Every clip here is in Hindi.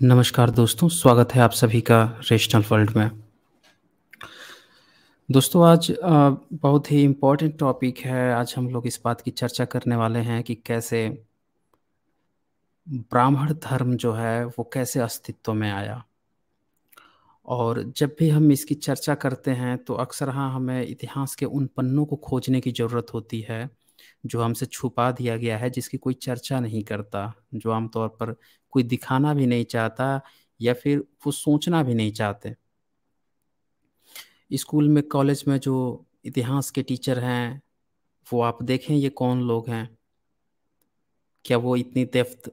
नमस्कार दोस्तों, स्वागत है आप सभी का रेशनल वर्ल्ड में। दोस्तों आज बहुत ही इम्पोर्टेंट टॉपिक है, आज हम लोग इस बात की चर्चा करने वाले हैं कि कैसे ब्राह्मण धर्म जो है वो कैसे अस्तित्व में आया। और जब भी हम इसकी चर्चा करते हैं तो अक्सर हाँ, हमें इतिहास के उन पन्नों को खोजने की ज़रूरत होती है, जो हमसे छुपा दिया गया है, जिसकी कोई चर्चा नहीं करता, जो आमतौर पर कोई दिखाना भी नहीं चाहता या फिर वो सोचना भी नहीं चाहते। स्कूल में, कॉलेज में जो इतिहास के टीचर हैं, वो आप देखें ये कौन लोग हैं? क्या वो इतनी डेप्थ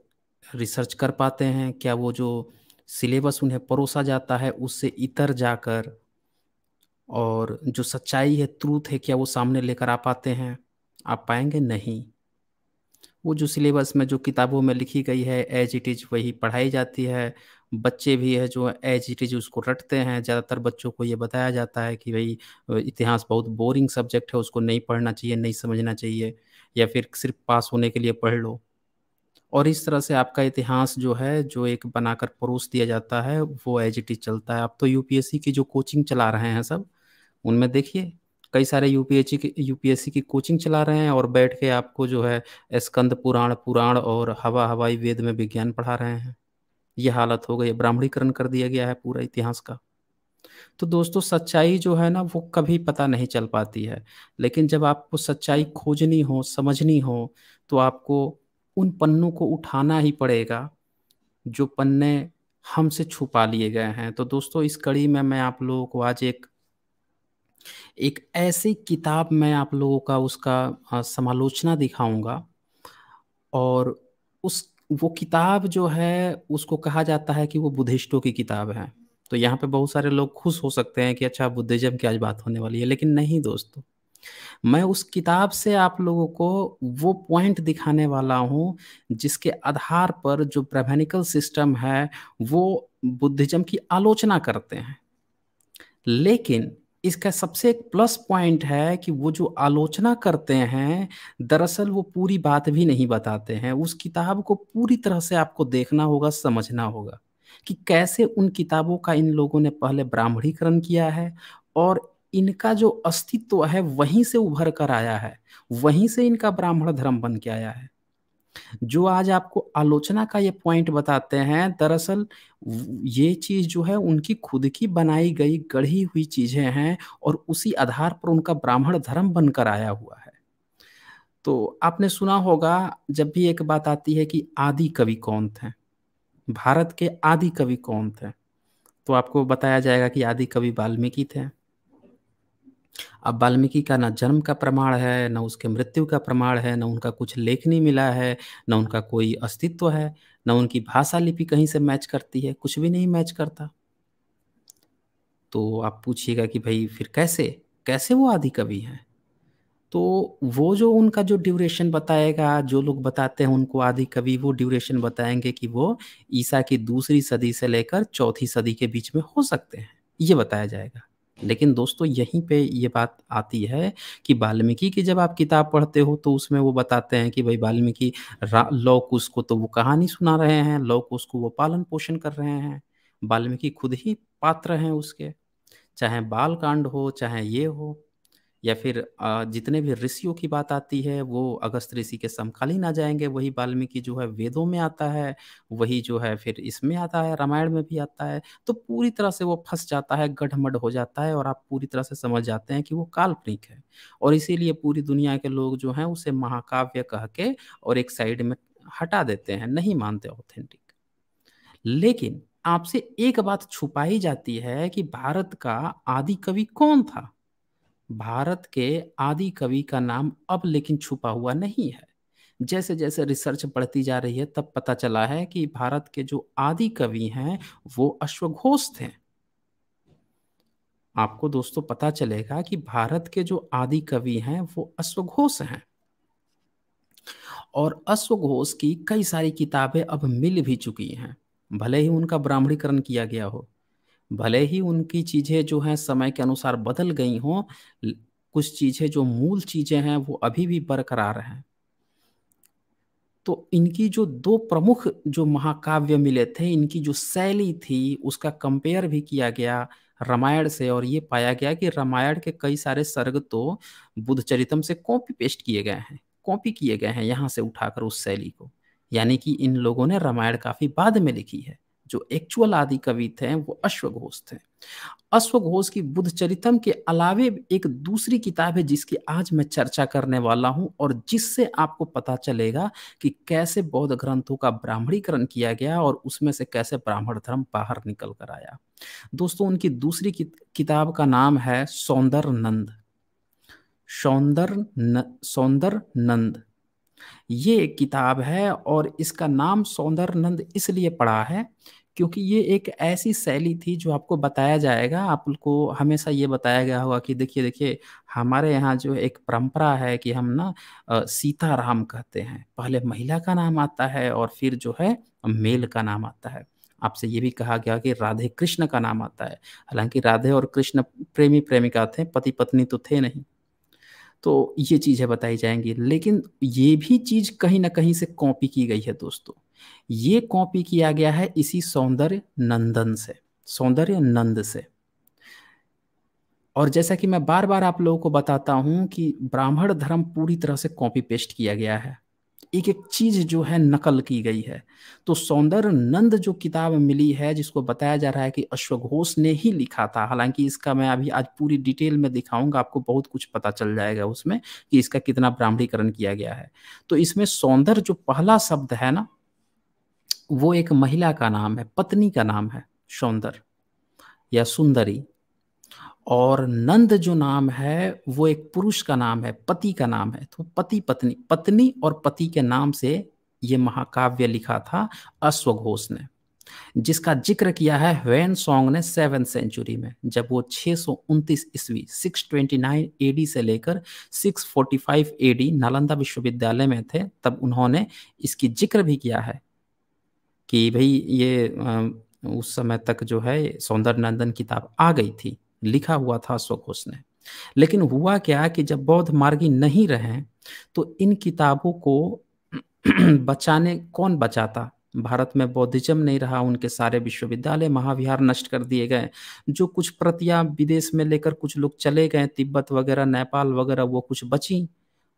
रिसर्च कर पाते हैं? क्या वो जो सिलेबस उन्हें परोसा जाता है उससे इतर जाकर और जो सच्चाई है, ट्रुथ है, क्या वो सामने लेकर आ पाते हैं? आप पाएँगे नहीं। वो जो सिलेबस में जो किताबों में लिखी गई है एज़ इट इज़ वही पढ़ाई जाती है। बच्चे भी है जो एज़ इट इज़ उसको रटते हैं। ज़्यादातर बच्चों को ये बताया जाता है कि भाई इतिहास बहुत बोरिंग सब्जेक्ट है, उसको नहीं पढ़ना चाहिए, नहीं समझना चाहिए या फिर सिर्फ़ पास होने के लिए पढ़ लो। और इस तरह से आपका इतिहास जो है, जो एक बनाकर परोस दिया जाता है, वो एज़ इट इज़ चलता है। आप तो यूपीएससी की जो कोचिंग चला रहे हैं सब, उनमें देखिए कई सारे यूपीएचई की यूपीएससी की कोचिंग चला रहे हैं और बैठ के आपको जो है स्कंद पुराण, पुराण और हवा हवाई वेद में विज्ञान पढ़ा रहे हैं। ये हालत हो गई ब्राह्मणीकरण कर दिया गया है पूरा इतिहास का। तो दोस्तों सच्चाई जो है ना वो कभी पता नहीं चल पाती है। लेकिन जब आपको सच्चाई खोजनी हो, समझनी हो, तो आपको उन पन्नों को उठाना ही पड़ेगा, जो पन्ने हमसे छुपा लिए गए हैं। तो दोस्तों इस कड़ी में मैं आप लोगों को आज एक एक ऐसी किताब मैं आप लोगों का उसका समालोचना दिखाऊँगा और उस वो किताब जो है उसको कहा जाता है कि वो बुद्धिस्टों की किताब है। तो यहाँ पे बहुत सारे लोग खुश हो सकते हैं कि अच्छा बुद्धिज़्म की आज बात होने वाली है, लेकिन नहीं दोस्तों। मैं उस किताब से आप लोगों को वो पॉइंट दिखाने वाला हूँ, जिसके आधार पर जो ब्राह्मणिकल सिस्टम है, वो बुद्धिज़्म की आलोचना करते हैं। लेकिन इसका सबसे एक प्लस पॉइंट है कि वो जो आलोचना करते हैं, दरअसल वो पूरी बात भी नहीं बताते हैं। उस किताब को पूरी तरह से आपको देखना होगा, समझना होगा कि कैसे उन किताबों का इन लोगों ने पहले ब्राह्मणीकरण किया है और इनका जो अस्तित्व है वहीं से उभर कर आया है। वहीं से इनका ब्राह्मण धर्म बन के आया है। जो आज आपको आलोचना का ये पॉइंट बताते हैं, दरअसल ये चीज़ जो है उनकी खुद की बनाई गई, गढ़ी हुई चीज़ें हैं और उसी आधार पर उनका ब्राह्मण धर्म बनकर आया हुआ है। तो आपने सुना होगा जब भी एक बात आती है कि आदि कवि कौन थे? भारत के आदि कवि कौन थे? तो आपको बताया जाएगा कि आदि कवि वाल्मीकि थे। अब वाल्मीकि का ना जन्म का प्रमाण है, ना उसके मृत्यु का प्रमाण है, ना उनका कुछ लेखनी मिला है, ना उनका कोई अस्तित्व है, ना उनकी भाषा लिपि कहीं से मैच करती है, कुछ भी नहीं मैच करता। तो आप पूछिएगा कि भाई फिर कैसे? कैसे वो आदि कवि हैं? तो वो जो उनका जो ड्यूरेशन बताएगा, जो लोग बताते हैं उनको आदि कवि, वो ड्यूरेशन बताएँगे कि वो ईसा की दूसरी सदी से लेकर चौथी सदी के बीच में हो सकते हैं, ये बताया जाएगा। लेकिन दोस्तों यहीं पे ये बात आती है कि वाल्मीकि की जब आप किताब पढ़ते हो तो उसमें वो बताते हैं कि भाई वाल्मीकि लव कुश को तो वो कहानी सुना रहे हैं, लौ कुश को वो पालन-पोषण कर रहे हैं। वाल्मीकि खुद ही पात्र हैं उसके, चाहे बाल कांड हो, चाहे ये हो या फिर जितने भी ऋषियों की बात आती है वो अगस्त ऋषि के समकालीन आ जाएँगे वही वाल्मीकि जो है वेदों में आता है, वही जो है फिर इसमें आता है, रामायण में भी आता है। तो पूरी तरह से वो फंस जाता है, गढ़-मढ़ हो जाता है और आप पूरी तरह से समझ जाते हैं कि वो काल्पनिक है। और इसीलिए पूरी दुनिया के लोग जो हैं उसे महाकाव्य कह के और एक साइड में हटा देते हैं, नहीं मानते ऑथेंटिक। लेकिन आपसे एक बात छुपाई जाती है कि भारत का आदि कवि कौन था? भारत के आदि कवि का नाम अब लेकिन छुपा हुआ नहीं है। जैसे-जैसे रिसर्च बढ़ती जा रही है तब पता चला है कि भारत के जो आदि कवि हैं वो अश्वघोष थे। आपको दोस्तों पता चलेगा कि भारत के जो आदि कवि हैं वो अश्वघोष हैं। और अश्वघोष की कई सारी किताबें अब मिल भी चुकी हैं। भले ही उनका ब्राह्मणीकरण किया गया हो, भले ही उनकी चीज़ें जो हैं समय के अनुसार बदल गई हों, कुछ चीज़ें जो मूल चीज़ें हैं वो अभी भी बरकरार हैं। तो इनकी जो दो प्रमुख जो महाकाव्य मिले थे इनकी जो शैली थी उसका कंपेयर भी किया गया रामायण से और ये पाया गया कि रामायण के कई सारे सर्ग तो बुद्ध चरितम से कॉपी पेस्ट किए गए हैं कॉपी किए गए हैं यहाँ से उठाकर उस शैली को यानी कि इन लोगों ने रामायण काफ़ी बाद में लिखी है जो एक्चुअल आदि कवि थे वो अश्वघोष थे। अश्वघोष की बुद्ध चरितम के अलावे एक दूसरी किताब है, जिसकी आज मैं चर्चा करने वाला हूँ, और जिससे आपको पता चलेगा कि कैसे बौद्ध ग्रंथों का ब्राह्मणीकरण किया गया और उसमें से कैसे ब्राह्मण धर्म बाहर निकल कर आया। दोस्तों, उनकी दूसरी किताब का नाम है सौंदर नंद सौंदर सौंदर नंद ये किताब है और इसका नाम सौंदर नंद इसलिए पड़ा है क्योंकि ये एक ऐसी शैली थी जो आपको बताया जाएगा। आपको हमेशा ये बताया गया होगा कि देखिए देखिए, हमारे यहाँ जो एक परंपरा है कि हम ना सीताराम कहते हैं। पहले महिला का नाम आता है और फिर जो है, मेल का नाम आता है। आपसे ये भी कहा गया कि राधे कृष्ण का नाम आता है। हालाँकि राधे और कृष्ण प्रेमी प्रेमिका थे पति पत्नी तो थे नहीं। तो ये चीज़ें बताई जाएँगी। लेकिन ये भी चीज़ कहीं ना कहीं से कॉपी की गई है दोस्तों। ये कॉपी किया गया है इसी सौंदर्य नंदन से, सौंदर्य नंद से। और जैसा कि मैं बार बार आप लोगों को बताता हूँ कि ब्राह्मण धर्म पूरी तरह से कॉपी पेस्ट किया गया है। एक एक चीज़ जो है नकल की गई है। तो सौंदर्य नंद जो किताब मिली है, जिसको बताया जा रहा है कि अश्वघोष ने ही लिखा था, हालाँकि इसका मैं अभी आज पूरी डिटेल में दिखाऊँगा, आपको बहुत कुछ पता चल जाएगा उसमें कि इसका कितना ब्राह्मणीकरण किया गया है। तो इसमें सौंदर्य जो पहला शब्द है ना, वो एक महिला का नाम है, पत्नी का नाम है, सौंदर्य या सुंदरी। और नंद जो नाम है, वो एक पुरुष का नाम है, पति का नाम है। तो पति पत्नी पत्नी और पति के नाम से ये महाकाव्य लिखा था अश्वघोष ने, जिसका ज़िक्र किया है वेन सॉन्ग ने सेवन सेंचुरी में, जब वो छह सौ उनतीस ईस्वी 629 एडी से लेकर 645 एडी नालंदा विश्वविद्यालय में थे, तब उन्होंने इसकी ज़िक्र भी किया है कि भाई ये उस समय तक जो है सौंदर्य नंदन किताब आ गई थी। लिखा हुआ था अशोक ने लेकिन हुआ क्या कि जब बौद्ध मार्गी नहीं रहे तो इन किताबों को बचाने कौन बचाता? भारत में बौद्धिज्म नहीं रहा, उनके सारे विश्वविद्यालय महाविहार नष्ट कर दिए गए। जो कुछ प्रतियाँ विदेश में लेकर कुछ लोग चले गए, तिब्बत वगैरह, नेपाल वगैरह, वो कुछ बची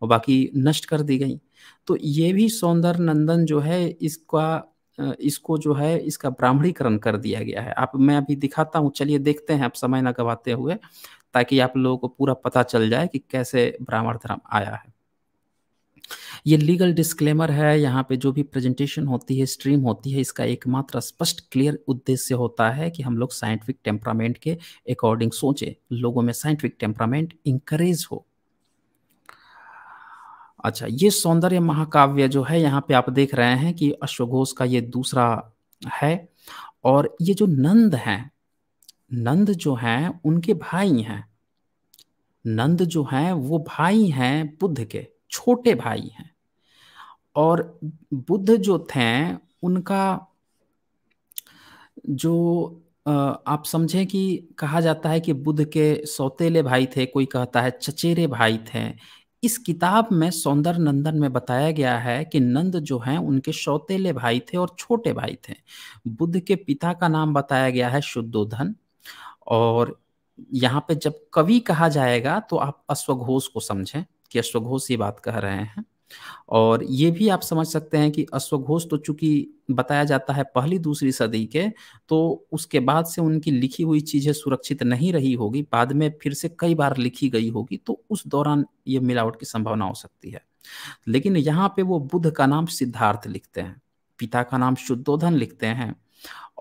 और बाकी नष्ट कर दी गई। तो ये भी सौंदर्य नंदन जो है, इसका इसको जो है, इसका ब्राह्मणीकरण कर दिया गया है। आप, मैं अभी दिखाता हूँ, चलिए देखते हैं, आप समय न गवाते हुए, ताकि आप लोगों को पूरा पता चल जाए कि कैसे ब्राह्मण धर्म आया है। ये लीगल डिस्क्लेमर है, यहाँ पे जो भी प्रेजेंटेशन होती है, स्ट्रीम होती है, इसका एकमात्र स्पष्ट, क्लियर उद्देश्य होता है कि हम लोग साइंटिफिक टेम्परामेंट के अकॉर्डिंग सोचें। लोगों में साइंटिफिक टेम्परामेंट इंकरेज हो। अच्छा ये सौंदर्य महाकाव्य जो है, यहाँ पे आप देख रहे हैं कि अश्वघोष का ये दूसरा है और ये जो नंद हैं, नंद जो हैं, उनके भाई हैं। नंद जो हैं, वो भाई हैं बुद्ध के, छोटे भाई हैं। और बुद्ध जो थे, उनका जो आप समझें कि कहा जाता है कि बुद्ध के सौतेले भाई थे, कोई कहता है चचेरे भाई थे इस किताब में सौंदर्य नंदन में बताया गया है कि नंद जो हैं, उनके सौतेले भाई थे और छोटे भाई थे। बुद्ध के पिता का नाम बताया गया है शुद्धोधन। और यहाँ पे जब कवि कहा जाएगा तो आप अश्वघोष को समझें कि अश्वघोष ये बात कह रहे हैं। और ये भी आप समझ सकते हैं कि अश्वघोष तो चूँकि बताया जाता है पहली दूसरी सदी के तो उसके बाद से उनकी लिखी हुई चीज़ें सुरक्षित नहीं रही होगी, बाद में फिर से कई बार लिखी गई होगी तो उस दौरान ये मिलावट की संभावना हो सकती है। लेकिन यहाँ पे वो बुद्ध का नाम सिद्धार्थ लिखते हैं, पिता का नाम शुद्धोधन लिखते हैं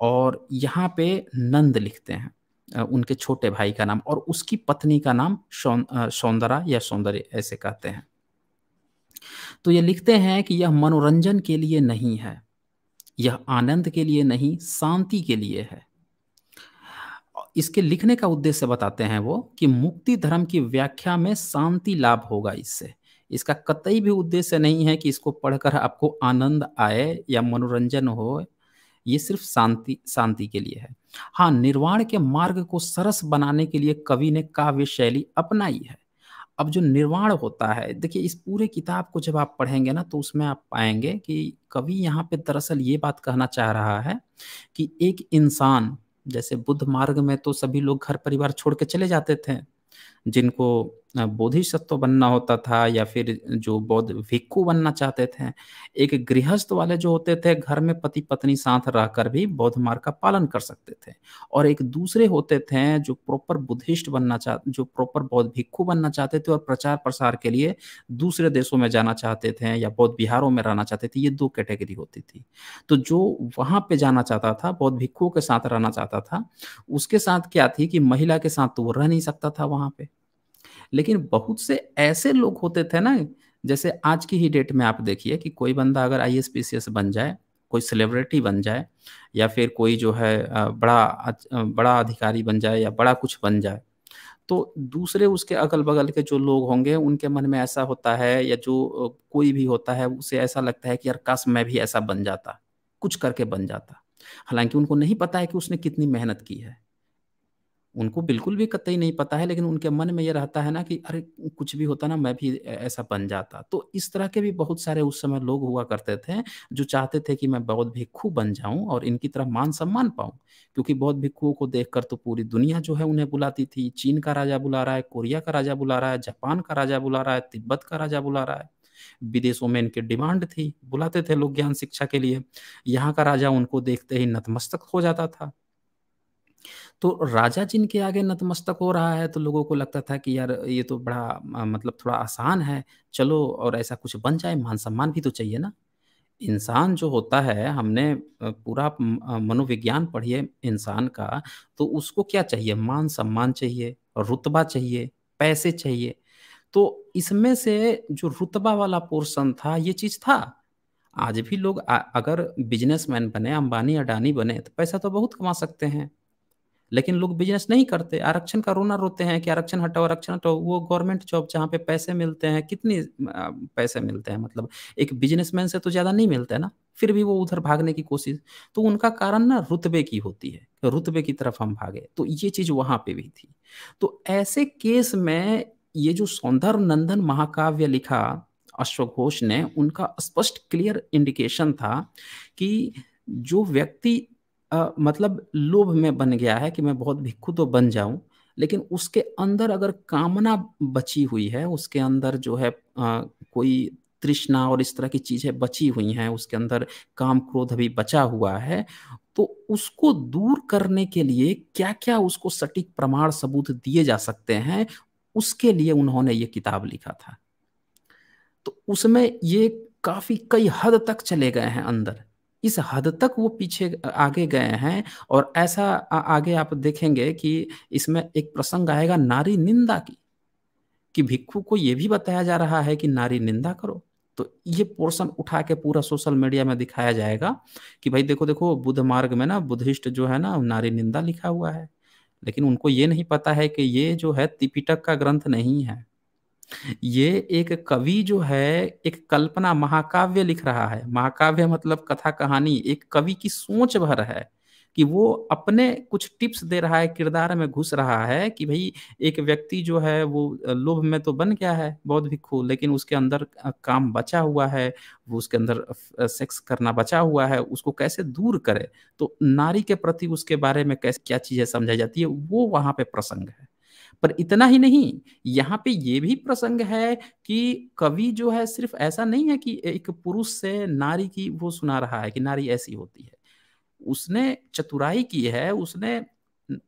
और यहाँ पे नंद लिखते हैं उनके छोटे भाई का नाम और उसकी पत्नी का नाम सौंदरा या सौंदर्य ऐसे कहते हैं। तो ये लिखते हैं कि यह मनोरंजन के लिए नहीं है, यह आनंद के लिए नहीं, शांति के लिए है। इसके लिखने का उद्देश्य बताते हैं वो कि मुक्ति धर्म की व्याख्या में शांति लाभ होगा इससे। इसका कतई भी उद्देश्य नहीं है कि इसको पढ़कर आपको आनंद आए या मनोरंजन हो, ये सिर्फ़ शांति शांति के लिए है। हाँ निर्वाण के मार्ग को सरस बनाने के लिए कवि ने काव्य शैली अपनाई है। अब जो निर्वाण होता है, देखिए इस पूरे किताब को जब आप पढ़ेंगे ना तो उसमें आप पाएँगे कि कवि यहाँ पे दरअसल ये बात कहना चाह रहा है कि एक इंसान, जैसे बुद्ध मार्ग में तो सभी लोग घर परिवार छोड़ के चले जाते थे, जिनको बोधिसत्व बनना होता था या फिर जो बौद्ध भिक्खु बनना चाहते थे, एक गृहस्थ वाले जो होते थे, घर में पति पत्नी साथ रहकर भी बौद्ध मार्ग का पालन कर सकते थे। और एक दूसरे होते थे जो प्रॉपर बुद्धिस्ट बनना चाह जो प्रॉपर बौद्ध भिक्खु बनना चाहते थे और प्रचार प्रसार के लिए दूसरे देशों में जाना चाहते थे या बौद्ध बिहारों में रहना चाहते थे, ये दो कैटेगरी होती थी। तो जो वहाँ पे जाना चाहता था, बौद्ध भिक्खुओं के साथ रहना चाहता था, उसके साथ क्या थी कि महिला के साथ तो वो रह नहीं सकता था वहाँ पे। लेकिन बहुत से ऐसे लोग होते थे ना, जैसे आज की ही डेट में आप देखिए कि कोई बंदा अगर आई एस बन जाए, कोई सेलिब्रिटी बन जाए, या फिर कोई जो है बड़ा बड़ा अधिकारी बन जाए या बड़ा कुछ बन जाए तो दूसरे उसके अगल बगल के जो लोग होंगे, उनके मन में ऐसा होता है या जो कोई भी होता है, उसे ऐसा लगता है कि यार काश मैं भी ऐसा बन जाता, कुछ करके बन जाता। हालाँकि उनको नहीं पता है कि उसने कितनी मेहनत की है। उनको बिल्कुल भी कतई नहीं पता है, लेकिन उनके मन में ये रहता है ना कि, अरे, कुछ भी होता ना, मैं भी ऐसा बन जाता। तो इस तरह के भी बहुत सारे उस समय लोग हुआ करते थे, जो चाहते थे कि मैं बौद्ध भिक्खु बन जाऊँ और इनकी तरह मान सम्मान पाऊँ। क्योंकि बौद्ध भिक्खुओं को देखकर तो पूरी दुनिया जो है उन्हें बुलाती थी। चीन का राजा बुला रहा है, कोरिया का राजा बुला रहा है, जापान का राजा बुला रहा है, तिब्बत का राजा बुला रहा है। विदेशों में इनकी डिमांड थी, बुलाते थे लोग ज्ञान शिक्षा के लिए। यहाँ का राजा उनको देखते ही नतमस्तक हो जाता था। तो राजा जिनके आगे नतमस्तक हो रहा है तो लोगों को लगता था कि यार ये तो बड़ा मतलब थोड़ा आसान है, चलो और ऐसा कुछ बन जाए, मान सम्मान भी तो चाहिए ना। इंसान जो होता है, हमने पूरा मनोविज्ञान पढ़िए इंसान का तो उसको क्या चाहिए? मान सम्मान चाहिए, रुतबा चाहिए, पैसे चाहिए। तो इसमें से जो रुतबा वाला पोर्शन था, ये चीज़ था। आज भी लोग अगर बिजनेसमैन बने, अंबानी, अडानी बने तो पैसा तो बहुत कमा सकते हैं। लेकिन लोग बिज़नेस नहीं करते। आरक्षण का रोना रोते हैं कि आरक्षण हटाओ आरक्षण हटाओ। वो गवर्नमेंट जॉब जहाँ पे पैसे मिलते हैं, कितनी पैसे मिलते हैं मतलब एक बिजनेसमैन से तो ज़्यादा नहीं मिलते हैं ना, फिर भी वो उधर भागने की कोशिश। तो उनका कारण ना रुतबे की होती है रुतबे की तरफ़ हम भागे। तो ये चीज़ वहाँ पे भी थी। तो ऐसे केस में ये जो सौंदर्य नंदन महाकाव्य लिखा अश्वघोष ने, उनका स्पष्ट क्लियर इंडिकेशन था कि जो व्यक्ति मतलब लोभ में बन गया है कि मैं बहुत भिक्खु तो बन जाऊँ लेकिन उसके अंदर अगर कामना बची हुई है उसके अंदर जो है आ, कोई तृष्णा और इस तरह की चीज़ें बची हुई हैं उसके अंदर काम क्रोध अभी बचा हुआ है तो उसको दूर करने के लिए क्या क्या उसको सटीक प्रमाण सबूत दिए जा सकते हैं उसके लिए उन्होंने ये किताब लिखा था। तो उसमें ये काफ़ी कई हद तक चले गए हैं अंदर। इस हद तक वो पीछे आगे गए हैं और ऐसा आगे आप देखेंगे कि इसमें एक प्रसंग आएगा नारी निंदा की, कि भिक्खु को ये भी बताया जा रहा है कि नारी निंदा करो। तो ये पोर्शन उठा के पूरा सोशल मीडिया में दिखाया जाएगा कि भाई देखो देखो, बुद्ध मार्ग में ना बुद्धिस्ट जो है ना नारी निंदा लिखा हुआ है। लेकिन उनको ये नहीं पता है कि ये जो है त्रिपिटक का ग्रंथ नहीं है। ये एक कवि जो है, एक कल्पना महाकाव्य लिख रहा है। महाकाव्य मतलब कथा कहानी, एक कवि की सोच भर है कि वो अपने कुछ टिप्स दे रहा है, किरदार में घुस रहा है कि भाई एक व्यक्ति जो है, वो लोभ में तो बन गया है बहुत भिक्खु लेकिन उसके अंदर काम बचा हुआ है, वो उसके अंदर सेक्स करना बचा हुआ है, उसको कैसे दूर करे? तो नारी के प्रति उसके बारे में कैसे, क्या चीज़ें समझाई जाती है, वो वहाँ पे प्रसंग है। पर इतना ही नहीं, यहाँ पे ये भी प्रसंग है कि कवि जो है सिर्फ़ ऐसा नहीं है कि एक पुरुष से नारी की वो सुना रहा है कि नारी ऐसी होती है। उसने चतुराई की है, उसने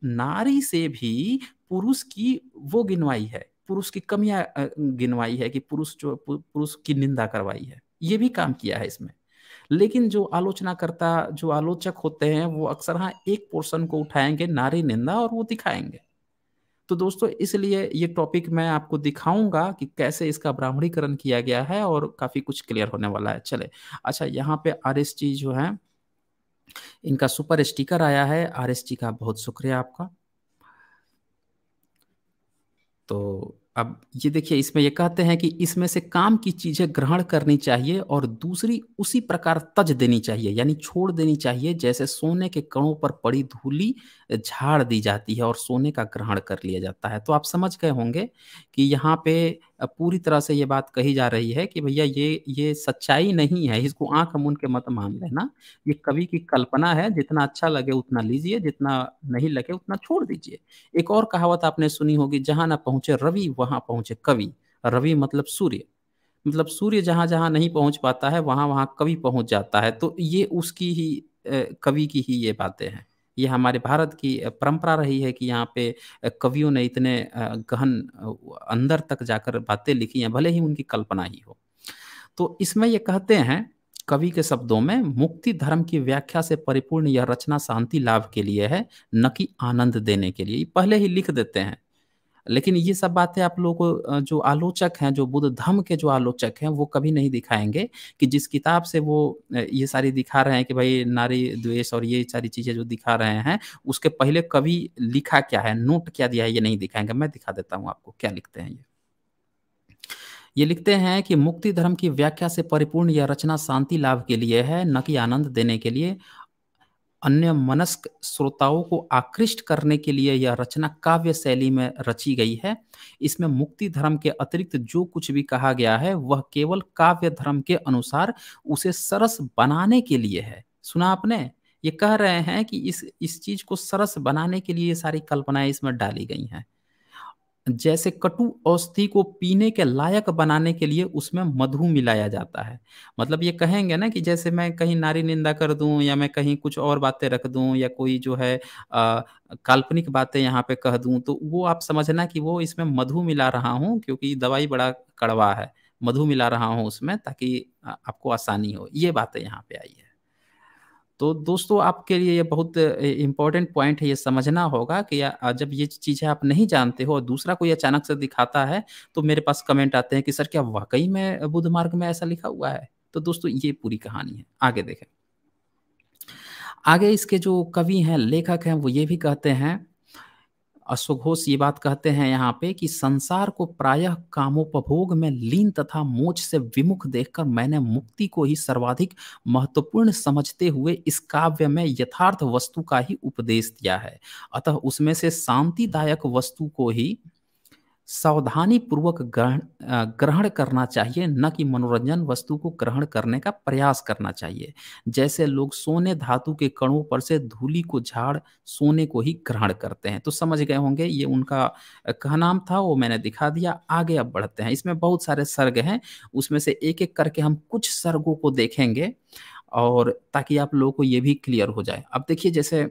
नारी से भी पुरुष की वो गिनवाई है, पुरुष की कमियाँ गिनवाई है कि पुरुष जो पुरुष की निंदा करवाई है। ये भी काम किया है इसमें। लेकिन जो आलोचना करता जो आलोचक होते हैं, वो अक्सर हाँ एक पोर्शन को उठाएँगे, नारी निंदा और वो दिखाएँगे। तो दोस्तों, इसलिए ये टॉपिक मैं आपको दिखाऊँगा कि कैसे इसका ब्राह्मणीकरण किया गया है और काफ़ी कुछ क्लियर होने वाला है। चले अच्छा यहाँ पे आर जो है, इनका सुपर स्टिकर आया है। आर का बहुत शुक्रिया आपका। तो अब ये देखिए, इसमें ये कहते हैं कि इसमें से काम की चीज़ें ग्रहण करनी चाहिए और दूसरी उसी प्रकार तज देनी चाहिए, यानी छोड़ देनी चाहिए, जैसे सोने के कणों पर पड़ी धूली झाड़ दी जाती है और सोने का ग्रहण कर लिया जाता है। तो आप समझ गए होंगे कि यहाँ पे पूरी तरह से ये बात कही जा रही है कि भैया ये ये सच्चाई नहीं है, इसको आँख मुन के मत मान लेना। ये कवि की कल्पना है, जितना अच्छा लगे उतना लीजिए, जितना नहीं लगे उतना छोड़ दीजिए। एक और कहावत आपने सुनी होगी, जहाँ ना पहुँचे रवि, वहाँ पहुँचे कवि। रवि मतलब सूर्य। मतलब सूर्य जहाँ जहाँ नहीं पहुँच पाता है, वहाँ वहाँ कवि पहुँच जाता है। तो ये उसकी ही कवि की ही ये बातें हैं। ये हमारे भारत की परंपरा रही है कि यहाँ पे कवियों ने इतने गहन अंदर तक जाकर बातें लिखी हैं, भले ही उनकी कल्पना ही हो। तो इसमें ये कहते हैं, कवि के शब्दों में, मुक्ति धर्म की व्याख्या से परिपूर्ण यह रचना शांति लाभ के लिए है, न कि आनंद देने के लिए। पहले ही लिख देते हैं। लेकिन ये सब बातें आप लोगों को जो आलोचक हैं, जो बुद्ध धर्म के जो आलोचक हैं, वो कभी नहीं दिखाएँगे कि जिस किताब से वो ये सारी दिखा रहे हैं कि भाई नारी द्वेष और ये सारी चीज़ें जो दिखा रहे हैं, उसके पहले कभी लिखा क्या है, नोट क्या दिया है, ये नहीं दिखाएँगे। मैं दिखा देता हूँ आपको, क्या लिखते हैं ये। ये लिखते हैं कि मुक्ति धर्म की व्याख्या से परिपूर्ण यह रचना शांति लाभ के लिए है, न कि आनंद देने के लिए। अन्य मनस्क श्रोताओं को आकृष्ट करने के लिए यह रचना काव्य शैली में रची गई है। इसमें मुक्ति धर्म के अतिरिक्त जो कुछ भी कहा गया है, वह केवल काव्य धर्म के अनुसार उसे सरस बनाने के लिए है। सुना आपने? ये कह रहे हैं कि इस इस चीज़ को सरस बनाने के लिए सारी कल्पनाएँ इसमें डाली गई हैं। जैसे कटु औषधि को पीने के लायक बनाने के लिए उसमें मधु मिलाया जाता है। मतलब ये कहेंगे ना कि जैसे मैं कहीं नारी निंदा कर दूँ या मैं कहीं कुछ और बातें रख दूँ या कोई जो है आ, काल्पनिक बातें यहाँ पे कह दूँ तो वो आप समझना कि वो इसमें मधु मिला रहा हूँ क्योंकि दवाई बड़ा कड़वा है। मधु मिला रहा हूँ उसमें ताकि आपको आसानी हो। ये बातें यहाँ पे आई है। तो दोस्तों, आपके लिए ये बहुत इम्पोर्टेंट पॉइंट है, ये समझना होगा कि जब ये चीज़ें आप नहीं जानते हो और दूसरा कोई अचानक से दिखाता है तो मेरे पास कमेंट आते हैं कि, सर, क्या वाकई में बुद्ध मार्ग में ऐसा लिखा हुआ है? तो दोस्तों, ये पूरी कहानी है। आगे देखें। आगे इसके जो कवि हैं, लेखक हैं, वो ये भी कहते हैं अश्वघोष ये बात कहते हैं यहाँ पे कि संसार को प्रायः कामोपभोग में लीन तथा मोच से विमुख देखकर मैंने मुक्ति को ही सर्वाधिक महत्वपूर्ण समझते हुए इस काव्य में यथार्थ वस्तु का ही उपदेश दिया है। अतः उसमें से शांतिदायक वस्तु को ही सावधानी पूर्वक ग्रहण ग्रहण करना चाहिए, न कि मनोरंजन वस्तु को ग्रहण करने का प्रयास करना चाहिए। जैसे लोग सोने धातु के कणों पर से धूली को झाड़ सोने को ही ग्रहण करते हैं। तो समझ गए होंगे, ये उनका कहनाम था, वो मैंने दिखा दिया, आगे अब बढ़ते हैं। इसमें बहुत सारे सर्ग हैं, उसमें से एक एक करके हम कुछ सर्गों को देखेंगे और ताकि आप लोगों को ये भी क्लियर हो जाए। अब देखिए, जैसे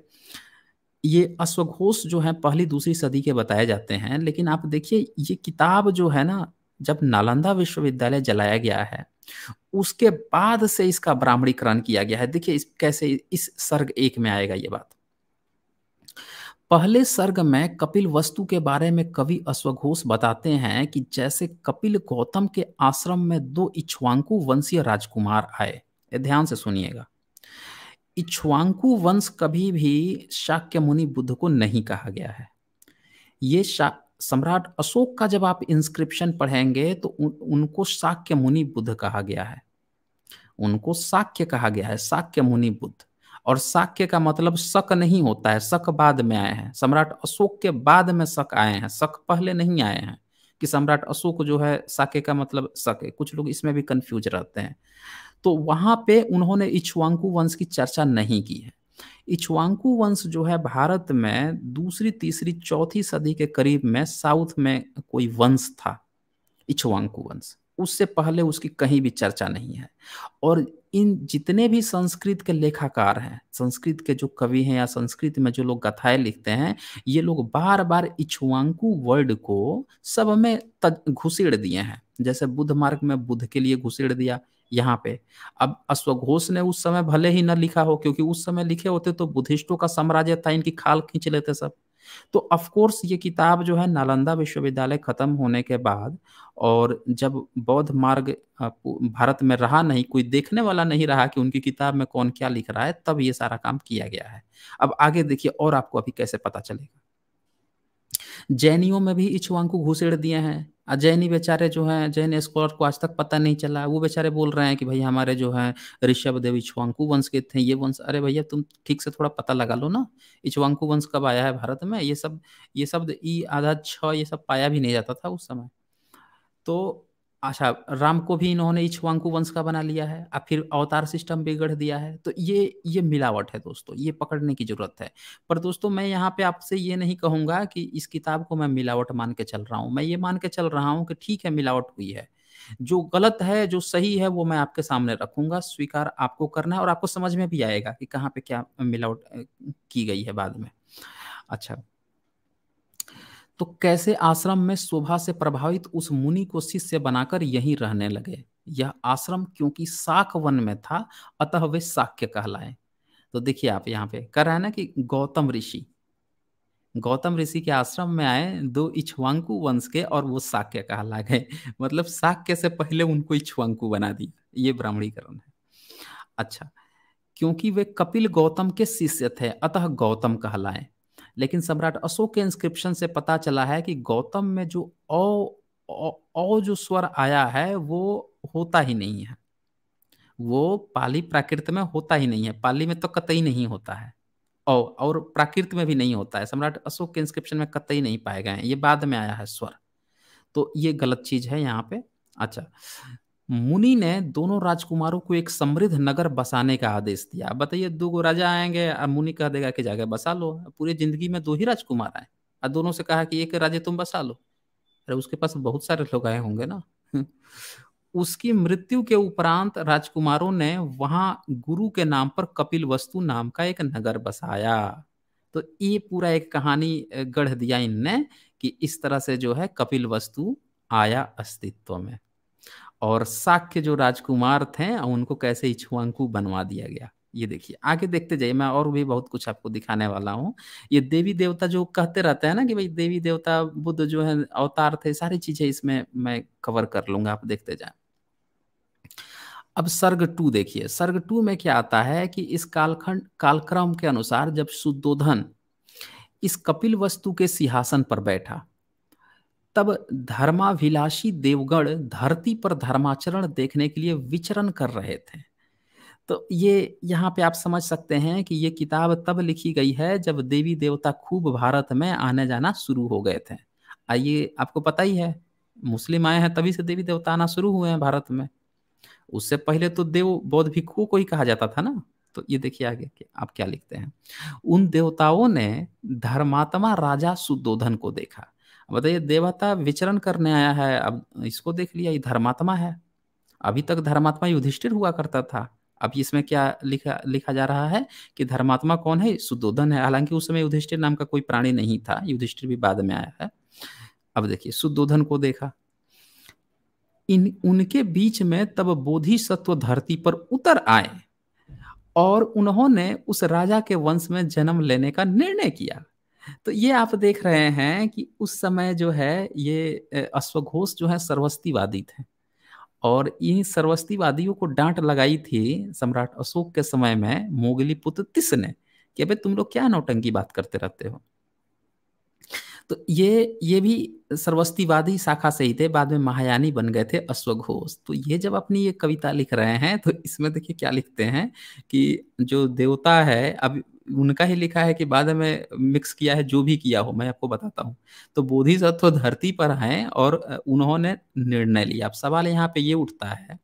ये अश्वघोष जो है पहली दूसरी सदी के बताए जाते हैं, लेकिन आप देखिए ये किताब जो है ना, जब नालंदा विश्वविद्यालय जलाया गया है, उसके बाद से इसका ब्राह्मणीकरण किया गया है। देखिए इस, कैसे इस सर्ग एक में आएगा ये बात। पहले सर्ग में कपिल वस्तु के बारे में कवि अश्वघोष बताते हैं कि जैसे कपिल गौतम के आश्रम में दो इच्छवांकु वंशीय राजकुमार आए। ध्यान से सुनिएगा। इच्छवांकु वंश कभी भी शाक्य मुनि बुद्ध को नहीं कहा गया है। ये सम्राट अशोक का जब आप इंस्क्रिप्शन पढ़ेंगे तो उन, उनको शाक्य मुनि बुद्ध कहा गया है। उनको शाक्य कहा गया है शाक्य मुनि बुद्ध। और शाक्य का मतलब शक नहीं होता है शक बाद में आए हैं। सम्राट अशोक के बाद में शक आए हैं शक पहले नहीं आए हैं। कि सम्राट अशोक जो है शाक्य का मतलब शक है। कुछ लोग इसमें भी कंफ्यूज रहते हैं। तो वहाँ पे उन्होंने इच्छुआंकु वंश की चर्चा नहीं की है। इच्छुआंकु वंश जो है भारत में दूसरी, तीसरी, चौथी सदी के करीब में साउथ में कोई वंश था इच्छुआंकु वंश। उससे पहले उसकी कहीं भी चर्चा नहीं है। और इन जितने भी संस्कृत के लेखाकार हैं, संस्कृत के जो कवि हैं या संस्कृत में जो लोग कथाएँ लिखते हैं, ये लोग बार बार इच्छुआंकु वर्ड को सब में घुसेड़ दिए हैं। जैसे बुद्ध मार्ग में बुद्ध के लिए घुसेड़ दिया यहाँ पे। अब अश्वघोष ने उस समय भले ही न लिखा हो, क्योंकि उस समय लिखे होते तो बुद्धिस्टों का साम्राज्य था, इनकी खाल खींच लेते सब। तो अफकोर्स ये किताब जो है नालंदा विश्वविद्यालय खत्म होने के बाद और जब बौद्ध मार्ग भारत में रहा नहीं, कोई देखने वाला नहीं रहा कि उनकी किताब में कौन क्या लिख रहा है, तब ये सारा काम किया गया है। अब आगे देखिए और आपको अभी कैसे पता चलेगा। जैनियों में भी इच्छुआंकु घुसेड़ दिए हैं। जैनी बेचारे जो हैं, जैन स्कॉलर को आज तक पता नहीं चला। वो बेचारे बोल रहे हैं कि भाई हमारे जो है, ऋषभ देव इच्छवांकु वंश के थे, ये वंश। अरे भैया, तुम ठीक से थोड़ा पता लगा लो ना इच्छवांकु वंश कब आया है भारत में? ये सब, ये शब्द ई आधा छ, ये सब पाया भी नहीं जाता था उस समय। तो अच्छा राम को भी इन्होंने इच्छवांकु वंश का बना लिया है, अब फिर अवतार सिस्टम बिगड़ दिया है तो ये ये मिलावट है दोस्तों, ये पकड़ने की ज़रूरत है। पर दोस्तों, मैं यहाँ पे आपसे ये नहीं कहूँगा कि इस किताब को मैं मिलावट मान के चल रहा हूँ, मैं ये मान के चल रहा हूँ कि ठीक है, मिलावट हुई है, जो गलत है, जो सही है, वो मैं आपके सामने रखूँगा, स्वीकार आपको करना है और आपको समझ में भी आएगा कि कहाँ पे क्या मिलावट की गई है बाद में। अच्छा तो कैसे आश्रम में शोभा से प्रभावित उस मुनि को शिष्य बनाकर यहीं रहने लगे? यह आश्रम क्योंकि साख वन में था, अतः वे साक्य कहलाए। तो देखिए आप यहाँ पे कर रहे हैं ना कि गौतम ऋषि। गौतम ऋषि के आश्रम में आए, दो इच्छवांकु वंश के और वो साक्य कहला गए। मतलब साक्य से पहले उनको इच्छवांकु बना दिया। ये ब्राह्मणीकरण है। अच्छा क्योंकि वे कपिल गौतम के शिष्य थे, अतः गौतम कहलाए। लेकिन सम्राट अशोक के इंस्क्रिप्शन से पता चला है कि गौतम में जो औ जो स्वर आया है, वो होता ही नहीं है। वो पाली प्राकृत में होता ही नहीं है। पाली में तो कतई नहीं होता है। और और प्राकृत में भी नहीं होता है। सम्राट अशोक के इंस्क्रिप्शन में कतई नहीं पाए गए हैं। ये बाद में आया है स्वर। तो ये गलत चीज़ है यहाँ पे। अच्छा मुनि ने दोनों राजकुमारों को एक समृद्ध नगर बसाने का आदेश दिया। बताइए दो गो राजा आएँगे अब मुनि कह देगा कि जाके बसा लो, पूरी ज़िंदगी में दो ही राजकुमार आए और दोनों से कहा कि एक राज्य तुम बसा लो। अरे, उसके पास बहुत सारे लोग आए होंगे ना। उसकी मृत्यु के उपरांत राजकुमारों ने वहाँ गुरु के नाम पर कपिल वस्तु नाम का एक नगर बसाया। तो ये पूरा एक कहानी गढ़ दिया इनने कि इस तरह से जो है कपिल वस्तु आया अस्तित्व में। और साक्य जो राजकुमार थे, उनको कैसे इच्छुआंकु बनवा दिया गया? ये देखिए, आगे देखते जाइए, मैं और भी बहुत कुछ आपको दिखाने वाला हूँ। ये देवी देवता जो कहते रहते हैं ना कि भाई देवी देवता, बुद्ध जो है, अवतार थे, सारी चीज़ें इसमें मैं कवर कर लूँगा, आप देखते जाए। अब सर्ग टू देखिए, सर्ग टू में क्या आता है कि इस कालखंड, कालक्रम के अनुसार जब सुदोधन इस कपिल वस्तु के सिंहासन पर बैठा तब धर्माभिलाषी देवगण धरती पर धर्माचरण देखने के लिए विचरण कर रहे थे। तो ये यहाँ पे आप समझ सकते हैं कि ये किताब तब लिखी गई है जब देवी देवता खूब भारत में आने जाना शुरू हो गए थे। आइए, आपको पता ही है, मुस्लिम आए हैं तभी से देवी देवता आना शुरू हुए हैं भारत में। उससे पहले तो देव बौद्ध भिक्षुओं को ही कहा जाता था ना? तो ये देखिए आगे कि आप क्या लिखते हैं। उन देवताओं ने धर्मात्मा राजा सुदोधन को देखा। बताइए, देवता विचरण करने आया है, अब इसको देख लिया, ये धर्मात्मा है। अभी तक धर्मात्मा युधिष्ठिर हुआ करता था। अब इसमें क्या लिखा लिखा जा रहा है कि धर्मात्मा कौन है? सुदोधन है। हालाँकि उस समय युधिष्ठिर नाम का कोई प्राणी नहीं था, युधिष्ठिर भी बाद में आया है। अब देखिए, सुदोधन को देखा। इन, उनके बीच में तब बोधि सत्व धरती पर उतर आए और उन्होंने उस राजा के वंश में जन्म लेने का निर्णय किया। तो ये आप देख रहे हैं कि उस समय जो है, ये अश्वघोष जो है सर्वस्तिवादी थे। और इन सर्वस्तिवादियों को डांट लगाई थी सम्राट अशोक के समय में मोगली पुत्र तिस ने कि अबे तुम लोग क्या नौटंकी बात करते रहते हो? तो ये ये भी सर्वस्तिवादी शाखा से ही थे, बाद में महायानी बन गए थे अश्वघोष। तो ये जब अपनी ये कविता लिख रहे हैं तो इसमें देखिए क्या लिखते हैं कि जो देवता है, अब उनका ही लिखा है कि बाद में मिक्स किया है, जो भी किया हो, मैं आपको बताता हूँ। तो बोधिसत्व धरती पर हैं और उन्होंने निर्णय लिया। अब सवाल यहाँ पे ये उठता है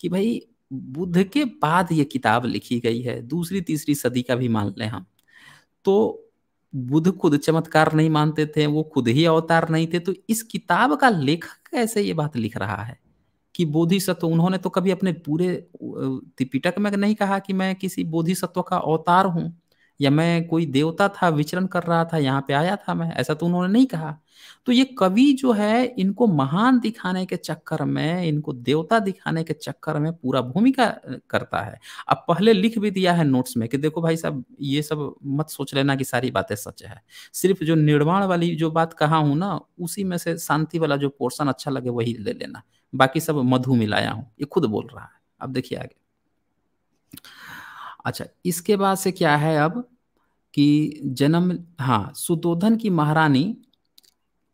कि भाई, बुद्ध के बाद ये किताब लिखी गई है, दूसरी, तीसरी सदी का भी मान लें हम तो बुद्ध खुद चमत्कार नहीं मानते थे, वो खुद ही अवतार नहीं थे तो इस किताब का लेखक कैसे ये बात लिख रहा है कि बोधिसत्व, उन्होंने तो कभी अपने पूरे त्रिपिटक में नहीं कहा कि मैं किसी बोधिसत्व का अवतार हूँ? या मैं कोई देवता था, विचरण कर रहा था, यहाँ पे आया था मैं, ऐसा तो उन्होंने नहीं कहा। तो ये कवि जो है, इनको महान दिखाने के चक्कर में, इनको देवता दिखाने के चक्कर में पूरा भूमिका करता है। अब पहले लिख भी दिया है नोट्स में कि देखो भाई साहब, ये सब मत सोच लेना कि सारी बातें सच है। सिर्फ़ जो निर्माण वाली जो बात कहा हूँ ना, उसी में से शांति वाला जो पोर्शन अच्छा लगे वही ले लेना। बाकी सब मधु मिलाया हूँ, ये खुद बोल रहा है। अब देखिए आगे। अच्छा इसके बाद से क्या है अब कि जन्म हाँ सुदोधन की महारानी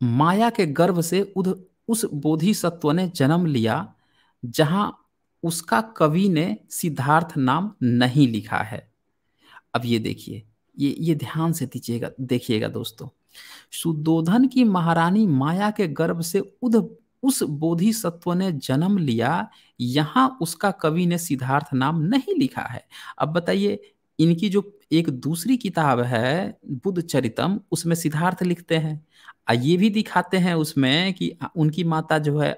माया के गर्भ से उद उस बोधिसत्व ने जन्म लिया, जहाँ उसका कवि ने सिद्धार्थ नाम नहीं लिखा है। अब ये देखिए, ये ये ध्यान से दीजिएगा, देखिएगा दोस्तों। सुदोधन की महारानी माया के गर्भ से उद उस बोधिसत्व ने जन्म लिया, यहाँ उसका कवि ने सिद्धार्थ नाम नहीं लिखा है। अब बताइए, इनकी जो एक दूसरी किताब है, बुद्ध चरितम, उसमें सिद्धार्थ लिखते हैं। ये भी दिखाते हैं उसमें कि उनकी माता जो है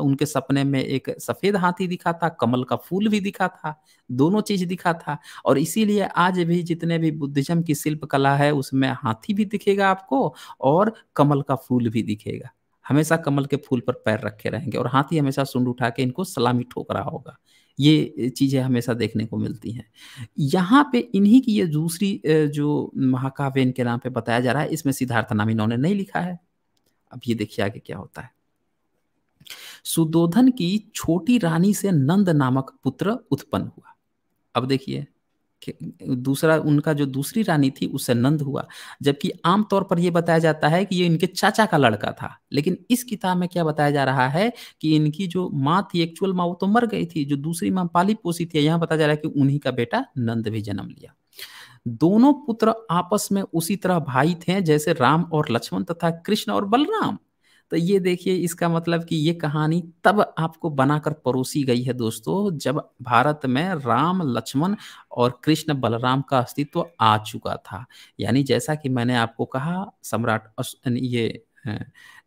उनके सपने में एक सफ़ेद हाथी दिखा था, कमल का फूल भी दिखा था, दोनों चीज़ दिखा था। और इसीलिए आज भी जितने भी बुद्धिज्म की शिल्प कला है, उसमें हाथी भी दिखेगा आपको और कमल का फूल भी दिखेगा। हमेशा कमल के फूल पर पैर रखे रहेंगे और हाथी हमेशा सुंड उठा के इनको सलामी ठोक रहा होगा। ये चीज़ें हमेशा देखने को मिलती हैं। यहाँ पे इन्हीं की ये दूसरी जो महाकाव्य इनके नाम पे बताया जा रहा है, इसमें सिद्धार्थ नाम इन्होंने नहीं लिखा है। अब ये देखिए आगे क्या होता है। सुदोधन की छोटी रानी से नंद नामक पुत्र उत्पन्न हुआ। अब देखिए दूसरा, उनका जो दूसरी रानी थी, उससे नंद हुआ। जबकि आमतौर पर यह बताया जाता है कि ये इनके चाचा का लड़का था। लेकिन इस किताब में क्या बताया जा रहा है कि इनकी जो माँ थी एक्चुअल माँ, वो तो मर गई थी। जो दूसरी माँ पाली पोसी थी, यहाँ बताया जा रहा है कि उन्हीं का बेटा नंद भी जन्म लिया। दोनों पुत्र आपस में उसी तरह भाई थे, जैसे राम और लक्ष्मण तथा कृष्ण और बलराम। तो ये देखिए, इसका मतलब कि ये कहानी तब आपको बनाकर परोसी गई है दोस्तों, जब भारत में राम, लक्ष्मण और कृष्ण बलराम का अस्तित्व आ चुका था। यानी जैसा कि मैंने आपको कहा, सम्राट ये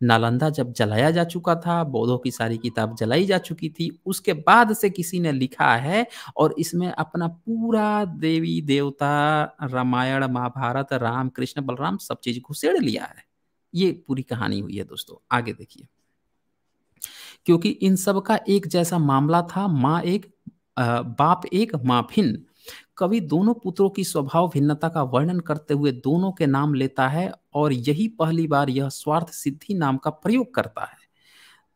नालंदा जब जलाया जा चुका था, बौद्धों की सारी किताब जलाई जा चुकी थी, उसके बाद से किसी ने लिखा है और इसमें अपना पूरा देवी देवता, रामायण, महाभारत, राम, कृष्ण, बलराम सब चीज़ घुसेड़ लिया है। ये पूरी कहानी हुई है दोस्तों, आगे देखिए। क्योंकि इन सब का एक जैसा मामला था, माँ एक बाप एक, माँ भिन्न। कवि दोनों पुत्रों की स्वभाव भिन्नता का वर्णन करते हुए दोनों के नाम लेता है और यही पहली बार यह स्वार्थ सिद्धि नाम का प्रयोग करता है।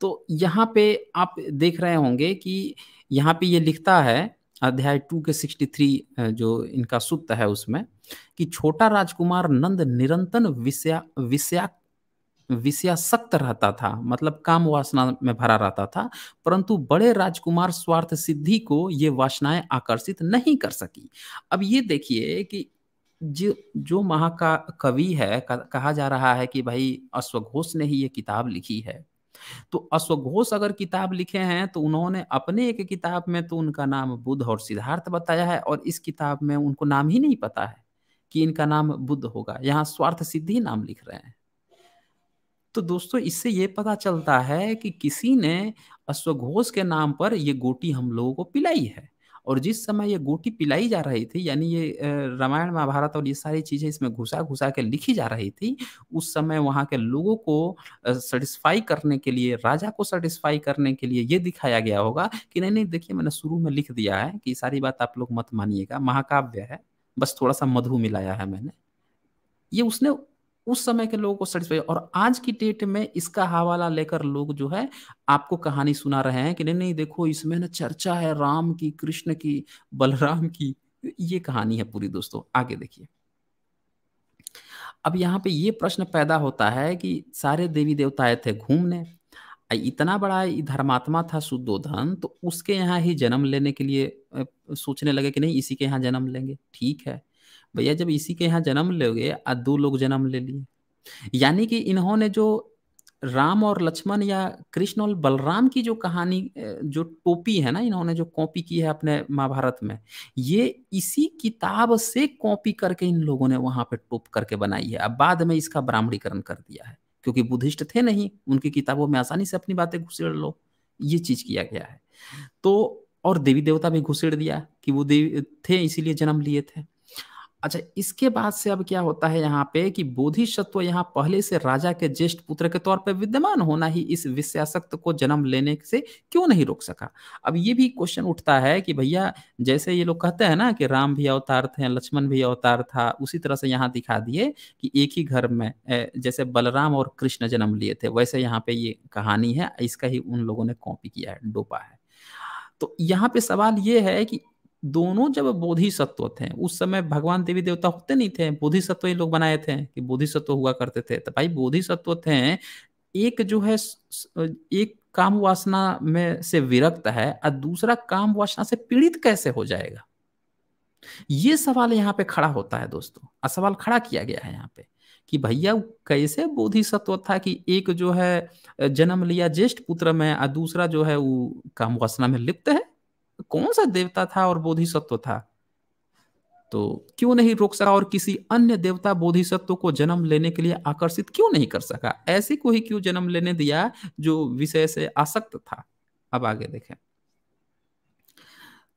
तो यहाँ पे आप देख रहे होंगे कि यहाँ पे ये लिखता है, अध्याय टू के सिक्सटी थ्री जो इनका सुत्त है उसमें, कि छोटा राजकुमार नंद निरंतर विषया विषया विषयासक्त रहता था मतलब काम वासना में भरा रहता था, परंतु बड़े राजकुमार स्वार्थ सिद्धि को ये वासनाएँ आकर्षित नहीं कर सकी। अब ये देखिए कि जो जो महा का कवि है कहा जा रहा है कि भाई अश्वघोष ने ही ये किताब लिखी है। तो अश्वघोष अगर किताब लिखे हैं तो उन्होंने अपने एक किताब में तो उनका नाम बुद्ध और सिद्धार्थ बताया है, और इस किताब में उनको नाम ही नहीं पता है कि इनका नाम बुद्ध होगा। यहाँ स्वार्थ सिद्धि नाम लिख रहे हैं। तो दोस्तों, इससे ये पता चलता है कि किसी ने अश्वघोष के नाम पर ये गोटी हम लोगों को पिलाई है। और जिस समय ये गोटी पिलाई जा रही थी, यानी ये रामायण, महाभारत और ये सारी चीज़ें इसमें घुसा घुसा के लिखी जा रही थी, उस समय वहाँ के लोगों को सेटिस्फाई करने के लिए, राजा को सेटिस्फाई करने के लिए ये दिखाया गया होगा कि नहीं नहीं, देखिए, मैंने शुरू में लिख दिया है कि सारी बात आप लोग मत मानिएगा, महाकाव्य है, बस थोड़ा सा मधु मिलाया है मैंने। ये उसने उस समय के लोगों को सेटिस्फाई और आज की डेट में इसका हवाला लेकर लोग जो है, आपको कहानी सुना रहे हैं कि नहीं नहीं, देखो इसमें ना चर्चा है राम की, कृष्ण की, बलराम की। ये कहानी है पूरी दोस्तों, आगे देखिए। अब यहाँ पे ये प्रश्न पैदा होता है कि सारे देवी देवता आए थे घूमने इतना बड़ा धर्मात्मा था शुद्धोधन तो उसके यहाँ ही जन्म लेने के लिए सोचने लगे कि नहीं, इसी के यहाँ जन्म लेंगे। ठीक है भैया जब इसी के यहाँ जन्म लोगे, आ दो लोग जन्म ले लिए। यानी कि इन्होंने जो राम और लक्ष्मण या कृष्ण और बलराम की जो कहानी जो टोपी है ना, इन्होंने जो कॉपी की है अपने महाभारत में, ये इसी किताब से कॉपी करके इन लोगों ने वहाँ पे टोप करके बनाई है। अब बाद में इसका ब्राह्मणीकरण कर दिया है, क्योंकि बुद्धिस्ट थे नहीं, उनकी किताबों में आसानी से अपनी बातें घुसेड़ लो, ये चीज़ किया गया है। तो और देवी देवता भी घुसेड़ दिया कि वो देवी थे, इसीलिए जन्म लिए थे। अच्छा इसके बाद से अब क्या होता है यहाँ पे कि बोधिसत्व यहाँ पहले से राजा के ज्येष्ठ पुत्र के तौर पर विद्यमान होना ही इस विषयासक्त को जन्म लेने से क्यों नहीं रोक सका? अब ये भी क्वेश्चन उठता है कि भैया, जैसे ये लोग कहते हैं ना कि राम भी अवतार थे, लक्ष्मण भी अवतार था, उसी तरह से यहाँ दिखा दिए कि एक ही घर में जैसे बलराम और कृष्ण जन्म लिए थे, वैसे यहाँ पे ये कहानी है, इसका ही उन लोगों ने कॉपी किया है, डोपा है। तो यहाँ पे सवाल ये है कि दोनों जब बोधिसत्व थे, उस समय भगवान देवी देवता होते नहीं थे, बोधिसत्व ही लोग बनाए थे कि बोधिसत्व हुआ करते थे। तो भाई बोधिसत्व थे, एक जो है एक काम वासना में से विरक्त है, और दूसरा काम वासना से पीड़ित कैसे हो जाएगा? ये सवाल यहाँ पे खड़ा होता है दोस्तों, और सवाल खड़ा किया गया है यहाँ पे कि भैया कैसे बोधिसत्व था कि एक जो है, जन्म लिया ज्येष्ठ पुत्र में, और दूसरा जो है वो काम वासना में लिप्त है? कौन सा देवता था और बोधिसत्व था? तो क्यों नहीं रोक सका और किसी अन्य देवता बोधिसत्व को जन्म लेने के लिए आकर्षित क्यों नहीं कर सका? ऐसे को ही क्यों जन्म लेने दिया जो विषय से आसक्त था? अब आगे देखें।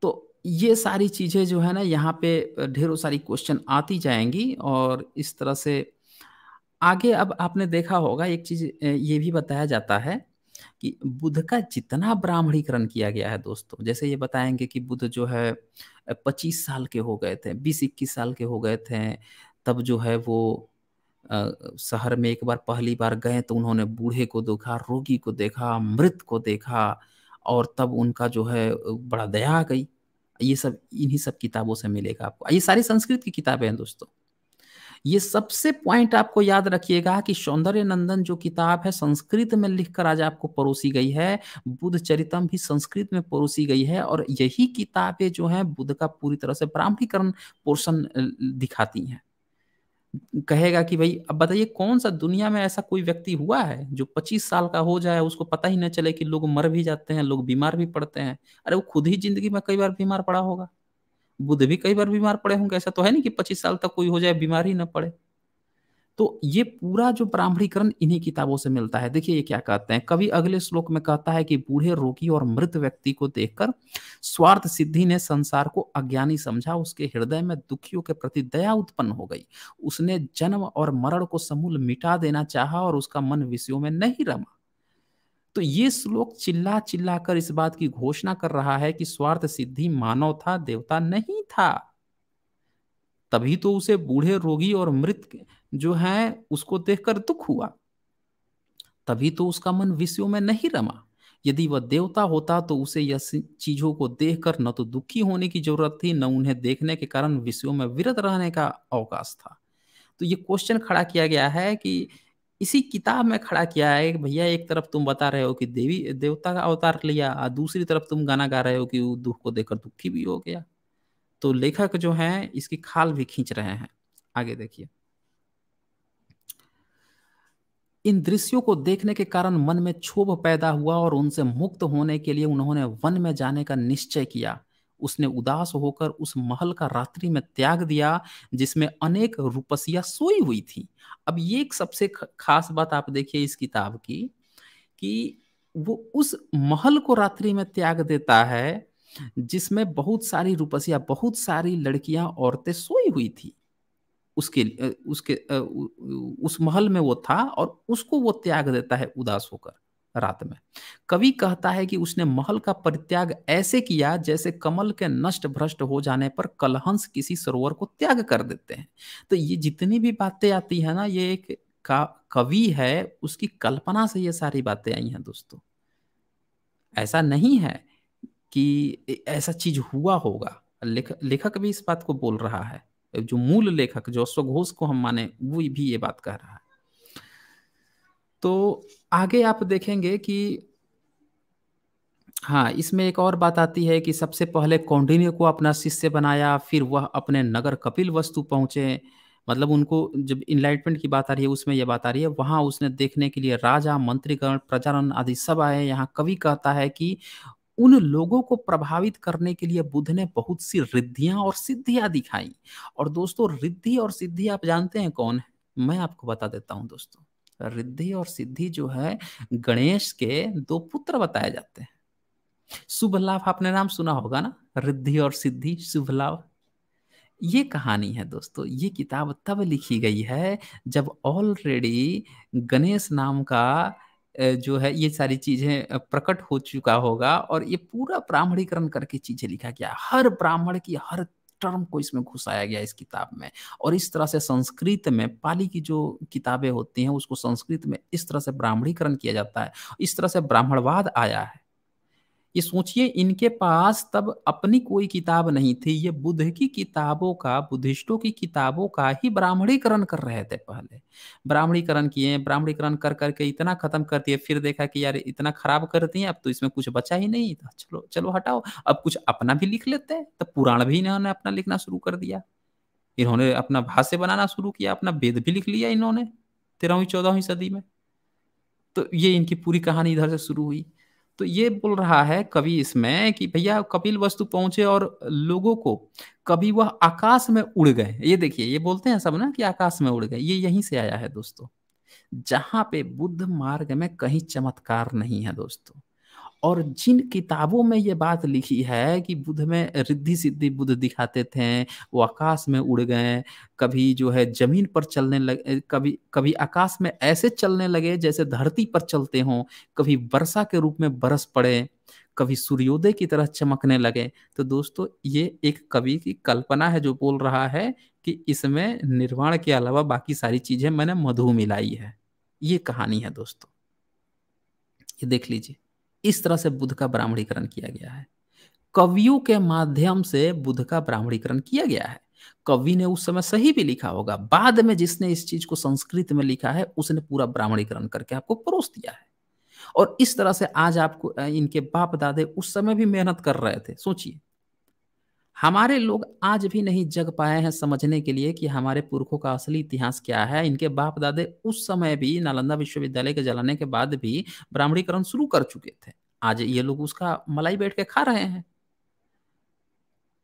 तो ये सारी चीज़ें जो है ना, यहाँ पे ढेरों सारी क्वेश्चन आती जाएँगी और इस तरह से आगे अब आपने देखा होगा, एक चीज़ ये भी बताया जाता है कि बुद्ध का जितना ब्राह्मणीकरण किया गया है दोस्तों, जैसे ये बताएँगे कि बुद्ध जो है पच्चीस साल के हो गए थे, बीस, इक्कीस साल के हो गए थे, तब जो है वो शहर में एक बार पहली बार गए तो उन्होंने बूढ़े को देखा, रोगी को देखा, मृत को देखा और तब उनका जो है बड़ा दया आ गई। ये सब, इन्हीं सब किताबों से मिलेगा आपको। ये सारी संस्कृत की किताबें हैं दोस्तों। ये सबसे पॉइंट आपको याद रखिएगा कि सौंदर्य नंदन जो किताब है, संस्कृत में लिखकर आज आपको परोसी गई है, बुद्ध चरितम भी संस्कृत में परोसी गई है और यही किताबें जो है, बुद्ध का पूरी तरह से ब्राह्मणीकरण पोर्शन दिखाती हैं। कहेगा कि भाई, अब बताइए कौन सा दुनिया में ऐसा कोई व्यक्ति हुआ है जो 25 साल का हो जाए, उसको पता ही न चले कि लोग मर भी जाते हैं, लोग बीमार भी पड़ते हैं। अरे वो खुद ही ज़िंदगी में कई बार बीमार पड़ा होगा। बुद्ध भी कई बार बीमार पड़े होंगे, ऐसा तो है नहीं कि पच्चीस साल तक कोई हो जाए, बीमार ही न पड़े। तो ये पूरा जो ब्राह्मणीकरण इन्हीं किताबों से मिलता है। देखिए ये क्या कहते हैं? कवि अगले श्लोक में कहता है कि बूढ़े रोगी और मृत व्यक्ति को देखकर स्वार्थ सिद्धि ने संसार को अज्ञानी समझा। उसके हृदय में दुखियों के प्रति दया उत्पन्न हो गई। उसने जन्म और मरण को समूल मिटा देना चाहा और उसका मन विषयों में नहीं रमा। तो ये श्लोक चिल्ला चिल्ला कर इस बात की घोषणा कर रहा है कि स्वार्थ सिद्धि मानव था, देवता नहीं था। तभी तो उसे बूढ़े रोगी और मृत जो है, उसको देखकर दुख हुआ। तभी तो उसका मन विषयों में नहीं रमा। यदि वह देवता होता तो उसे यह चीज़ों को देखकर न तो दुखी होने की ज़रूरत थी, न उन्हें देखने के कारण विषयों में विरत रहने का अवकाश था। तो ये क्वेश्चन खड़ा किया गया है कि इसी किताब में खड़ा किया है भैया एक तरफ़ तुम बता रहे हो कि देवी, देवता का अवतार लिया, और दूसरी तरफ़ तुम गाना गा रहे हो कि दुख को देखकर दुखी भी हो गया। तो लेखक जो है, इसकी खाल भी खींच रहे हैं। आगे देखिए। इन दृश्यों को देखने के कारण मन में क्षोभ पैदा हुआ और उनसे मुक्त होने के लिए उन्होंने वन में जाने का निश्चय किया। उसने उदास होकर उस महल का रात्रि में त्याग दिया, जिसमें अनेक रूपसिया सोई हुई थी। अब ये एक सबसे खास बात आप देखिए इस किताब की, कि वो उस महल को रात्रि में त्याग देता है, जिसमें बहुत सारी रूपसिया, बहुत सारी लड़कियाँ, औरतें सोई हुई थी। उसके उसके उस महल में वो था और उसको वो त्याग देता है उदास होकर। रात में। कवि कहता है कि उसने महल का परित्याग ऐसे किया जैसे कमल के नष्ट भ्रष्ट हो जाने पर कलहंस किसी सरोवर को त्याग कर देते हैं। तो ये जितनी भी बातें आती है ना, ये एक का, कवि है, उसकी कल्पना से ये सारी बातें आई हैं दोस्तों। ऐसा नहीं है कि ऐसा चीज़ हुआ होगा। लेख, लेखक भी इस बात को बोल रहा है। जो मूल लेखक, जो स्वघोष को हम माने, वो भी ये बात कह रहा है। तो आगे आप देखेंगे कि हाँ इसमें एक और बात आती है कि सबसे पहले कौंडिन्य को अपना शिष्य बनाया, फिर वह अपने नगर कपिल वस्तु पहुँचे। मतलब उनको जब इनलाइटमेंट की बात आ रही है, उसमें यह बात आ रही है, वहाँ उसने देखने के लिए राजा, मंत्रीगण प्रजारण आदि सब आए। यहाँ कवि कहता है कि उन लोगों को प्रभावित करने के लिए बुद्ध ने बहुत सी रिद्धियाँ और सिद्धियाँ दिखाई। और दोस्तों, रिद्धि और सिद्धि आप जानते हैं कौन है? मैं आपको बता देता हूँ दोस्तों। रिद्धि और सिद्धि जो है, गणेश के दो पुत्र बताए जाते हैं। शुभ लाभ आपने नाम सुना होगा ना? रिद्धि और सिद्धि शुभ लाभ ये कहानी है दोस्तों, ये किताब तब लिखी गई है जब ऑलरेडी गणेश नाम का जो है, ये सारी चीज़ें प्रकट हो चुका होगा और ये पूरा ब्राह्मणीकरण करके चीज़ें लिखा गया। हर ब्राह्मण की हर टर्म को इसमें घुसाया गया इस किताब में। और इस तरह से संस्कृत में पाली की जो किताबें होती हैं, उसको संस्कृत में इस तरह से ब्राह्मणीकरण किया जाता है। इस तरह से ब्राह्मणवाद आया है। ये सोचिए, इनके पास तब अपनी कोई किताब नहीं थी। ये बुद्ध की किताबों का बुद्धिस्टों की किताबों का ही ब्राह्मणीकरण कर रहे थे पहले। ब्राह्मणीकरण किए, ब्राह्मणीकरण कर करके इतना खत्म कर दिए, फिर देखा कि यार इतना खराब कर दिए, अब तो इसमें कुछ बचा ही नहीं था। चलो चलो हटाओ, अब कुछ अपना भी लिख लेते हैं। तो पुराण भी इन्होंने अपना लिखना शुरू कर दिया। इन्होंने अपना भाष्य बनाना शुरू किया, अपना वेद भी लिख लिया इन्होंने, तेरहवीं, चौदहवीं सदी में। तो ये इनकी पूरी कहानी इधर से शुरू हुई। तो ये बोल रहा है कवि इसमें कि भैया कपिल वस्तु पहुँचे और लोगों को कभी वह आकाश में उड़ गए। ये देखिए, ये बोलते हैं सब ना कि आकाश में उड़ गए। ये यहीं से आया है दोस्तों। जहाँ पे बुद्ध मार्ग में कहीं चमत्कार नहीं है दोस्तों। और जिन किताबों में ये बात लिखी है कि बुद्ध में रिद्धि सिद्धि बुद्ध दिखाते थे, वो आकाश में उड़ गए, कभी जो है ज़मीन पर चलने लगे कभी कभी आकाश में ऐसे चलने लगे जैसे धरती पर चलते हों, कभी वर्षा के रूप में बरस पड़े, कभी सूर्योदय की तरह चमकने लगे। तो दोस्तों, ये एक कवि की कल्पना है जो बोल रहा है कि इसमें निर्वाण के अलावा बाकी सारी चीज़ें मैंने मधु मिलाई है। ये कहानी है दोस्तों। ये देख लीजिए। इस तरह से बुद्ध का ब्राह्मणीकरण किया गया है। कवियों के माध्यम से बुद्ध का ब्राह्मणीकरण किया गया है। कवि ने उस समय सही भी लिखा होगा। बाद में जिसने इस चीज़ को संस्कृत में लिखा है, उसने पूरा ब्राह्मणीकरण करके आपको परोस दिया है। और इस तरह से आज आपको इनके बाप दादे उस समय भी मेहनत कर रहे थे। सोचिए। हमारे लोग आज भी नहीं जग पाए हैं समझने के लिए कि हमारे पुरखों का असली इतिहास क्या है। इनके बाप दादे उस समय भी नालंदा विश्वविद्यालय के जलाने के बाद भी ब्राह्मणीकरण शुरू कर चुके थे। आज ये लोग उसका मलाई बैठ के खा रहे हैं।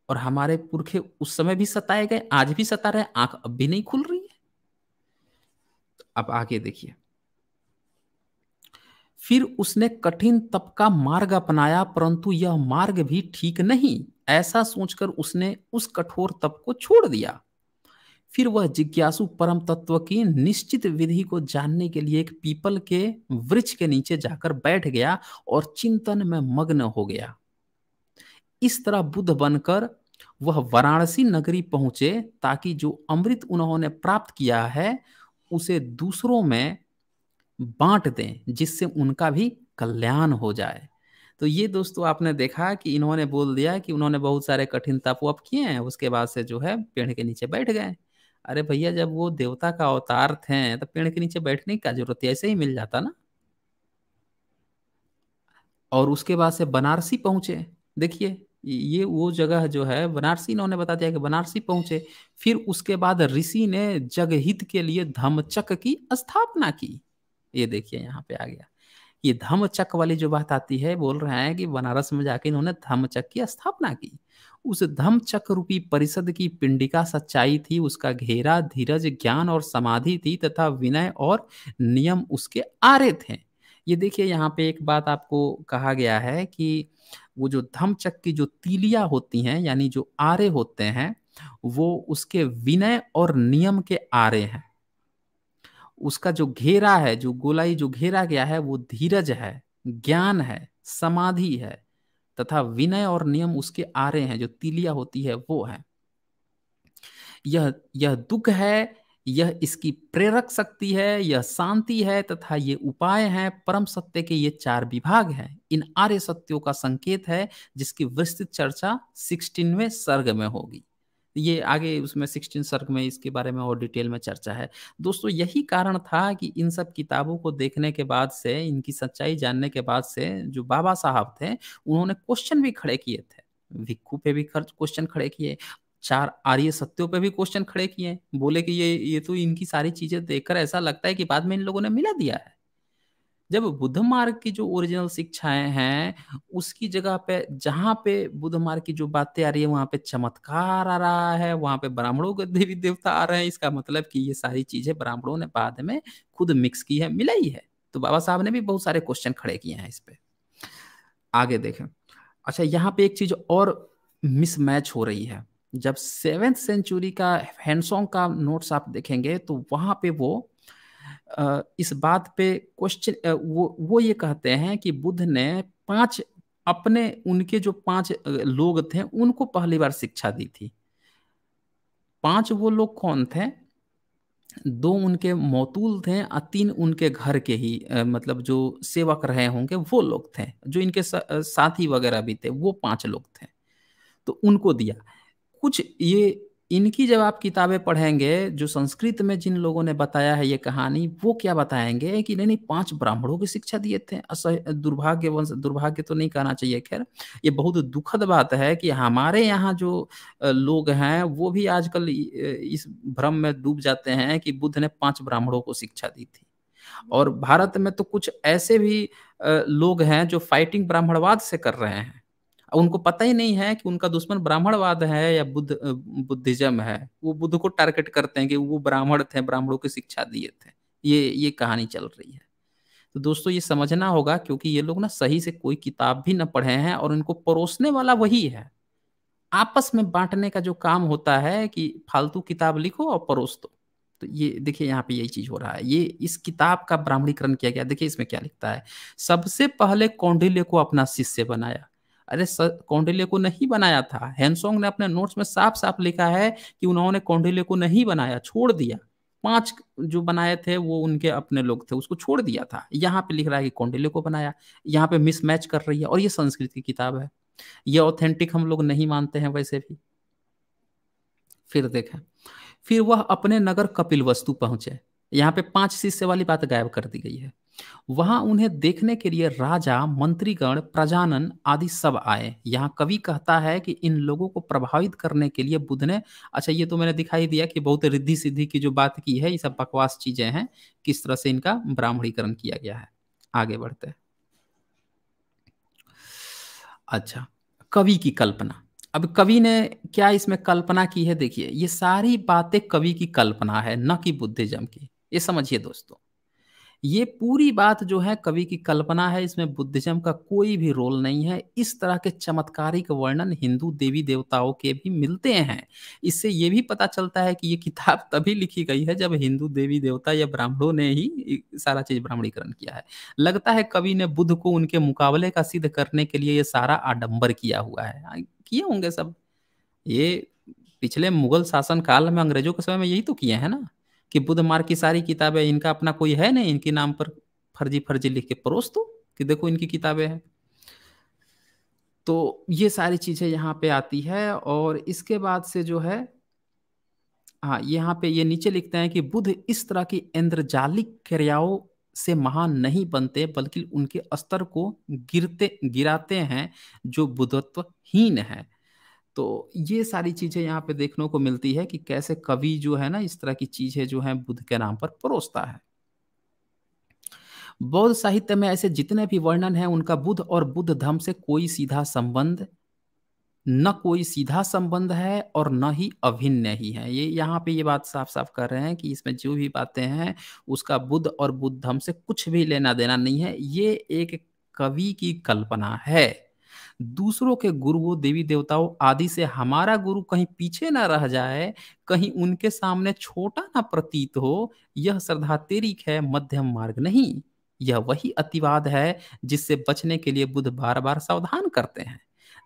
और हमारे पुरखे उस समय भी सताए गए, आज भी सता रहे आँख अब भी नहीं खुल रही है। तो अब आगे देखिए। फिर उसने कठिन तप का मार्ग अपनाया, परंतु यह मार्ग भी ठीक नहीं। ऐसा सोचकर उसने उस कठोर तप को छोड़ दिया। फिर वह जिज्ञासु परम तत्व की निश्चित विधि को जानने के लिए एक पीपल के वृक्ष के नीचे जाकर बैठ गया और चिंतन में मग्न हो गया। इस तरह बुद्ध बनकर वह वाराणसी नगरी पहुँचे ताकि जो अमृत उन्होंने प्राप्त किया है, उसे दूसरों में बांट दें, जिससे उनका भी कल्याण हो जाए। तो ये दोस्तों आपने देखा कि इन्होंने बोल दिया कि उन्होंने बहुत सारे कठिन तप वप किए हैं, उसके बाद से जो है पेड़ के नीचे बैठ गए। अरे भैया, जब वो देवता का अवतार थे तो पेड़ के नीचे बैठने की ज़रूरत है ऐसे ही मिल जाता ना। और उसके बाद से बनारसी पहुँचे। देखिए, ये वो जगह जो है, बनारसी इन्होंने बता दिया कि बनारसी पहुँचे। फिर उसके बाद ऋषि ने जगहित के लिए धमचक की स्थापना की। ये देखिए, यहाँ पे आ गया। ये धम्मचक वाली जो बात आती है, बोल रहे हैं कि बनारस में जाके इन्होंने धम्मचक की स्थापना की। उस धम्मचक रूपी परिषद की पिंडिका सच्चाई थी, उसका घेरा, धीरज, ज्ञान और समाधि थी तथा विनय और नियम उसके आरे थे। ये देखिए, यहाँ पे एक बात आपको कहा गया है कि वो जो धम्मचक की जो तीलियाँ होती हैं, यानी जो आरे होते हैं, वो उसके विनय और नियम के आरे हैं। उसका जो घेरा है, जो गोलाई जो घेरा गया है, वो धीरज है, ज्ञान है, समाधि है, तथा विनय और नियम उसके आरे हैं, जो तिलिया होती है, वो है। यह यह दुख है, यह इसकी प्रेरक शक्ति है, यह शांति है, तथा ये उपाय हैं, परम सत्य के ये चार विभाग हैं। इन आर्य सत्यों का संकेत है, जिसकी विस्तृत चर्चा सिक्सटीनवे सर्ग में होगी। ये आगे उसमें सिक्सटीन सर्ग में इसके बारे में और डिटेल में चर्चा है। दोस्तों, यही कारण था कि इन सब किताबों को देखने के बाद से, इनकी सच्चाई जानने के बाद से जो बाबा साहब थे, उन्होंने क्वेश्चन भी खड़े किए थे। भिक्खू पे भी खर्च क्वेश्चन खड़े किए, चार आर्य सत्यों पे भी क्वेश्चन खड़े किए, बोले कि ये ये तो इनकी सारी चीज़ें देखकर ऐसा लगता है कि बाद में इन लोगों ने मिला दिया है। जब बुद्ध मार्ग की जो ओरिजिनल शिक्षाएँ हैं, उसकी जगह पे, जहाँ पे बुद्ध मार्ग की जो बातें आ रही है, वहाँ पे चमत्कार आ रहा है, वहाँ पे ब्राह्मणों के देवी देवता आ रहे हैं। इसका मतलब कि ये सारी चीज़ें ब्राह्मणों ने बाद में खुद मिक्स की है मिलाई है तो बाबा साहब ने भी बहुत सारे क्वेश्चन खड़े किए हैं इस पे। आगे देखें। अच्छा यहाँ पे एक चीज़ और मिसमैच हो रही है। जब सेवेंथ सेंचुरी का हैंडसोंग का नोट्स आप देखेंगे तो वहाँ पे वो इस बात पे क्वेश्चन वो वो ये कहते हैं कि बुद्ध ने पाँच अपने, उनके जो पाँच लोग थे, उनको पहली बार शिक्षा दी थी। पाँच वो लोग कौन थे? दो उनके मौतूल थे और तीन उनके घर के ही मतलब जो सेवक रहे होंगे, वो लोग थे, जो इनके साथी वगैरह भी थे, वो पाँच लोग थे। तो उनको दिया। कुछ ये इनकी जब आप किताबें पढ़ेंगे जो संस्कृत में जिन लोगों ने बताया है ये कहानी वो क्या बताएँगे कि नहीं नहीं पाँच ब्राह्मणों की शिक्षा दिए थे? दुर्भाग्य वंश दुर्भाग्य तो नहीं कहना चाहिए खैर ये बहुत दुखद बात है कि हमारे यहाँ जो लोग हैं वो भी आजकल इस भ्रम में डूब जाते हैं कि बुद्ध ने पाँच ब्राह्मणों को शिक्षा दी थी। और भारत में तो कुछ ऐसे भी लोग हैं जो फाइटिंग ब्राह्मणवाद से कर रहे हैं। उनको पता ही नहीं है कि उनका दुश्मन ब्राह्मणवाद है या बुद्ध बुद्धिज्म है। वो बुद्ध को टारगेट करते हैं कि वो ब्राह्मण थे, ब्राह्मणों की शिक्षा दिए थे। ये ये कहानी चल रही है। तो दोस्तों, ये समझना होगा क्योंकि ये लोग ना सही से कोई किताब भी ना पढ़े हैं और इनको परोसने वाला वही है। आपस में बांटने का जो काम होता है कि फालतू किताब लिखो और परोस दो। तो ये, देखिए यहाँ पे यही चीज़ हो रहा है। ये, इस किताब का ब्राह्मणीकरण किया गया। देखिए इसमें क्या लिखता है? सबसे पहले कौंडिल्य को अपना शिष्य बनाया। अरे कौंडिल्य को नहीं बनाया था। हैंसोंग ने अपने नोट्स में साफ़ साफ़ लिखा है कि उन्होंने कौंडिल्य को नहीं बनाया, छोड़ दिया। पाँच जो बनाए थे, वो उनके अपने लोग थे, उसको छोड़ दिया था। यहाँ पे लिख रहा है कि कौंडिल्य को बनाया। यहाँ पे मिसमैच कर रही है, और ये संस्कृत की किताब है। ये ऑथेंटिक हम लोग नहीं मानते हैं वैसे भी। फिर देखें। फिर वह अपने नगर कपिल वस्तु पहुँचे। यहाँ पे पाँच शिष्य वाली बात गायब कर दी गई है। वहाँ उन्हें देखने के लिए राजा, मंत्रीगण, प्रजानन आदि सब आए। यहाँ कवि कहता है कि इन लोगों को प्रभावित करने के लिए बुद्ध ने अच्छा ये तो मैंने दिखाई दिया कि बहुत रिद्धि सिद्धि की जो बात की है, ये सब बकवास चीज़ें हैं, किस तरह से इनका ब्राह्मणीकरण किया गया है। आगे बढ़ते अच्छा कवि की कल्पना। अब कवि ने क्या इसमें कल्पना की है? देखिए, ये सारी बातें कवि की कल्पना है, न कि बुद्धिज्म की। ये समझिए दोस्तों। ये पूरी बात जो है कवि की कल्पना है इसमें बुद्धिज्म का कोई भी रोल नहीं है। इस तरह के चमत्कारिक वर्णन हिंदू देवी देवताओं के भी मिलते हैं। इससे ये भी पता चलता है कि ये किताब तभी लिखी गई है जब हिंदू देवी देवता या ब्राह्मणों ने ही सारा चीज़ ब्राह्मणीकरण किया है। लगता है कवि ने बुद्ध को उनके मुकाबले का सिद्ध करने के लिए ये सारा आडंबर किया हुआ है। हाँ, किए होंगे सब। ये पिछले मुगल शासन काल में अंग्रेज़ों के समय में यही तो किए हैं ना? कि बुद्ध मार्ग की सारी किताबें, इनका अपना कोई है नहीं, इनके नाम पर फर्जी फर्जी लिख के परोस दो कि देखो इनकी किताबें हैं। तो ये सारी चीज़ें यहाँ पे आती है और इसके बाद से जो है हाँ यहाँ पे ये नीचे लिखते हैं कि बुद्ध इस तरह की इंद्रजालिक क्रियाओं से महान नहीं बनते, बल्कि उनके स्तर को गिरते, गिराते हैं जो बुद्धत्वहीन है। तो ये सारी चीज़ें यहाँ पे देखने को मिलती है कि कैसे कवि जो है ना, इस तरह की चीज़ें जो है बुद्ध के नाम पर परोसता है। बौद्ध साहित्य में ऐसे जितने भी वर्णन हैं, उनका बुद्ध और बुद्ध धर्म से कोई सीधा संबंध, न कोई सीधा संबंध है और न ही अभिन्न ही है। ये यहाँ पे ये बात साफ़ साफ़ कर रहे हैं कि इसमें जो भी बातें हैं, उसका बुद्ध और बुद्ध धर्म से कुछ भी लेना देना नहीं है। ये एक कवि की कल्पना है। दूसरों के गुरुओं देवी देवताओं आदि से हमारा गुरु कहीं पीछे ना रह जाए, कहीं उनके सामने छोटा ना प्रतीत हो, यह श्रद्धा तेरी है, मध्यम मार्ग नहीं। यह वही अतिवाद है जिससे बचने के लिए बुद्ध बार बार सावधान करते हैं।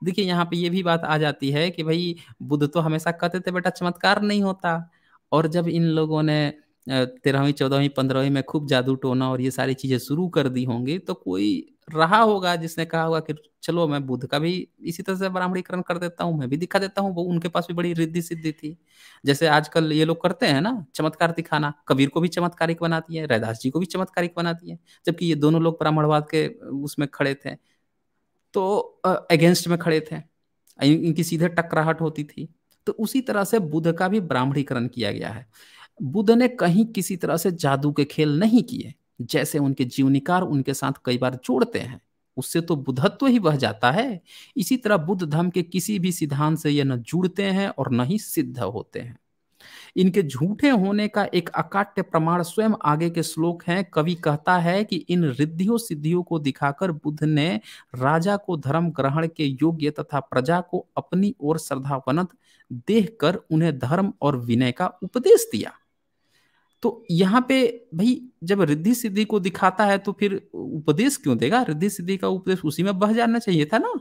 देखिए, यहाँ पे ये भी बात आ जाती है कि भाई, बुद्ध तो हमेशा कहते थे, बेटा, चमत्कार नहीं होता। और जब इन लोगों ने तेरहवीं, चौदहवीं, पंद्रहवीं में खूब जादू टोना और ये सारी चीज़ें शुरू कर दी होंगी तो कोई रहा होगा जिसने कहा होगा कि चलो मैं बुद्ध का भी इसी तरह से ब्राह्मणीकरण कर देता हूँ, मैं भी दिखा देता हूँ, वो उनके पास भी बड़ी रिद्धि सिद्धि थी। जैसे आजकल ये लोग करते हैं ना, चमत्कार दिखाना, कबीर को भी चमत्कारिक बनाती है, रैदास जी को भी चमत्कारिक बनाती है, जबकि ये दोनों लोग ब्राह्मणवाद के, उसमें खड़े थे तो अगेंस्ट में खड़े थे इनकी सीधे टकराहट होती थी तो उसी तरह से बुद्ध का भी ब्राह्मणीकरण किया गया है। बुद्ध ने कहीं किसी तरह से जादू के खेल नहीं किए। जैसे उनके जीवनिकार उनके साथ कई बार जोड़ते हैं, उससे तो बुद्धत्व ही बह जाता है। इसी तरह बुद्ध धर्म के किसी भी सिद्धांत से ये न जुड़ते हैं और न ही सिद्ध होते हैं। इनके झूठे होने का एक अकाट्य प्रमाण स्वयं आगे के श्लोक हैं। कवि कहता है कि इन रिद्धियों सिद्धियों को दिखाकर बुद्ध ने राजा को धर्म ग्रहण के योग्य तथा प्रजा को अपनी ओर श्रद्धावनत देखकर उन्हें धर्म और विनय का उपदेश दिया। तो यहाँ पे भाई जब रिद्धि सिद्धि को दिखाता है तो फिर उपदेश क्यों देगा? रिद्धि सिद्धि का उपदेश उसी में बह जाना चाहिए था ना?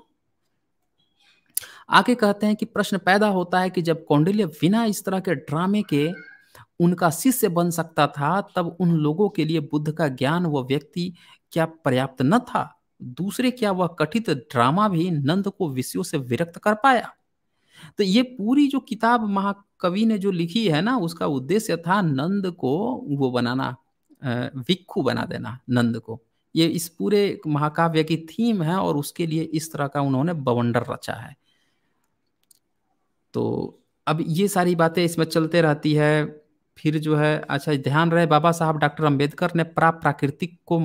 आगे कहते हैं कि प्रश्न पैदा होता है कि जब कौंडिल्य बिना इस तरह के ड्रामे के उनका शिष्य बन सकता था, तब उन लोगों के लिए बुद्ध का ज्ञान व व्यक्ति क्या पर्याप्त न था? दूसरे क्या वह कथित ड्रामा भी नंद को विषयों से विरक्त कर पाया? तो ये पूरी जो किताब महाकवि ने जो लिखी है ना, उसका उद्देश्य था नंद को वो बनाना भिक्षु बना देना नंद को। ये इस पूरे महाकाव्य की थीम है और उसके लिए इस तरह का उन्होंने बवंडर रचा है। तो अब ये सारी बातें इसमें चलते रहती है। फिर जो है अच्छा ध्यान रहे बाबा साहब डॉक्टर अंबेडकर ने प्राकृतिक को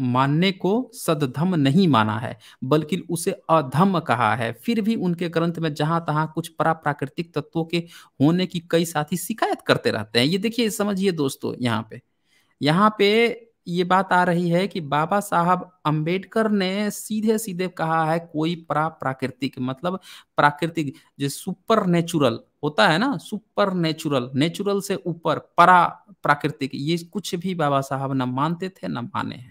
मानने को सदधम नहीं माना है, बल्कि उसे अधम कहा है। फिर भी उनके ग्रंथ में जहाँ तहां कुछ परा प्राकृतिक तत्वों के होने की कई साथी शिकायत करते रहते हैं। ये देखिए समझिए दोस्तों, यहाँ पे। यहाँ पे ये बात आ रही है कि बाबा साहब अंबेडकर ने सीधे सीधे कहा है, कोई परा प्राकृतिक मतलब प्राकृतिक, जो सुपर नेचुरल होता है ना सुपर नेचुरल नेचुरल से ऊपर परा प्राकृतिक ये कुछ भी बाबा साहब न मानते थे, न माने हैं।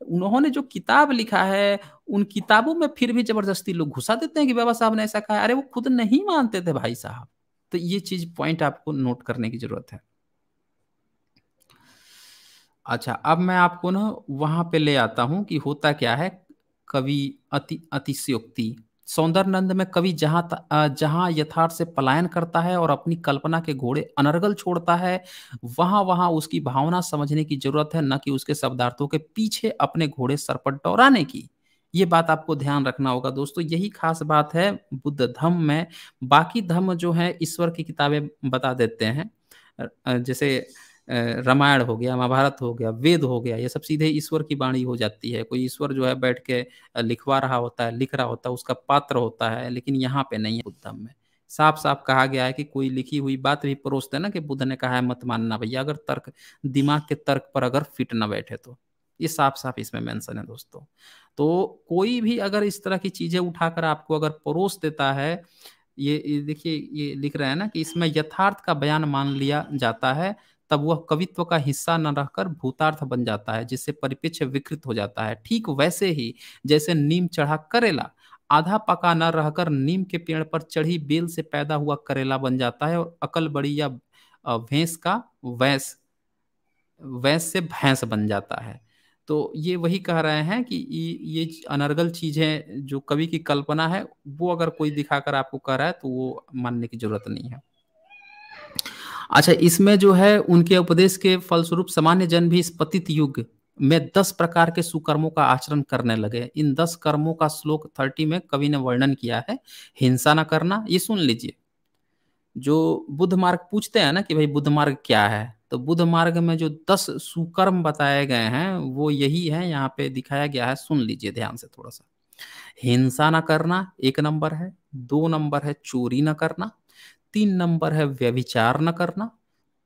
उन्होंने जो किताब लिखा है, उन किताबों में फिर भी ज़बरदस्ती लोग घुसा देते हैं कि बाबा साहब ने ऐसा कहा अरे, वो खुद नहीं मानते थे भाई साहब। तो ये चीज़ पॉइंट आपको नोट करने की ज़रूरत है। अच्छा अब मैं आपको ना वहाँ पे ले आता हूँ कि होता क्या है, कवि अति, अतिशयोक्ति। सौंदरनंद में कवि जहाँ जहाँ यथार्थ से पलायन करता है और अपनी कल्पना के घोड़े अनर्गल छोड़ता है, वहाँ वहाँ उसकी भावना समझने की ज़रूरत है, न कि उसके शब्दार्थों के पीछे अपने घोड़े सरपट डोराने की। ये बात आपको ध्यान रखना होगा दोस्तों। यही खास बात है बुद्ध धम्म में। बाकी धम्म जो है ईश्वर की किताबें बता देते हैं। जैसे रामायण हो गया, महाभारत हो गया, वेद हो गया, ये सब सीधे ईश्वर की वाणी हो जाती है। कोई ईश्वर जो है बैठ के लिखवा रहा होता है, लिख रहा होता है, उसका पात्र होता है, लेकिन यहाँ पे नहीं है बुद्धम में। साफ़ साफ़ कहा गया है कि कोई लिखी हुई बात भी परोसते ना कि बुद्ध ने कहा है, मत मानना भैया, अगर तर्क, दिमाग के तर्क पर अगर फिट न बैठे तो। ये साफ़ साफ़ इसमें मेंशन है दोस्तों। तो कोई भी अगर इस तरह की चीज़ें उठाकर आपको अगर परोस देता है ये देखिए, ये लिख रहे हैं ना कि इसमें यथार्थ का बयान मान लिया जाता है तब वह कवित्व का हिस्सा न रहकर भूतार्थ बन जाता है, जिससे परिपेक्ष विकृत हो जाता है। ठीक वैसे ही, जैसे नीम चढ़ा करेला, आधा पका न रहकर नीम के पेड़ पर चढ़ी बेल से पैदा हुआ करेला बन जाता है और अकल बड़ी या भैंस का वैस वैस से भैंस बन जाता है। तो ये वही कह रहे हैं कि ये अनर्गल चीज़ें जो कवि की कल्पना है, वो अगर कोई दिखाकर आपको कह रहा है तो वो मानने की ज़रूरत नहीं है। अच्छा इसमें जो है, उनके उपदेश के फलस्वरूप सामान्य जन भी इस पतित युग में दस प्रकार के सुकर्मों का आचरण करने लगे। इन दस कर्मों का श्लोक थर्टी में कवि ने वर्णन किया है। हिंसा न करना, ये सुन लीजिए। जो बुद्ध मार्ग पूछते हैं ना कि भाई बुद्ध मार्ग क्या है? तो बुद्ध मार्ग में जो दस सुकर्म बताए गए हैं, वो यही है, यहाँ पे दिखाया गया है। सुन लीजिए ध्यान से थोड़ा सा। हिंसा न करना, एक नंबर है। दो नंबर है, चोरी न करना। तीन नंबर है व्यभिचार न करना।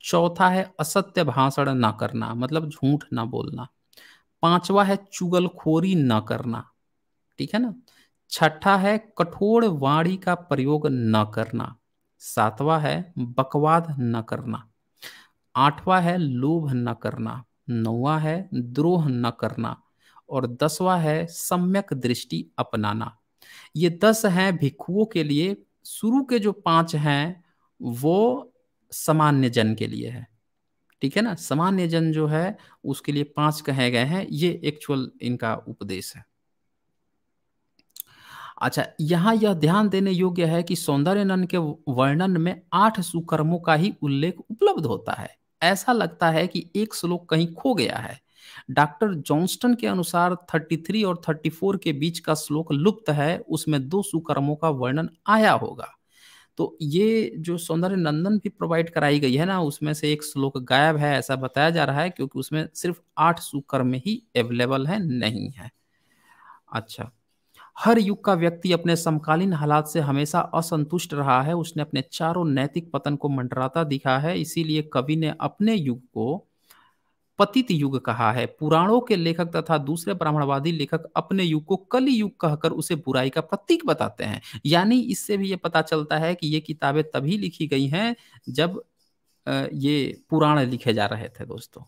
चौथा है असत्य भाषण न करना मतलब झूठ न बोलना। पांचवा है चुगलखोरी न करना, ठीक है ना? छठा है कठोर वाणी का प्रयोग न करना। सातवां है बकवाद न करना। आठवां है लोभ न करना। नौवा है द्रोह न करना। और दसवां है सम्यक दृष्टि अपनाना। ये दस हैं भिक्षुओं के लिए शुरू के जो पाँच हैं, वो सामान्य जन के लिए है। ठीक है ना? सामान्य जन जो है, उसके लिए पाँच कहे गए हैं। ये एक्चुअल इनका उपदेश है। अच्छा यहाँ यह ध्यान देने योग्य है कि सौंदर्य नन के वर्णन में आठ सुकर्मों का ही उल्लेख उपलब्ध होता है। ऐसा लगता है कि एक श्लोक कहीं खो गया है। डॉक्टर जॉन्स्टन के अनुसार 33 और 34 के बीच का श्लोक लुप्त है, उसमें दो सुकर्मों का वर्णन आया होगा। तो ये जो सौंदर्य नंदन भी प्रोवाइड कराई गई है ना, उसमें से एक श्लोक गायब है, ऐसा बताया जा रहा है, क्योंकि उसमें सिर्फ़ आठ सुकर्म ही अवेलेबल है, नहीं है। अच्छा। हर युग का व्यक्ति अपने समकालीन हालात से हमेशा असंतुष्ट रहा है, उसने अपने चारों नैतिक पतन को मंडराता दिखा है, इसीलिए कवि ने अपने युग को पतित युग कहा है। पुराणों के लेखक तथा दूसरे ब्राह्मणवादी लेखक अपने युग को कली युग कहकर उसे बुराई का प्रतीक बताते हैं। यानी इससे भी ये पता चलता है कि ये किताबें तभी लिखी गई हैं जब ये पुराण लिखे जा रहे थे दोस्तों।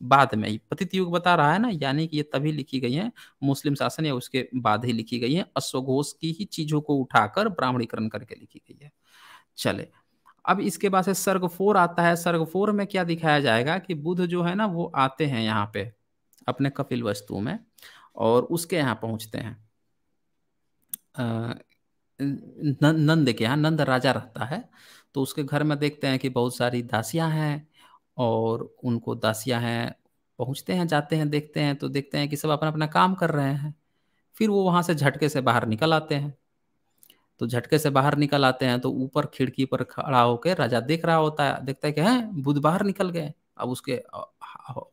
बाद में, पतित युग बता रहा है ना, यानी कि ये तभी लिखी गई है, मुस्लिम शासन या उसके बाद ही लिखी गई है, अश्वघोष की ही चीज़ों को उठाकर ब्राह्मणीकरण करके लिखी गई है। चले अब इसके बाद से सर्ग फोर आता है। सर्ग फोर में क्या दिखाया जाएगा कि बुध जो है ना, वो आते हैं यहाँ पे अपने कपिल वस्तु में और उसके यहाँ पहुँचते हैं। नंद के यहाँ, नंद राजा रहता है तो उसके घर में देखते हैं कि बहुत सारी दासियाँ हैं और उनको दासियाँ हैं, पहुँचते हैं, जाते हैं, देखते हैं तो देखते हैं कि सब अपना अपना काम कर रहे हैं। फिर वो वहाँ से झटके से बाहर निकल आते हैं। तो झटके से बाहर निकल आते हैं तो ऊपर खिड़की पर खड़ा होकर राजा देख रहा होता है, देखता है कि हैं, बुध बाहर निकल गए। अब उसके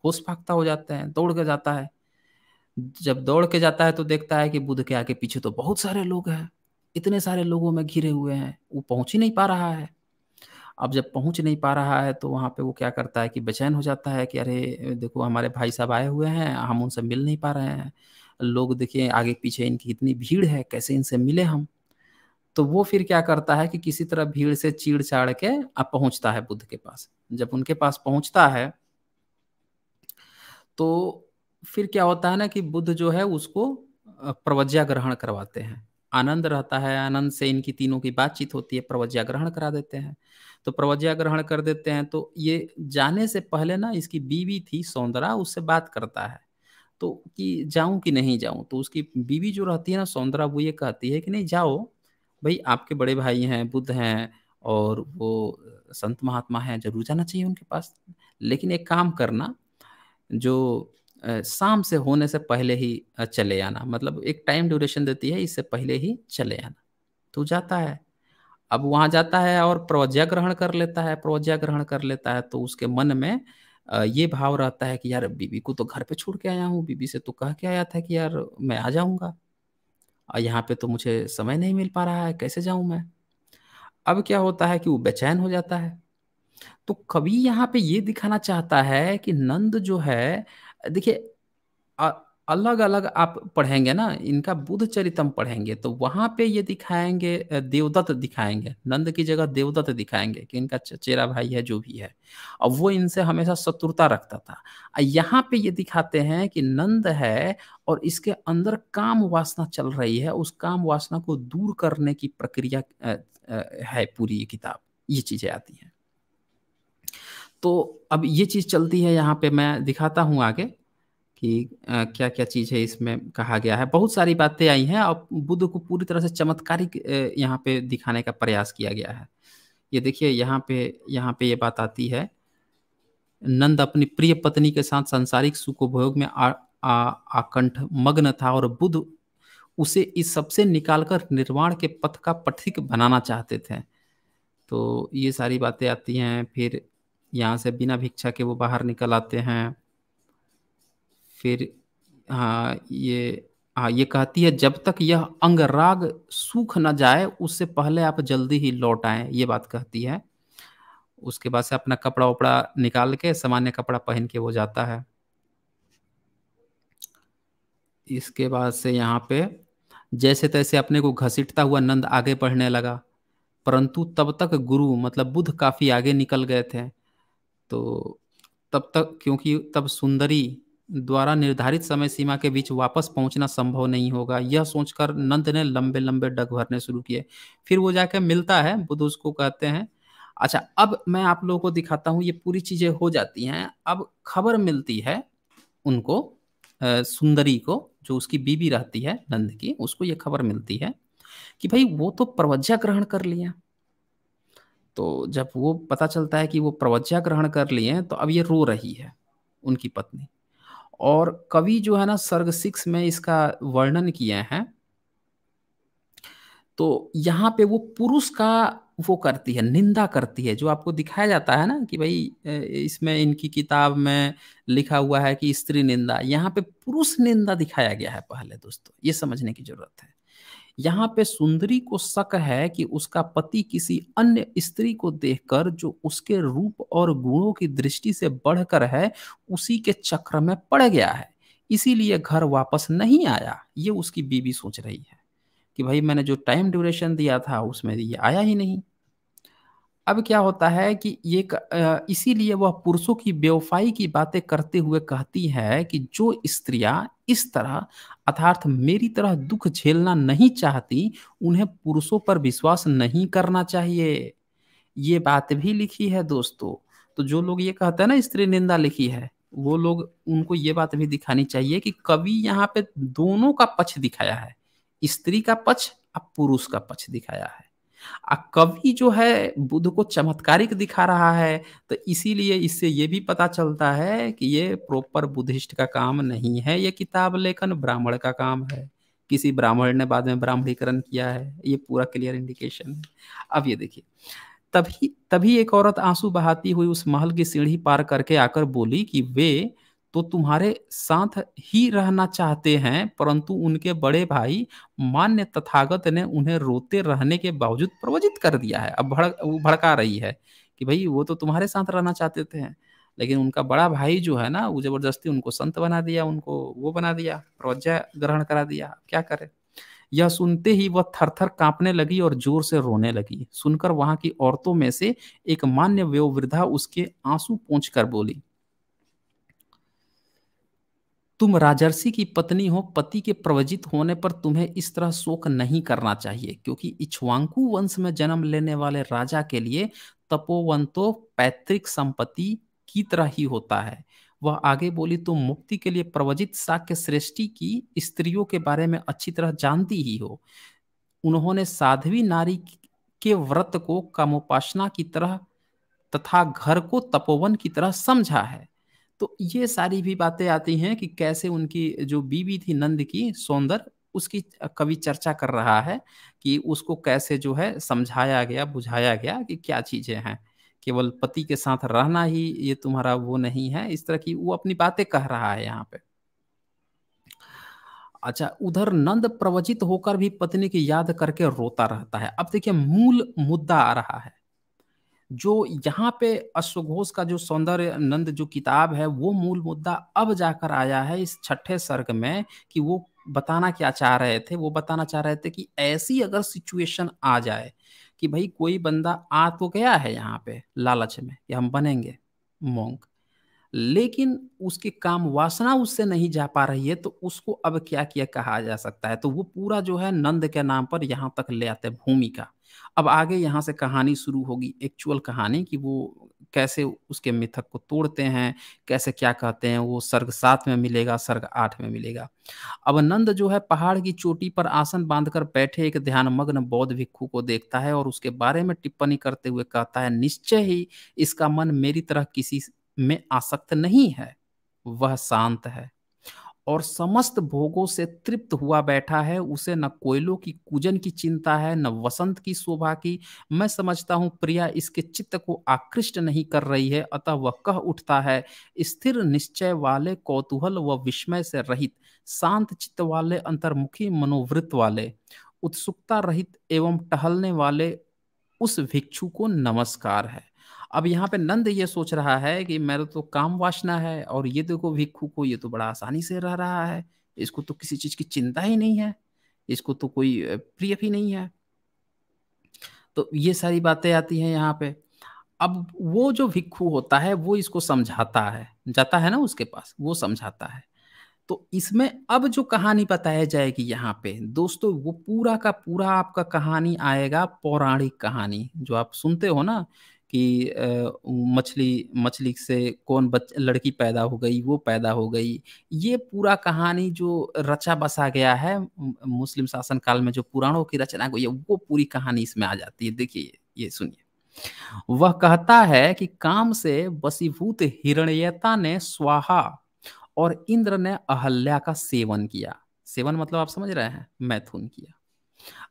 होश फाकता हो जाते हैं, दौड़ के जाता है। जब दौड़ के जाता है तो देखता है कि बुध के आगे पीछे तो बहुत सारे लोग हैं, इतने सारे लोगों में घिरे हुए हैं, वो पहुँच ही नहीं पा रहा है। अब जब पहुँच नहीं पा रहा है तो वहाँ पे वो क्या करता है कि बेचैन हो जाता है कि अरे, देखो हमारे भाई साहब आए हुए हैं, हम उनसे मिल नहीं पा रहे हैं। लोग देखिए आगे पीछे इनकी इतनी भीड़ है, कैसे इनसे मिले हम? तो वो फिर क्या करता है कि किसी तरह भीड़ से चीड़ चाड़ के अब पहुँचता है बुद्ध के पास। जब उनके पास पहुँचता है तो फिर क्या होता है ना कि बुद्ध जो है उसको प्रवज्ञा ग्रहण करवाते हैं। आनंद रहता है, आनंद से इनकी तीनों की बातचीत होती है, प्रवज्ञा ग्रहण करा देते हैं। तो प्रवज्ञा ग्रहण कर देते हैं तो ये जाने से पहले ना इसकी बीवी थी, सौंदरा, उससे बात करता है। तो कि जाऊँ कि नहीं जाऊँ? तो उसकी बीवी जो रहती है ना, सौंदरा, वो ये कहती है कि नहीं, जाओ भाई आपके बड़े भाई हैं, बुद्ध हैं और वो संत महात्मा हैं, ज़रूर जाना चाहिए उनके पास। लेकिन एक काम करना, जो शाम से होने से पहले ही चले आना। मतलब एक टाइम ड्यूरेशन देती है, इससे पहले ही चले आना। तो जाता है। अब वहाँ जाता है और प्रवज्ञा ग्रहण कर लेता है, प्रवज्ञा ग्रहण कर लेता है तो उसके मन में ये भाव रहता है कि यार, बीबी को तो घर पे छोड़ के आया हूँ, बीबी से तो कह के आया था कि यार, मैं आ जाऊँगा। और यहाँ पे तो मुझे समय नहीं मिल पा रहा है, कैसे जाऊँ मैं? अब क्या होता है कि वो बेचैन हो जाता है। तो कवि यहाँ पे ये दिखाना चाहता है कि नंद जो है, देखिए अलग अलग आप पढ़ेंगे ना, इनका बुद्ध चरितम पढ़ेंगे तो वहाँ पे ये दिखाएँगे देवदत्त दिखाएँगे, नंद की जगह देवदत्त दिखाएँगे कि इनका चेरा भाई है, जो भी है, और वो इनसे हमेशा शत्रुता रखता था। यहाँ पे ये दिखाते हैं कि नंद है और इसके अंदर काम वासना चल रही है, उस काम वासना को दूर करने की प्रक्रिया है पूरी ये किताब, ये चीज़ें आती हैं। तो अब ये चीज़ चलती है यहाँ पे, मैं दिखाता हूँ आगे। कि क्या क्या चीज़ है इसमें कहा गया है। बहुत सारी बातें आई हैं और बुद्ध को पूरी तरह से चमत्कारिक यहाँ पे दिखाने का प्रयास किया गया है। ये देखिए, यहाँ पे यहाँ पे ये बात आती है। नंद अपनी प्रिय पत्नी के साथ सांसारिक सुखोभोग में आ आकंठ, मग्न था और बुद्ध उसे इस सबसे निकालकर निर्वाण के पथ का पथिक बनाना चाहते थे। तो ये सारी बातें आती हैं, फिर यहाँ से बिना भिक्षा के वो बाहर निकल आते हैं। फिर हाँ ये हाँ ये कहती है, जब तक यह अंगराग सूख न जाए, उससे पहले आप जल्दी ही लौट आए। ये बात कहती है। उसके बाद से अपना कपड़ा उपड़ा निकाल के, सामान्य कपड़ा पहन के वो जाता है। इसके बाद से यहाँ पे जैसे तैसे अपने को घसीटता हुआ नंद आगे बढ़ने लगा। परंतु तब तक गुरु मतलब बुद्ध काफ़ी आगे निकल गए थे। तो तब तक, क्योंकि तब सुंदरी द्वारा निर्धारित समय सीमा के बीच वापस पहुँचना संभव नहीं होगा। यह सोचकर नंद ने लंबे लंबे डग भरने शुरू किए। फिर वो जाकर मिलता है, बुद्ध उसको कहते हैं अच्छा अब मैं आप लोगों को दिखाता हूँ, ये पूरी चीज़ें हो जाती हैं। अब खबर मिलती है उनको सुंदरी को, जो उसकी बीबी रहती है नंद की, उसको ये खबर मिलती है कि भाई वो तो प्रवज्ञा ग्रहण कर लिया तो जब वो पता चलता है कि वो प्रवज्ञा ग्रहण कर लिए तो अब ये रो रही है उनकी पत्नी। और कवि जो है ना सर्ग सिक्स में इसका वर्णन किए हैं तो यहाँ पे वो पुरुष का वो करती है, निंदा करती है, जो आपको दिखाया जाता है ना कि भाई इसमें इनकी किताब में लिखा हुआ है कि स्त्री निंदा, यहाँ पे पुरुष निंदा दिखाया गया है पहले दोस्तों, ये समझने की ज़रूरत है। यहाँ पे सुंदरी को शक है कि उसका पति किसी अन्य स्त्री को देखकर जो उसके रूप और गुणों की दृष्टि से बढ़कर है, उसी के चक्र में पड़ गया है। इसीलिए घर वापस नहीं आया। ये उसकी बीवी सोच रही है कि भाई मैंने जो टाइम ड्यूरेशन दिया था, उसमें ये आया ही नहीं। अब क्या होता है कि ये इसीलिए वह पुरुषों की बेवफाई की बातें करते हुए कहती है कि जो स्त्रियाँ इस तरह, अर्थात मेरी तरह दुख झेलना नहीं चाहती, उन्हें पुरुषों पर विश्वास नहीं करना चाहिए। ये बात भी लिखी है दोस्तों। तो जो लोग ये कहते हैं ना, स्त्री निंदा लिखी है, वो लोग, उनको ये बात भी दिखानी चाहिए कि कवि यहाँ पे दोनों का पक्ष दिखाया है। स्त्री का पक्ष और पुरुष का पक्ष दिखाया है। कवि जो है, बुद्ध को चमत्कारिक दिखा रहा है तो इसीलिए इससे ये भी पता चलता है कि ये प्रॉपर बुद्धिस्ट का काम नहीं है, ये किताब लेखन ब्राह्मण का काम है। किसी ब्राह्मण ने बाद में ब्राह्मणीकरण किया है, ये पूरा क्लियर इंडिकेशन है। अब ये देखिए, तभी तभी एक औरत आँसू बहाती हुई उस महल की सीढ़ी पार करके आकर बोली कि वे तो तुम्हारे साथ ही रहना चाहते हैं, परंतु उनके बड़े भाई मान्य तथागत ने उन्हें रोते रहने के बावजूद प्रवजित कर दिया है। अब भड़क भड़का रही है कि भाई वो तो तुम्हारे साथ रहना चाहते थे। लेकिन उनका बड़ा भाई जो है ना, वो ज़बरदस्ती उनको संत बना दिया, उनको वो बना दिया, प्रवज्ञा ग्रहण करा दिया। क्या करे? यह सुनते ही वह थर थर कांपने लगी और ज़ोर से रोने लगी। सुनकर वहाँ की औरतों में से एक मान्य वृद्धा उसके आँसू पहुँच कर बोली तुम राजर्षि की पत्नी हो, पति के प्रवजित होने पर तुम्हें इस तरह शोक नहीं करना चाहिए, क्योंकि इच्छवांकु वंश में जन्म लेने वाले राजा के लिए तपोवन तो पैतृक संपत्ति की तरह ही होता है। वह आगे बोली, तुम मुक्ति के लिए प्रवजित साक्य श्रेष्ठी की स्त्रियों के बारे में अच्छी तरह जानती ही हो। उन्होंने साध्वी नारी के व्रत को कामोपासना की तरह तथा घर को तपोवन की तरह समझा है। तो ये सारी भी बातें आती हैं कि कैसे उनकी जो बीवी थी नंद की सौंदर्य उसकी कवि चर्चा कर रहा है कि उसको कैसे जो है समझाया गया, बुझाया गया कि क्या चीज़ें हैं। केवल पति के साथ रहना ही ये तुम्हारा वो नहीं है, इस तरह की वो अपनी बातें कह रहा है यहाँ पे। अच्छा उधर नंद प्रवचित होकर भी पत्नी की याद करके रोता रहता है। अब देखिए, मूल मुद्दा आ रहा है। जो यहाँ पे अश्वघोष का जो सौंदर्य नंद जो किताब है, वो मूल मुद्दा अब जाकर आया है इस छठे सर्ग में कि वो बताना क्या चाह रहे थे? वो बताना चाह रहे थे कि ऐसी अगर सिचुएशन आ जाए कि भाई कोई बंदा आ तो गया है यहाँ पे लालच में कि हम बनेंगे, मोंग। लेकिन उसकी काम वासना उससे नहीं जा पा रही है तो उसको अब क्या किया कहा जा सकता है? तो वो पूरा जो है नंद के नाम पर यहाँ तक ले आते भूमिका अब आगे यहाँ से कहानी शुरू होगी एक्चुअल कहानी कि वो कैसे उसके मिथक को तोड़ते हैं, कैसे क्या कहते हैं, वो सर्ग सात में मिलेगा, सर्ग आठ में मिलेगा। अब नंद जो है पहाड़ की चोटी पर आसन बांधकर बैठे, एक ध्यानमग्न बौद्ध भिक्षु को देखता है और उसके बारे में टिप्पणी करते हुए कहता है, निश्चय ही इसका मन मेरी तरह किसी में आसक्त नहीं है, वह शांत है। और समस्त भोगों से तृप्त हुआ बैठा है, उसे न कोयलों की कुजन की चिंता है, न वसंत की शोभा की। मैं समझता हूँ, प्रिया, इसके चित्त को आकृष्ट नहीं कर रही है, अतः वह कह उठता है, स्थिर निश्चय वाले, कौतूहल व विस्मय से रहित, शांत चित्त वाले, अंतर्मुखी, मनोवृत्त वाले। उत्सुकता रहित एवं टहलने वाले, उस भिक्षु को नमस्कार है। अब यहाँ पे नंद ये सोच रहा है कि मेरा तो काम वासना है और ये देखो भिक्षु को ये तो बड़ा आसानी से रह रहा है। इसको तो किसी चीज़ की चिंता ही नहीं है। इसको तो कोई प्रिय भी नहीं है। तो ये सारी बातें आती हैं यहाँ पे। अब वो जो भिक्षु होता है, वो इसको समझाता है। जाता है ना उसके पास, वो समझाता है। तो इसमें अब जो कहानी बताया जाएगी यहाँ पे, दोस्तों, वो पूरा का पूरा आपका कहानी आएगा पौराणिक कहानी। जो आप सुनते हो ना कि मछली मछली से कौन बच, लड़की पैदा हो गई, वो पैदा हो गई। ये पूरा कहानी जो रचा बसा गया है मुस्लिम शासन काल में जो पुराणों की रचना हुई है, वो पूरी कहानी इसमें आ जाती है। देखिए ये सुनिए। वह कहता है कि काम से बसीभूत हिरण्यता ने स्वाहा और इंद्र ने अहल्या का सेवन किया। सेवन मतलब आप समझ रहे हैं? मैथुन किया।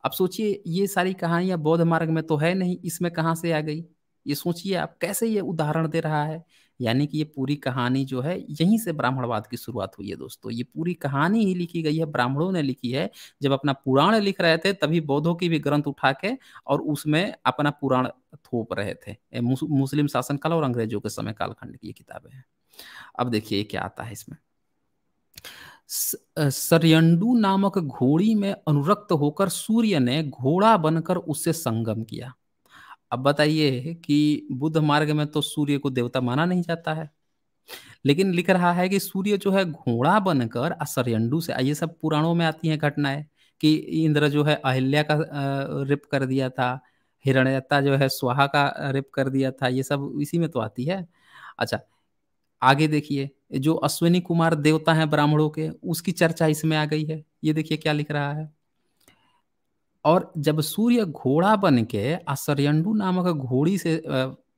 अब सोचिए, ये सारी कहानियाँ बौद्ध मार्ग में तो है नहीं, इसमें कहाँ से आ गई? ये सोचिए आप कैसे ये उदाहरण दे रहा है? यानी कि ये पूरी कहानी जो है, यहीं से ब्राह्मणवाद की शुरुआत हुई है दोस्तों। ये पूरी कहानी ही लिखी गई है, ब्राह्मणों ने लिखी है। जब अपना पुराण लिख रहे थे, तभी बौद्धों की भी ग्रंथ उठा के और उसमें अपना पुराण थोप रहे थे। मुस्लिम शासनकाल और अंग्रेज़ों के समय कालखंड की ये किताबें हैं। अब देखिए क्या आता है इसमें। सरयंडू नामक घोड़ी में अनुरक्त होकर सूर्य ने घोड़ा बनकर उससे संगम किया। अब बताइए कि बुद्ध मार्ग में तो सूर्य को देवता माना नहीं जाता है। लेकिन लिख रहा है कि सूर्य जो है घोड़ा बनकर असरयंडू से, ये सब पुराणों में आती हैं घटनाएँ कि इंद्र जो है अहिल्या का रिप कर दिया था, हिरण्यता जो है स्वाहा का रेप कर दिया था, ये सब इसी में तो आती है। अच्छा आगे देखिए, जो अश्विनी कुमार देवता है ब्राह्मणों के, उसकी चर्चा इसमें आ गई है। ये देखिए क्या लिख रहा है। और जब सूर्य घोड़ा बन के असरयंडू नामक घोड़ी से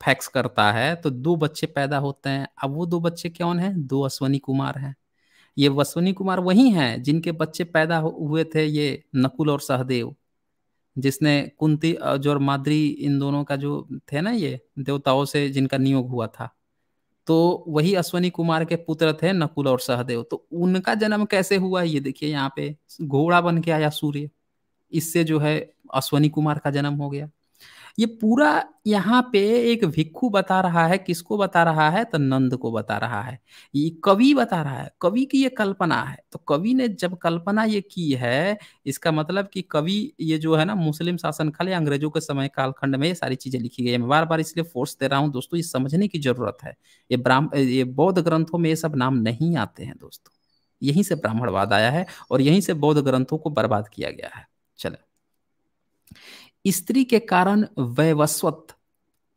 फैक्स करता है तो दो बच्चे पैदा होते हैं। अब वो दो बच्चे कौन हैं? दो अश्वनी कुमार हैं। ये अश्वनी कुमार वही हैं जिनके बच्चे पैदा हुए थे ये नकुल और सहदेव, जिसने कुंती जो और माद्री, इन दोनों का जो थे ना ये देवताओं से जिनका नियोग हुआ था। तो वही अश्वनी कुमार के पुत्र थे नकुल और सहदेव। तो उनका जन्म कैसे हुआ ये देखिए यहाँ पे। घोड़ा बन के आया सूर्य। इससे जो है अश्वनी कुमार का जन्म हो गया। ये पूरा यहाँ पे एक भिक्खु बता रहा है, किसको बता रहा है? तो नंद को बता रहा है। ये कवि बता रहा है, कवि की ये कल्पना है। तो कवि ने जब कल्पना ये की है, इसका मतलब कि कवि ये जो है ना, मुस्लिम शासन काल या अंग्रेज़ों के समय कालखंड में ये सारी चीज़ें लिखी गई है। मैं बार बार इसलिए फोर्स दे रहा हूँ दोस्तों, ये समझने की ज़रूरत है। ये ब्राह्म, ये बौद्ध ग्रंथों में ये सब नाम नहीं आते हैं दोस्तों। यहीं से ब्राह्मणवाद आया है और यहीं से बौद्ध ग्रंथों को बर्बाद किया गया है। चले। स्त्री के कारण वैवस्वत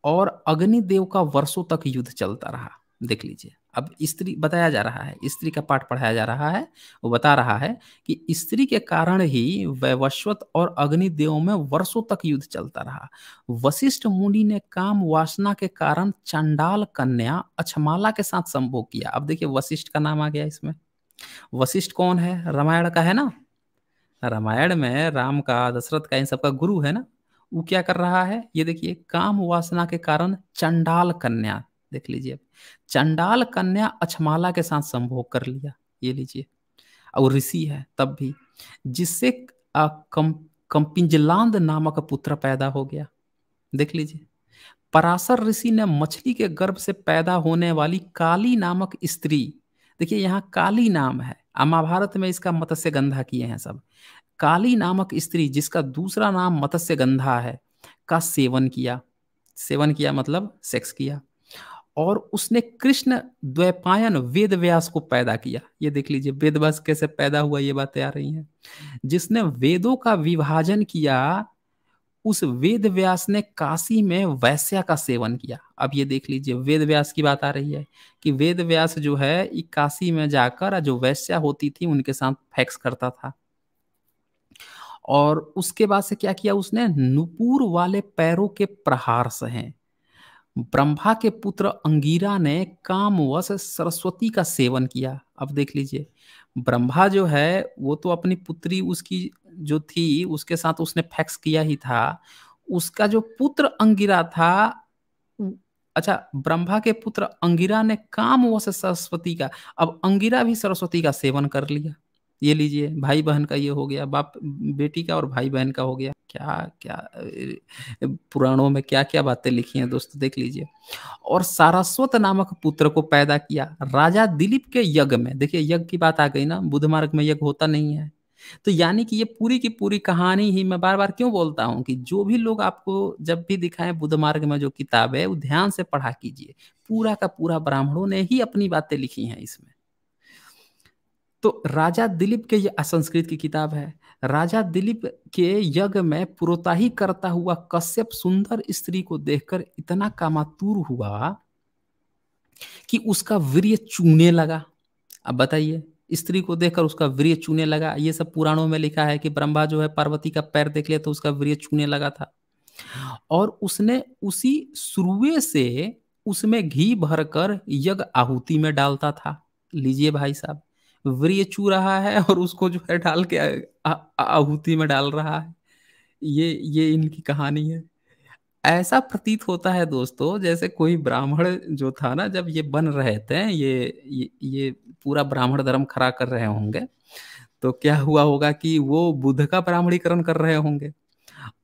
और अग्निदेव का वर्षों तक युद्ध चलता रहा। देख लीजिए, अब स्त्री बताया जा रहा है, स्त्री का पाठ पढ़ाया जा रहा है, वो बता रहा है कि स्त्री के कारण ही वैवस्वत और अग्निदेव में वर्षों तक युद्ध चलता रहा। वशिष्ठ मुनि ने काम वासना के कारण चंडाल कन्या अछमाला के साथ संभोग किया। अब देखिए, वशिष्ठ का नाम आ गया इसमें। वशिष्ठ कौन है? रामायण का है ना? रामायण में राम का, दशरथ का इन सबका गुरु है ना, वो क्या कर रहा है? ये देखिए, काम वासना के कारण चंडाल कन्या, देख लीजिए। चंडाल कन्या अछमाला के साथ संभोग कर लिया, ये लीजिए। और ऋषि है, तब भी, जिससे कम, कंपिंजलांद नामक पुत्र पैदा हो गया। देख लीजिए, पराशर ऋषि ने मछली के गर्भ से पैदा होने वाली काली नामक स्त्री, देखिए यहाँ काली नाम है महाभारत में इसका मत्स्य गंधा किए हैं सब। काली नामक स्त्री जिसका दूसरा नाम मत्स्य गंधा है, का सेवन किया। सेवन किया मतलब सेक्स किया। और उसने कृष्ण द्वैपायन वेद व्यास को पैदा किया। ये देख लीजिए, वेद व्यास कैसे पैदा हुआ, ये बातें आ रही हैं। जिसने वेदों का विभाजन किया उस वेद व्यास ने काशी में वैश्या का सेवन किया। अब ये देख लीजिए, वेद व्यास की बात आ रही है कि वेद व्यास जो है काशी में जाकर जो वैश्या होती थी, उनके साथ फैक्स करता था। और उसके बाद से क्या किया उसने? नुपुर वाले पैरों के प्रहार से हैं ब्रह्मा के पुत्र अंगीरा ने कामवश सरस्वती का सेवन किया। अब देख लीजिए, ब्रह्मा जो है, वो तो अपनी पुत्री उसकी जो थी, उसके साथ उसने फैक्स किया ही था। उसका जो पुत्र अंगिरा था अच्छा ब्रह्मा के पुत्र अंगिरा ने काम वश सरस्वती का। अब अंगिरा भी सरस्वती का सेवन कर लिया। ये लीजिए भाई बहन का ये हो गया, बाप, बेटी का और भाई बहन का हो गया। क्या क्या पुराणों में क्या क्या बातें लिखी हैं दोस्तों, देख लीजिए। और सारस्वत नामक पुत्र को पैदा किया राजा दिलीप के यज्ञ में। देखिए, यज्ञ की बात आ गई ना बुध मार्ग में यज्ञ होता नहीं है। तो यानी कि ये पूरी की पूरी कहानी ही मैं बार बार क्यों बोलता हूँ कि जो भी लोग आपको जब भी दिखाएँ बुद्ध मार्ग में जो किताब है, वो ध्यान से पढ़ा कीजिए। पूरा का पूरा ब्राह्मणों ने ही अपनी बातें लिखी हैं इसमें। तो राजा दिलीप के ये असंस्कृत की किताब है। राजा दिलीप के यज्ञ में पुरोताही करता हुआ कश्यप सुंदर स्त्री को देखकर इतना कामातुर हुआ कि उसका वीर्य चूने लगा। अब बताइए स्त्री को देखकर उसका वीर्य चूने लगा। ये सब पुराणों में लिखा है कि ब्रह्मा जो है पार्वती का पैर देख लिया तो उसका वीर्य चूने लगा था। और उसने उसी शुरुए से उसमें घी भरकर यज्ञ आहुति में डालता था। लीजिए भाई साहब, वीर्य चू रहा है और उसको जो है डाल के आहुति में डाल रहा है। ये ये इनकी कहानी है। ऐसा प्रतीत होता है दोस्तों जैसे कोई ब्राह्मण जो था ना जब ये बन रहे थे ये ये, ये पूरा ब्राह्मण धर्म खड़ा कर रहे होंगे तो क्या हुआ होगा कि वो बुद्ध का ब्राह्मणीकरण कर रहे होंगे।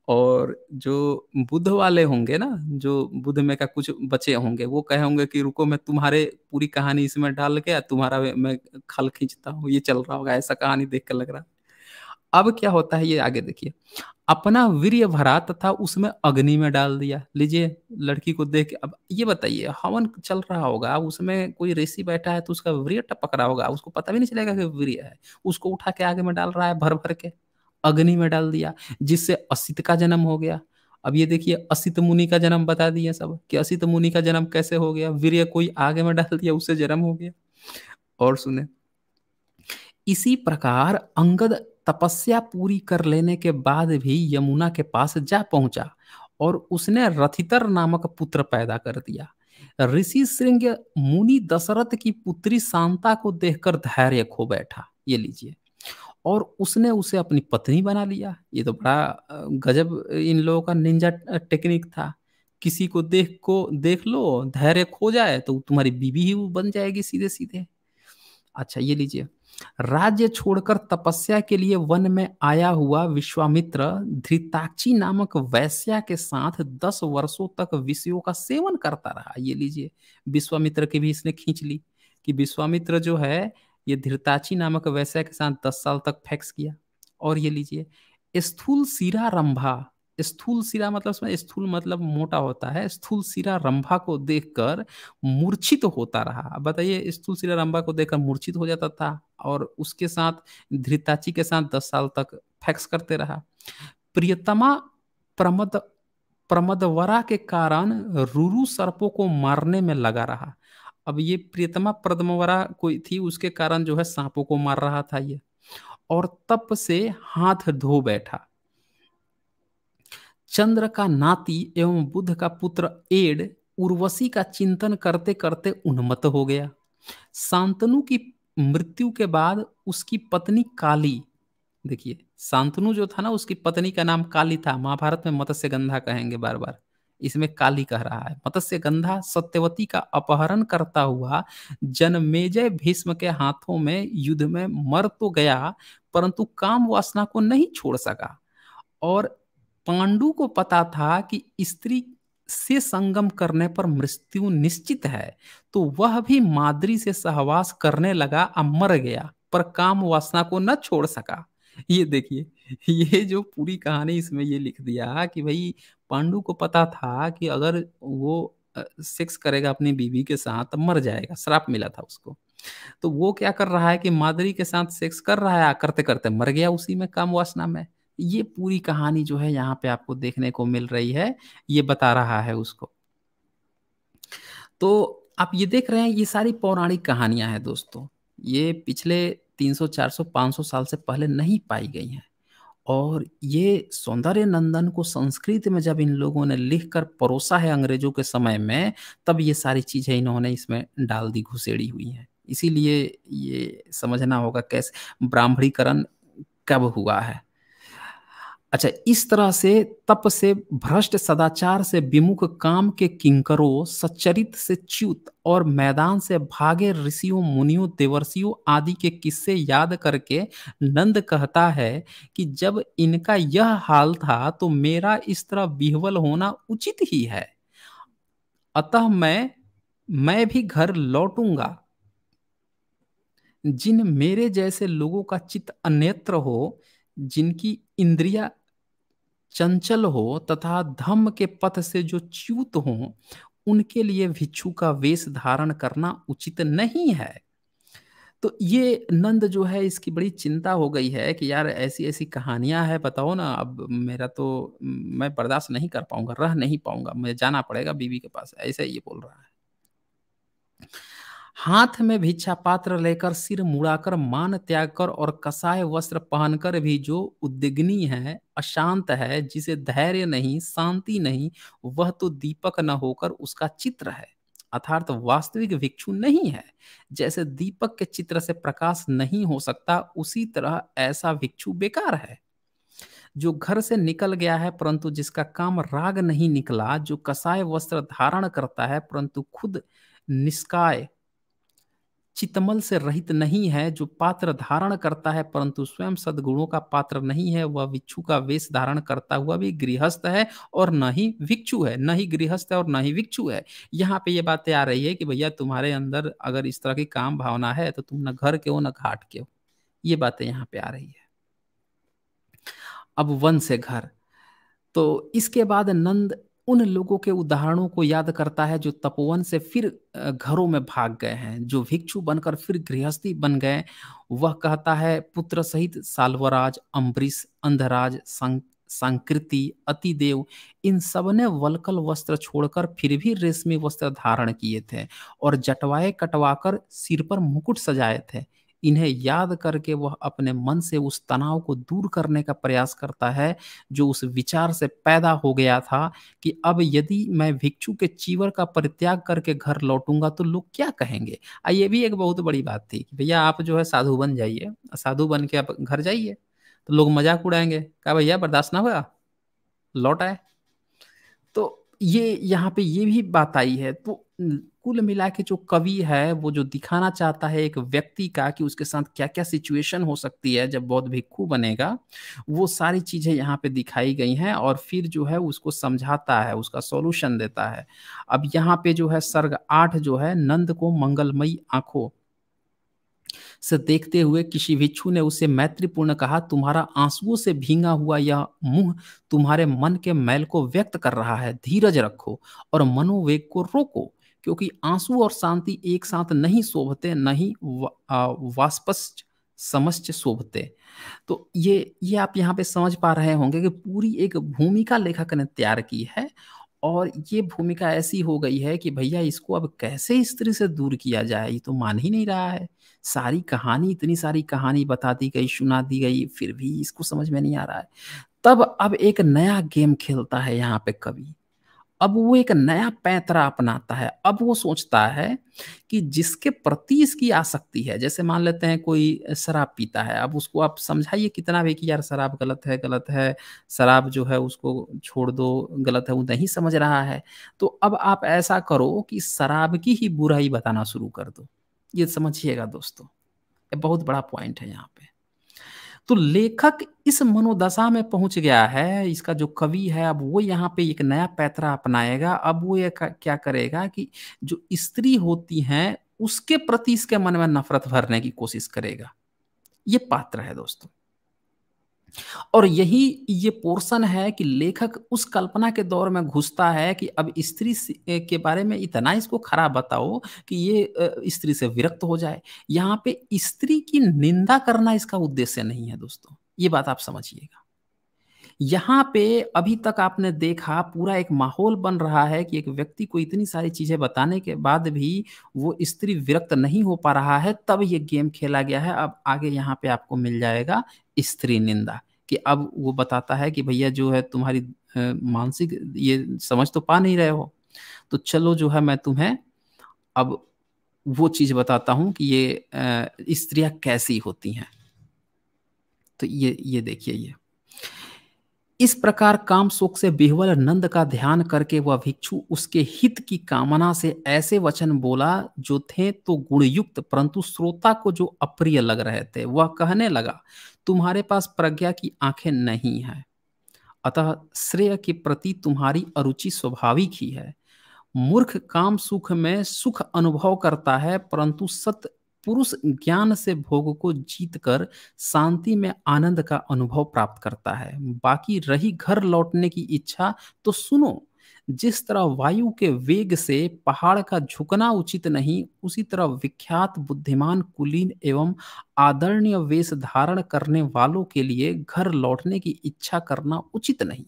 और जो बुद्ध वाले होंगे ना जो बुद्ध में का कुछ बचे होंगे वो कहे होंगे कि रुको मैं तुम्हारे पूरी कहानी इसमें डाल के तुम्हारा मैं खल खींचता हूँ ये चल रहा होगा ऐसा कहानी देख कर लग रहा। अब क्या होता है, ये आगे देखिए। अपना वीर्य भरा तथा उसमें अग्नि में डाल दिया। लीजिए, लड़की को देख अब ये बताइए, हवन चल रहा होगा, उसमें कोई ऋषि बैठा है तो उसका वीर्य टपक रहा होगा, उसको पता भी नहीं चलेगा कि वीर्य है। उसको उठा के आगे में डाल रहा है, भर भर के, अग्नि में डाल दिया, जिससे असित का जन्म हो गया। अब ये देखिए, असित मुनि का जन्म बता दिया सब, कि असित मुनि का जन्म कैसे हो गया? वीर्य कोई आगे में डाल दिया, उससे जन्म हो गया। और सुने। इसी प्रकार अंगद तपस्या पूरी कर लेने के बाद भी यमुना के पास जा पहुँचा और उसने रथितर नामक पुत्र पैदा कर दिया। ऋषि श्रृंग मुनि दशरथ की पुत्री शांता को देखकर धैर्य खो बैठा, ये लीजिए। और उसने उसे अपनी पत्नी बना लिया। ये तो बड़ा गजब इन लोगों का निंजा टेक्निक था। किसी को देख को, देख लो, धैर्य खो जाए तो तुम्हारी बीवी ही वो बन जाएगी सीधे सीधे अच्छा ये लीजिए। राज्य छोड़कर तपस्या के लिए वन में आया हुआ विश्वामित्र धृताक्षी नामक वैश्या के साथ दस वर्षों तक विषयों का सेवन करता रहा। ये लीजिए, विश्वामित्र की भी इसने खींच ली कि विश्वामित्र जो है, ये धृताची नामक वैश्या के साथ दस साल तक फैक्स किया। और ये लीजिए, स्थूल सिरा रंभा स्थूल सिरा मतलब उसमें स्थूल मतलब मोटा होता है, स्थूल सिरा रंभा को देखकर मूर्छित तो होता रहा। अब बताइए, स्थूल सिरा रंभा को देखकर मूर्छित हो जाता था और उसके साथ धृताची के साथ दस साल तक फैक्स करते रहा। प्रियतमा प्रमद, प्रमदवरा के कारण रुरु सर्पों को मारने में लगा रहा। अब ये प्रियतमा प्रदमवरा कोई थी, उसके कारण जो है सांपों को मार रहा था ये। और तप से हाथ धो बैठा। चंद्र का नाती एवं बुद्ध का पुत्र एड उर्वशी का चिंतन करते करते उन्मत्त हो गया। शांतनु की मृत्यु के बाद उसकी पत्नी काली, देखिए, शांतनु जो था ना, उसकी पत्नी का नाम काली था। महाभारत में मत्स्य गंधा कहेंगे बार बार इसमें काली कह रहा है। मत्स्य गंधा सत्यवती का अपहरण करता हुआ जनमेजय भीष्म के हाथों में युद्ध में मर तो गया, परंतु काम वासना को नहीं छोड़ सका। और पांडु को पता था कि स्त्री से संगम करने पर मृत्यु निश्चित है तो वह भी माद्री से सहवास करने लगा और मर गया, पर काम वासना को न छोड़ सका। ये देखिए, ये जो पूरी कहानी इसमें ये लिख दिया कि भाई, पांडु को पता था कि अगर वो सेक्स करेगा अपनी बीवी के साथ तो मर जाएगा, श्राप मिला था उसको। तो वो क्या कर रहा है कि मादरी के साथ सेक्स कर रहा है करते करते मर गया उसी में काम वासना में। ये पूरी कहानी जो है यहाँ पे आपको देखने को मिल रही है ये बता रहा है उसको। तो आप ये देख रहे हैं ये सारी पौराणिक कहानियाँ हैं दोस्तों। ये पिछले 300, 400, 500 साल से पहले नहीं पाई गई हैं। और ये सौंदर्य नंदन को संस्कृत में जब इन लोगों ने लिख कर परोसा है अंग्रेज़ों के समय में तब ये सारी चीज़ें इन्होंने इसमें डाल दी घुसेड़ी हुई हैं। इसीलिए ये समझना होगा कैसे ब्राह्मणीकरण कब हुआ है। अच्छा इस तरह से तप से, भ्रष्ट सदाचार से विमुख काम के किंकरों, सच्चरित से च्युत और मैदान से भागे ऋषियों, मुनियों, देवर्षियों आदि के किस्से याद करके नंद कहता है कि जब इनका यह हाल था तो मेरा इस तरह विह्वल होना उचित ही है। अतः मैं मैं भी घर लौटूँगा। जिन मेरे जैसे लोगों का चित्त अन्यत्र हो जिनकी इंद्रिया चंचल हो तथा धम्म के पथ से जो च्युत हो, उनके लिए भिक्षु का वेश धारण करना उचित नहीं है। तो ये नंद जो है, इसकी बड़ी चिंता हो गई है कि यार ऐसी ऐसी कहानियाँ है, बताओ ना, अब मेरा तो मैं बर्दाश्त नहीं कर पाऊँगा, रह नहीं पाऊँगा, मुझे जाना पड़ेगा बीवी के पास, ऐसे ये बोल रहा है। हाथ में भिक्षा पात्र लेकर सिर मुड़ाकर मान त्याग कर और कसाय वस्त्र पहनकर भी जो उद्विग्नी है, अशांत है, जिसे धैर्य नहीं, शांति नहीं, वह तो दीपक न होकर उसका चित्र है। अर्थात वास्तविक भिक्षु नहीं है। जैसे दीपक के चित्र से प्रकाश नहीं हो सकता, उसी तरह ऐसा भिक्षु बेकार है। जो घर से निकल गया है, परंतु जिसका काम राग नहीं निकला, जो कसाय वस्त्र धारण करता है, परंतु खुद निष्काय चितमल से रहित नहीं है, जो पात्र धारण करता है, परंतु स्वयं सदगुणों का पात्र नहीं है, वह भिक्षु का वेश धारण करता हुआ भी गृहस्थ है और न ही भिक्षु है, न ही गृहस्थ है और न ही भिक्षु है। यहाँ पे ये बातें आ रही है कि भैया तुम्हारे अंदर अगर इस तरह की काम भावना है तो तुम न घर के हो, न घाट के हो। ये बातें यहाँ पे आ रही है। अब वन से घर। तो इसके बाद नंद उन लोगों के उदाहरणों को याद करता है जो तपोवन से फिर घरों में भाग गए हैं। जो भिक्षु बनकर फिर गृहस्थी बन गए, वह कहता है, पुत्र सहित साल्वराज, अम्बरीश, अंधराज संकृति, अतिदेव, इन सबने वलकल वस्त्र छोड़कर फिर भी रेशमी वस्त्र धारण किए थे और जटवाए कटवाकर सिर पर मुकुट सजाए थे। इन्हें याद करके वह अपने मन से उस तनाव को दूर करने का प्रयास करता है, जो उस विचार से पैदा हो गया था कि अब यदि मैं भिक्षु के चीवर का परित्याग करके घर लौटूँगा तो लोग क्या कहेंगे? आ, ये भी एक बहुत बड़ी बात थी कि भैया आप जो है साधु बन जाइए। साधु बन के आप घर जाइए तो लोग मज़ाक उड़ाएँगे, कहा भैया बर्दाश्त ना होगा लौट आए। तो ये यहाँ पे ये भी बात आई है तो कुल मिला के जो कवि है, वो जो दिखाना चाहता है एक व्यक्ति का कि उसके साथ क्या क्या सिचुएशन हो सकती है, जब बौद्ध भिक्खु बनेगा, वो सारी चीज़ें यहाँ पे दिखाई गई हैं और फिर जो है उसको समझाता है, उसका सॉल्यूशन देता है। अब यहाँ पे जो है सर्ग आठ जो है, नंद को मंगलमयी आँखों से देखते हुए किसी भिक्षु ने उसे मैत्रीपूर्ण कहा, तुम्हारा आंसुओं से भींगा हुआ यह मुँह तुम्हारे मन के मैल को व्यक्त कर रहा है, धीरज रखो और मनोवेग को रोको। क्योंकि आँसू और शांति एक साथ नहीं शोभते नहीं वास्पस्ट समझ शोभते। तो ये ये आप यहाँ पे समझ पा रहे होंगे कि पूरी एक भूमिका लेखक ने तैयार की है और ये भूमिका ऐसी हो गई है कि भैया इसको अब कैसे स्त्री से दूर किया जाए? ये तो मान ही नहीं रहा है। सारी कहानी, इतनी सारी कहानी बता दी गई, सुना दी गई, फिर भी इसको समझ में नहीं आ रहा है। तब अब एक नया गेम खेलता है यहाँ पे कवि। अब वो एक नया पैतरा अपनाता है। अब वो सोचता है कि जिसके प्रति इसकी आसक्ति है, जैसे मान लेते हैं कोई शराब पीता है, अब उसको आप समझाइए कितना भी कि यार शराब गलत है गलत है, शराब जो है उसको छोड़ दो, गलत है, वो नहीं समझ रहा है। तो अब आप ऐसा करो कि शराब की ही बुराई बताना शुरू कर दो। ये समझिएगा दोस्तों, ये बहुत बड़ा पॉइंट है यहाँ पे। तो लेखक इस मनोदशा में पहुँच गया है। इसका जो कवि है, अब वो यहाँ पे एक नया पैतरा अपनाएगा। अब वो ये क्या करेगा कि जो स्त्री होती हैं, उसके प्रति इसके मन में नफरत भरने की कोशिश करेगा। ये पात्र है दोस्तों। और यही ये पोर्शन है कि लेखक उस कल्पना के दौर में घुसता है कि अब स्त्री के बारे में इतना इसको खराब बताओ कि ये स्त्री से विरक्त हो जाए। यहाँ पे स्त्री की निंदा करना इसका उद्देश्य नहीं है दोस्तों। ये बात आप समझिएगा। यहाँ पे अभी तक आपने देखा पूरा एक माहौल बन रहा है कि एक व्यक्ति को इतनी सारी चीज़ें बताने के बाद भी वो स्त्री विरक्त नहीं हो पा रहा है, तब ये गेम खेला गया है। अब आगे यहाँ पे आपको मिल जाएगा स्त्री निंदा, कि अब वो बताता है कि भैया जो है तुम्हारी मानसिक ये समझ तो पा नहीं रहे हो तो चलो जो है मैं तुम्हें अब वो चीज़ बताता हूँ कि ये स्त्रियाँ कैसी होती हैं। तो ये ये देखिए ये। इस प्रकार काम शोक से बिहवल नंद का ध्यान करके वह भिक्षु उसके हित की कामना से ऐसे वचन बोला, जो थे तो गुणयुक्त, परंतु श्रोता को जो अप्रिय लग रहे थे, वह कहने लगा, तुम्हारे पास प्रज्ञा की आँखें नहीं है। अतः श्रेय के प्रति तुम्हारी अरुचि स्वाभाविक ही है। मूर्ख काम सुख में सुख अनुभव करता है, परंतु सत पुरुष ज्ञान से भोग को जीत कर शांति में आनंद का अनुभव प्राप्त करता है। बाकी रही घर लौटने की इच्छा तो सुनो, जिस तरह वायु के वेग से पहाड़ का झुकना उचित नहीं, उसी तरह विख्यात, बुद्धिमान, कुलीन एवं आदरणीय वेश धारण करने वालों के लिए घर लौटने की इच्छा करना उचित नहीं।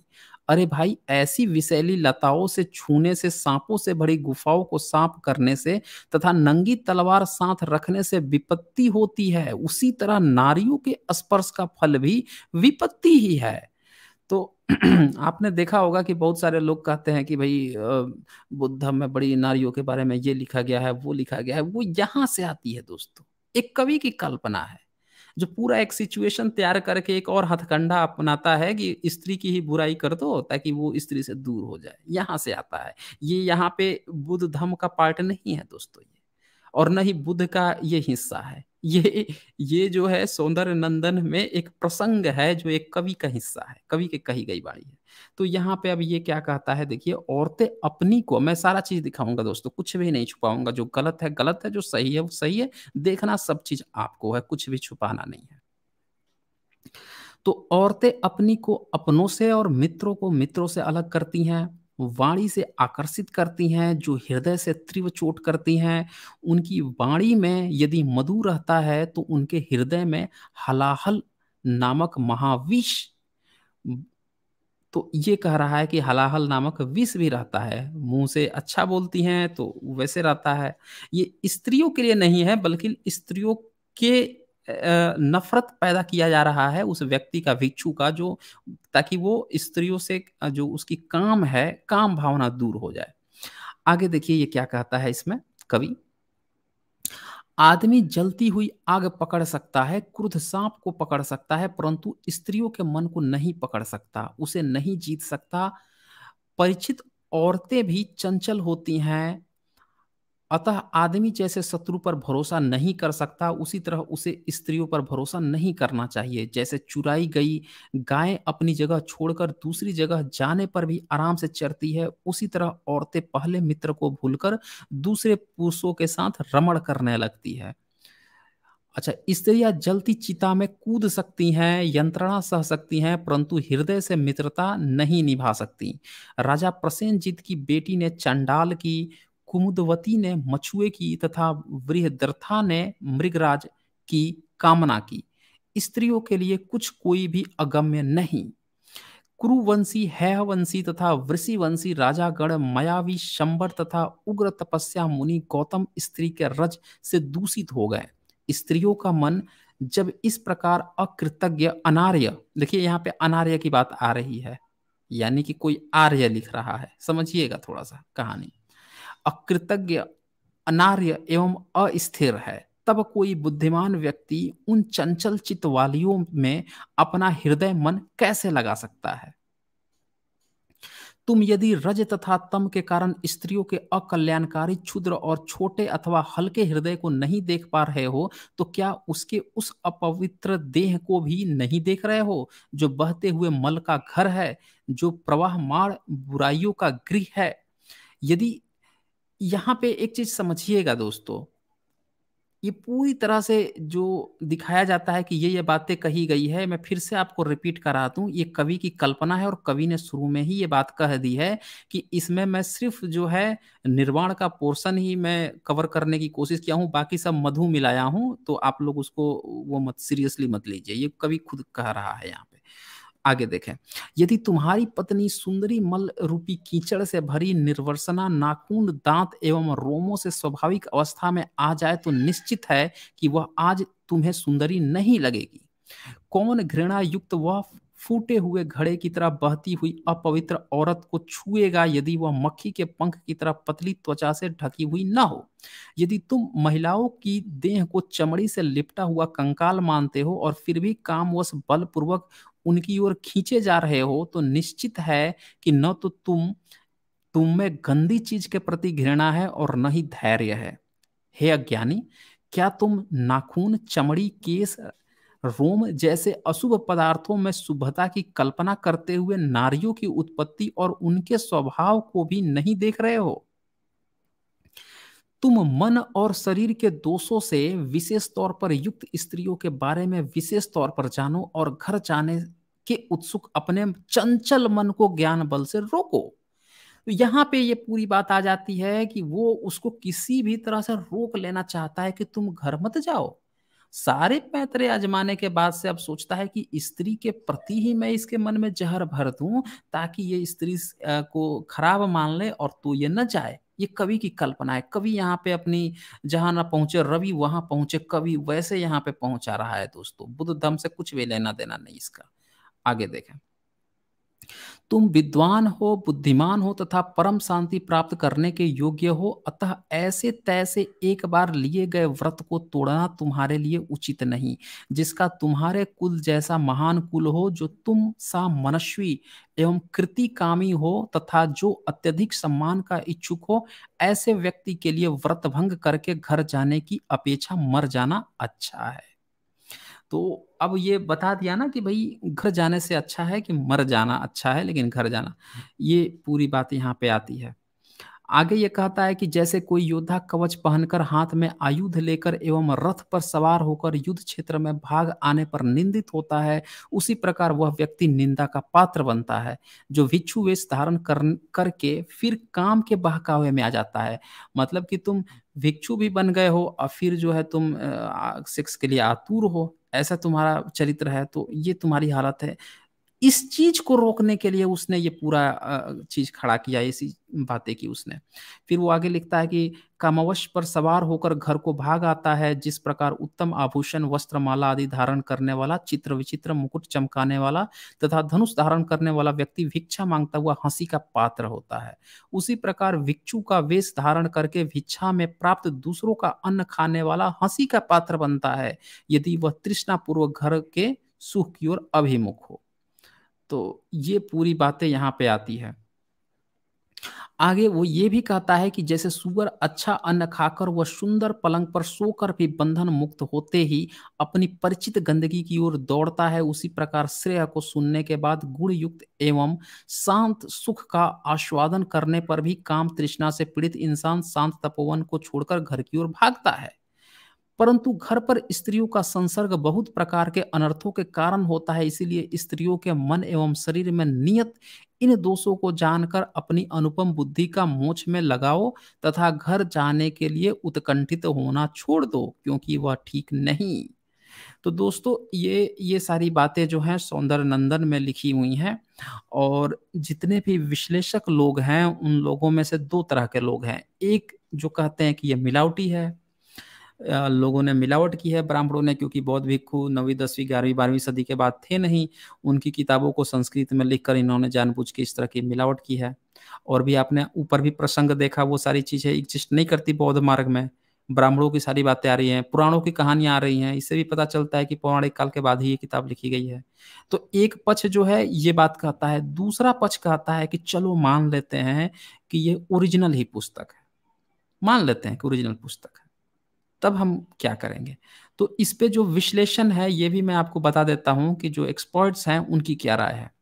अरे भाई, ऐसी विषैली लताओं से छूने से, सांपों से भरी गुफाओं को सांप करने से तथा नंगी तलवार साथ रखने से विपत्ति होती है, उसी तरह नारियों के स्पर्श का फल भी विपत्ति ही है। तो आपने देखा होगा कि बहुत सारे लोग कहते हैं कि भाई बुद्ध में बड़ी नारियों के बारे में ये लिखा गया है, वो लिखा गया है, वो यहाँ से आती है दोस्तों, एक कवि की कल्पना है। जो पूरा एक सिचुएशन तैयार करके एक और हथकंडा अपनाता है कि स्त्री की ही बुराई कर दो ताकि वो स्त्री से दूर हो जाए। यहाँ से आता है। ये यहाँ पे बुद्ध धर्म का पार्ट नहीं है दोस्तों ये। और न ही बुद्ध का ये हिस्सा है। ये ये जो है सौंदर्य नंदन में एक प्रसंग है, जो एक कवि का हिस्सा है, कवि के कही गई बाणी है। तो यहाँ पे अब ये क्या कहता है, देखिए, औरतें अपनी को, मैं सारा चीज़ दिखाऊँगा दोस्तों, कुछ भी नहीं छुपाऊँगा, जो गलत है गलत है, जो सही है, वो सही है, देखना सब चीज़ आपको है, कुछ भी छुपाना नहीं है। तो औरतें अपनी को अपनों से और मित्रों को मित्रों से अलग करती हैं वाणी से आकर्षित करती हैं, जो हृदय से तीव्र चोट करती हैं। उनकी वाणी में यदि मधु रहता है तो उनके हृदय में हलाहल नामक महाविष तो ये कह रहा है कि हलाहल नामक विष भी रहता है। मुँह से अच्छा बोलती हैं तो वैसे रहता है। ये स्त्रियों के लिए नहीं है, बल्कि स्त्रियों के नफरत पैदा किया जा रहा है उस व्यक्ति का, भिक्षु का, जो, ताकि वो स्त्रियों से जो उसकी काम है, काम भावना दूर हो जाए। आगे देखिए ये क्या कहता है इसमें, कवि। आदमी जलती हुई आग पकड़ सकता है, क्रुद्ध सांप को पकड़ सकता है, परंतु स्त्रियों के मन को नहीं पकड़ सकता, उसे नहीं जीत सकता। परिचित औरतें भी चंचल होती हैं अतः आदमी जैसे शत्रु पर भरोसा नहीं कर सकता, उसी तरह उसे स्त्रियों पर भरोसा नहीं करना चाहिए। जैसे चुराई गई गाय अपनी जगह छोड़कर दूसरी जगह जाने पर भी आराम से चरती है, उसी तरह औरतें पहले मित्र को भूलकर दूसरे पुरुषों के साथ रमण करने लगती है। अच्छा स्त्रियाँ जलती चिता में कूद सकती हैं, यंत्रणा सह सकती हैं, परंतु हृदय से मित्रता नहीं निभा सकती। राजा प्रसेनजीत की बेटी ने चंडाल की कुमुदवती ने मछुए की तथा वृहदर्था ने मृगराज की कामना की। स्त्रियों के लिए कुछ कोई भी अगम्य नहीं। कुरुवंशी, हैवंशी तथा वृषिवंशी राजागण, मयावी, शंबर तथा उग्र तपस्या मुनि गौतम स्त्री के रज से दूषित हो गए। स्त्रियों का मन जब इस प्रकार अकृतज्ञ, अनार्य, देखिए यहाँ पे अनार्य की बात आ रही है, यानी कि कोई आर्य लिख रहा है। समझिएगा थोड़ा सा कहानी। अकृतज्ञ, अनार्य एवं अस्थिर है। तब कोई बुद्धिमान व्यक्ति उन चंचल चित्त वालियों में अपना हृदय मन कैसे लगा सकता है? तुम यदि रज तथा तम के कारण स्त्रियों के अकल्याणकारी क्षुद्र और छोटे अथवा हल्के हृदय को नहीं देख पा रहे हो तो क्या उसके उस अपवित्र देह को भी नहीं देख रहे हो, जो बहते हुए मल का घर है, जो प्रवाह मार बुराइयों का गृह है? यदि यहाँ पे एक चीज़ समझिएगा दोस्तों। ये पूरी तरह से जो दिखाया जाता है कि ये ये बातें कही गई है, मैं फिर से आपको रिपीट करा दूँ, ये कवि की कल्पना है और कवि ने शुरू में ही ये बात कह दी है कि इसमें मैं सिर्फ़ जो है निर्वाण का पोर्शन ही मैं कवर करने की कोशिश किया हूँ, बाकी सब मधु मिलाया हूँ तो आप लोग उसको वो मत सीरियसली मत लीजिए, ये कवि खुद कह रहा है यहाँ। आगे देखें। यदि तुम्हारी पत्नी सुंदरी मल रूपी कीचड़ से भरी निर्वसना नाखून, दांत एवं रोमों से स्वाभाविक अवस्था में आ जाए तो निश्चित है कि वह आज तुम्हें सुंदरी नहीं लगेगी। कौन घृणा युक्त वह फूटे हुए घड़े की तरह बहती हुई अपवित्र औरत को छुएगा यदि वह मक्खी के पंख की तरह पतली त्वचा से ढकी हुई न हो? यदि तुम महिलाओं की देह को चमड़ी से लिपटा हुआ कंकाल मानते हो और फिर भी कामवश बलपूर्वक उनकी ओर खींचे जा रहे हो तो निश्चित है कि न तो तुम तुम में गंदी चीज़ के प्रति घृणा है और न ही धैर्य है। हे अज्ञानी, क्या तुम नाखून चमड़ी केस, रोम जैसे अशुभ पदार्थों में शुभता की कल्पना करते हुए नारियों की उत्पत्ति और उनके स्वभाव को भी नहीं देख रहे हो? तुम मन और शरीर के दोषों से विशेष तौर पर युक्त स्त्रियों के बारे में विशेष तौर पर जानो और घर जाने के उत्सुक अपने चंचल मन को ज्ञान बल से रोको। तो यहाँ पे ये पूरी बात आ जाती है कि वो उसको किसी भी तरह से रोक लेना चाहता है कि तुम घर मत जाओ। सारे पैतरे आजमाने के बाद से अब सोचता है कि स्त्री के प्रति ही मैं इसके मन में जहर भर दूँ ताकि ये स्त्री को खराब मान ले और तो ये न जाए। ये कवि की कल्पना है। कवि यहाँ पे अपनी जहाँ ना पहुँचे, रवि वहाँ पहुँचे, कवि वैसे यहाँ पे पहुँचा रहा है दोस्तों। बुद्ध धम से कुछ भी लेना देना नहीं इसका। आगे देखें। तुम विद्वान हो, बुद्धिमान हो तथा परम शांति प्राप्त करने के योग्य हो, अतः ऐसे तैसे एक बार लिए गए व्रत को तोड़ना तुम्हारे लिए उचित नहीं, जिसका तुम्हारे कुल जैसा महान कुल हो जो तुम सा मनस्वी एवं कृति कामी हो तथा जो अत्यधिक सम्मान का इच्छुक हो, ऐसे व्यक्ति के लिए व्रत भंग करके घर जाने की अपेक्षा मर जाना अच्छा है। तो अब ये बता दिया ना कि भाई घर जाने से अच्छा है कि मर जाना अच्छा है, लेकिन घर जाना। ये पूरी बात यहाँ पे आती है। आगे ये कहता है कि जैसे कोई योद्धा कवच पहनकर हाथ में आयुध लेकर एवं रथ पर सवार होकर युद्ध क्षेत्र में भाग आने पर निंदित होता है, उसी प्रकार वह व्यक्ति निंदा का पात्र बनता है, जो भिक्षु वेश धारण कर, करके फिर काम के बहकावे में आ जाता है। मतलब कि तुम भिक्षु भी बन गए हो और फिर जो है तुम सेक्स के लिए आतुर हो। ऐसा तुम्हारा चरित्र है तो ये तुम्हारी हालत है। इस चीज़ को रोकने के लिए उसने ये पूरा चीज़ खड़ा किया इसी बातें की उसने। फिर वो आगे लिखता है कि कामवश पर सवार होकर घर को भाग आता है, जिस प्रकार उत्तम आभूषण वस्त्र माला आदि धारण करने वाला, चित्र विचित्र, मुकुट चमकाने वाला तथा धनुष धारण करने वाला व्यक्ति भिक्षा माँगता हुआ हँसी का पात्र होता है। उसी प्रकार भिक्षु का वेश धारण करके भिक्षा में प्राप्त दूसरों का अन्न खाने वाला हँसी का पात्र बनता है, यदि वह तृष्णा पूर्वक घर के सुख की ओर अभिमुख हो। तो ये पूरी बातें यहाँ पे आती है। आगे वो ये भी कहता है कि जैसे सुअर अच्छा अन्न खाकर वह सुंदर पलंग पर सोकर भी बंधन मुक्त होते ही अपनी परिचित गंदगी की ओर दौड़ता है, उसी प्रकार श्रेय को सुनने के बाद गुण युक्त एवं शांत सुख का आस्वादन करने पर भी काम तृष्णा से पीड़ित इंसान शांत तपोवन को छोड़कर घर की ओर भागता है। परंतु घर पर स्त्रियों का संसर्ग बहुत प्रकार के अनर्थों के कारण होता है, इसीलिए स्त्रियों के मन एवं शरीर में नियत इन दोषों को जानकर अपनी अनुपम बुद्धि का मोछ में लगाओ तथा घर जाने के लिए उत्कंठित होना छोड़ दो, क्योंकि वह ठीक नहीं। तो दोस्तों, ये ये सारी बातें जो हैं सौंदर्य नंदन में लिखी हुई हैं और जितने भी विश्लेषक लोग हैं, उन लोगों में से दो तरह के लोग हैं। एक जो कहते हैं कि ये मिलावटी है लोगों ने मिलावट की है ब्राह्मणों ने, क्योंकि बौद्ध भिक्खु नौवीं, दसवीं, ग्यारहवीं, बारहवीं सदी के बाद थे नहीं। उनकी किताबों को संस्कृत में लिखकर इन्होंने जानबूझ के इस तरह की मिलावट की है। और भी आपने ऊपर भी प्रसंग देखा, वो सारी चीज़ें एग्जिस्ट नहीं करती बौद्ध मार्ग में। ब्राह्मणों की सारी बातें आ रही हैं, पुराणों की कहानियाँ आ रही हैं, इससे भी पता चलता है कि पौराणिक काल के बाद ही ये किताब लिखी गई है। तो एक पक्ष जो है, ये बात कहता है, दूसरा पक्ष कहता है कि चलो मान लेते हैं कि ये ओरिजिनल ही पुस्तक है। मान लेते हैं कि ओरिजिनल पुस्तक तब हम क्या करेंगे? तो इस पे जो विश्लेषण है, ये भी मैं आपको बता देता हूँ कि जो एक्सपर्ट्स हैं, उनकी क्या राय है।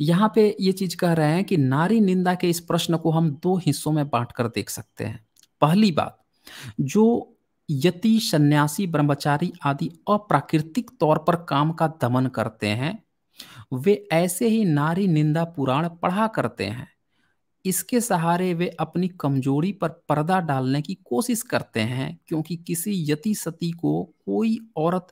यहाँ पे ये चीज़ कह रहे हैं कि नारी निंदा के इस प्रश्न को हम दो हिस्सों में बांट कर देख सकते हैं। पहली बात, जो यति, सन्यासी, ब्रह्मचारी आदि अप्राकृतिक तौर पर काम का दमन करते हैं, वे ऐसे ही नारी निंदा पुराण पढ़ा करते हैं। इसके सहारे वे अपनी कमज़ोरी पर पर्दा डालने की कोशिश करते हैं, क्योंकि किसी यति सती को कोई औरत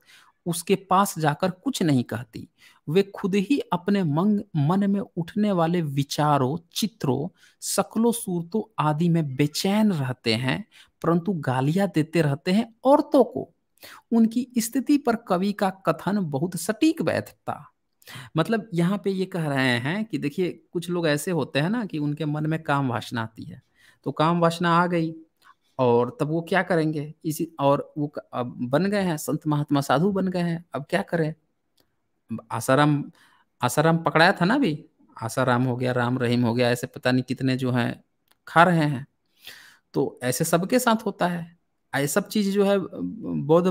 उसके पास जाकर कुछ नहीं कहती। वे खुद ही अपने मंग, मन में उठने वाले विचारों, चित्रों, सकलों सूरतों आदि में बेचैन रहते हैं, परंतु गालियाँ देते रहते हैं औरतों को। उनकी स्थिति पर कवि का कथन बहुत सटीक बैठता। मतलब यहाँ पे ये कह रहे हैं कि देखिए, कुछ लोग ऐसे होते हैं ना कि उनके मन में काम वासना आती है। तो काम वासना आ गई और तब वो क्या करेंगे? इसी और वो अब बन गए हैं, संत महात्मा साधु बन गए हैं, अब क्या करें? आसाराम आसाराम पकड़ाया था ना भी आसाराम हो गया, राम रहीम हो गया, ऐसे पता नहीं कितने जो हैं खा रहे हैं। तो ऐसे सबके साथ होता है। ये सब चीज़ जो है, बौद्ध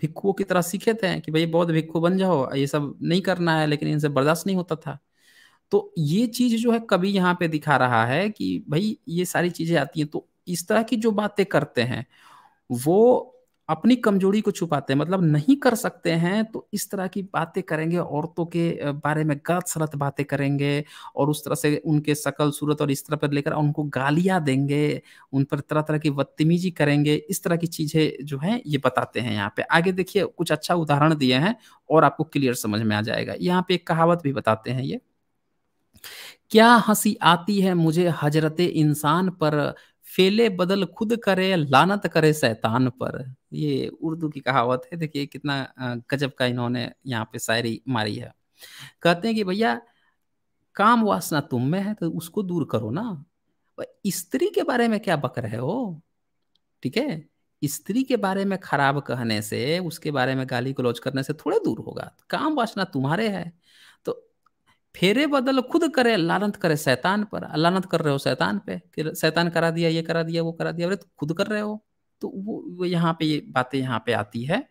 भिक्खुओं की तरह सीखे थे कि भाई बौद्ध भिक्खु बन जाओ, ये सब नहीं करना है, लेकिन इनसे बर्दाश्त नहीं होता था। तो ये चीज़ जो है कभी यहाँ पे दिखा रहा है कि भाई ये सारी चीज़ें आती हैं तो इस तरह की जो बातें करते हैं, वो अपनी कमज़ोरी को छुपाते हैं मतलब नहीं कर सकते हैं तो इस तरह की बातें करेंगे, औरतों के बारे में गलत सलत बातें करेंगे और उस तरह से उनके शकल सूरत और इस तरह पर लेकर उनको गालियाँ देंगे, उन पर तरह तरह की बदतमीजी करेंगे, इस तरह की चीज़ें जो है, ये बताते हैं यहाँ पे। आगे देखिए, कुछ अच्छा उदाहरण दिए हैं और आपको क्लियर समझ में आ जाएगा। यहाँ पे एक कहावत भी बताते हैं ये, क्या हँसी आती है मुझे हज़रत इंसान पर फेले बदल खुद करे, लानत करे शैतान पर। ये उर्दू की कहावत है, देखिए कितना गजब का इन्होंने यहाँ पे शायरी मारी है। कहते हैं कि भैया, काम वासना तुम में है तो उसको दूर करो ना। स्त्री के बारे में क्या बक रहे हो? ठीक है? स्त्री के बारे में खराब कहने से, उसके बारे में गाली गलौज करने से थोड़े दूर होगा। काम वासना तुम्हारे है। फेरे बदल खुद करे लानत करे शैतान पर। लानत कर रहे हो शैतान पे कि शैतान करा दिया ये करा दिया वो करा दिया। अरे तो खुद कर रहे हो। तो वो, वो यहाँ पे ये बातें यहाँ पे आती है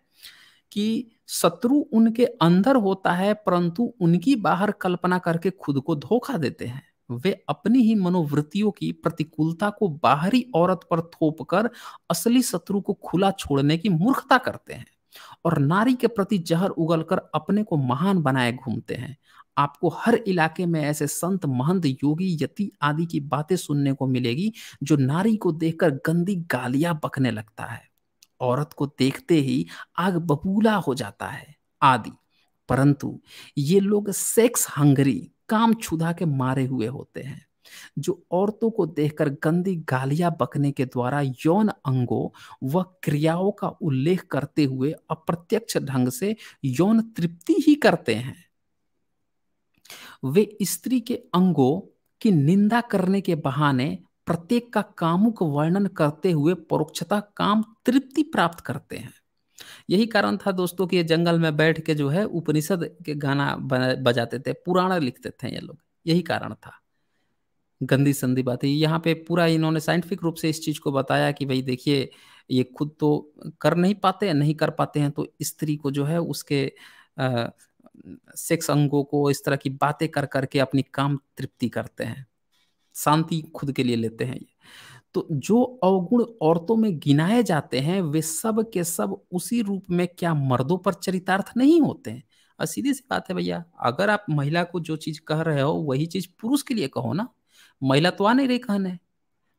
कि शत्रु उनके अंदर होता है परंतु उनकी बाहर कल्पना करके खुद को धोखा देते हैं। वे अपनी ही मनोवृत्तियों की प्रतिकूलता को बाहरी औरत पर थोप कर असली शत्रु को खुला छोड़ने की मूर्खता करते हैं और नारी के प्रति जहर उगलकर अपने को महान बनाए घूमते हैं। आपको हर इलाके में ऐसे संत, महंत, योगी, यति आदि की बातें सुनने को मिलेगी, जो नारी को देखकर गंदी गालियाँ बकने लगता है। औरत को देखते ही आग बबूला हो जाता है आदि। परंतु ये लोग सेक्स हंगरी काम छुदा के मारे हुए होते हैं, जो औरतों को देखकर गंदी गालियाँ बकने के द्वारा यौन अंगों व क्रियाओं का उल्लेख करते हुए अप्रत्यक्ष ढंग से यौन तृप्ति ही करते हैं। वे स्त्री के अंगों की निंदा करने के बहाने प्रत्येक का कामुक वर्णन करते हुए परोक्षता, काम, तृप्ति प्राप्त करते हैं। यही कारण था दोस्तों कि ये जंगल में बैठ के जो है उपनिषद के गाना बजाते थे, पुराण लिखते थे ये लोग। यही कारण था। गंदी संदी बात है। यहाँ पे पूरा इन्होंने साइंटिफिक रूप से इस चीज़ को बताया कि भाई देखिए, ये खुद तो कर नहीं पाते, नहीं कर पाते हैं तो स्त्री को जो है उसके सेक्स अंगों को इस तरह की बातें कर करके अपनी काम तृप्ति करते हैं। शांति खुद के लिए लेते हैं। ये तो जो अवगुण औरतों में गिनाए जाते हैं, वे सब के सब उसी रूप में क्या मर्दों पर चरितार्थ नहीं होते हैं? और सीधी सी बात है भैया, अगर आप महिला को जो चीज़ कह रहे हो, वही चीज़ पुरुष के लिए कहो ना, महिला तो आ नहीं रही कहने।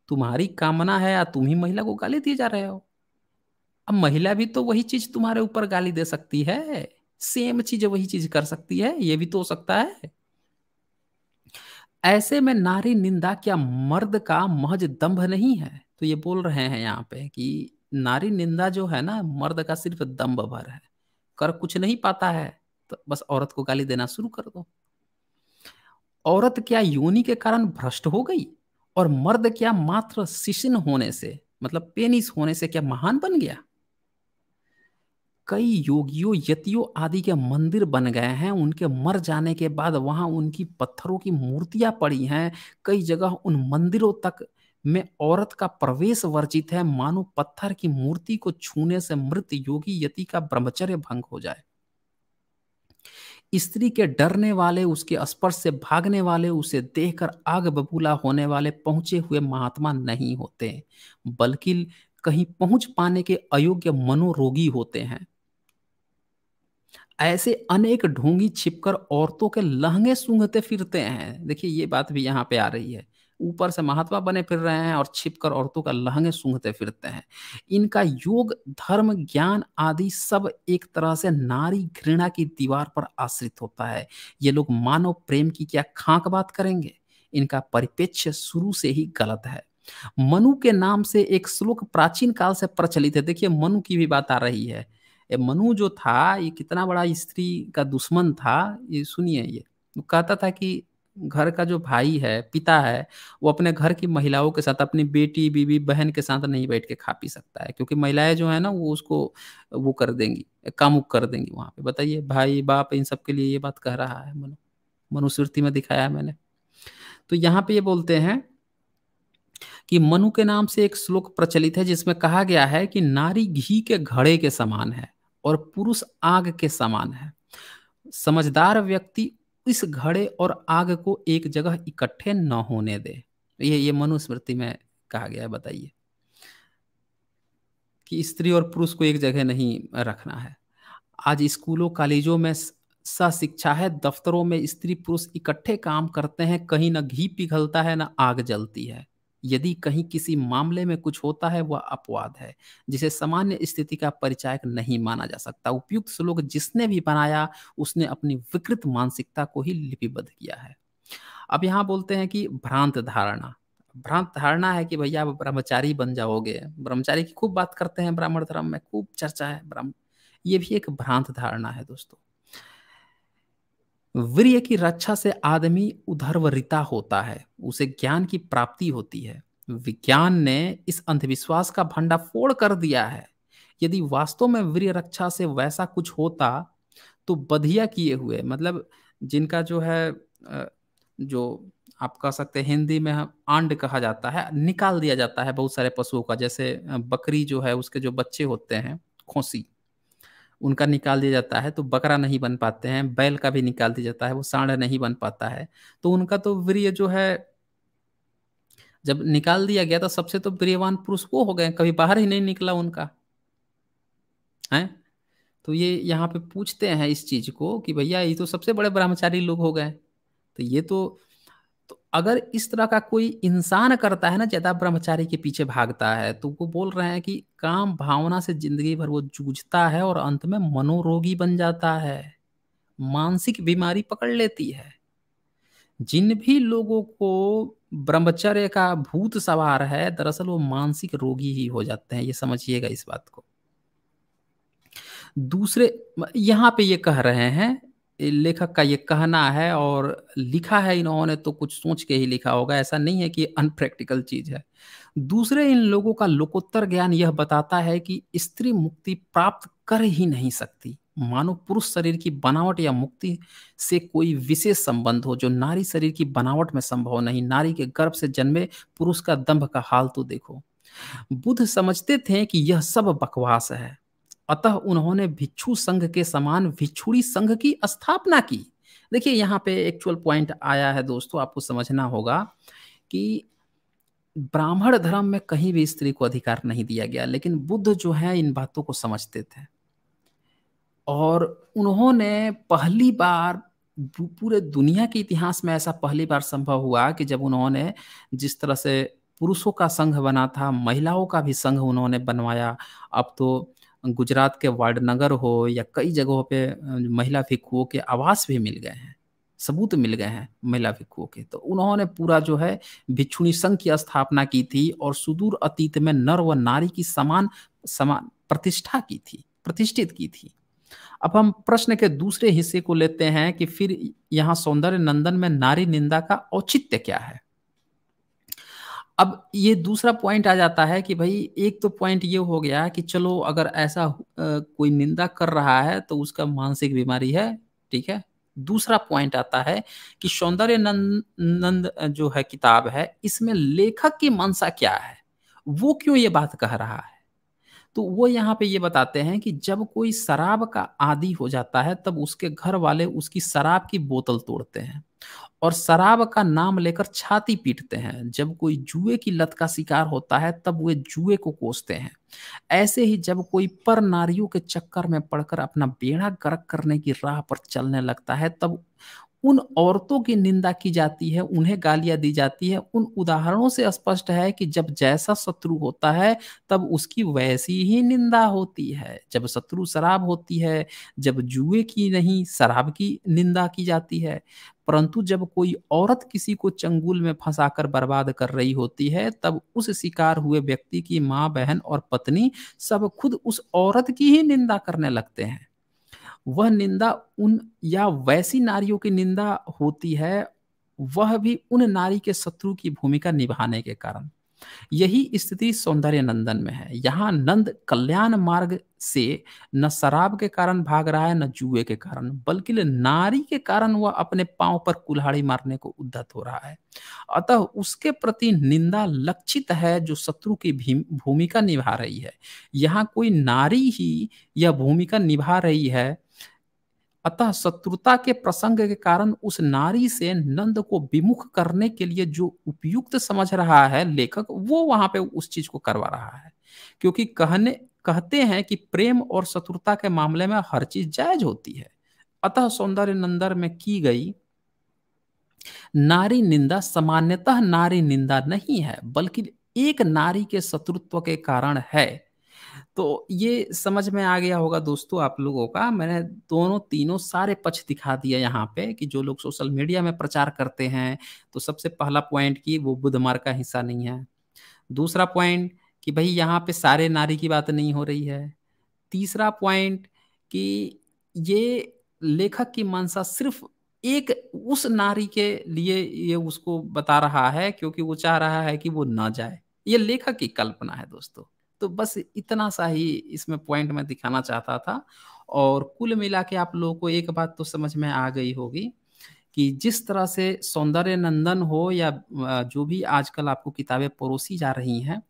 तुम्हारी कामना है या तुम ही महिला को गाली दिए जा रहे हो। अब महिला भी तो वही चीज़ तुम्हारे ऊपर गाली दे सकती है। सेम चीज़ वही चीज़ कर सकती है, ये भी तो हो सकता है। ऐसे में नारी निंदा क्या मर्द का महज दंभ नहीं है? तो ये बोल रहे हैं यहाँ पे कि नारी निंदा जो है ना, मर्द का सिर्फ़ दम्भ भर है। कर कुछ नहीं पाता है तो बस औरत को गाली देना शुरू कर दो। औरत क्या योनि के कारण भ्रष्ट हो गई? और मर्द क्या मात्र शिशिन होने से मतलब पेनिस होने से क्या महान बन गया? कई योगियों, यतियों आदि के मंदिर बन गए हैं। उनके मर जाने के बाद वहाँ उनकी पत्थरों की मूर्तियाँ पड़ी हैं। कई जगह उन मंदिरों तक में औरत का प्रवेश वर्जित है। मानो पत्थर की मूर्ति को छूने से मृत योगी, यति का ब्रह्मचर्य भंग हो जाए। स्त्री के डरने वाले, उसके स्पर्श से भागने वाले, उसे देखकर आग बबूला होने वाले पहुँचे हुए महात्मा नहीं होते। बल्कि कहीं पहुँच पाने के अयोग्य मनोरोगी होते हैं। ऐसे अनेक ढोंगी छिपकर औरतों के लहंगे सूंघते फिरते हैं। देखिए, ये बात भी यहाँ पे आ रही है। ऊपर से महात्मा बने फिर रहे हैं और छिपकर औरतों का लहंगे सूंघते फिरते हैं। इनका योग, धर्म, ज्ञान आदि सब एक तरह से नारी घृणा की दीवार पर आश्रित होता है। ये लोग मानव प्रेम की क्या खाक बात करेंगे? इनका परिपेक्ष्य शुरू से ही गलत है। मनु के नाम से एक श्लोक प्राचीन काल से प्रचलित है। देखिए, मनु की भी बात आ रही है। मनु जो था, ये कितना बड़ा स्त्री का दुश्मन था, ये सुनिए ये। कहता था कि घर का जो भाई है, पिता है, वो अपने घर की महिलाओं के साथ अपनी बेटी, बीवी, बहन के साथ नहीं बैठ के खा पी सकता है, क्योंकि महिलाएँ जो है ना, वो उसको, वो कर देंगी, कामुक कर देंगी वहाँ पे। बताइए, भाई, बाप इन सब के लिए ये बात कह रहा है मनु, मनुस्मृति में दिखाया मैंने। तो यहाँ पे ये बोलते हैं कि मनु के नाम से एक श्लोक प्रचलित है, जिसमें कहा गया है कि नारी घी के घड़े के समान है। और पुरुष आग के समान है। समझदार व्यक्ति इस घड़े और आग को एक जगह इकट्ठे न होने दे। ये ये मनुस्मृति में कहा गया है, बताइए। कि स्त्री और पुरुष को एक जगह नहीं रखना है। आज स्कूलों, कॉलेजों में शिक्षा है, दफ्तरों में स्त्री पुरुष इकट्ठे काम करते हैं, कहीं ना घी पिघलता है, ना आग जलती है। यदि कहीं किसी मामले में कुछ होता है, वह अपवाद है, जिसे सामान्य स्थिति का परिचायक नहीं माना जा सकता। उपयुक्त श्लोक जिसने भी बनाया, उसने अपनी विकृत मानसिकता को ही लिपिबद्ध किया है। अब यहाँ बोलते हैं कि भ्रांत धारणा। भ्रांत धारणा है कि भैया आप ब्रह्मचारी बन जाओगे। ब्रह्मचारी की खूब बात करते हैं ब्राह्मण धर्म में, खूब चर्चा है ब्रह्म। ये भी एक भ्रांत धारणा है दोस्तों। वीर्य की रक्षा से आदमी उधर्वरिता होता है, उसे ज्ञान की प्राप्ति होती है। विज्ञान ने इस अंधविश्वास का भंडा फोड़ कर दिया है। यदि वास्तव में वीर्य रक्षा से वैसा कुछ होता तो बधिया किए हुए मतलब जिनका जो है जो आप कह सकते हैं, हिंदी में आंड कहा जाता है, निकाल दिया जाता है बहुत सारे पशुओं का, जैसे बकरी जो है, उसके जो बच्चे होते हैं, खोसी। उनका निकाल दिया जाता है तो बकरा नहीं बन पाते हैं, बैल का भी निकाल दिया जाता है, वो सांड नहीं बन पाता है। तो उनका तो वीर्य जो है, जब निकाल दिया गया तो सबसे तो वीर्यवान पुरुष वो हो गए, कभी बाहर ही नहीं निकला उनका। है? तो ये यहाँ पे पूछते हैं इस चीज़ को कि भैया ये तो सबसे बड़े ब्रह्मचारी लोग हो गए। तो ये तो अगर इस तरह का कोई इंसान करता है ना ज़्यादा ब्रह्मचारी के पीछे भागता है तो वो बोल रहे हैं कि काम भावना से ज़िंदगी भर वो जूझता है और अंत में मनोरोगी बन जाता है। मानसिक बीमारी पकड़ लेती है। जिन भी लोगों को ब्रह्मचर्य का भूत सवार है, दरअसल वो मानसिक रोगी ही हो जाते हैं, ये समझिएगा इस बात को। दूसरे, यहाँ पे ये कह रहे हैं लेखक का ये कहना है और लिखा है इन्होंने तो कुछ सोच के ही लिखा होगा, ऐसा नहीं है कि अनप्रैक्टिकल चीज़ है। दूसरे इन लोगों का लोकोत्तर ज्ञान यह बताता है कि स्त्री मुक्ति प्राप्त कर ही नहीं सकती। मानो पुरुष शरीर की बनावट या मुक्ति से कोई विशेष संबंध हो, जो नारी शरीर की बनावट में संभव नहीं, नारी के गर्भ से जन्मे पुरुष का दंभ का हाल तो देखो। बुद्ध समझते थे कि यह सब बकवास है। अतः उन्होंने भिक्षु संघ के समान भिक्षुड़ी संघ की स्थापना की। देखिए, यहाँ पे एक्चुअल पॉइंट आया है दोस्तों, आपको समझना होगा कि ब्राह्मण धर्म में कहीं भी स्त्री को अधिकार नहीं दिया गया, लेकिन बुद्ध जो है, इन बातों को समझते थे। और उन्होंने पहली बार पूरे दुनिया के इतिहास में ऐसा पहली बार संभव हुआ कि जब उन्होंने जिस तरह से पुरुषों का संघ बना था, महिलाओं का भी संघ उन्होंने बनवाया, अब तो गुजरात के वाडनगर हो या कई जगहों पे महिला भिक्खुओं के आवास भी मिल गए हैं, सबूत मिल गए हैं महिला भिक्षुओं के। तो उन्होंने पूरा जो है भिक्षुणी संघ की स्थापना की थी और सुदूर अतीत में नर व नारी की समान समान प्रतिष्ठा की थी, प्रतिष्ठित की थी। अब हम प्रश्न के दूसरे हिस्से को लेते हैं कि फिर यहाँ सौंदर्य नंदन में नारी निंदा का औचित्य क्या है? अब ये दूसरा पॉइंट आ जाता है कि भाई एक तो पॉइंट ये हो गया कि चलो अगर ऐसा कोई निंदा कर रहा है तो उसका मानसिक बीमारी है ठीक है? दूसरा पॉइंट आता है कि सौंदर्य नंद, नंद जो है किताब है इसमें लेखक की मंशा क्या है? वो क्यों ये बात कह रहा है? तो वो यहाँ पे ये बताते हैं कि जब कोई शराब का आदि हो जाता है तब उसके घर वाले उसकी शराब की बोतल तोड़ते हैं। और शराब का नाम लेकर छाती पीटते हैं। जब कोई जुए की लत का शिकार होता है, तब वे जुए को कोसते हैं। ऐसे ही जब कोई पर नारियों के चक्कर में पड़कर अपना बेड़ा गर्क करने की राह पर चलने लगता है, तब उन औरतों की निंदा की जाती है, उन्हें गालियाँ दी जाती है। उन उदाहरणों से स्पष्ट है कि जब जैसा शत्रु होता है, तब उसकी वैसी ही निंदा होती है। जब शत्रु शराब होती है, जब जुए की नहीं, शराब की निंदा की जाती है। परंतु जब कोई औरत किसी को चंगुल में फंसाकर बर्बाद कर रही होती है, तब उस शिकार हुए व्यक्ति की माँ, बहन और पत्नी सब खुद उस औरत की ही निंदा करने लगते हैं। वह निंदा उन या वैसी नारियों की निंदा होती है, वह भी उन नारी के शत्रु की भूमिका निभाने के कारण। यही स्थिति सौंदर्य नंदन में है। यहाँ नंद कल्याण मार्ग से न शराब के कारण भाग रहा है, न जुए के कारण, बल्कि नारी के कारण वह अपने पाँव पर कुल्हाड़ी मारने को उद्धत हो रहा है। अतः उसके प्रति निंदा लक्षित है, जो शत्रु की भूमिका निभा रही है। यहाँ कोई नारी ही यह भूमिका निभा रही है अतः शत्रुता के प्रसंग के कारण उस नारी से नंद को विमुख करने के लिए जो उपयुक्त समझ रहा है लेखक, वो वहाँ पे उस चीज़ को करवा रहा है। क्योंकि कहने, कहते हैं कि प्रेम और शत्रुता के मामले में हर चीज़ जायज़ होती है। अतः सौंदर्य नंदर में की गई, नारी निंदा सामान्यतः नारी निंदा नहीं है, बल्कि एक नारी के शत्रुत्व के कारण है। तो ये समझ में आ गया होगा दोस्तों आप लोगों का, मैंने दोनों तीनों सारे पक्ष दिखा दिया यहाँ पे कि जो लोग सोशल मीडिया में प्रचार करते हैं तो सबसे पहला पॉइंट कि वो बुद्ध मार्ग का हिस्सा नहीं है। दूसरा पॉइंट कि भाई यहाँ पे सारे नारी की बात नहीं हो रही है। तीसरा पॉइंट कि ये लेखक की मानसा सिर्फ़ एक उस नारी के लिए ये उसको बता रहा है, क्योंकि वो चाह रहा है कि वो ना जाए। ये लेखक की कल्पना है दोस्तों। तो बस इतना सा ही इसमें पॉइंट मैं दिखाना चाहता था। और कुल मिला के आप लोगों को एक बात तो समझ में आ गई होगी कि जिस तरह से सौंदर्य नंदन हो या जो भी आजकल आपको किताबें परोसी जा रही हैं,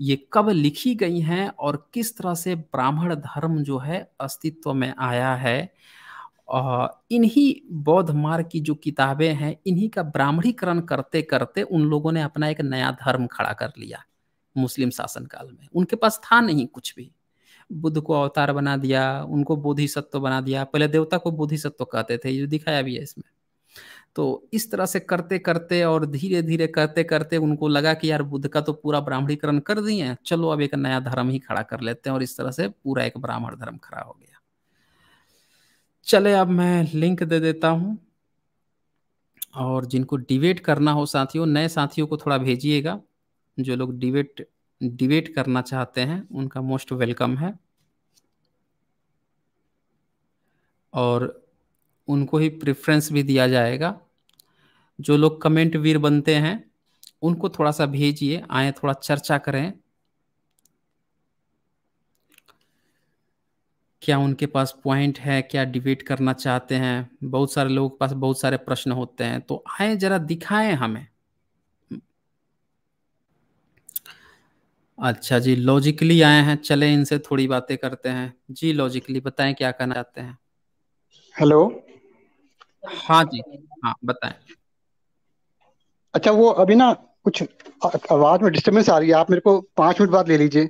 ये कब लिखी गई हैं और किस तरह से ब्राह्मण धर्म जो है अस्तित्व में आया है इन्हीं बौद्ध मार्ग की जो किताबें हैं, इन्हीं का ब्राह्मणीकरण करते करते उन लोगों ने अपना एक नया धर्म खड़ा कर लिया। मुस्लिम शासन काल में। उनके पास था नहीं कुछ भी। बुद्ध को अवतार बना दिया, उनको बोधिसत्व बना दिया, पहले देवता को बोधिसत्व कहते थे, ये दिखाया भी है इसमें। तो इस तरह से करते करते और धीरे धीरे करते करते उनको लगा कि यार बुद्ध का तो पूरा ब्राह्मणीकरण कर दिए चलो अब एक नया धर्म ही खड़ा कर लेते हैं और इस तरह से पूरा एक ब्राह्मण धर्म खड़ा हो गया। चले अब मैं लिंक दे देता हूँ। और जिनको डिबेट करना हो साथियों, नए साथियों को थोड़ा भेजिएगा। जो लोग डिबेट डिबेट करना चाहते हैं, उनका मोस्ट वेलकम है। और उनको ही प्रेफरेंस भी दिया जाएगा। जो लोग कमेंट वीर बनते हैं, उनको थोड़ा सा भेजिए, आए, थोड़ा चर्चा करें। क्या उनके पास पॉइंट है, क्या डिबेट करना चाहते हैं? बहुत सारे लोगों के पास बहुत सारे प्रश्न होते हैं। तो आए, जरा दिखाएँ हमें। अच्छा जी लॉजिकली आए हैं चले इनसे थोड़ी बातें करते हैं। जी लॉजिकली बताएँ क्या कहना चाहते हैं। हेलो हाँ जी हाँ बताएँ। अच्छा वो अभी ना कुछ आवाज़ में डिस्टरबेंस आ रही है आप मेरे को पाँच मिनट बाद ले लीजिए।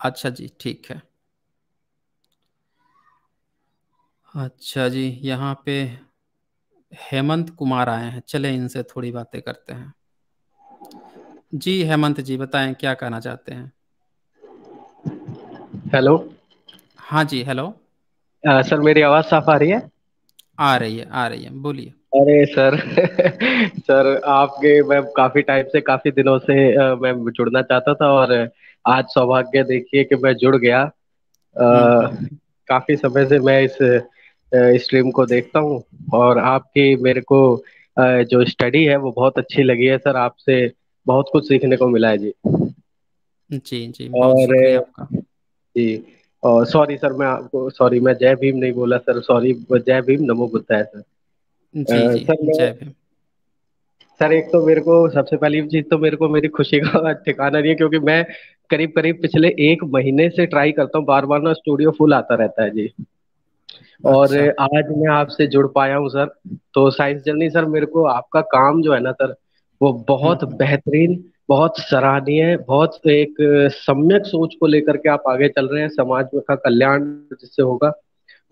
अच्छा जी ठीक है। अच्छा जी यहाँ पे हेमंत कुमार आए हैं चले इनसे थोड़ी बातें करते हैं। जी हेमंत जी बताएँ क्या कहना चाहते हैं? हेलो। हाँ जी हेलो। आ, सर मेरी आवाज़ साफ़ आ रही है? आ रही है आ रही है बोलिए। अरे सर सर आपके मैं काफ़ी टाइम से काफ़ी दिनों से मैं जुड़ना चाहता था और आज सौभाग्य देखिए कि मैं जुड़ गया। आ, हम्म। काफ़ी समय से मैं इस स्ट्रीम को देखता हूँ और आपकी मेरे को जो स्टडी है वो बहुत अच्छी लगी है सर आपसे बहुत कुछ सीखने को मिला है जी। जी जी और आपका। जी और सॉरी सर मैं आपको सॉरी मैं जय भीम नहीं बोला सर सॉरी जय भीम नमो बुद्धा है सर जी जी सर जय भीम। सर एक तो मेरे को सबसे पहली चीज़ तो मेरे को मेरी खुशी का ठिकाना नहीं है क्योंकि मैं करीब करीब पिछले एक महीने से ट्राई करता हूँ बार बार ना स्टूडियो फुल आता रहता है जी। और अच्छा। आज मैं आपसे जुड़ पाया हूँ सर तो साइंस जर्नी सर मेरे को आपका काम जो है ना सर वो बहुत हम्म। बेहतरीन बहुत सराहनीय बहुत एक सम्यक सोच को लेकर के आप आगे चल रहे हैं समाज में का कल्याण जिससे होगा।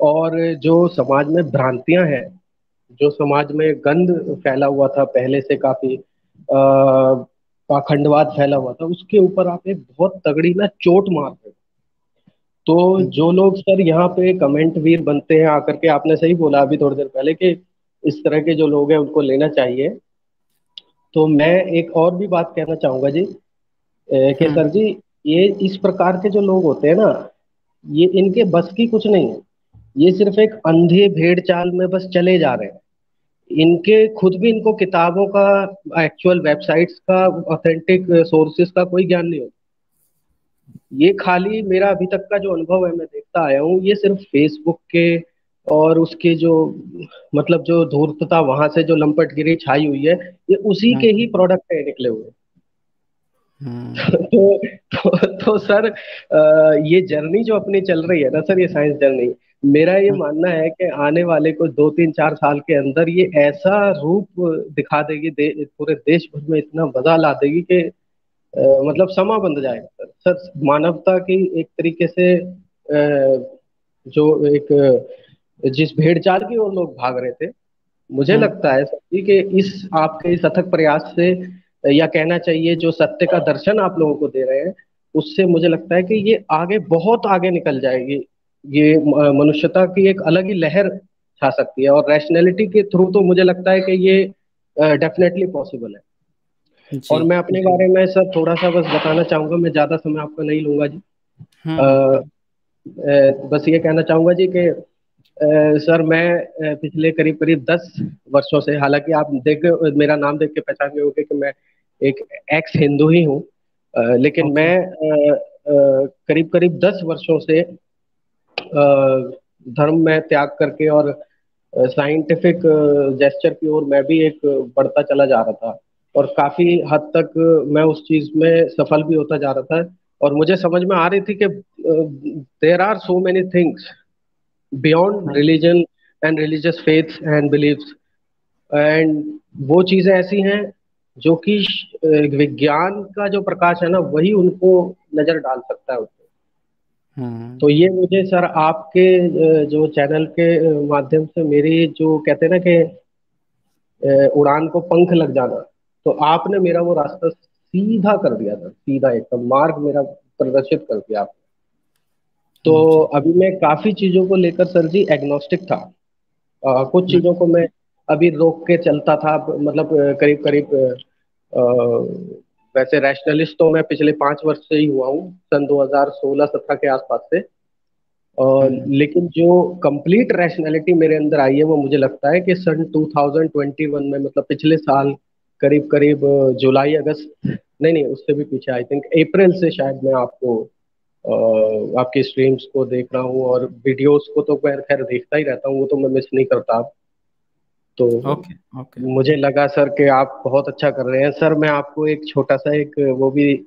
और जो समाज में भ्रांतियाँ हैं जो समाज में गंद फैला हुआ था पहले से काफ़ी पाखंडवाद फैला हुआ था उसके ऊपर आप एक बहुत तगड़ी ना चोट मार रहे तो जो लोग सर यहाँ पे कमेंट वीर बनते हैं आकर के आपने सही बोला अभी थोड़ी देर पहले कि इस तरह के जो लोग हैं उनको लेना चाहिए। तो मैं एक और भी बात कहना चाहूँगा जी। कि। सर जी ये इस प्रकार के जो लोग होते हैं ना ये इनके बस की कुछ नहीं है। ये सिर्फ़ एक अंधे भेड़ चाल में बस चले जा रहे हैं। इनके खुद भी इनको किताबों का एक्चुअल वेबसाइट्स का ऑथेंटिक सोर्सेज का कोई ज्ञान नहीं होता। ये खाली मेरा अभी तक का जो अनुभव है मैं देखता आया हूँ ये सिर्फ़ फेसबुक के और उसके जो मतलब जो धूर्तता वहाँ से जो लंपटगिरी छाई हुई है ये उसी के ही प्रोडक्ट है निकले हुए हम्म। तो, तो, तो सर ये जर्नी जो अपनी चल रही है ना सर ये साइंस जर्नी मेरा ये हाँ। मानना है कि आने वाले कुछ दो तीन चार साल के अंदर ये ऐसा रूप दिखा देगी दे, पूरे देश भर में इतना मज़ा ला देगी कि मतलब समा बंध जाएगा सर सर मानवता की एक तरीके से आ, जो एक जिस भेड़ चाल की ओर लोग भाग रहे थे मुझे हम्म। लगता है सर कि इस आपके इस अथक प्रयास से या कहना चाहिए जो सत्य का दर्शन आप लोगों को दे रहे हैं उससे मुझे लगता है कि ये आगे बहुत आगे निकल जाएगी ये मनुष्यता की एक अलग ही लहर छा सकती है और रैशनैलिटी के थ्रू तो मुझे लगता है कि ये डेफिनेटली पॉसिबल है और मैं अपने बारे में सर थोड़ा सा बस बताना चाहूँगा मैं ज़्यादा समय आपका नहीं लूँगा जी आ, हम्म। बस ये कहना चाहूँगा जी कि सर मैं पिछले करीब करीब दस वर्षों से हालाँकि आप देख मेरा नाम देख के पहचान गए होंगे कि मैं एक एक्स हिंदू ही हूँ। लेकिन मैं करीब करीब दस वर्षों से धर्म में त्याग करके और साइंटिफिक जेस्चर की ओर मैं भी एक बढ़ता चला जा रहा था। और काफ़ी हद तक मैं उस चीज़ में सफल भी होता जा रहा था। और मुझे समझ में आ रही थी कि there are so many things beyond religion and religious faith and believes and वो चीज़ें ऐसी हैं जो कि विज्ञान का जो प्रकाश है ना वही उनको नज़र डाल सकता है उसमें हम्म। तो ये मुझे सर आपके जो चैनल के माध्यम से मेरी जो कहते हैं ना कि उड़ान को पंख लग जाना तो आपने मेरा वो रास्ता सीधा कर दिया था सीधा एकदम मार्ग मेरा प्रदर्शित कर दिया आपने। तो अभी मैं काफ़ी चीज़ों को लेकर सर जी एग्नोस्टिक था आ, कुछ हम्म। चीज़ों को मैं अभी रोक के चलता था मतलब करीब करीब वैसे रैशनलिस्ट तो मैं पिछले पाँच वर्ष से ही हुआ हूँ सन 2016-17 के आसपास से और हम्म। लेकिन जो कंप्लीट रैशनैलिटी मेरे अंदर आई है वो मुझे लगता है कि सन 2021 में मतलब पिछले साल करीब करीब जुलाई अगस्त नहीं नहीं उससे भी पीछे आई थिंक अप्रैल से शायद मैं आपको आपकी स्ट्रीम्स को देख रहा हूँ और वीडियोस को तो मैं खैर देखता ही रहता हूँ वो तो मैं मिस नहीं करता। तो ओके ओके मुझे लगा सर कि आप बहुत अच्छा कर रहे हैं। सर मैं आपको एक छोटा सा एक वो भी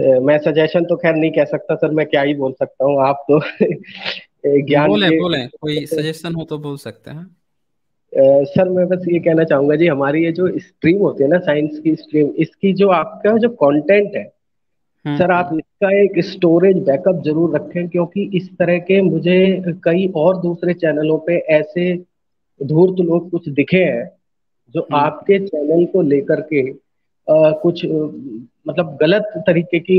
मैं सजेशन तो खैर नहीं कह सकता सर मैं क्या ही बोल सकता हूँ आप तो ज्ञान बोले के... बोले कोई सजेशन हो तो बोल सकते हैं। सर मैं बस ये कहना चाहूँगा जी हमारी ये जो स्ट्रीम होती है ना साइंस की स्ट्रीम इसकी जो आपका जो कंटेंट है सर आप हम्म। इसका एक स्टोरेज बैकअप ज़रूर रखें क्योंकि इस तरह के मुझे कई और दूसरे चैनलों पे ऐसे धूर्त लोग कुछ दिखे हैं जो हम्म। आपके चैनल को लेकर के आ, कुछ मतलब गलत तरीके की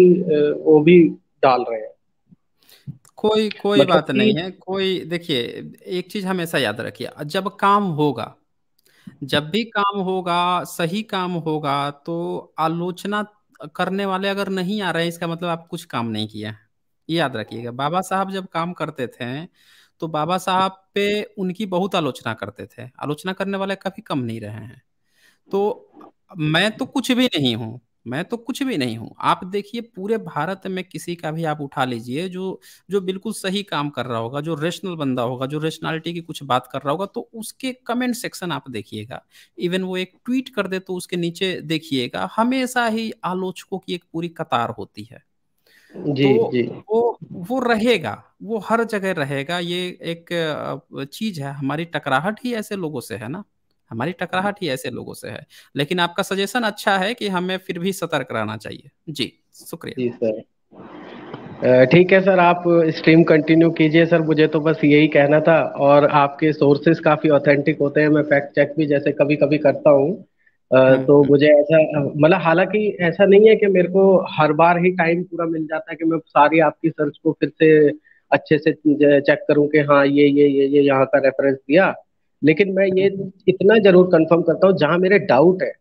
वो भी डाल रहे हैं कोई कोई मतलब बात नहीं है कोई देखिए एक चीज़ हमेशा याद रखिए जब काम होगा जब भी काम होगा सही काम होगा तो आलोचना करने वाले अगर नहीं आ रहे हैं, इसका मतलब आप कुछ काम नहीं किया। ये याद रखिएगा, बाबा साहब जब काम करते थे तो बाबा साहब पे उनकी बहुत आलोचना करते थे। आलोचना करने वाले कभी कम नहीं रहे हैं। तो मैं तो कुछ भी नहीं हूँ मैं तो कुछ भी नहीं हूँ। आप देखिए पूरे भारत में किसी का भी आप उठा लीजिए जो जो बिल्कुल सही काम कर रहा होगा जो रेशनल बंदा होगा जो रेशनैलिटी की कुछ बात कर रहा होगा तो उसके कमेंट सेक्शन आप देखिएगा। इवन वो एक ट्वीट कर दे तो उसके नीचे देखिएगा। हमेशा ही आलोचकों की एक पूरी कतार होती है। जी तो जी। वो वो रहेगा वो हर जगह रहेगा। ये एक चीज़ है हमारी टकराहट ही ऐसे लोगों से है ना। हमारी टकराहट ही ऐसे लोगों से है। लेकिन आपका सजेशन अच्छा है कि हमें फिर भी सतर्क रहना चाहिए। जी शुक्रिया। जी सर। ठीक है सर आप स्ट्रीम कंटिन्यू कीजिए सर मुझे तो बस यही कहना था और आपके सोर्सेज काफ़ी ऑथेंटिक होते हैं मैं फैक्ट चेक भी जैसे कभी कभी करता हूँ। हम्म, तो हम्म। मुझे ऐसा मतलब हालाँकि ऐसा नहीं है कि मेरे को हर बार ही टाइम पूरा मिल जाता है कि मैं सारी आपकी सर्च को फिर से अच्छे से चेक करूँ कि हाँ ये ये ये ये यहाँ का रेफरेंस दिया। लेकिन मैं ये इतना ज़रूर कंफर्म करता हूँ जहाँ मेरे डाउट है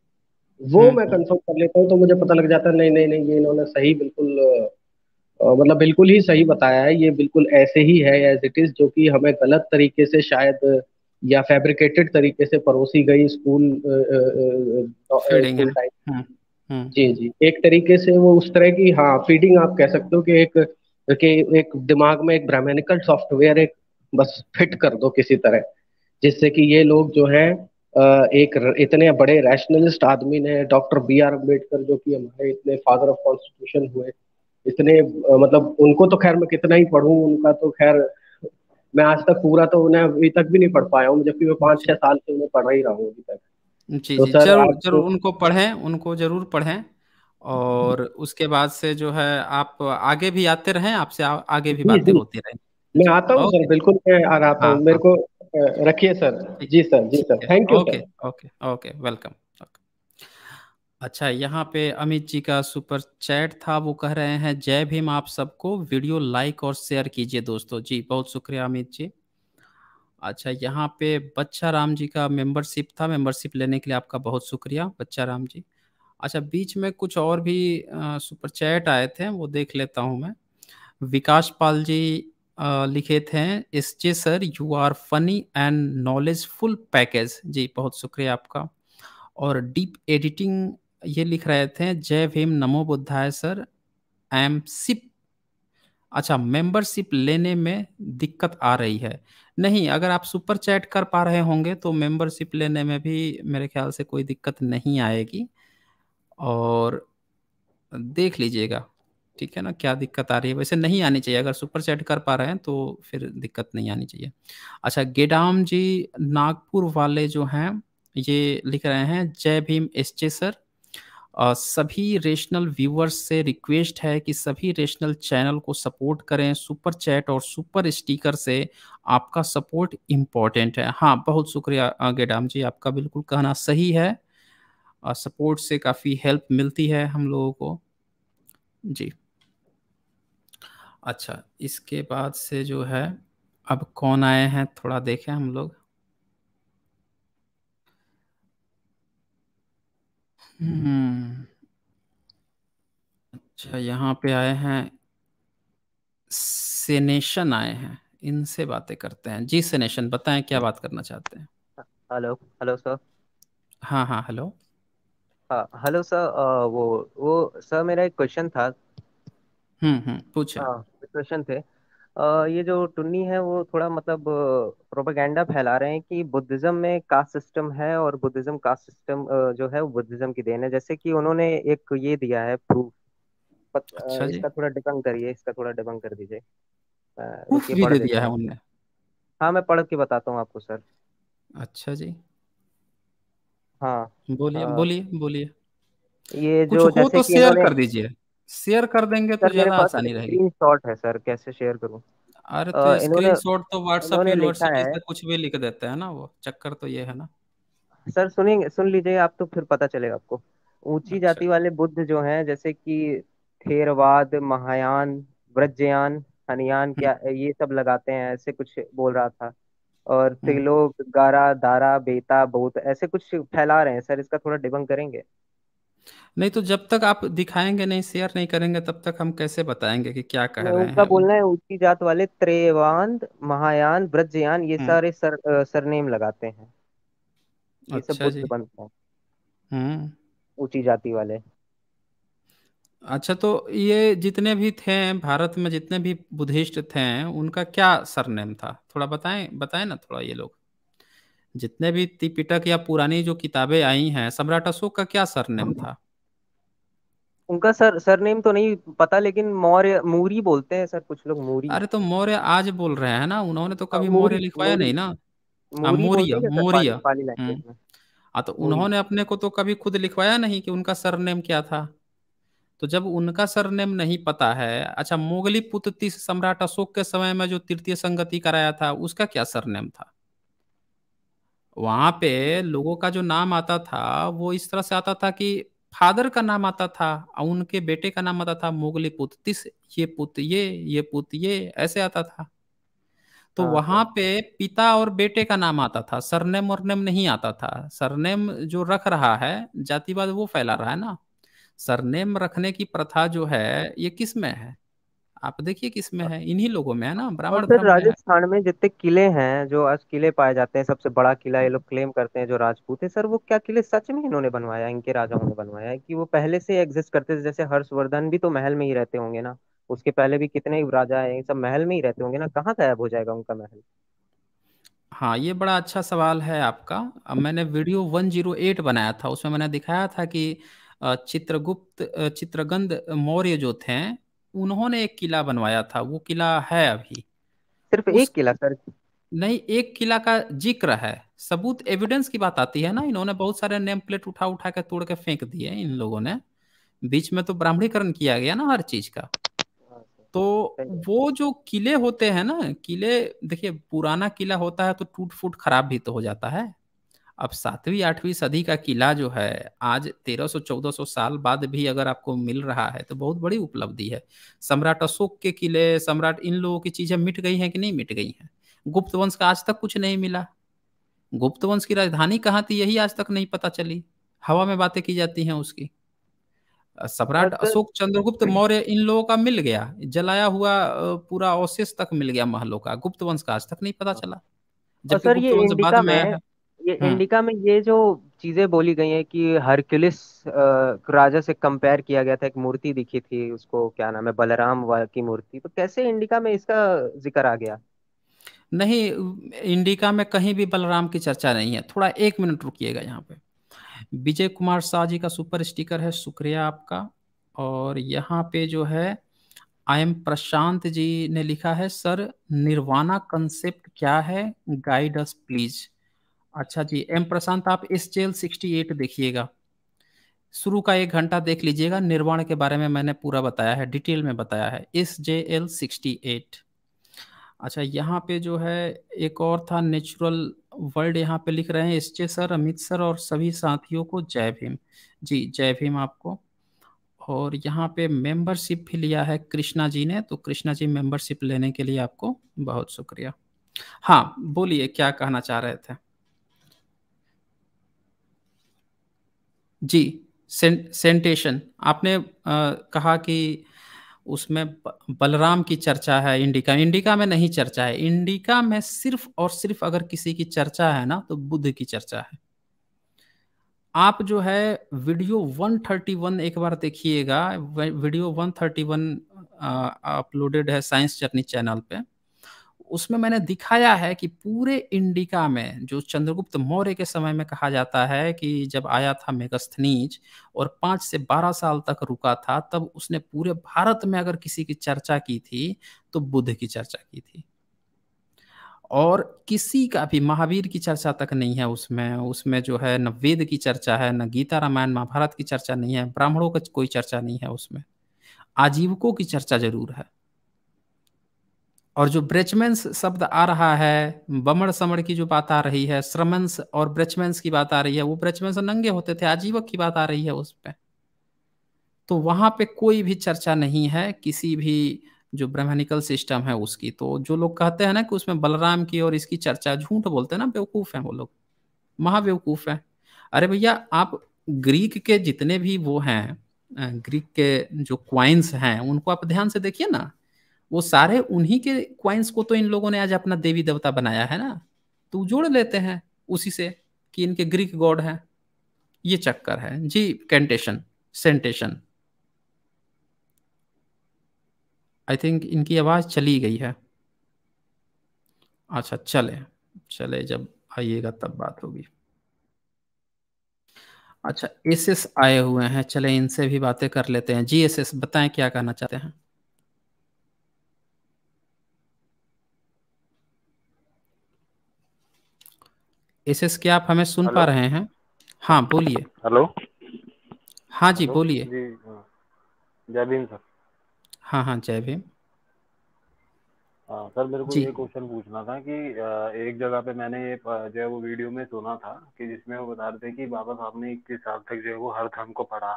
वो हम्म, मैं कंफर्म कर लेता हूँ तो मुझे पता लग जाता है नहीं नहीं नहीं ये इन्होंने सही बिल्कुल मतलब बिल्कुल ही सही बताया है ये बिल्कुल ऐसे ही है एज इट इज़ जो कि हमें गलत तरीके से शायद या फैब्रिकेटेड तरीके से परोसी गई स्कूल हम्म, हम्म। जी जी। एक तरीके से वो उस तरह की हाँ फीडिंग आप कह सकते हो कि एक कि एक दिमाग में एक ब्राह्मणिकल सॉफ्टवेयर एक बस फिट कर दो किसी तरह। जिससे कि ये लोग जो है एक इतने बड़े रैशनलिस्ट आदमी ने डॉक्टर बी आर अंबेडकर जो कि हमारे इतने फादर ऑफ़ कॉन्स्टिट्यूशन हुए इतने मतलब उनको तो खैर मैं कितना ही पढ़ूं उनका तो खैर मैं आज तक पूरा तो उन्हें अभी तक भी नहीं पढ़ पाया हूँ जबकि मैं पाँच छह साल से उन्हें पढ़ ही रहा हूँ अभी तक। जी तो जी ज़रूर ज़रूर उनको पढ़ें उनको ज़रूर पढ़ें और उसके बाद से जो है आप आगे भी आते रहें आपसे आगे भी बातें होती रहें मैं आता हूँ सर बिल्कुल मैं आ रहा हूँ हाँ, मेरे हाँ। को रखिए sir. Ji sir ji sir. Thank you okay okay okay welcome अच्छा यहाँ पे अमित जी का सुपर चैट था वो कह रहे हैं जय भीम आप सबको वीडियो लाइक और शेयर कीजिए दोस्तों। जी बहुत शुक्रिया अमित जी। अच्छा यहाँ पे बच्चा राम जी का मेंबरशिप था मेंबरशिप लेने के लिए आपका बहुत शुक्रिया बच्चा राम जी। अच्छा बीच में कुछ और भी आ, सुपर चैट आए थे वो देख लेता हूँ मैं। विकास पाल जी लिखे थे S J sir, you are funny and knowledgeful package. जी, बहुत शुक्रिया आपका। और डीप एडिटिंग ये लिख रहे थे, जय भीम, नमो बुद्धाय सर, एम सिप। अच्छा मेंबरशिप लेने में दिक्कत आ रही है। नहीं, अगर आप सुपर चैट कर पा रहे होंगे तो मेंबरशिप लेने में भी मेरे ख्याल से कोई दिक्कत नहीं आएगी। और देख लीजिएगा। ठीक है ना? क्या दिक्कत आ रही है? वैसे नहीं आनी चाहिए। अगर सुपर चैट कर पा रहे हैं तो फिर दिक्कत नहीं आनी चाहिए। अच्छा गेडाम जी नागपुर वाले जो हैं, ये लिख रहे हैं, जय भीम एस जे सर। सभी रेशनल व्यूअर्स से रिक्वेस्ट है कि सभी रेशनल चैनल को सपोर्ट करें। सुपर चैट और सुपर स्टिकर से आपका सपोर्ट इंपॉर्टेंट है। हाँ बहुत शुक्रिया गेडाम जी, आपका बिल्कुल कहना सही है। सपोर्ट से काफ़ी हेल्प मिलती है हम लोगों को। जी। अच्छा इसके बाद से जो है अब कौन आए हैं? थोड़ा देखें हम लोग। हम्म। अच्छा यहाँ पे आए हैं। सेनेशन आए हैं। इनसे बातें करते हैं। जी सेनेशन बताएँ क्या बात करना चाहते हैं? Hello hello sir. हाँ हाँ हेलो। हाँ हेलो सर वो वो सर मेरा एक क्वेश्चन था। हम्म हम्म पूछे। हाँ। क्वेश्चन थे। ये जो टुन्नी है वो थोड़ा मतलब प्रोपेगेंडा फैला रहे हैं कि बुद्धिज्म में कास्ट सिस्टम है और बुद्धिज्म कास्ट सिस्टम जो है वो बुद्धिज्म की देन है। जैसे कि उन्होंने एक ये दिया है प्रूफ अच्छा जी। इसका थोड़ा डिबंक करिए इसका थोड़ा डिबंक कर दीजिए। दे दिया है हूँ। उनने? हाँ मैं पढ़ के बताता हूँ आपको सर। अच्छा जी। हाँ बोलिए बोलिए बोलिए। ये जो हो जैसे तो कि शेयर कर दीजिए। शेयर कर देंगे तो ज़्यादा आसानी रहेगी। स्क्रीन शॉट है सर कैसे शेयर करूँ? अरे तो स्क्रीनशॉट तो व्हाट्सएप लिखा यूनिवर्सिटी से कुछ भी लिख देते हैं ना वो चक्कर तो ये है ना। सर सुनिए सुन लीजिए आप तो फिर पता चलेगा आपको। ऊँची अच्छा। जाति वाले बुद्ध जो हैं जैसे कि थेरवाद महायान व्रजयान हनयान हम्म। क्या ये सब लगाते हैं ऐसे कुछ बोल रहा था। और हम्म। त्रिलोक गारा दारा बेता बहुत ऐसे कुछ फैला रहे हैं सर इसका थोड़ा डिबंक करेंगे? नहीं तो जब तक आप दिखाएँगे नहीं शेयर नहीं करेंगे तब तक हम कैसे बताएँगे कि क्या कह रहे उनका हैं? बोलना है ऊँची जात वाले त्रेवांद महायान वज्रयान ये हम्म। सारे सर सरनेम लगाते हैं। ये सब अच्छा बुद्ध जी। बनते हैं। हम्म। ऊँची जाति वाले। अच्छा तो ये जितने भी थे भारत में जितने भी बुद्धिस्ट थे उनका क्या सरनेम था? थोड़ा बताएँ बताएँ ना थोड़ा ये लोग। जितने भी त्रिपिटक या पुरानी जो किताबें आई हैं सम्राट अशोक का क्या सरनेम था? उनका सर सरनेम तो नहीं पता लेकिन मौर्य मूरी बोलते हैं सर कुछ लोग मूरी। अरे तो मौर्य आज बोल रहे हैं ना उन्होंने तो हाँ, कभी मौर्य लिखवाया नहीं ना? हाँ मौर्य हैं मौर्य हम्म। हाँ तो उन्होंने अपने को तो कभी खुद लिखवाया नहीं कि उनका सरनेम क्या था? तो जब उनका सरनेम नहीं पता है अच्छा मोगली पुत्र सम्राट अशोक के समय में जो तृतीय संगति कराया था उसका क्या सरनेम था? वहाँ पे लोगों का जो नाम आता था वो इस तरह से आता था कि फादर का नाम आता था और उनके बेटे का नाम आता था मोगली पुत्र तीस ये पुत ये ये पुत ये ऐसे आता था। तो हाँ वहाँ पे पिता और बेटे का नाम आता था सरनेम वरनेम नहीं आता था। सरनेम जो रख रहा है जातिवाद वो फैला रहा है ना। सरनेम रखने की प्रथा जो है ये किसमें है? आप देखिए किसमें है इन्हीं लोगों में है ना और ब्राह्मण सर है। राजस्थान में जितने किले हैं जो आज किले पाए जाते हैं सबसे बड़ा किला ये लोग क्लेम करते हैं जो राजपूत है सर वो क्या किले सच में इन्होंने बनवाया इनके राजाओं ने बनवाया है कि वो पहले से एग्जिस्ट करते थे जैसे हर्षवर्धन भी तो महल में ही रहते होंगे ना उसके पहले भी कितने राजा है सब महल में ही रहते होंगे ना कहाँ गायब हो जाएगा उनका महल? हाँ ये बड़ा अच्छा सवाल है आपका। अब मैंने वीडियो 108 बनाया था उसमें मैंने दिखाया था कि चित्रगुप्त चित्रगंध मौर्य जो थे उन्होंने एक किला बनवाया था वो किला है अभी। सिर्फ़ उस एक किला सर? नहीं एक किला का ज़िक्र है। सबूत एविडेंस की बात आती है ना इन्होंने बहुत सारे नेम प्लेट उठा उठा के तोड़ के फेंक दिए इन लोगों ने। बीच में तो ब्राह्मणीकरण किया गया ना हर चीज़ का। हाँ तो वो जो किले होते हैं ना किले देखिए पुराना किला होता है तो टूट फूट खराब भी तो हो जाता है। अब सातवीं आठवीं सदी का किला जो है आज तेरह सौ चौदह सौ साल बाद भी अगर आपको मिल रहा है तो बहुत बड़ी उपलब्धि है। सम्राट अशोक के किले सम्राट इन लोगों की चीज़ें मिट गई हैं कि नहीं मिट गई हैं? गुप्त वंश का आज तक कुछ नहीं मिला। गुप्त वंश की राजधानी कहाँ थी यही आज तक नहीं पता चली। हवा में बातें की जाती हैं उसकी। सम्राट अशोक चंद्रगुप्त मौर्य इन लोगों का मिल गया जलाया हुआ पूरा अवशेष तक मिल गया महलों का। गुप्त वंश का आज तक नहीं पता चला। और जबकि गुप्त वंश बाद में में है ये हम्म इंडिका में ये जो चीज़ें बोली गई हैं कि हरक्यूलिस राजा से कंपेयर किया गया था एक मूर्ति दिखी थी उसको क्या नाम है बलराम की मूर्ति। तो कैसे इंडिका में इसका ज़िक्र आ गया? नहीं इंडिका में कहीं भी बलराम की चर्चा नहीं है। थोड़ा एक मिनट रुकिएगा यहाँ पे। विजय कुमार शाह जी का सुपर स्टिकर है शुक्रिया आपका। और यहाँ पे जो है आई एम प्रशांत जी ने लिखा है सर निर्वाणा कंसेप्ट क्या है? गाइड अस प्लीज़ अच्छा जी, एम प्रशांत, आप S J L sixty eight देखिएगा। शुरू का एक घंटा देख लीजिएगा, निर्वाण के बारे में मैंने पूरा बताया है, डिटेल में बताया है S J L sixty eight. अच्छा यहाँ पे जो है, एक और था, नेचुरल वर्ल्ड यहाँ पे लिख रहे हैं, S J sir, Amit sir और सभी साथियों को जय भीम। जी, जय भीम आपको। और यहाँ पे मेंबरशिप भी लिया है कृष्णा जी ने तो कृष्णा जी मेंबरशिप लेने के लिए आपको बहुत शुक्रिया। हाँ बोलिए, क्या कहना चाह रहे थे? जी सें, सेंटेशन आपने आ, कहा कि उसमें बलराम की चर्चा है इंडिका। इंडिका में नहीं चर्चा है। इंडिका में सिर्फ़ और सिर्फ़ अगर किसी की चर्चा है ना तो बुद्ध की चर्चा है। आप जो है वीडियो 131 एक बार देखिएगा। वीडियो 131 अपलोडेड है साइंस जर्नी चैनल पे। उसमें मैंने दिखाया है कि पूरे इंडिका में, जो चंद्रगुप्त मौर्य के समय में कहा जाता है कि जब आया था मेगस्थनीज और पाँच से बारह साल तक रुका था, तब उसने पूरे भारत में अगर किसी की चर्चा की थी तो बुद्ध की चर्चा की थी। और किसी का भी, महावीर की चर्चा तक नहीं है उसमें। उसमें जो है, न वेद की चर्चा है, न गीता रामायण, महाभारत की चर्चा नहीं है, ब्राह्मणों का कोई चर्चा नहीं है उसमें। आजीवकों की चर्चा ज़रूर है। और जो ब्रेचमेंस शब्द आ रहा है, बमड़ समड़ की जो बात आ रही है श्रमंस और ब्रेचमेंस की बात आ रही है, वो ब्रेचमेंस नंगे होते थे, आजीवक की बात आ रही है उस पर तो वहाँ पे कोई भी चर्चा नहीं है, किसी भी जो ब्रह्मनिकल सिस्टम है उसकी। तो जो लोग कहते हैं ना कि उसमें बलराम की और इसकी चर्चा झूठ बोलते हैं ना, बेवकूफ़ है वो लोग, महाबेवकूफ़ है। अरे भैया, आप ग्रीक के जितने भी वो हैं ग्रीक के जो क्वाइंस हैं, उनको आप ध्यान से देखिए ना। वो सारे उन्हीं के क्वाइंस को तो इन लोगों ने आज अपना देवी देवता बनाया, है ना? तो जोड़ लेते हैं उसी से कि इनके ग्रीक गॉड हैं। ये चक्कर है। जी कैंटेशन सेंटेशन आई थिंक इनकी आवाज़ चली गई है। अच्छा चले। चले, जब आइएगा तब बात होगी। अच्छा एस आए हुए हैं। चले, इनसे भी बातें कर लेते हैं। जी एस एस बताएँ क्या कहना चाहते हैं? एस एस क्या आप हमें सुन पा रहे हैं? हाँ बोलिए। हेलो। हाँ जी बोलिए। हाँ। जय भीम सर। हाँ हाँ जय भीम। हाँ सर मेरे को ये क्वेश्चन पूछना था कि एक जगह पे मैंने ये जो है वो वीडियो में सुना था कि जिसमें वो बता रहे थे कि बाबा साहब ने इक्कीस साल तक जो है वो हर धर्म को पढ़ा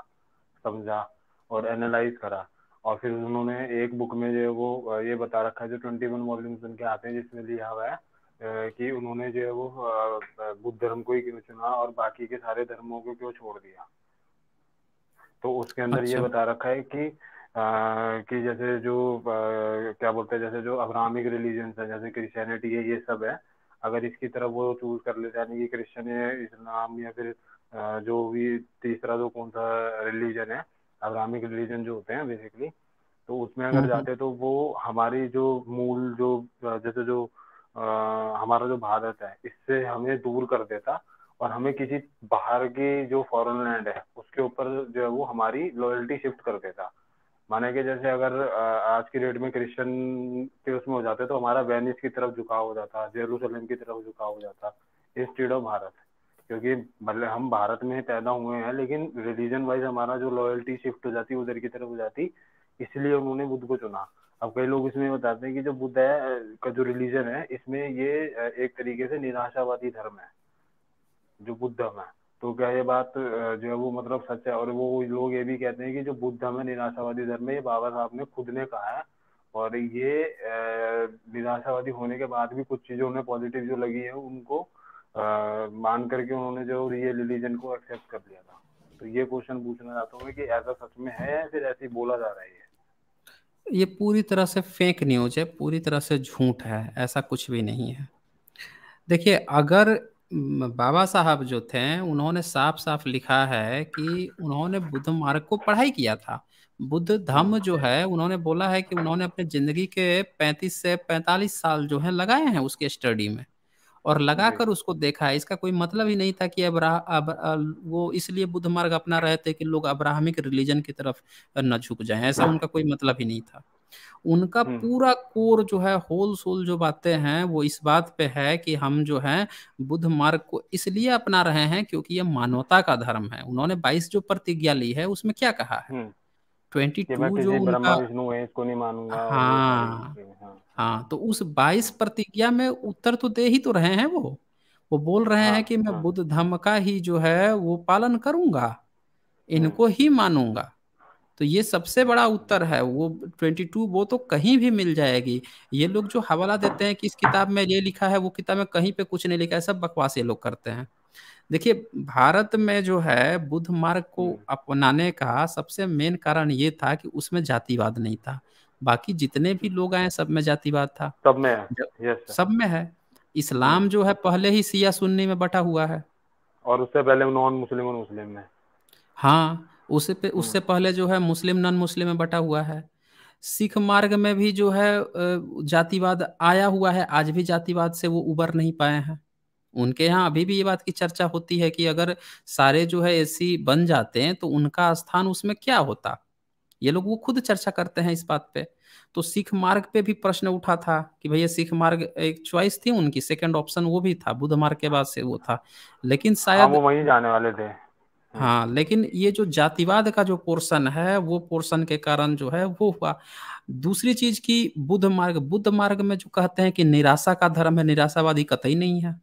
समझा और एनालाइज करा और फिर उन्होंने एक बुक में जो है वो ये बता रखा है जो ट्वेंटी वन वॉल्यूम्स उनके आते हैं जिसमें लिखा हुआ है कि उन्होंने जो है वो बुद्ध धर्म को ही क्यों चुना और बाकी के सारे धर्मों को क्यों छोड़ दिया तो उसके अंदर ये अच्छा। बता रखा है कि आ, कि जैसे जो आ, क्या बोलते हैं जैसे जो अब्राहमिक रिलीजन है जैसे क्रिश्चियनिटी है ये सब है अगर इसकी तरफ़ वो चूज़ कर लेते यानी कि क्रिश्चियन है इस्लाम या फिर आ, जो भी तीसरा जो कौन सा रिलीजन है अब्राहमिक रिलीजन जो होते हैं बेसिकली तो उसमें अगर हम्म, हम्म। जाते तो वो हमारी जो मूल जो जैसे जो हमारा जो भारत है, इससे हमें दूर कर देता और हमें किसी बाहर की जो फॉरेन लैंड है, उसके ऊपर जो है वो हमारी लॉयल्टी शिफ्ट कर देता। माने कि जैसे अगर आज की डेट में क्रिश्चियन के उसमें हो जाते तो हमारा वेनिस की तरफ़ झुकाव हो जाता जेरूसलम की तरफ़ झुकाव हो जाता इंस्टीड ऑफ़ भारत। क्योंकि मतलब हम भारत में पैदा हुए हैं, लेकिन रिलीजन वाइज हमारा जो लॉयल्टी शिफ्ट हो जाती, उधर की तरफ़ हो जाती, इसलिए उन्होंने बुद्ध को चुना। अब कई लोग इसमें बताते हैं कि जो बुद्ध है का जो रिलीजन है इसमें ये एक तरीके से निराशावादी धर्म है जो बुद्ध धर्म है। तो क्या ये बात जो है वो मतलब सच है? और वो लोग ये भी कहते हैं कि जो बुद्ध धर्म है निराशावादी धर्म है ये बाबा साहब ने खुद ने कहा है। और ये निराशावादी होने के बाद भी कुछ चीज़ें उन्हें पॉजिटिव जो लगी है उनको आ, मान करके उन्होंने जो ये रिलीजन को एक्सेप्ट कर लिया था। तो ये क्वेश्चन पूछना चाहता हूँ कि ऐसा सच में है या फिर ऐसे ही बोला जा रहा है ये पूरी तरह से फेक न्यूज़ है पूरी तरह से झूठ है, ऐसा कुछ भी नहीं है। देखिए, अगर बाबा साहब जो थे, उन्होंने साफ़ साफ़ लिखा है कि उन्होंने बुद्ध मार्ग को पढ़ाई किया था। बुद्ध धम्म जो है, उन्होंने बोला है कि उन्होंने अपने ज़िंदगी के 35 से 45 साल जो है, लगाए हैं उसके स्टडी में। और लगाकर उसको देखा है। इसका कोई मतलब ही नहीं था कि अब, अब वो इसलिए बुद्ध मार्ग अपना रहे थे कि लोग अब्राहमिक रिलीजन की तरफ़ न झुक जाए ऐसा उनका कोई मतलब ही नहीं था। उनका। पूरा कोर जो है होल सोल जो बातें हैं वो इस बात पे है कि हम जो है बुद्ध मार्ग को इसलिए अपना रहे हैं क्योंकि ये मानवता का धर्म है। उन्होंने 22 जो प्रतिज्ञा ली है उसमें क्या कहा है। ट्वेंटी टू जो उनका इसको नहीं मानूँगा हाँ। हाँ हाँ। तो उस बाईस प्रतिज्ञा में उत्तर तो दे ही तो रहे हैं वो। वो बोल रहे हाँ, हैं कि मैं हाँ, बुद्ध धर्म का ही जो है वो पालन करूँगा इनको हाँ। ही मानूँगा। तो ये सबसे बड़ा उत्तर है वो ट्वेंटी टू वो तो कहीं भी मिल जाएगी। ये लोग जो हवाला देते हैं कि इस किताब में ये लिखा है वो किताब में कहीं पे कुछ नहीं लिखा है सब बकवास ये लोग करते हैं। देखिए भारत में जो है बुद्ध मार्ग को। अपनाने का सबसे मेन कारण ये था कि उसमें जातिवाद नहीं था। बाकी जितने भी लोग आए सब में जातिवाद था। सब में है। यस सब में है। इस्लाम जो है पहले ही सिया सुन्नी में बटा हुआ है। और उससे पहले नॉन मुस्लिम और मुस्लिम में। हाँ उससे पे उससे पहले जो है मुस्लिम नॉन मुस्लिम में बटा हुआ है। सिख मार्ग में भी जो है जातिवाद आया हुआ है। आज भी जातिवाद से वो उबर नहीं पाए हैं। उनके यहाँ अभी भी ये बात की चर्चा होती है कि अगर सारे जो है एसी बन जाते हैं तो उनका स्थान उसमें क्या होता? ये लोग वो खुद चर्चा करते हैं इस बात पे। तो सिख मार्ग पे भी प्रश्न उठा था कि भैया सिख मार्ग एक चॉइस थी उनकी सेकंड ऑप्शन वो भी था बुद्ध मार्ग के बाद से वो था। लेकिन हाँ शायद वो वहीं जाने वाले थे। हाँ लेकिन ये जो जातिवाद का जो पोर्शन है वो पोर्शन के कारण जो है वो हुआ। दूसरी चीज़ की बुद्ध मार्ग बुद्ध मार्ग में जो कहते हैं कि निराशा का धर्म है निराशावादी कतई नहीं है।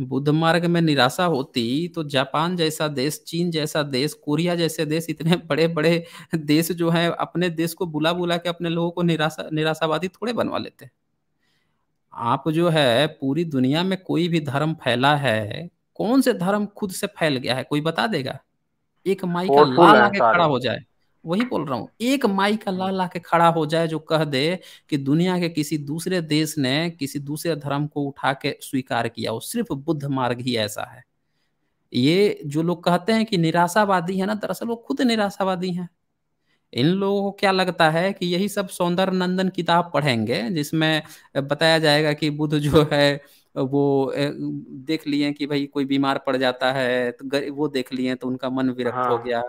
बुद्ध मार्ग में निराशा होती तो जापान जैसा देश चीन जैसा देश कोरिया जैसे देश इतने बड़े बड़े देश जो है अपने देश को बुला बुला के अपने लोगों को निराशा निराशावादी थोड़े बनवा लेते आप जो है पूरी दुनिया में कोई भी धर्म फैला है कौन से धर्म खुद से फैल गया है कोई बता देगा? एक माई का लाल आके खड़ा हो जाए। वही बोल रहा हूँ एक माई का लाल आके खड़ा हो जाए जो कह दे कि दुनिया के किसी दूसरे देश ने किसी दूसरे धर्म को उठा के स्वीकार किया वो सिर्फ़ बुद्ध मार्ग ही ऐसा है। ये जो लोग कहते हैं कि निराशावादी है ना दरअसल वो खुद निराशावादी हैं। इन लोगों को क्या लगता है कि यही सब सौंदर्य नंदन किताब पढ़ेंगे जिसमें बताया जाएगा कि बुद्ध जो है वो देख लिए कि भाई कोई बीमार पड़ जाता है तो वो देख लिए तो उनका मन विरक्त हाँ, हो। गया।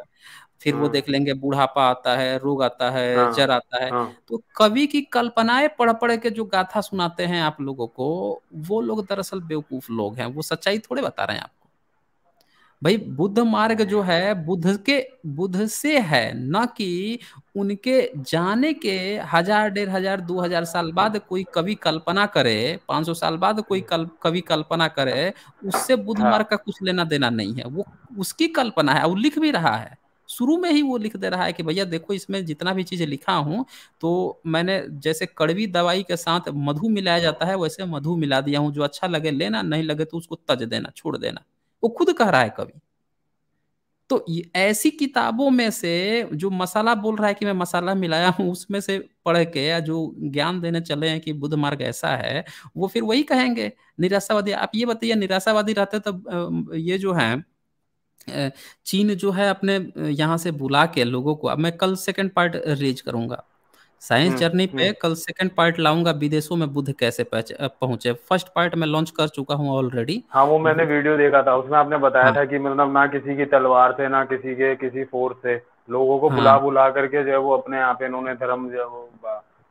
फिर हाँ, वो देख लेंगे बुढ़ापा आता है रोग आता है हाँ, जर आता है। हाँ, तो कवि की कल्पनाएँ पढ़ पढ़ के जो गाथा सुनाते हैं आप लोगों को वो लोग दरअसल बेवकूफ़ लोग हैं। वो सच्चाई थोड़े बता रहे हैं आपको। भाई बुद्ध मार्ग जो है बुद्ध के बुद्ध से है न कि उनके जाने के हज़ार डेढ़ हज़ार दो हज़ार साल बाद कोई कवि कल्पना करे पाँच सौ साल बाद कोई कल, कवि कल्पना करे उससे बुद्ध हाँ। मार्ग का कुछ लेना देना नहीं है। वो उसकी कल्पना है वो लिख भी रहा है। शुरू में ही वो लिख दे रहा है कि भैया देखो इसमें जितना भी चीज़ लिखा हूँ तो मैंने जैसे कड़वी दवाई के साथ मधु मिलाया जाता है, वैसे मधु मिला दिया हूँ, जो अच्छा लगे लेना, नहीं लगे तो उसको तज देना, छोड़ देना। वो खुद कह रहा है कवि। तो ऐसी किताबों में से जो मसाला बोल रहा है कि मैं मसाला मिलाया हूँ, उसमें से पढ़ के या जो ज्ञान देने चले हैं कि बुद्ध मार्ग ऐसा है, वो फिर वही कहेंगे, निराशावादी। आप ये बताइए, निराशावादी रहते तो ये जो है चीन जो है अपने यहाँ से बुला के लोगों को अब मैं कल सेकंड पार्ट रेज करूँगा। साइंस हम्म, जर्नी पे हम्म। कल सेकंड पार्ट लाऊँगा विदेशों में बुद्ध कैसे पहुँचे फ़र्स्ट पार्ट में लॉन्च कर चुका हूँ ऑलरेडी हाँ वो मैंने वीडियो देखा था उसमें आपने बताया हाँ, था कि मतलब ना किसी की तलवार से ना किसी के किसी फोर्स से लोगों को हाँ, बुला बुला करके जो है वो अपने यहाँ पे इन्होंने धर्म जो है वो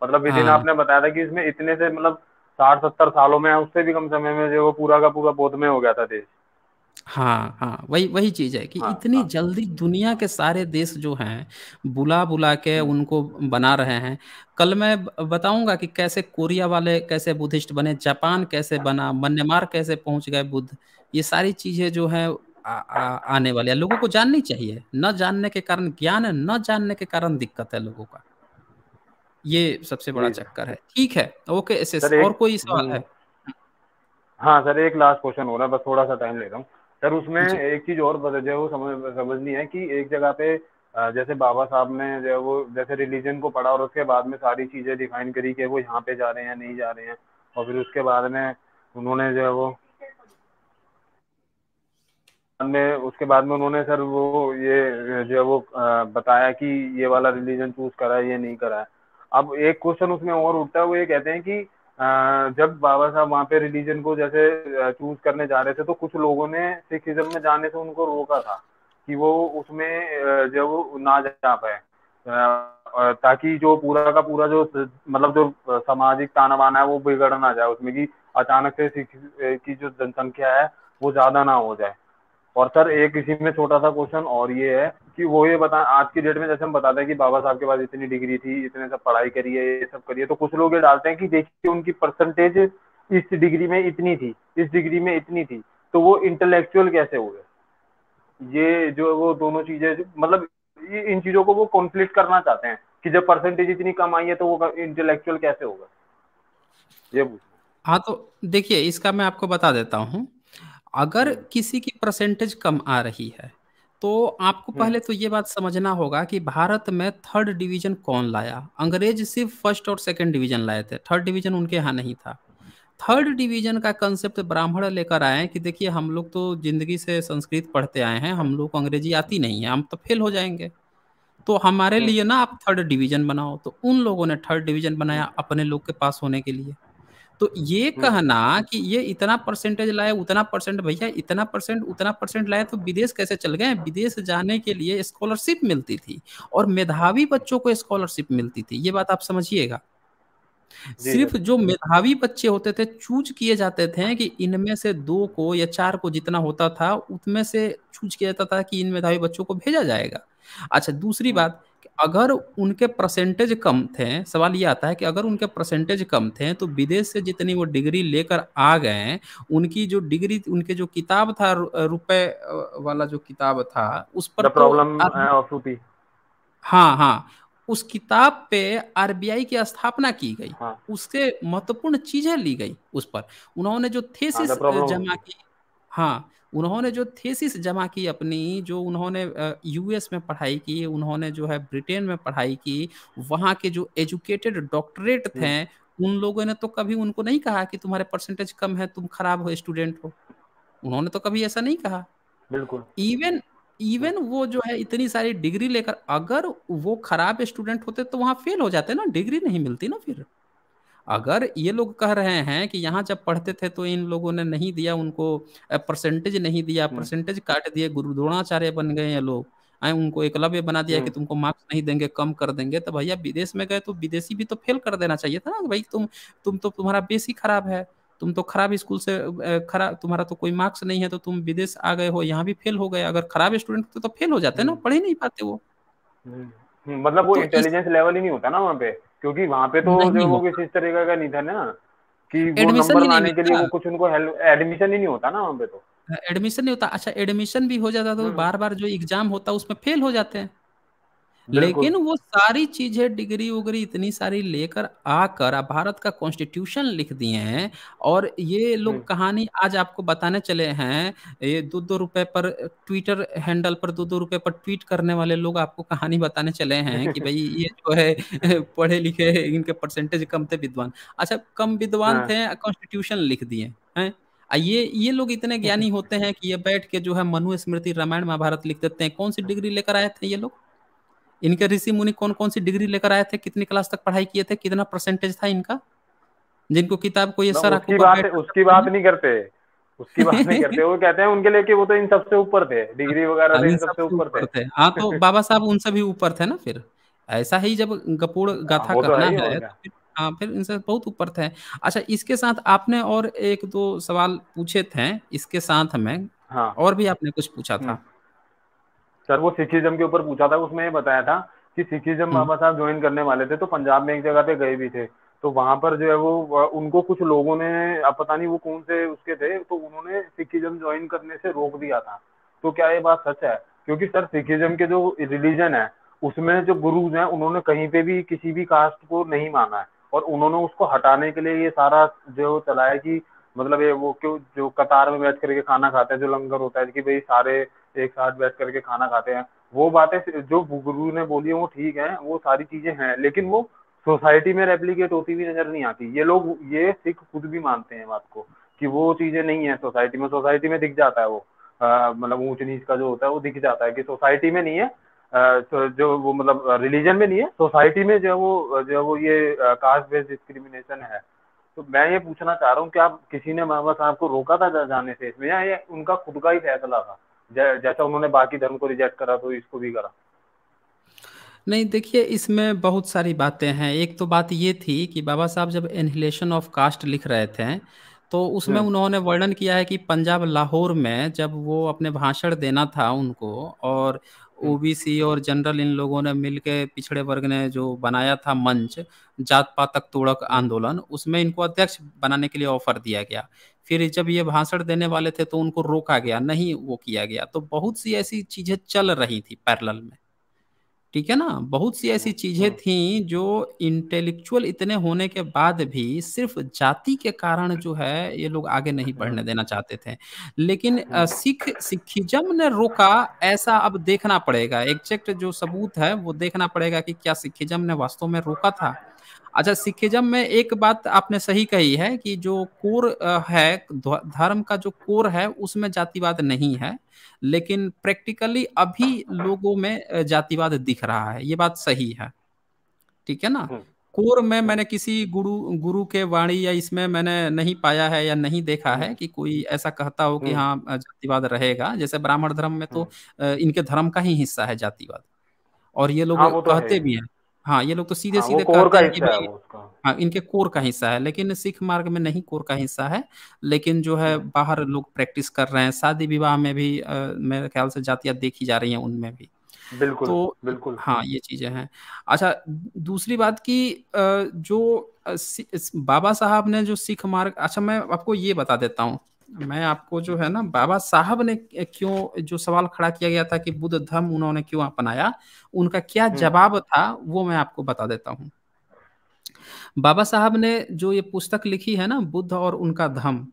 मतलब विदिन हाँ, आपने बताया था कि इसमें इतने से मतलब साठ सत्तर सालों में उससे भी कम समय में जो वो पूरा का पूरा बोध में हो गया था देश। हाँ हाँ वही वही चीज़ है कि हाँ, इतनी हाँ. जल्दी दुनिया के सारे देश जो हैं बुला बुला के हम्म। उनको बना रहे हैं। कल मैं बताऊँगा कि कैसे कोरिया वाले कैसे बुद्धिस्ट बने जापान कैसे हाँ। बना म्यांमार कैसे पहुँच गए बुद्ध ये सारी चीज़ें जो है आ, आ, आने वाली है। लोगों को जाननी चाहिए न जानने के कारण ज्ञान है न जानने के कारण दिक्कत है लोगों का। ये सबसे बड़ा चक्कर है। ठीक है ओके एस और कोई सवाल है? हाँ सर एक लास्ट क्वेश्चन हो रहा है बस थोड़ा सा टाइम ले रहा हूँ। सर उसमें एक चीज़ और जो है वो समझ समझनी है कि एक जगह पे जैसे बाबा साहब ने जो है वो जैसे रिलीजन को पढ़ा और उसके बाद में सारी चीज़ें डिफाइन करी कि वो यहाँ पे जा रहे हैं नहीं जा रहे हैं। और फिर उसके बाद में उन्होंने जो है वो में उसके बाद में उन्होंने सर वो ये जो है वो बताया कि ये वाला रिलीजन चूज़ करा है ये नहीं करा है। अब एक क्वेश्चन उसमें और उठता है वो ये कहते हैं कि जब बाबा साहब वहाँ पे रिलीजन को जैसे चूज़ करने जा रहे थे तो कुछ लोगों ने सिखिज्म में जाने से उनको रोका था कि वो उसमें जो वो ना जा पाए। ताकि जो पूरा का पूरा जो मतलब जो सामाजिक ताना बाना है, वो बिगड़ ना जाए उसमें कि अचानक से सिख की जो जनसंख्या है, वो ज़्यादा ना हो जाए। और सर, एक इसी में छोटा सा क्वेश्चन और ये है कि वो ये बता, आज की डेट में जैसे हम बताते हैं कि बाबा साहब के पास इतनी डिग्री थी, इतने सब पढ़ाई करी है, ये सब करिए तो कुछ लोग ये डालते हैं कि देखिए उनकी परसेंटेज इस डिग्री में इतनी थी, इस डिग्री में इतनी थी तो वो इंटेलेक्चुअल कैसे हो गए ये जो वो दोनों चीज़ें मतलब इन चीज़ों को वो कॉन्फ्लिक्ट करना चाहते हैं कि जब परसेंटेज इतनी कम आई है तो वो इंटेलेक्चुअल कैसे होगा? ये हाँ तो देखिए, इसका मैं आपको बता देता हूँ। अगर हम्म। किसी की परसेंटेज कम आ रही है तो आपको हम्म। पहले तो ये बात समझना होगा कि भारत में थर्ड डिवीज़न कौन लाया अंग्रेज़ सिर्फ़ फ़र्स्ट और सेकंड डिवीज़न लाए थे थर्ड डिवीज़न उनके यहाँ नहीं था थर्ड डिवीज़न का कंसेप्ट ब्राह्मण लेकर आए कि देखिए हम लोग तो ज़िंदगी से संस्कृत पढ़ते आए हैं हम लोग को अंग्रेज़ी आती नहीं है हम तो फेल हो जाएँगे तो हमारे हम्म। लिए ना आप थर्ड डिवीज़न बनाओ तो उन लोगों ने थर्ड डिवीज़न बनाया अपने लोग के पास होने के लिए तो ये हम्म। कहना कि ये इतना परसेंटेज लाए उतना परसेंट भैया इतना परसेंट उतना परसेंट लाए तो विदेश कैसे चल गए? विदेश जाने के लिए स्कॉलरशिप मिलती थी और मेधावी बच्चों को स्कॉलरशिप मिलती थी। ये बात आप समझिएगा। सिर्फ़ जो। मेधावी बच्चे होते थे चूज़ किए जाते थे कि इनमें से दो को या चार को जितना होता था उसमें से चूज़ किया जाता था कि इन मेधावी बच्चों को भेजा जाएगा। अच्छा दूसरी हम्म। बात अगर उनके परसेंटेज कम थे सवाल ये आता है कि अगर उनके परसेंटेज कम थे तो विदेश से जितनी वो डिग्री लेकर आ गए उनकी जो डिग्री उनके जो किताब था रुपए वाला जो किताब था उस पर प्रॉब्लम ऑफ़ हाँ हाँ उस किताब पे आरबीआई की स्थापना की गई। हाँ। उसके महत्वपूर्ण चीज़ें ली गई उस पर। उन्होंने जो थेसिस हाँ, जमा की हाँ उन्होंने जो थेसिस जमा की अपनी जो उन्होंने यूएस में पढ़ाई की उन्होंने जो है ब्रिटेन में पढ़ाई की वहाँ के जो एजुकेटेड डॉक्टरेट थे उन लोगों ने तो कभी उनको नहीं कहा कि तुम्हारे परसेंटेज कम है तुम खराब हो स्टूडेंट हो। उन्होंने तो कभी ऐसा नहीं कहा। बिल्कुल। इवन इवन वो जो है इतनी सारी डिग्री लेकर अगर वो खराब स्टूडेंट होते तो वहाँ फेल हो जाते ना डिग्री नहीं मिलती ना फिर। अगर ये लोग कह रहे हैं कि यहाँ जब पढ़ते थे तो इन लोगों ने नहीं दिया उनको परसेंटेज नहीं दिया परसेंटेज काट दिए गुरु द्रोणाचार्य बन गए ये लोग। आए उनको एकलव्य बना दिया कि तुमको मार्क्स नहीं देंगे कम कर देंगे तो भैया विदेश में गए तो विदेशी भी तो फेल कर देना चाहिए था ना भाई तुम तुम तो तुम्हारा बेस ही खराब है। तुम तो खराब स्कूल से खराब तुम्हारा तो कोई मार्क्स नहीं है तो तुम विदेश आ गए हो यहाँ भी फेल हो गए। अगर खराब स्टूडेंट तो फेल हो जाते ना पढ़ ही नहीं पाते वो। मतलब वो इंटेलिजेंस तो लेवल ही नहीं होता ना वहाँ पे क्योंकि वहाँ पे तो जो वो किसी तरीके का नहीं था ना कि वो नंबर लाने के लिए वो कुछ उनको एडमिशन ही नहीं होता ना वहाँ पे तो। एडमिशन नहीं होता। अच्छा एडमिशन भी हो जाता तो बार बार जो एग्ज़ाम होता है उसमें फेल हो जाते हैं। लेकिन वो सारी चीज़ें डिग्री उगरी इतनी सारी लेकर आकर भारत का कॉन्स्टिट्यूशन लिख दिए हैं और ये लोग कहानी आज आपको बताने चले हैं। ये दो दो रुपए पर ट्विटर हैंडल पर दो दो रुपए पर ट्वीट करने वाले लोग आपको कहानी बताने चले हैं कि भाई ये जो है पढ़े लिखे इनके परसेंटेज कम थे विद्वान। अच्छा कम विद्वान थे कॉन्स्टिट्यूशन लिख दिए हैं? ये ये लोग इतने ज्ञानी होते हैं कि ये बैठ के जो है मनु स्मृति रामायण महाभारत लिख देते हैं। कौन सी डिग्री लेकर आए थे ये लोग? इनके ऋषि मुनि कौन कौन सी डिग्री लेकर आए थे? कितनी क्लास तक पढ़ाई किए थे? कितना परसेंटेज था इनका? जिनको किताब को ये सर उसकी बात उसकी बात नहीं करते। उसकी बात नहीं करते। वो कहते हैं उनके लिए कि वो तो इन सबसे ऊपर थे। डिग्री वगैरह इन सबसे ऊपर थे। हाँ तो बाबा साहब उनसे भी ऊपर थे ना फिर। ऐसा ही जब गपूड़ गाथा करना है, है तो हाँ फिर इनसे बहुत ऊपर थे। अच्छा इसके साथ आपने और एक दो सवाल पूछे थे। इसके साथ में हाँ। और भी आपने कुछ पूछा था। सर वो सिखिज्म के ऊपर पूछा था उसमें ये बताया था कि सिखिज्म बाबा साहब ज्वाइन करने वाले थे तो पंजाब में एक जगह पे गए भी थे। तो वहाँ पर जो है वो उनको कुछ लोगों ने अब पता नहीं वो कौन से उसके थे तो उन्होंने सिखिज्म ज्वाइन करने से रोक दिया था। तो क्या ये बात सच है? क्योंकि सर सिखिज्म के जो रिलीजन है उसमें जो गुरुज हैं उन्होंने कहीं पे भी किसी भी कास्ट को नहीं माना है। और उन्होंने उसको हटाने के लिए ये सारा जो चलाया कि मतलब ये वो क्यों जो कतार में बैठ करके खाना खाते हैं जो लंगर होता है कि भाई सारे एक साथ बैठ करके खाना खाते हैं। वो बातें जो गुरु ने बोली है, वो ठीक है, वो सारी चीज़ें हैं, लेकिन वो सोसाइटी में रेप्लीकेट होती हुई नज़र नहीं आती। ये लोग, ये सिख खुद भी मानते हैं बात को, कि वो चीज़ें नहीं है सोसाइटी में। सोसाइटी में दिख जाता है वो। मतलब ऊंच नीच का जो होता है, वो दिख जाता है कि सोसाइटी में नहीं है। तो जो वो मतलब रिलीजन में नहीं है, सोसाइटी में जो वो जो वो ये कास्ट बेस्ड डिस्क्रिमिनेशन है। तो मैं ये पूछना चाह रहा हूँ कि आप किसी ने बाबा साहब को रोका था जाने से इसमें, या ये उनका खुद का ही फैसला था? जैसा उन्होंने बाकी धर्म को रिजेक्ट करा तो इसको भी करा। नहीं देखिए इसमें बहुत सारी बातें हैं। एक तो बात ये थी कि बाबा साहब जब एनहिलेशन ऑफ़ कास्ट लिख रहे थे तो उसमें उन्होंने वर्णन किया है कि पंजाब लाहौर में जब वो अपने भाषण देना था उनको और ओबीसी और जनरल इन लोगों ने मिलके पिछड़े वर्ग ने जो बनाया था मंच जात पात तक तोड़क आंदोलन उसमें इनको अध्यक्ष बनाने के लिए ऑफ़र दिया गया। फिर जब ये भाषण देने वाले थे तो उनको रोका गया नहीं वो किया गया। तो बहुत सी ऐसी चीज़ें चल रही थी पैरल में। ठीक है ना? बहुत सी ऐसी चीज़ें थी जो इंटेलेक्चुअल इतने होने के बाद भी सिर्फ़ जाति के कारण जो है ये लोग आगे नहीं बढ़ने देना चाहते थे। लेकिन सिख सिखिज्म ने रोका ऐसा अब देखना पड़ेगा। एग्जैक्ट जो सबूत है वो देखना पड़ेगा कि क्या सिखिज्म ने वास्तव में रोका था। अच्छा सिखिज्म में एक बात आपने सही कही है कि जो कोर है धर्म का जो कोर है उसमें जातिवाद नहीं है लेकिन प्रैक्टिकली अभी लोगों में जातिवाद दिख रहा है। ये बात सही है। ठीक है ना? हम्म। कोर में हम्म। मैंने किसी गुरु गुरु के वाणी या इसमें मैंने नहीं पाया है या नहीं देखा है हम्म। कि कोई ऐसा कहता हो कि हाँ जातिवाद रहेगा। जैसे ब्राह्मण धर्म में तो इनके धर्म का ही हिस्सा है जातिवाद। और ये लोग हाँ, तो कहते भी हैं। हाँ ये लोग तो सीधे हाँ, सीधे हैं कि भाई हाँ इनके कोर का हिस्सा है लेकिन सिख मार्ग में नहीं कोर का हिस्सा है लेकिन जो है हम्म। बाहर लोग प्रैक्टिस कर रहे हैं शादी विवाह में भी आ, मेरे ख्याल से जातियाँ देखी जा रही हैं उनमें भी। बिल्कुल तो बिल्कुल। हाँ ये चीज़ें हैं। अच्छा दूसरी बात की जो बाबा साहब ने जो सिख मार्ग अच्छा मैं आपको ये बता देता हूँ मैं आपको जो है ना बाबा साहब ने क्यों जो सवाल खड़ा किया गया था कि बुद्ध धर्म उन्होंने क्यों अपनाया उनका क्या हम्म। जवाब था वो मैं आपको बता देता हूँ बाबा साहब ने जो ये पुस्तक लिखी है ना बुद्ध और उनका धर्म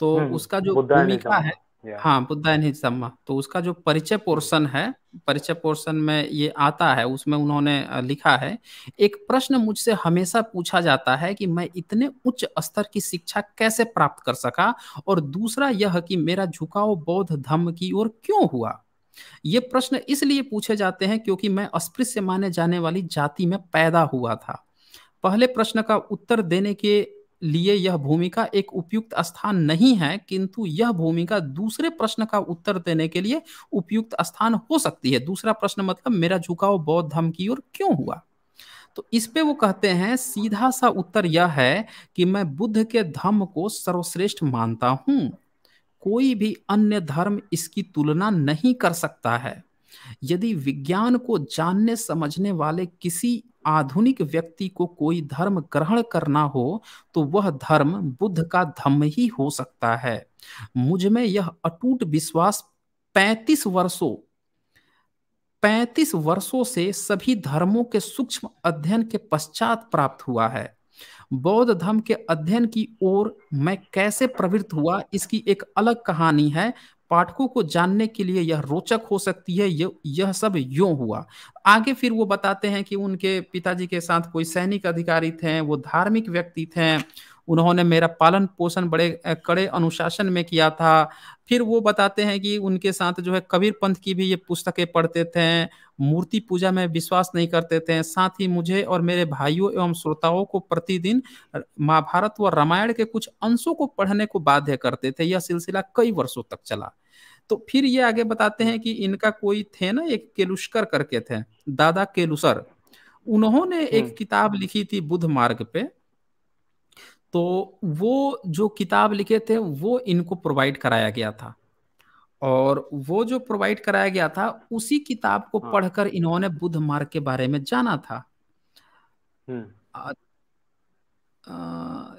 तो हम्म, उसका जो भूमिका है हाँ बुद्धा एंड सम्मा। तो उसका जो परिचय पोर्शन है, परिचय पोर्शन में ये आता है, उसमें उन्होंने लिखा है, एक प्रश्न मुझसे हमेशा पूछा जाता है कि मैं इतने उच्च स्तर की शिक्षा कैसे प्राप्त कर सका? और दूसरा यह कि मेरा झुकाव बौद्ध धर्म की ओर क्यों हुआ? ये प्रश्न इसलिए पूछे जाते हैं क्योंकि मैं अस्पृश्य माने जाने वाली जाति में पैदा हुआ था। पहले प्रश्न का उत्तर देने के लिए यह भूमिका एक उपयुक्त स्थान नहीं है, किंतु यह भूमिका दूसरे प्रश्न का उत्तर देने के लिए उपयुक्त स्थान हो सकती है। दूसरा प्रश्न मतलब मेरा झुकाव बौद्ध धर्म की ओर क्यों हुआ? तो इस पे वो कहते हैं, सीधा सा उत्तर यह है कि मैं बुद्ध के धर्म को सर्वश्रेष्ठ मानता हूँ। कोई भी अन्य धर्म इसकी तुलना नहीं कर सकता है। यदि विज्ञान को जानने, समझने वाले किसी आधुनिक व्यक्ति को कोई धर्म ग्रहण करना हो तो वह धर्म बुद्ध का धर्म ही हो सकता है। मुझमें यह अटूट विश्वास पैंतीस वर्षों पैंतीस वर्षों से सभी धर्मों के सूक्ष्म अध्ययन के पश्चात प्राप्त हुआ है। बौद्ध धर्म के अध्ययन की ओर मैं कैसे प्रवृत्त हुआ, इसकी एक अलग कहानी है। पाठकों को जानने के लिए यह रोचक हो सकती है यह यह सब यूँ हुआ। आगे फिर वो बताते हैं कि उनके पिताजी के साथ कोई सैनिक अधिकारी थे, वो धार्मिक व्यक्ति थे, उन्होंने मेरा पालन पोषण बड़े कड़े अनुशासन में किया था। फिर वो बताते हैं कि उनके साथ जो है कबीर पंथ की भी ये पुस्तकें पढ़ते थे, मूर्ति पूजा में विश्वास नहीं करते थे। साथ ही मुझे और मेरे भाइयों एवं श्रोताओं को प्रतिदिन महाभारत व रामायण के कुछ अंशों को पढ़ने को बाध्य करते थे। यह सिलसिला कई वर्षों तक चला। तो फिर ये आगे बताते हैं कि इनका कोई थे ना एक केलुष्कर करके थे दादा केलुसर उन्होंने एक हम्म। किताब लिखी थी बुद्ध मार्ग पे तो वो जो किताब लिखे थे वो इनको प्रोवाइड कराया गया था और वो जो प्रोवाइड कराया गया था उसी किताब को हाँ। पढ़कर इन्होंने बुद्ध मार्ग के बारे में जाना था हम्म।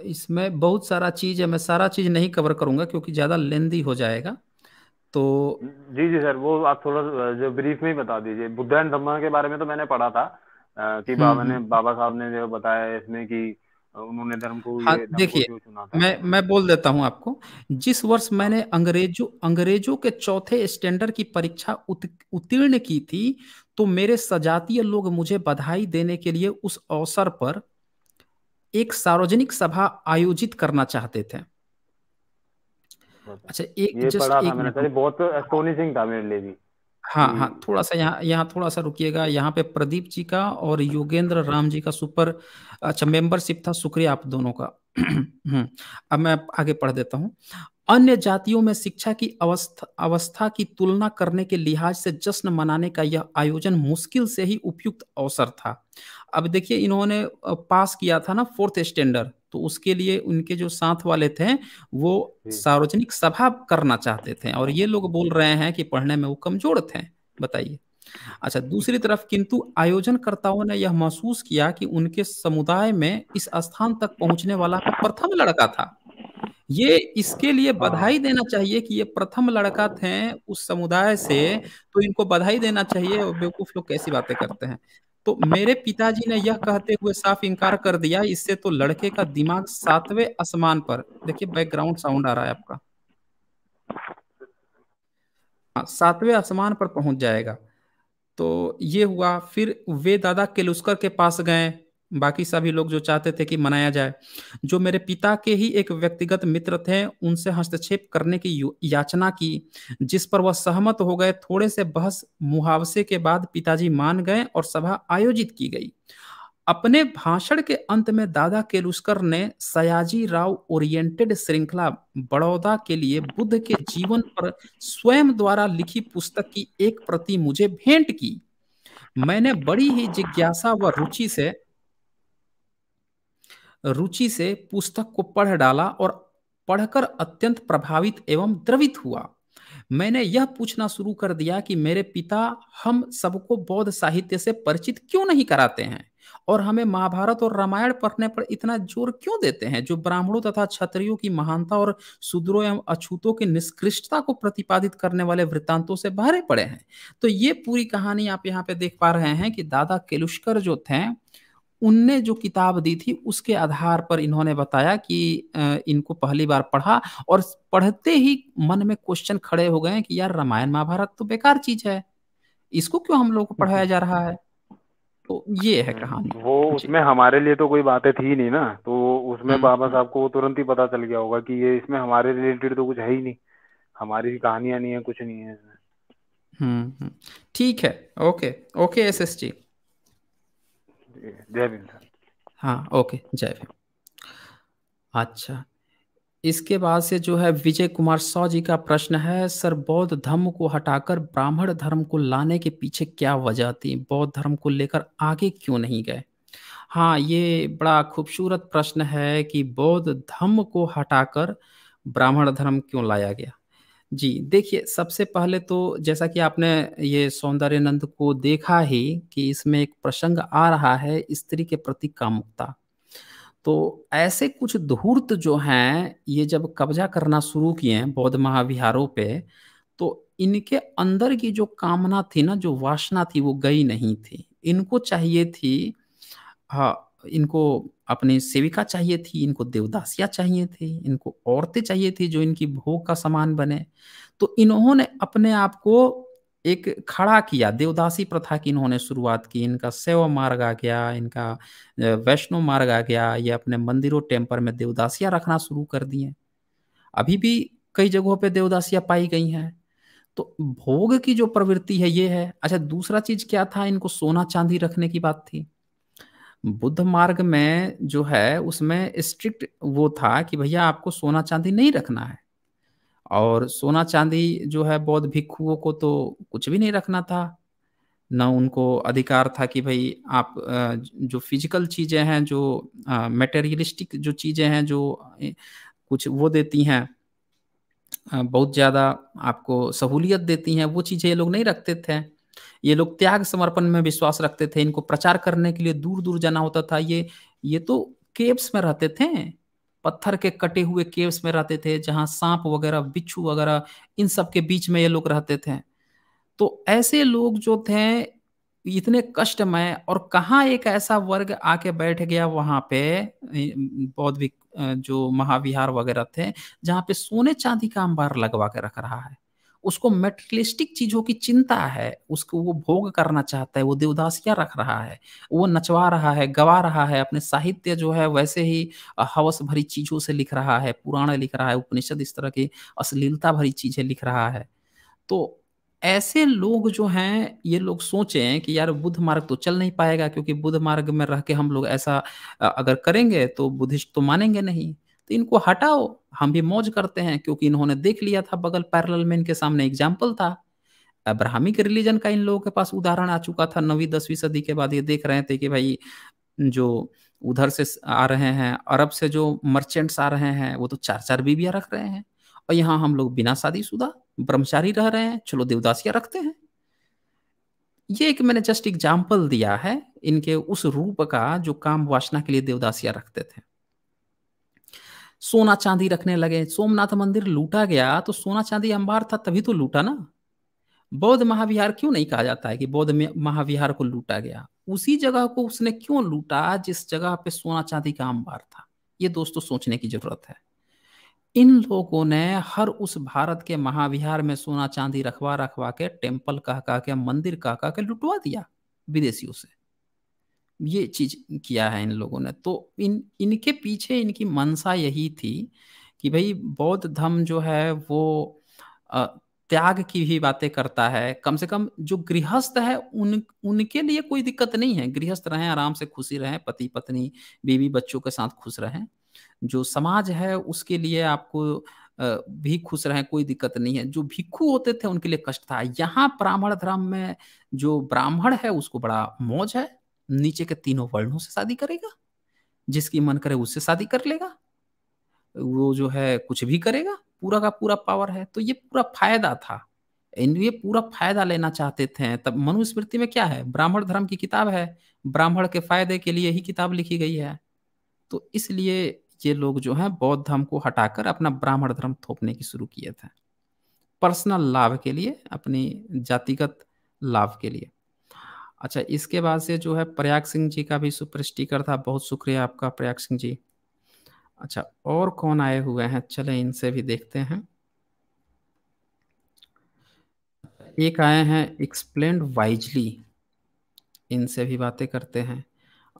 इसमें बहुत सारा चीज़ है मैं सारा चीज़ नहीं कवर करूँगा क्योंकि ज़्यादा लेंदी हो जाएगा तो जी जी सर वो आप थोड़ा जो ब्रीफ में ही बता दीजिए। बुद्ध एंड धम्मा के बारे में तो मैंने पढ़ा था कि हम्म, बाबा ने हम्म। बाबा साहब ने जो बताया इसमें कि उन्होंने धर्म को हाँ देखिए मैं मैं बोल देता हूँ आपको। जिस वर्ष मैंने अंग्रेज़ों अंग्रेज़ों के चौथे स्टैंडर्ड की परीक्षा उत, उत्तीर्ण की थी तो मेरे सजातीय लोग मुझे बधाई देने के लिए उस अवसर पर एक सार्वजनिक सभा आयोजित करना चाहते थे। अच्छा एक ये जस्ट था मैंने बहुत एस्टोनिशिंग था मेरे लिए भी। हाँ हाँ थोड़ा सा यहाँ यहाँ थोड़ा सा रुकिएगा। यहाँ पे प्रदीप जी का और योगेंद्र राम जी का सुपर अच्छा मेंबरशिप था शुक्रिया आप दोनों का। हम्म, अब मैं आगे पढ़ देता हूँ। अन्य जातियों में शिक्षा की अवस्था अवस्था की तुलना करने के लिहाज से जश्न मनाने का यह आयोजन मुश्किल से ही उपयुक्त अवसर था। अब देखिए इन्होंने पास किया था ना फोर्थ स्टैंडर्ड तो उसके लिए उनके जो साथ वाले थे वो सार्वजनिक सभा करना चाहते थे और ये लोग बोल रहे हैं कि पढ़ने में वो कमज़ोर थे बताइए। अच्छा दूसरी तरफ़ किंतु आयोजनकर्ताओं ने यह महसूस किया कि उनके समुदाय में इस स्थान तक पहुँचने वाला प्रथम लड़का था। ये इसके लिए बधाई देना चाहिए कि ये प्रथम लड़का थे उस समुदाय से तो इनको बधाई देना चाहिए और बेवकूफ़ लोग कैसी बातें करते हैं? तो मेरे पिताजी ने यह कहते हुए साफ़ इनकार कर दिया इससे तो लड़के का दिमाग सातवें आसमान पर। देखिए बैकग्राउंड साउंड आ रहा है आपका। हाँ, सातवें आसमान पर पहुँच जाएगा। तो ये हुआ फिर वे दादा केलुस्कर के पास गए। बाकी सभी लोग जो चाहते थे कि मनाया जाए, जो मेरे पिता के ही एक व्यक्तिगत मित्र थे, उनसे हस्तक्षेप करने की याचना की, जिस पर वह सहमत हो गए, थोड़े से बहस मुहावसे के बाद पिताजी मान गए और सभा आयोजित की गई। अपने भाषण के अंत में दादा केलुस्कर ने सयाजी राव ओरिएंटेड श्रृंखला बड़ौदा के लिए बुद्ध के जीवन पर स्वयं द्वारा लिखी पुस्तक की एक प्रति मुझे भेंट की। मैंने बड़ी ही जिज्ञासा व रुचि से रुचि से पुस्तक को पढ़ डाला और पढ़कर अत्यंत प्रभावित एवं द्रवित हुआ। मैंने यह पूछना शुरू कर दिया कि मेरे पिता हम सबको बौद्ध साहित्य से परिचित क्यों नहीं कराते हैं? और हमें महाभारत और रामायण पढ़ने पर इतना ज़ोर क्यों देते हैं, जो ब्राह्मणों तथा क्षत्रियों की महानता और शूद्रों एवं अछूतों की निष्कृष्टता को प्रतिपादित करने वाले वृत्तांतों से भरे पड़े हैं? तो ये पूरी कहानी आप यहाँ पे देख पा रहे हैं कि दादा केलुष्कर जो थे उनने जो किताब दी थी उसके आधार पर इन्होंने बताया कि इनको पहली बार पढ़ा और पढ़ते ही मन में क्वेश्चन खड़े हो गए कि यार रामायण महाभारत तो बेकार चीज़ है। इसको क्यों हम लोग को पढ़ाया जा रहा है? तो ये है कहानी। वो उसमें हमारे लिए तो कोई बातें थी नहीं ना तो उसमें हम्म। बाबा साहब को तुरंत ही पता चल गया होगा कि ये इसमें हमारे रिलेटेड तो कुछ है ही नहीं। हमारी कहानियाँ नहीं है कुछ नहीं है इसमें। हम्म, हम्म। ठीक है okay okay S S ji. जय भीम सर हाँ ओके, जय भीम। अच्छा इसके बाद से जो है विजय कुमार सौ जी का प्रश्न है, सर, बौद्ध धर्म को हटाकर ब्राह्मण धर्म को लाने के पीछे क्या वजह थी? बौद्ध धर्म को लेकर आगे क्यों नहीं गए? हाँ ये बड़ा खूबसूरत प्रश्न है कि बौद्ध धर्म को हटाकर ब्राह्मण धर्म क्यों लाया गया? जी, देखिए, सबसे पहले तो जैसा कि आपने ये सौंदर्यनंद को देखा ही कि इसमें एक प्रसंग आ रहा है, स्त्री के प्रति कामुकता। तो ऐसे कुछ धूर्त जो हैं, ये जब कब्जा करना शुरू किए बौद्ध महाविहारों पे तो इनके अंदर की जो कामना थी ना, जो वासना थी, वो गई नहीं थी। इनको चाहिए थी हाँ इनको अपनी सेविका चाहिए थी, इनको देवदासियाँ चाहिए थी, इनको औरतें चाहिए थी जो इनकी भोग का सामान बने। तो इन्होंने अपने आप को एक खड़ा किया, देवदासी प्रथा की इन्होंने शुरुआत की। इनका शैव मार्ग आ गया, इनका वैष्णव मार्ग आ गया, ये अपने मंदिरों टेम्पर में देवदासियाँ रखना शुरू कर दिए। अभी भी कई जगहों पे देवदासियाँ पाई गई हैं। तो भोग की जो प्रवृत्ति है, ये है। अच्छा दूसरा चीज़ क्या था? इनको सोना चांदी रखने की बात थी। बुद्ध मार्ग में जो है, उसमें स्ट्रिक्ट वो था कि भैया आपको सोना चांदी नहीं रखना है। और सोना चांदी जो है, बौद्ध भिक्षुओं को तो कुछ भी नहीं रखना था। न उनको अधिकार था कि भाई आप जो फ़िज़िकल चीज़ें हैं, जो मेटेरियलिस्टिक जो चीज़ें हैं, जो कुछ वो देती हैं बहुत ज़्यादा आपको सहूलियत देती हैं, वो चीज़ें ये लोग नहीं रखते थे। ये लोग त्याग समर्पण में विश्वास रखते थे, इनको प्रचार करने के लिए दूर दूर जाना होता था। ये ये तो केव्स में रहते थे। पत्थर के कटे हुए केव्स में रहते थे, जहाँ सांप वगैरह, बिच्छू वगैरह, इन सब के बीच में ये लोग रहते थे। तो ऐसे लोग जो थे, इतने कष्टमय और कहाँ एक ऐसा वर्ग आके बैठ गया वहाँ पे बौद्ध जो महाविहार वगैरह थे, जहाँ पे सोने चांदी का अंबार लगवा के रख रहा है? उसको मेटेरियलिस्टिक चीज़ों की चिंता है, उसको वो भोग करना चाहता है, वो देवदासिया रख रहा है, वो नचवा रहा है, गवा रहा है, अपने साहित्य जो है वैसे ही हवस भरी चीज़ों से लिख रहा है, पुराण लिख रहा है, उपनिषद इस तरह की अश्लीलता भरी चीज़ें लिख रहा है। तो ऐसे लोग जो हैं, ये लोग सोचें कि यार बुद्ध मार्ग तो चल नहीं पाएगा क्योंकि बुद्ध मार्ग में रह के हम लोग ऐसा अगर करेंगे तो बुद्धिस्ट तो मानेंगे नहीं। इनको हटाओ। हम भी मौज करते हैं क्योंकि इन्होंने देख लिया था बगल पैरल में इनके सामने एग्ज़ाम्पल था। अब्राहमिक रिलीजन का इन लोगों के पास उदाहरण आ चुका था नवी दसवीं सदी के बाद। ये देख रहे थे कि भाई, जो उधर से आ रहे हैं, अरब से जो मर्चेंट्स आ रहे हैं, वो तो चार चार बीबियाँ रख रहे हैं। और यहाँ हम लोग बिना शादीशुदा ब्रह्मचारी रह रहे हैं, चलो देवदासिया रखते हैं। ये एक मैंने जस्ट एग्ज़ाम्पल दिया है इनके उस रूप का जो काम वासना के लिए देवदासिया रखते थे। सोना चांदी रखने लगे। सोमनाथ मंदिर लूटा गया तो सोना चांदी अंबार था, तभी तो लूटा ना। बौद्ध महाविहार क्यों नहीं कहा जाता है कि बौद्ध महाविहार को लूटा गया? उसी जगह को उसने क्यों लूटा, जिस जगह पे सोना चांदी का अंबार था? ये दोस्तों सोचने की ज़रूरत है। इन लोगों ने हर उस भारत के महाविहार में सोना चांदी रखवा रखवा के टेंपल कह कह के, मंदिर कह कह के लुटवा दिया विदेशियों से। ये चीज़ किया है इन लोगों ने। तो इन, इनके पीछे इनकी मनसा यही थी कि भाई बौद्ध धर्म जो है वो त्याग की भी बातें करता है। कम से कम जो गृहस्थ है उन, उनके लिए कोई दिक्कत नहीं है। गृहस्थ रहें, आराम से खुशी रहें, पति, पत्नी, बीवी, बच्चों के साथ खुश रहें। जो समाज है उसके लिए आपको भी खुश रहें, कोई दिक्कत नहीं है। जो भिक्खु होते थे उनके लिए कष्ट था। यहाँ ब्राह्मण धर्म में जो ब्राह्मण है उसको बड़ा मौज है। नीचे के तीनों वर्णों से शादी करेगा, जिसकी मन करे उससे शादी कर लेगा, वो जो है कुछ भी करेगा, पूरा का पूरा पावर है। तो ये पूरा फ़ायदा था। ये पूरा फ़ायदा लेना चाहते थे। तब मनुस्मृति में क्या है? ब्राह्मण धर्म की किताब है। ब्राह्मण के फ़ायदे के लिए ही किताब लिखी गई है। तो इसलिए ये लोग जो है, बौद्ध धर्म को हटाकर अपना ब्राह्मण धर्म थोपने की शुरू किए थे। पर्सनल लाभ के लिए, अपनी जातिगत लाभ के लिए। अच्छा इसके बाद से जो है प्रयाग सिंह जी का भी सुपर स्टिकर था। बहुत शुक्रिया आपका प्रयाग सिंह जी। अच्छा और कौन आए हुए हैं? चले, इनसे भी देखते हैं। एक आए हैं एक्सप्लेन वाइजली इनसे भी बातें करते हैं।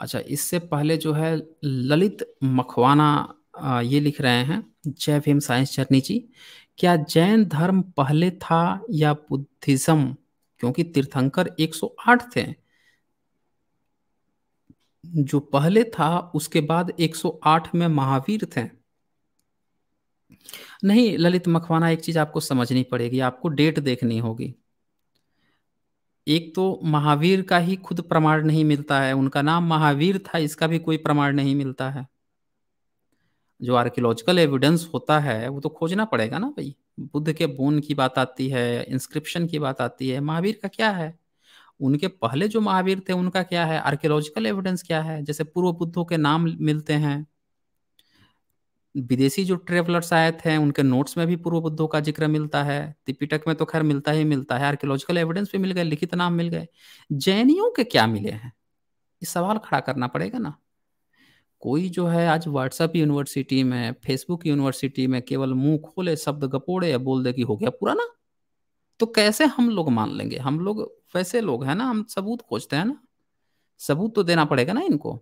अच्छा इससे पहले जो है ललित मखवाना ये लिख रहे हैं। जय भीम साइंस चरनी जी। क्या जैन धर्म पहले था या बुद्धिज्म? क्योंकि तीर्थंकर 108 थे। जो पहले था, उसके बाद 108 में महावीर थे। नहीं, ललित मखवाना, एक चीज़ आपको समझनी पड़ेगी, आपको डेट देखनी होगी। एक तो महावीर का ही खुद प्रमाण नहीं मिलता है, उनका नाम महावीर था, इसका भी कोई प्रमाण नहीं मिलता है। जो आर्कियोलॉजिकल एविडेंस होता है, वो तो खोजना पड़ेगा ना भाई। बुद्ध के बोन की बात आती है इंस्क्रिप्शन की बात आती है, महावीर का क्या है? उनके पहले जो महावीर थे, उनका क्या है? आर्कियोलॉजिकल एविडेंस क्या है? जैसे पूर्व बुद्धों के नाम मिलते हैं। विदेशी जो ट्रेवलर्स आए थे, उनके नोट्स में भी पूर्व बुद्धों का ज़िक्र मिलता है। त्रिपिटक में तो खैर मिलता ही मिलता है आर्कियोलॉजिकल एविडेंस भी मिल गए, लिखित नाम मिल गए। जैनियों के क्या मिले हैं? ये सवाल खड़ा करना पड़ेगा ना। कोई जो है आज व्हाट्सएप यूनिवर्सिटी में फेसबुक यूनिवर्सिटी में केवल मुँह खोले, शब्द गपोड़े या बोल दे कि हो गया पूरा ना तो कैसे हम लोग मान लेंगे? हम लोग, वैसे लोग हैं ना, हम सबूत खोजते हैं ना। सबूत तो देना पड़ेगा ना इनको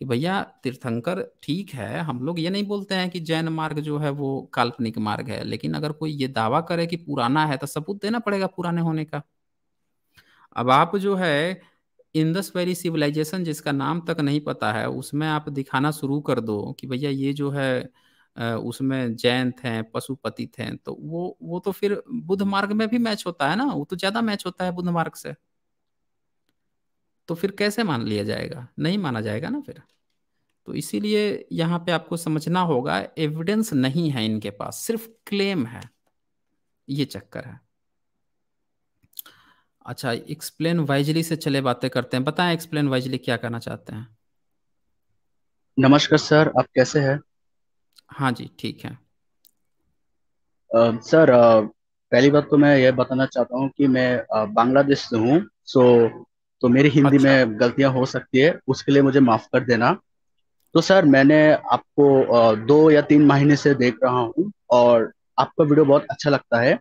कि भैया तीर्थंकर ठीक है, हम लोग ये नहीं बोलते हैं कि जैन मार्ग जो है वो काल्पनिक मार्ग है, लेकिन अगर कोई ये दावा करे कि पुराना है तो सबूत देना पड़ेगा पुराने होने का। अब आप जो है इंदस वैली सिविलाइजेशन जिसका नाम तक नहीं पता है, उसमें आप दिखाना शुरू कर दो कि भैया ये जो है उसमें जैन थे पशुपति थे तो वो वो तो फिर बुद्ध मार्ग में भी मैच होता है ना? वो तो ज़्यादा मैच होता है बुद्ध मार्ग से। तो फिर कैसे मान लिया जाएगा? नहीं माना जाएगा ना फिर? तो इसीलिए यहाँ पे आपको समझना होगा एविडेंस नहीं है इनके पास, सिर्फ़ क्लेम है। ये चक्कर है। अच्छा एक्सप्लेन वाइजली से चले बातें करते हैं। बताएँ एक्सप्लेन वाइजली क्या करना चाहते हैं? नमस्कार सर आप कैसे हैं? हाँ जी ठीक है। uh, सर uh, पहली बात तो मैं यह बताना चाहता हूँ कि मैं uh, बांग्लादेश से हूँ सो तो मेरी हिंदी अच्छा। में गलतियाँ हो सकती है उसके लिए मुझे माफ़ कर देना। तो सर मैंने आपको दो या तीन महीने से देख रहा हूँ और आपका वीडियो बहुत अच्छा लगता है।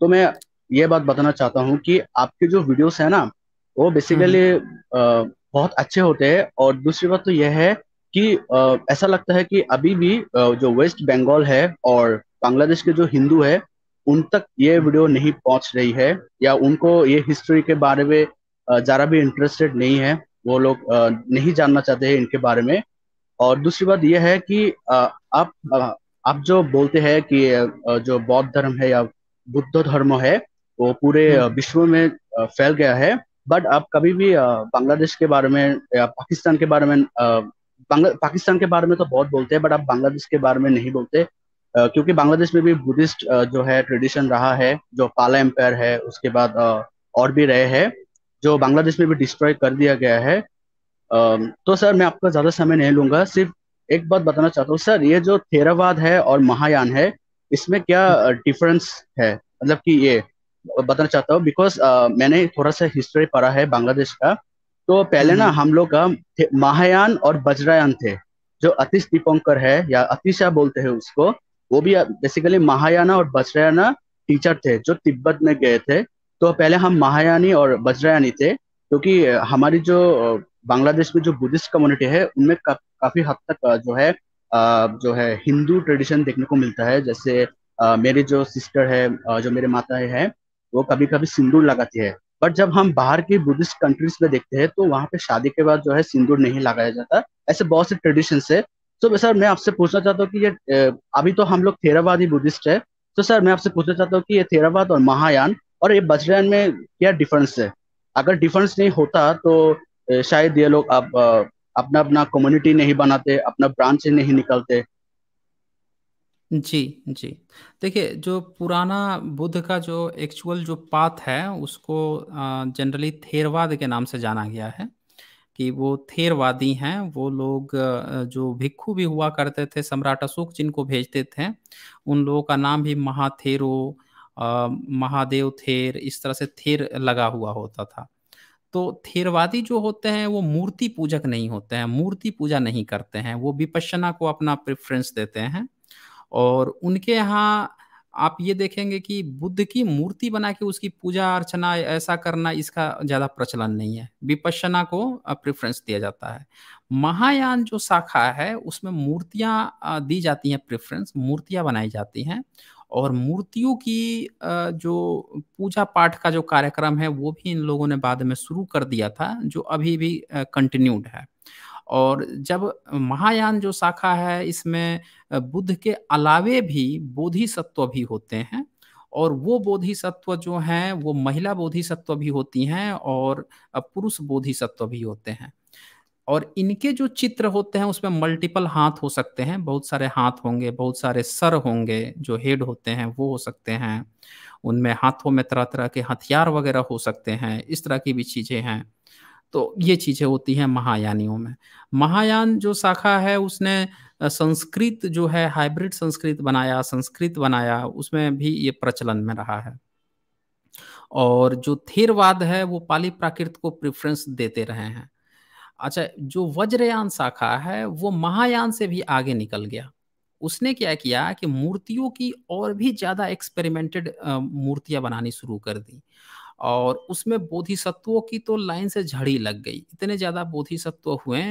तो मैं ये बात बताना चाहता हूँ कि आपके जो वीडियोस है ना वो बेसिकली हम्म। बहुत अच्छे होते हैं और दूसरी बात तो यह है कि आ, ऐसा लगता है कि अभी भी आ, जो वेस्ट बंगाल है और बांग्लादेश के जो हिंदू है उन तक ये वीडियो नहीं पहुँच रही है या उनको ये हिस्ट्री के बारे में ज़रा भी इंटरेस्टेड नहीं है वो लोग नहीं जानना चाहते हैं इनके बारे में और दूसरी बात यह है कि आप आप जो बोलते हैं कि जो बौद्ध धर्म है या बुद्ध धर्म है वो पूरे हम्म। विश्व में फैल गया है। बट आप कभी भी बांग्लादेश के बारे में या पाकिस्तान के बारे में पाकिस्तान के बारे में तो बहुत बोलते हैं बट आप बांग्लादेश के बारे में नहीं बोलते। क्योंकि बांग्लादेश में भी बुद्धिस्ट जो है ट्रेडिशन रहा है जो पाला एम्पायर है उसके बाद और भी रहे हैं जो बांग्लादेश में भी डिस्ट्रॉय कर दिया गया है। तो सर मैं आपका ज़्यादा समय नहीं लूँगा। सिर्फ़ एक बात बताना चाहता हूँ सर ये जो थेरावाद है और महायान है इसमें क्या डिफरेंस है? मतलब कि ये बताना चाहता हूँ बिकॉज़ uh, मैंने थोड़ा सा हिस्ट्री पढ़ा है बांग्लादेश का। तो पहले ना हम लोग का महायान और वज्रयान थे जो अतिश दीपंकर है या अतिशा बोलते हैं उसको वो भी बेसिकली महायाना और वज्रयाना टीचर थे जो तिब्बत में गए थे। तो पहले हम महायानी और वज्रयानी थे क्योंकि हमारी जो बांग्लादेश में जो बुद्धिस्ट कम्युनिटी है उनमें का, काफ़ी हद तक जो है जो है हिंदू ट्रेडिशन देखने को मिलता है। जैसे मेरी जो सिस्टर है जो मेरे माता है वो कभी कभी सिंदूर लगाती है। बट जब हम बाहर की बुद्धिस्ट कंट्रीज़ में देखते हैं तो वहाँ पे शादी के बाद जो है सिंदूर नहीं लगाया जाता। ऐसे बहुत से ट्रेडिशन है। तो सर मैं आपसे पूछना चाहता हूँ कि ये अभी तो हम लोग थेरावादी बुद्धिस्ट है। तो सर मैं आपसे पूछना चाहता हूँ कि ये थेरावाद और महायान और ये बजरयान में क्या डिफरेंस है? अगर डिफरेंस नहीं होता तो शायद ये लोग अब अपना अपना कम्युनिटी नहीं बनाते, अपना ब्रांच नहीं निकलते। जी जी। देखिए, जो पुराना बुद्ध का जो एक्चुअल जो पाथ है, उसको जनरली थेरवाद के नाम से जाना गया है कि वो थेरवादी हैं, वो लोग जो भिक्खु भी हुआ करते थे, सम्राट अशोक जिनको भेजते थे, उन लोगों का नाम भी महाथेरो महादेव थेर, इस तरह से थेर लगा हुआ होता था। तो थेरवादी जो होते हैं, वो मूर्ति पूजक नहीं होते हैं, मूर्ति पूजा नहीं करते हैं, वो विपश्यना को अपना प्रेफरेंस देते हैं। और उनके यहाँ आप ये देखेंगे कि बुद्ध की मूर्ति बना के उसकी पूजा अर्चना ऐसा करना इसका ज़्यादा प्रचलन नहीं है। विपश्यना को प्रेफरेंस दिया जाता है। महायान जो शाखा है, उसमें मूर्तियाँ दी जाती हैं प्रेफरेंस मूर्तियाँ बनाई जाती हैं और मूर्तियों की जो पूजा पाठ का जो कार्यक्रम है, वो भी इन लोगों ने बाद में शुरू कर दिया था, जो अभी भी कंटिन्यूड है। और जब महायान जो शाखा है, इसमें बुद्ध के अलावे भी बोधिसत्व भी होते हैं और वो बोधिसत्व जो हैं, वो महिला बोधिसत्व भी होती हैं और पुरुष बोधिसत्व भी होते हैं। और इनके जो चित्र होते हैं, उसमें मल्टीपल हाथ हो सकते हैं, बहुत सारे हाथ होंगे, बहुत सारे सर होंगे, जो हेड होते हैं, वो हो सकते हैं। उनमें हाथों में तरह तरह के हथियार वगैरह हो सकते हैं, इस तरह की भी चीज़ें हैं। तो ये चीज़ें होती हैं महायानियों में। महायान जो शाखा है, उसने संस्कृत जो है, हाइब्रिड संस्कृत बनाया संस्कृत बनाया, उसमें भी ये प्रचलन में रहा है। और जो थेरवाद है, वो पाली प्राकृत को प्रेफरेंस देते रहे हैं। अच्छा जो वज्रयान शाखा है, वो महायान से भी आगे निकल गया। उसने क्या किया कि मूर्तियों की और भी ज़्यादा एक्सपेरिमेंटेड मूर्तियाँ बनानी शुरू कर दी। और उसमें बोधिसत्वों की तो लाइन से झड़ी लग गई। इतने ज़्यादा बोधिसत्व हुए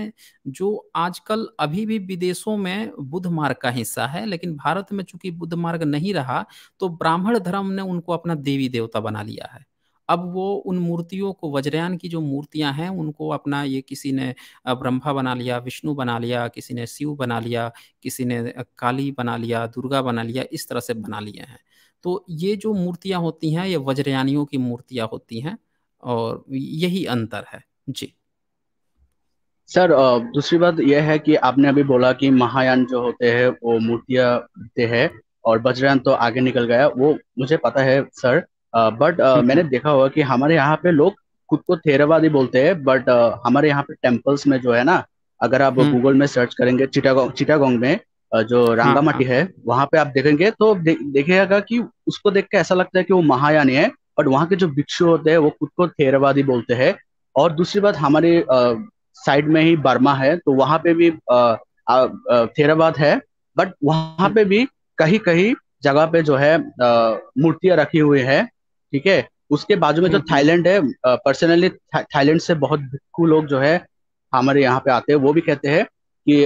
जो आजकल अभी भी विदेशों में बुद्ध मार्ग का हिस्सा है, लेकिन भारत में चूँकि बुद्ध मार्ग नहीं रहा तो ब्राह्मण धर्म ने उनको अपना देवी देवता बना लिया है। अब वो उन मूर्तियों को, वज्रयान की जो मूर्तियाँ हैं, उनको अपना ये किसी ने ब्रह्मा बना लिया, विष्णु बना लिया, किसी ने शिव बना लिया, किसी ने काली बना लिया, दुर्गा बना लिया, इस तरह से बना लिए हैं। तो ये जो मूर्तियाँ होती हैं ये वज्रयानियों की मूर्तियाँ होती हैं और यही अंतर है जी सर दूसरी बात यह है कि आपने अभी बोला कि महायान जो होते हैं वो मूर्तियाँ होते हैं और वज्रयान तो आगे निकल गया वो मुझे पता है सर बट हम्म, मैंने। देखा हुआ कि हमारे यहाँ पे लोग खुद को थेरावादी बोलते हैं बट हमारे यहाँ पे टेम्पल्स में जो है ना अगर आप गूगल हम्म। में सर्च करेंगे चिटागोंग चिटागोंग में जो हाँ, रांगामाटी हाँ, है वहाँ पे आप देखेंगे तो दे, देखिएगा कि उसको देख के ऐसा लगता है कि वो महायानी है बट वहाँ के जो भिक्षु होते हैं वो खुद को थेरवादी बोलते हैं। और दूसरी बात हमारे साइड में ही बर्मा है तो वहाँ पे भी थेरावाद है बट वहाँ पे भी कहीं कहीं जगह पे जो है मूर्तियाँ रखी हुई है ठीक है? उसके बाजू में जो हम्म, थाईलैंड है पर्सनली थाईलैंड से बहुत भिक्खु लोग जो है हमारे यहाँ पे आते हैं वो भी कहते हैं कि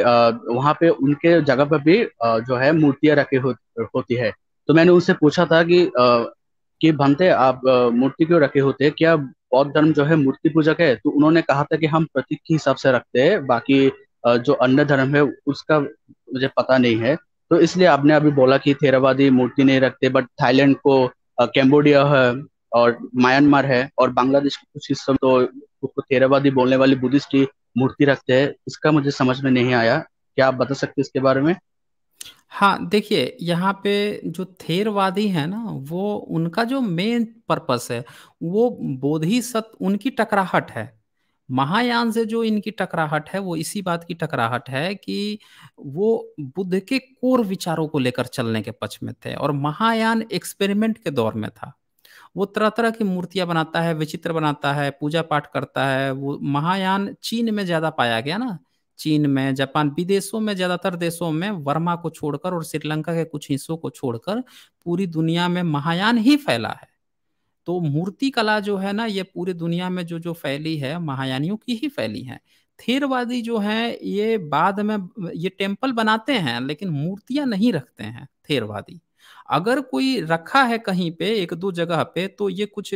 वहाँ पे उनके जगह पर भी जो है मूर्तियाँ रखी हो, होती है। तो मैंने उनसे पूछा था कि कि भंते आप मूर्ति क्यों रखे होते हैं? क्या बौद्ध धर्म जो है मूर्ति पूजक है? तो उन्होंने कहा था कि हम प्रतीक के हिसाब से रखते हैं बाकी जो अन्य धर्म है उसका मुझे पता नहीं है। तो इसलिए आपने अभी बोला कि थेरावादी मूर्ति नहीं रखते बट थाईलैंड को कैम्बोडिया है और म्यांमार है और बांग्लादेश के कुछ हिस्सों तो थेरावादी बोलने वाली बुद्धिस्ट ही मूर्ति रखते हैं इसका मुझे समझ में नहीं आया। क्या आप बता सकते इसके बारे में? हाँ देखिए, यहाँ पे जो थेरवादी है ना, वो उनका जो मेन पर्पस है, वो बोधि बोधिसत्व, उनकी टकराहट है। महायान से जो इनकी टकराहट है, वो इसी बात की टकराहट है कि वो बुद्ध के कोर विचारों को लेकर चलने के पक्ष में थे और महायान एक्सपेरिमेंट के दौर में था। वो तरह तरह की मूर्तियाँ बनाता है, विचित्र बनाता है पूजा पाठ करता है, वो महायान चीन में ज़्यादा पाया गया ना। चीन में, जापान विदेशों में, ज़्यादातर देशों में वर्मा को छोड़कर और श्रीलंका के कुछ हिस्सों को छोड़कर पूरी दुनिया में महायान ही फैला है। तो मूर्ति कला जो है ना, ये पूरी दुनिया में जो जो फैली है, महायानियों की ही फैली है। थेरवादी जो है, ये बाद में, ये टेंपल बनाते हैं, लेकिन मूर्तियाँ नहीं रखते हैं थेरवादी। अगर कोई रखा है कहीं पे, एक दो जगह पे तो ये कुछ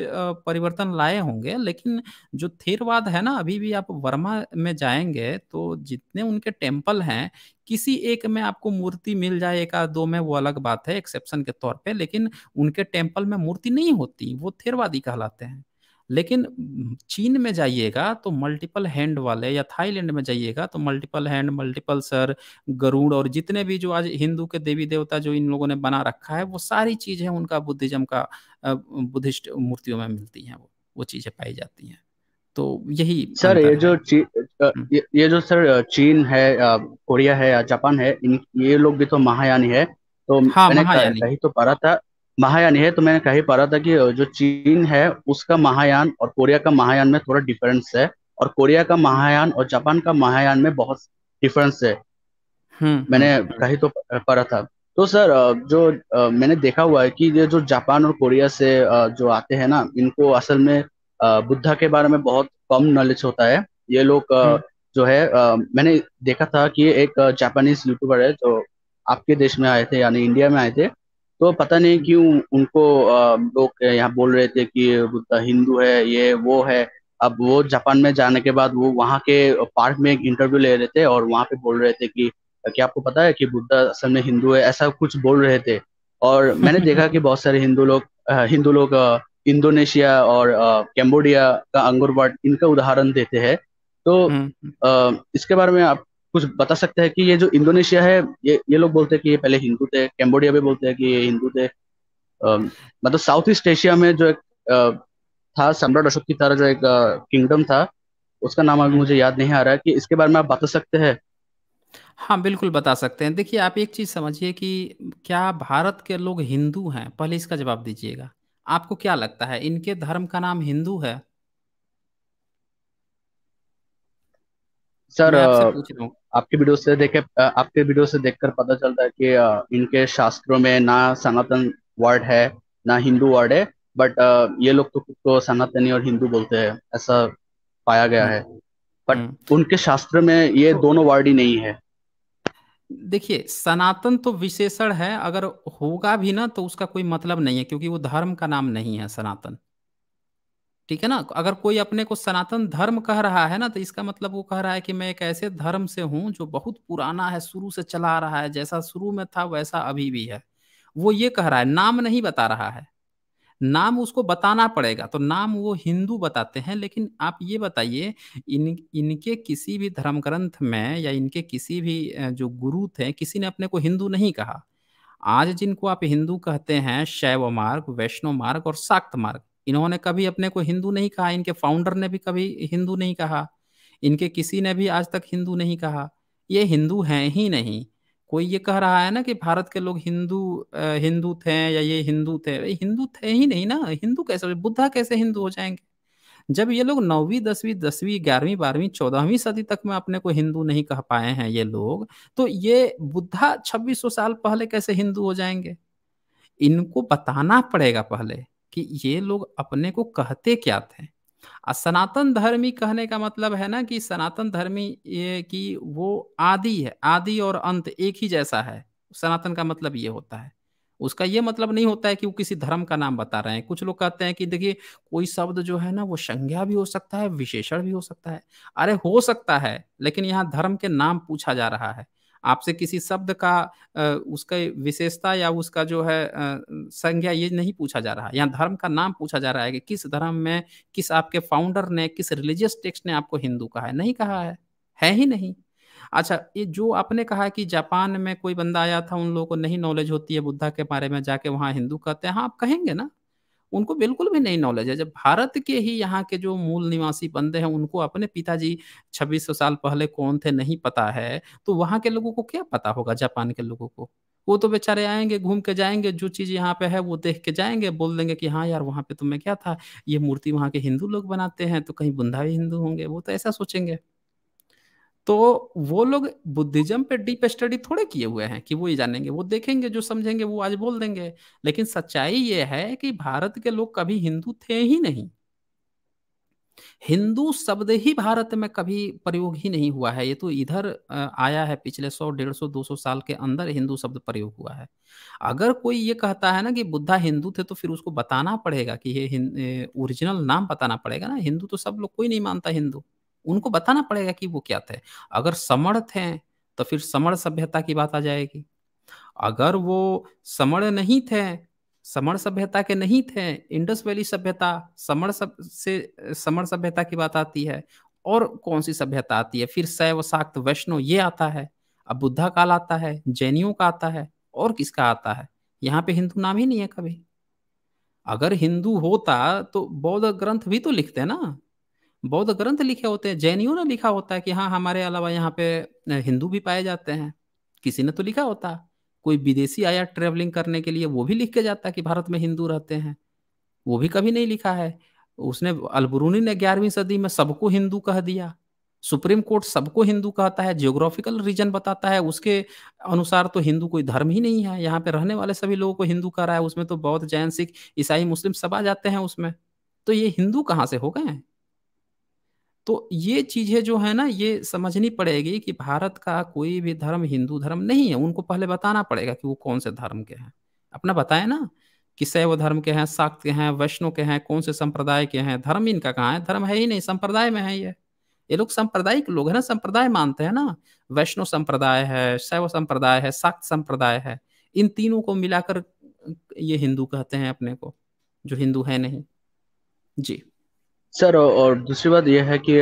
परिवर्तन लाए होंगे। लेकिन जो थेरवाद है ना, अभी भी आप वर्मा में जाएँगे तो जितने उनके टेंपल हैं, किसी एक में आपको मूर्ति मिल जाए, एक दो में, वो अलग बात है, एक्सेप्शन के तौर पे। लेकिन उनके टेंपल में मूर्ति नहीं होती, वो थेरवादी कहलाते हैं। लेकिन चीन में जाइएगा तो मल्टीपल हैंड वाले या थाईलैंड में जाइएगा तो multiple hand multiple sir Garud और जितने भी जो आज हिंदू के देवी देवता जो इन लोगों ने बना रखा है वो सारी चीज़ें उनका बुद्धिज्म का बुद्धिस्ट मूर्तियों में मिलती हैं वो वो चीज़ें पाई जाती हैं। तो यही सर ये जो ची, ये, ये जो सर चीन है कोरिया है या जापान है इन ये लोग भी तो महायानी है। तो हाँ, मैंने कहीं तो पढ़ा था महायान है तो मैंने कहीं पा रहा था कि जो चीन है उसका महायान और कोरिया का महायान में थोड़ा डिफरेंस है और कोरिया का महायान और जापान का महायान में बहुत डिफरेंस है हम्म मैंने हम्म, हम्म। कहीं तो पढ़ा था तो सर जो मैंने देखा हुआ है कि ये जो जापान और कोरिया से जो आते हैं ना इनको असल में बुद्धा के बारे में बहुत कम नॉलेज होता है ये लोग हम्म। जो है मैंने देखा था कि एक जापानीज यूट्यूबर है जो आपके देश में आए थे यानी इंडिया में आए थे तो पता नहीं क्यों उनको लोग यहाँ बोल रहे थे कि बुद्धा हिंदू है ये वो है। अब वो जापान में जाने के बाद वो वहाँ के पार्क में एक इंटरव्यू ले रहे थे और वहाँ पे बोल रहे थे कि क्या आपको पता है कि बुद्धा असल में हिंदू है? ऐसा कुछ बोल रहे थे। और मैंने देखा कि बहुत सारे हिंदू लोग हिंदू लोग इंडोनेशिया और कैम्बोडिया का अंगुरवाट इनका उदाहरण देते हैं। तो हम्म। इसके बारे में आप कुछ बता सकते हैं कि ये जो इंडोनेशिया है, ये ये लोग बोलते हैं कि ये पहले हिंदू थे, कैम्बोडिया भी बोलते हैं कि ये हिंदू थे। मतलब साउथ ईस्ट एशिया में जो एक था, सम्राट अशोक की तरह जो एक किंगडम था, उसका नाम अभी मुझे याद नहीं आ रहा है कि इसके बारे में आप बता सकते हैं। हाँ बिल्कुल बता सकते हैं। देखिए, आप एक चीज़ समझिए कि क्या भारत के लोग हिंदू हैं? पहले इसका जवाब दीजिएगा। आपको क्या लगता है, इनके धर्म का नाम हिंदू है? सर आपके वीडियो से देखे आपके वीडियो से देखकर पता चलता है कि इनके शास्त्रों में ना सनातन वर्ड है ना हिंदू वर्ड है बट ये लोग तो खुद को सनातनी और हिंदू बोलते हैं ऐसा पाया गया है। But hmm. उनके शास्त्र में ये तो, दोनों वर्ड ही नहीं है। देखिए सनातन तो विशेषण है अगर होगा भी ना तो उसका कोई मतलब नहीं है क्योंकि वो धर्म का नाम नहीं है सनातन। ठीक है ना? अगर कोई अपने को सनातन धर्म कह रहा है ना तो इसका मतलब वो कह रहा है कि मैं एक ऐसे धर्म से हूँ, जो बहुत पुराना है, शुरू से चला रहा है, जैसा शुरू में था, वैसा अभी भी है। वो ये कह रहा है, नाम नहीं बता रहा है। नाम उसको बताना पड़ेगा तो नाम वो हिंदू बताते हैं, लेकिन आप ये बताइए, इन, इनके किसी भी धर्म ग्रंथ में या इनके किसी भी जो गुरु थे, किसी ने अपने को हिंदू नहीं कहा। आज जिनको आप हिंदू कहते हैं, शैव मार्ग, वैष्णव मार्ग और शाक्त मार्ग इन्होंने कभी अपने को हिंदू नहीं कहा, इनके फाउंडर ने भी कभी हिंदू नहीं कहा, इनके किसी ने भी आज तक हिंदू नहीं कहा। ये हिंदू हैं ही नहीं। कोई ये कह रहा है ना कि भारत के लोग हिंदू हिंदू थे या ये हिंदू थे? हिंदू थे ही नहीं ना। हिंदू कैसे, बुद्धा कैसे हिंदू हो जाएँगे? जब ये लोग नौवीं, दसवीं दसवीं, ग्यारहवीं, बारहवीं, चौदहवीं सदी तक में अपने को हिंदू नहीं कह पाए हैं ये लोग तो ये बुद्धा छब्बीस सौ साल पहले कैसे हिंदू हो जाएँगे? इनको बताना पड़ेगा पहले। कि ये लोग अपने को कहते क्या थे? सनातन धर्मी कहने का मतलब है ना कि सनातन धर्मी ये कि वो आदि है, आदि और अंत एक ही जैसा है। सनातन का मतलब ये होता है। उसका ये मतलब नहीं होता है कि वो किसी धर्म का नाम बता रहे हैं। कुछ लोग कहते हैं कि देखिए, कोई शब्द जो है ना, वो संज्ञा भी हो सकता है, विशेषण भी हो सकता है। अरे हो सकता है, लेकिन यहाँ धर्म के नाम पूछा जा रहा है। आपसे किसी शब्द का उसका विशेषता या उसका जो है संज्ञा ये नहीं पूछा जा रहा है यहाँ धर्म का नाम पूछा जा रहा है कि किस धर्म में, किस आपके फाउंडर ने, किस रिलीजियस टेक्स्ट ने आपको हिंदू कहा है? नहीं कहा है है ही नहीं। अच्छा ये जो आपने कहा कि जापान में कोई बंदा आया था, उन लोगों को नहीं नॉलेज होती है, बुद्धा के बारे में जाके वहाँ हिंदू कहते हैं हाँ आप कहेंगे ना। उनको बिल्कुल भी नहीं नॉलेज है। जब भारत के ही यहाँ के जो मूल निवासी बंदे हैं, उनको अपने पिताजी छब्बीस सौ साल पहले कौन थे नहीं पता है तो वहाँ के लोगों को क्या पता होगा, जापान के लोगों को? वो तो बेचारे आएँगे, घूम के जाएँगे, जो चीज़ यहाँ पे है, वो देख के जाएँगे, बोल देंगे कि हाँ यार, वहाँ पे तो मैं क्या था, ये मूर्ति वहाँ के हिंदू लोग बनाते हैं तो कहीं बुंदा भी हिंदू होंगे, वो तो ऐसा सोचेंगे। तो वो लोग बुद्धिज्म पे डीप स्टडी थोड़े किए हुए हैं कि वो ये जानेंगे, वो देखेंगे, जो समझेंगे, वो आज बोल देंगे। लेकिन सच्चाई ये है कि भारत के लोग कभी हिंदू थे ही नहीं। हिंदू शब्द ही भारत में कभी प्रयोग ही नहीं हुआ है। ये तो इधर आया है पिछले सौ, डेढ़ सौ, दो सौ साल के अंदर हिंदू शब्द प्रयोग हुआ है। अगर कोई ये कहता है ना कि बुद्धा हिंदू थे तो फिर उसको बताना पड़ेगा कि ये ओरिजिनल नाम बताना पड़ेगा ना। हिंदू तो सब लोग, कोई नहीं मानता हिंदू। उनको बताना पड़ेगा कि वो क्या थे। अगर समर्थ हैं तो फिर समण सभ्यता की बात आ जाएगी। अगर वो समण नहीं थे समण सभ्यता के नहीं थे, इंडस वैली सभ्यता समण सबसे समण सभ्यता की बात आती है, और कौन सी सभ्यता आती है? फिर शैव शाक्त वैष्णव, ये आता है। अब बुद्धा काल आता है, जैनियों का आता है, और किसका आता है? यहाँ पे हिंदू नाम ही नहीं है कभी। अगर हिंदू होता तो बौद्ध ग्रंथ भी तो लिखते ना। बौद्ध ग्रंथ लिखे होते हैं, जैनियों ने लिखा होता है कि हाँ हमारे अलावा यहाँ पे हिंदू भी पाए जाते हैं। किसी ने तो लिखा होता। कोई विदेशी आया ट्रेवलिंग करने के लिए, वो भी लिख के जाता कि भारत में हिंदू रहते हैं। वो भी कभी नहीं लिखा है। उसने, अलबरूनी ने ग्यारहवीं सदी में सबको हिंदू कह दिया। सुप्रीम कोर्ट सबको हिंदू कहता है जियोग्राफिकल रीजन बताता है, उसके अनुसार तो हिंदू कोई धर्म ही नहीं है। यहाँ पे रहने वाले सभी लोगों को हिंदू कह रहा है, उसमें तो बौद्ध, जैन, सिख, ईसाई, मुस्लिम सब आ जाते हैं उसमें। तो ये हिंदू कहाँ से हो गए तो ये चीज़ें जो है ना, ये समझनी पड़ेगी कि भारत का कोई भी धर्म हिंदू धर्म नहीं है। उनको पहले बताना पड़ेगा कि वो कौन से धर्म के हैं। अपना बताए ना कि शैव धर्म के हैं, शाक्त के हैं, वैष्णव के हैं, कौन से संप्रदाय के हैं? धर्म इनका कहाँ है? धर्म है ही नहीं, संप्रदाय में है ये। ये लोग सांप्रदायिक लोग है ना, संप्रदाय मानते हैं ना। वैष्णव संप्रदाय है, शैव संप्रदाय है, शाक्त संप्रदाय है। इन तीनों को मिलाकर ये हिंदू कहते हैं अपने को, जो हिंदू है नहीं। जी। सर और दूसरी बात यह है कि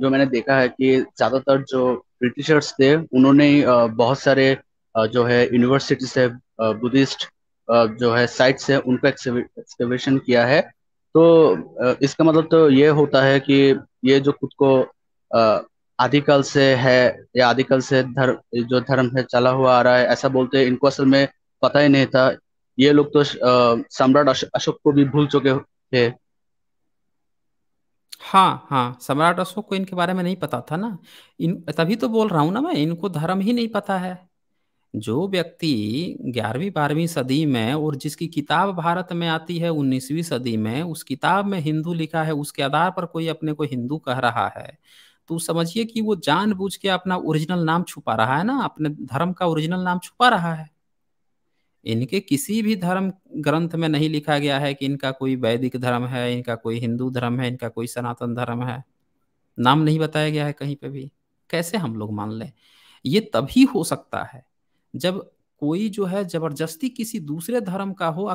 जो मैंने देखा है कि ज़्यादातर जो ब्रिटिशर्स थे, उन्होंने बहुत सारे जो है यूनिवर्सिटी से बुद्धिस्ट जो है साइट्स है, उनका एक्सकवेशन किया है। तो इसका मतलब तो ये होता है कि ये जो खुद को आदिकाल से है, या आदिकाल से धर्म जो धर्म है, चला हुआ आ रहा है, ऐसा बोलते हैं, इनको असल में पता ही नहीं था। ये लोग तो सम्राट अशोक को भी भूल चुके थे। हाँ हाँ सम्राट अशोक को इनके बारे में नहीं पता था ना। इन, तभी तो बोल रहा हूँ ना मैं, इनको धर्म ही नहीं पता है। जो व्यक्ति ग्यारहवीं, बारहवीं सदी में और जिसकी किताब भारत में आती है, उन्नीसवीं सदी में, उस किताब में हिंदू लिखा है, उसके आधार पर कोई अपने को हिंदू कह रहा है। तो समझिए कि वो जानबूझ के अपना ओरिजिनल नाम छुपा रहा है ना, अपने धर्म का ओरिजिनल नाम छुपा रहा है। इनके किसी भी धर्म ग्रंथ में नहीं लिखा गया है कि इनका कोई वैदिक धर्म है इनका कोई हिंदू धर्म है इनका कोई सनातन धर्म है। नाम नहीं बताया गया है कहीं पे भी। कैसे हम लोग मान लें? ये तभी हो सकता है जब कोई जो है ज़बरदस्ती किसी दूसरे धर्म का हो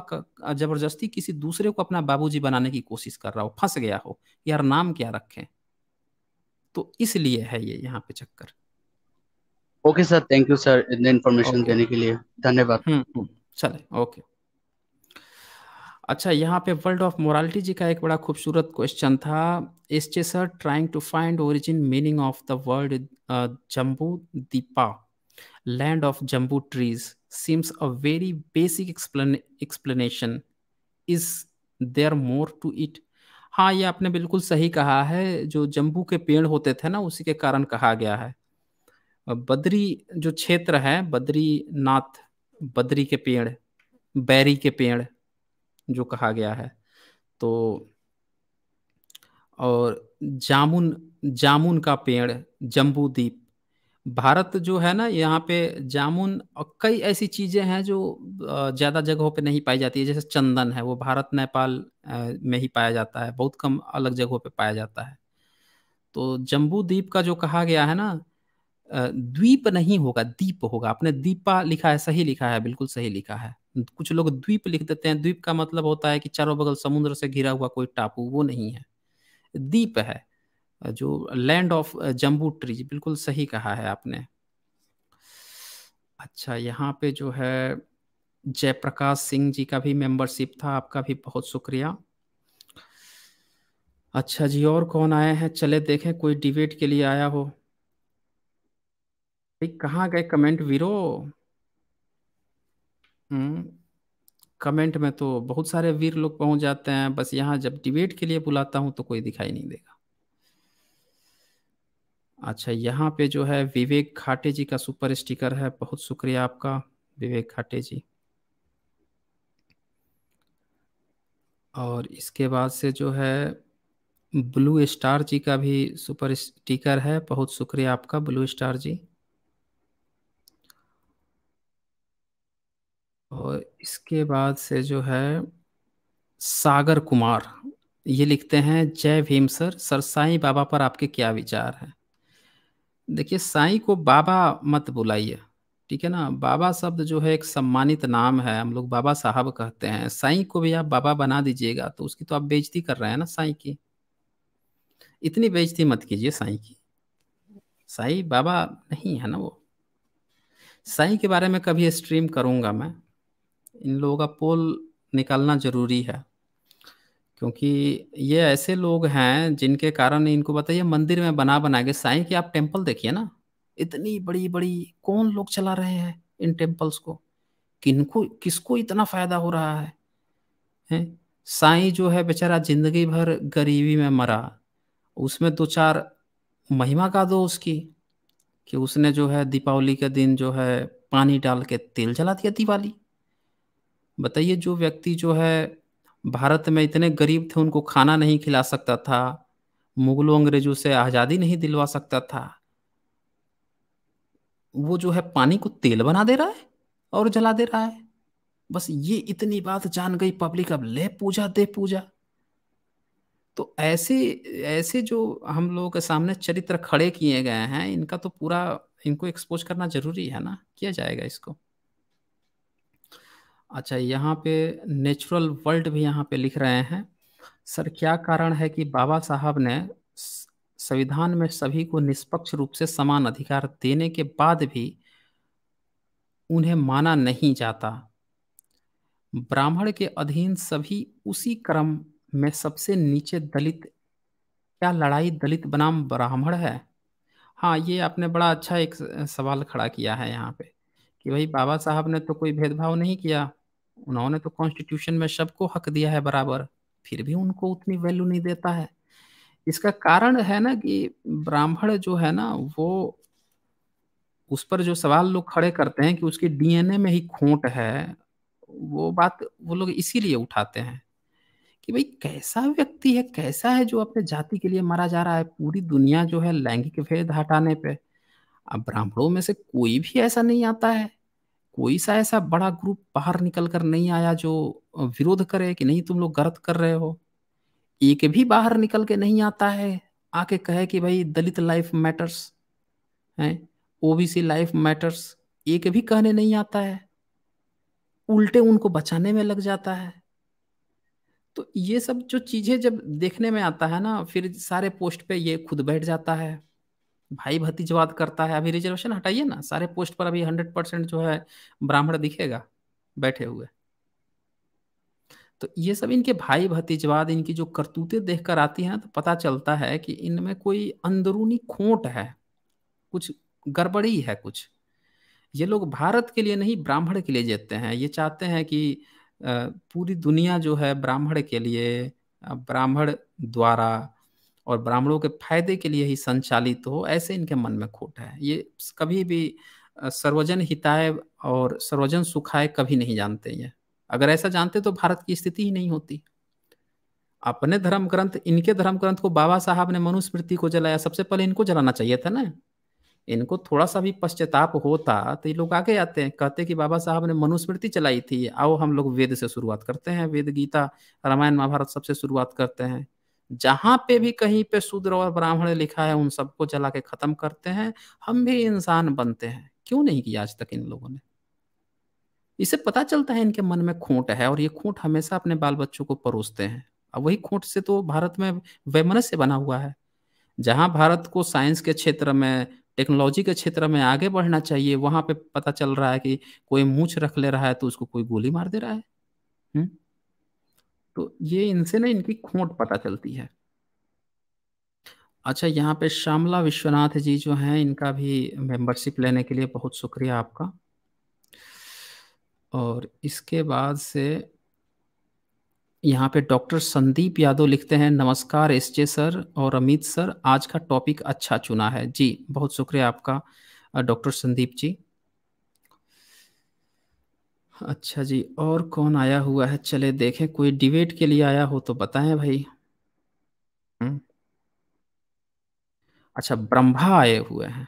ज़बरदस्ती किसी दूसरे को अपना बाबूजी बनाने की कोशिश कर रहा हो फंस गया हो यार नाम क्या रखें? तो इसलिए है ये यहाँ पे चक्कर। Okay sir thank you sir इतने इन्फॉर्मेशन देने के लिए। धन्यवाद। हम्म, हम्म। चले, ओके। अच्छा यहाँ पे वर्ल्ड ऑफ़ मोरालिटी जी का एक बड़ा खूबसूरत क्वेश्चन था। Sir trying to find origin meaning of the word Jambudvipa land of Jambu trees seems a very basic explanation is there more to it हाँ ये आपने बिल्कुल सही कहा है। जो जम्बू के पेड़ होते थे ना, उसी के कारण कहा गया है। बद्री जो क्षेत्र है, बद्रीनाथ बद्री के पेड़, बैरी के पेड़ जो कहा गया है। तो और जामुन जामुन का पेड़, जम्बू द्वीप। भारत जो है ना, यहाँ पे जामुन और कई ऐसी चीज़ें हैं जो ज़्यादा जगहों पे नहीं पाई जाती है। जैसे चंदन है, वो भारत, नेपाल में ही पाया जाता है। बहुत कम अलग जगहों पे पाया जाता है। तो जम्बू द्वीप का जो कहा गया है ना द्वीप नहीं होगा, दीप होगा। आपने दीपा लिखा है, सही लिखा है, बिल्कुल सही लिखा है। कुछ लोग द्वीप लिख देते हैं। द्वीप का मतलब होता है कि चारों बगल समुद्र से घिरा हुआ कोई टापू, वो नहीं है। द्वीप है, जो लैंड ऑफ़ जम्बू ट्री बिल्कुल सही कहा है आपने। अच्छा यहाँ पे जो है, जयप्रकाश सिंह जी का भी मेंबरशिप था, आपका भी बहुत शुक्रिया। अच्छा जी, और कौन आए हैं? चले देखें, कोई डिबेट के लिए आया हो। भाई, कहाँ गए कमेंट वीरो? हम्म कमेंट में तो बहुत सारे वीर लोग पहुँच जाते हैं। बस यहाँ जब डिबेट के लिए बुलाता हूँ तो कोई दिखाई नहीं देगा। अच्छा यहाँ पे जो है विवेक खाटे जी का सुपर स्टिकर है। बहुत शुक्रिया आपका, विवेक खाटे जी। और इसके बाद से जो है ब्लू स्टार जी का भी सुपर स्टिकर है। बहुत शुक्रिया आपका, ब्लू स्टार जी। और इसके बाद से जो है, सागर कुमार। ये लिखते हैं, जय भीम सर सर साईं बाबा पर आपके क्या विचार हैं? देखिए, साईं को बाबा मत बुलाइए, ठीक है ना? बाबा शब्द जो है, एक सम्मानित नाम है, हम लोग बाबा साहब कहते हैं। साईं को भी आप बाबा बना दीजिएगा तो उसकी तो आप बेइज्जती कर रहे हैं ना साईं की? इतनी बेइज्जती मत कीजिए साईं की। साईं बाबा नहीं है ना वो? साईं के बारे में कभी स्ट्रीम करूँगा मैं। इन लोगों का पोल निकालना ज़रूरी है। क्योंकि ये ऐसे लोग हैं जिनके कारण इनको बताइए, मंदिर में बना बना के साईं की आप टेंपल देखिए ना, इतनी बड़ी बड़ी कौन लोग चला रहे हैं इन टेम्पल्स को? किनको, किसको इतना फ़ायदा हो रहा है? हैं? साईं जो है बेचारा ज़िंदगी भर गरीबी में मरा। उसमें दो चार महिमा का दो उसकी, कि उसने जो है दीपावली के दिन जो है पानी डाल के तेल जला दिया दिवाली। बताइए, जो व्यक्ति जो है, भारत में इतने गरीब थे, उनको खाना नहीं खिला सकता था, मुगलों, अंग्रेज़ों से आज़ादी नहीं दिलवा सकता था, वो जो है पानी को तेल बना दे रहा है और जला दे रहा है। बस ये इतनी बात जान गई पब्लिक, अब ले पूजा, दे पूजा। तो ऐसे ऐसे जो हम लोगों के सामने चरित्र खड़े किए गए हैं, इनका तो पूरा, इनको एक्सपोज करना ज़रूरी है ना? किया जाएगा इसको? अच्छा यहाँ पे नेचुरल वर्ल्ड भी यहाँ पे लिख रहे हैं। सर, क्या कारण है कि बाबा साहब ने संविधान में सभी को निष्पक्ष रूप से समान अधिकार देने के बाद भी उन्हें माना नहीं जाता? ब्राह्मण के अधीन सभी उसी क्रम में सबसे नीचे दलित, क्या लड़ाई दलित बनाम ब्राह्मण है? हाँ ये आपने बड़ा अच्छा एक सवाल खड़ा किया है यहाँ पे कि भाई बाबा साहब ने तो कोई भेदभाव नहीं किया। उन्होंने तो कॉन्स्टिट्यूशन में सबको हक दिया है बराबर, फिर भी उनको उतनी वैल्यू नहीं देता है। इसका कारण है ना कि ब्राह्मण जो है ना, वो उस पर जो सवाल लोग खड़े करते हैं कि उसके डीएनए में ही खोट है, वो बात वो लोग इसीलिए उठाते हैं कि भाई कैसा व्यक्ति है, कैसा है जो अपने जाति के लिए मारा जा रहा है, पूरी दुनिया जो है लैंगिक भेद हटाने पे। अब ब्राह्मणों में से कोई भी ऐसा नहीं आता है। कोई सा ऐसा बड़ा ग्रुप बाहर निकल कर नहीं आया जो विरोध करे कि नहीं तुम लोग गलत कर रहे हो। एक भी बाहर निकल के नहीं आता है। आके कहे कि भाई दलित लाइफ मैटर्स है, ओबीसी लाइफ मैटर्स, एक भी कहने नहीं आता है। उल्टे उनको बचाने में लग जाता है। तो ये सब जो चीज़ें जब देखने में आता है ना, फिर सारे पोस्ट पे ये खुद बैठ जाता है। भाई भतीजवाद करता है, अभी रिजर्वेशन हटाइए ना, सारे पोस्ट पर अभी हंड्रेड परसेंट जो है ब्राह्मण दिखेगा, बैठे हुए। तो ये सब इनके भाई भतीजवाद, इनकी जो करतूतें देखकर आती हैं तो पता चलता है कि इनमें कोई अंदरूनी खोट है, कुछ गड़बड़ी है कुछ। ये लोग भारत के लिए नहीं, ब्राह्मण के लिए जीतते हैं। ये चाहते हैं कि पूरी दुनिया जो है ब्राह्मण के लिए ब्राह्मण द्वारा और ब्राह्मणों के फ़ायदे के लिए ही संचालित हो, ऐसे इनके मन में खोट है। ये कभी भी सर्वजन हिताय और सर्वजन सुखाय कभी नहीं जानते ये। अगर ऐसा जानते तो भारत की स्थिति ही नहीं होती। अपने धर्म ग्रंथ, इनके धर्म ग्रंथ को बाबा साहब ने मनुस्मृति को जलाया, सबसे पहले इनको जलाना चाहिए था ना। इनको थोड़ा सा भी पश्चाताप होता तो ये लोग आगे आते हैं, कहते कि बाबा साहब ने मनुस्मृति चलाई थी, आओ हम लोग वेद से शुरुआत करते हैं, वेद गीता, रामायण, महाभारत सबसे शुरुआत करते हैं। जहाँ पे भी कहीं पे शूद्र और ब्राह्मण लिखा है, उन सबको जला के खत्म करते हैं। हम भी इंसान बनते हैं। क्यों नहीं किया आज तक इन लोगों ने? इसे पता चलता है इनके मन में खोट है और ये खोट हमेशा अपने बाल बच्चों को परोसते हैं। अब वही खोट से तो भारत में वैमनस्य बना हुआ है। जहाँ भारत को साइंस के क्षेत्र में, टेक्नोलॉजी के क्षेत्र में आगे बढ़ना चाहिए, वहाँ पे पता चल रहा है कि कोई मूछ रख ले रहा है तो उसको कोई गोली मार दे रहा है। हुँ? तो ये इनसे ना इनकी खोट पता चलती है। अच्छा यहाँ पे श्यामला विश्वनाथ जी जो हैं, इनका भी मेंबरशिप लेने के लिए बहुत शुक्रिया आपका। और इसके बाद से यहाँ पे डॉक्टर संदीप यादव लिखते हैं, नमस्कार एस जे सर और अमित सर, आज का टॉपिक अच्छा चुना है। जी, बहुत शुक्रिया आपका डॉक्टर संदीप जी। अच्छा जी और कौन आया हुआ है? चले देखें कोई डिबेट के लिए आया हो तो बताएँ भाई। हम्म। अच्छा ब्रह्मा आए हुए हैं।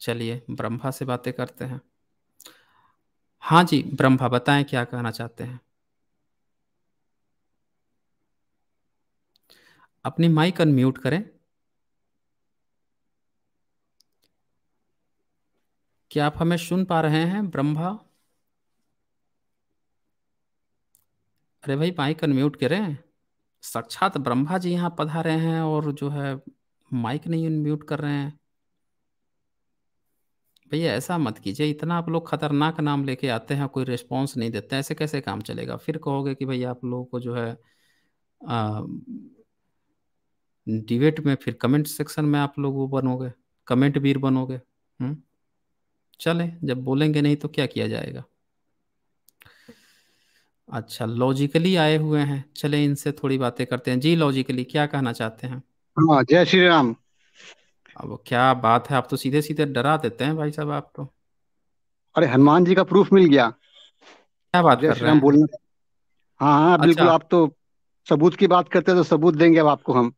चलिए ब्रह्मा से बातें करते हैं। हाँ जी ब्रह्मा बताएँ क्या कहना चाहते हैं? अपनी माइक अनम्यूट करें। क्या आप हमें सुन पा रहे हैं ब्रह्मा? अरे भाई माइक अनम्यूट करें। साक्षात ब्रह्मा जी यहाँ पधारे हैं और जो है माइक नहीं अनम्यूट कर रहे हैं। भैया ऐसा मत कीजिए इतना आप लोग खतरनाक नाम लेके आते हैं कोई रिस्पॉन्स नहीं देते। ऐसे कैसे काम चलेगा? फिर कहोगे कि भैया आप लोगों को जो है आ, डिबेट में फिर कमेंट सेक्शन में आप लोग वो बनोगे कमेंट वीर बनोगे। हम्म? चले जब बोलेंगे नहीं तो क्या किया जाएगा? अच्छा लॉजिकली आए हुए हैं। चले इनसे थोड़ी बातें करते हैं। जी लॉजिकली क्या कहना चाहते हैं? हाँ जय श्री राम। अब क्या बात है आप तो सीधे सीधे डरा देते हैं भाई साहब आप तो। अरे हनुमान जी का प्रूफ मिल गया। क्या बात कर रहे हैं? बोलना। हाँ हाँ बिल्कुल अच्छा। आप तो सबूत की बात करते हैं तो सबूत देंगे अब आपको हम।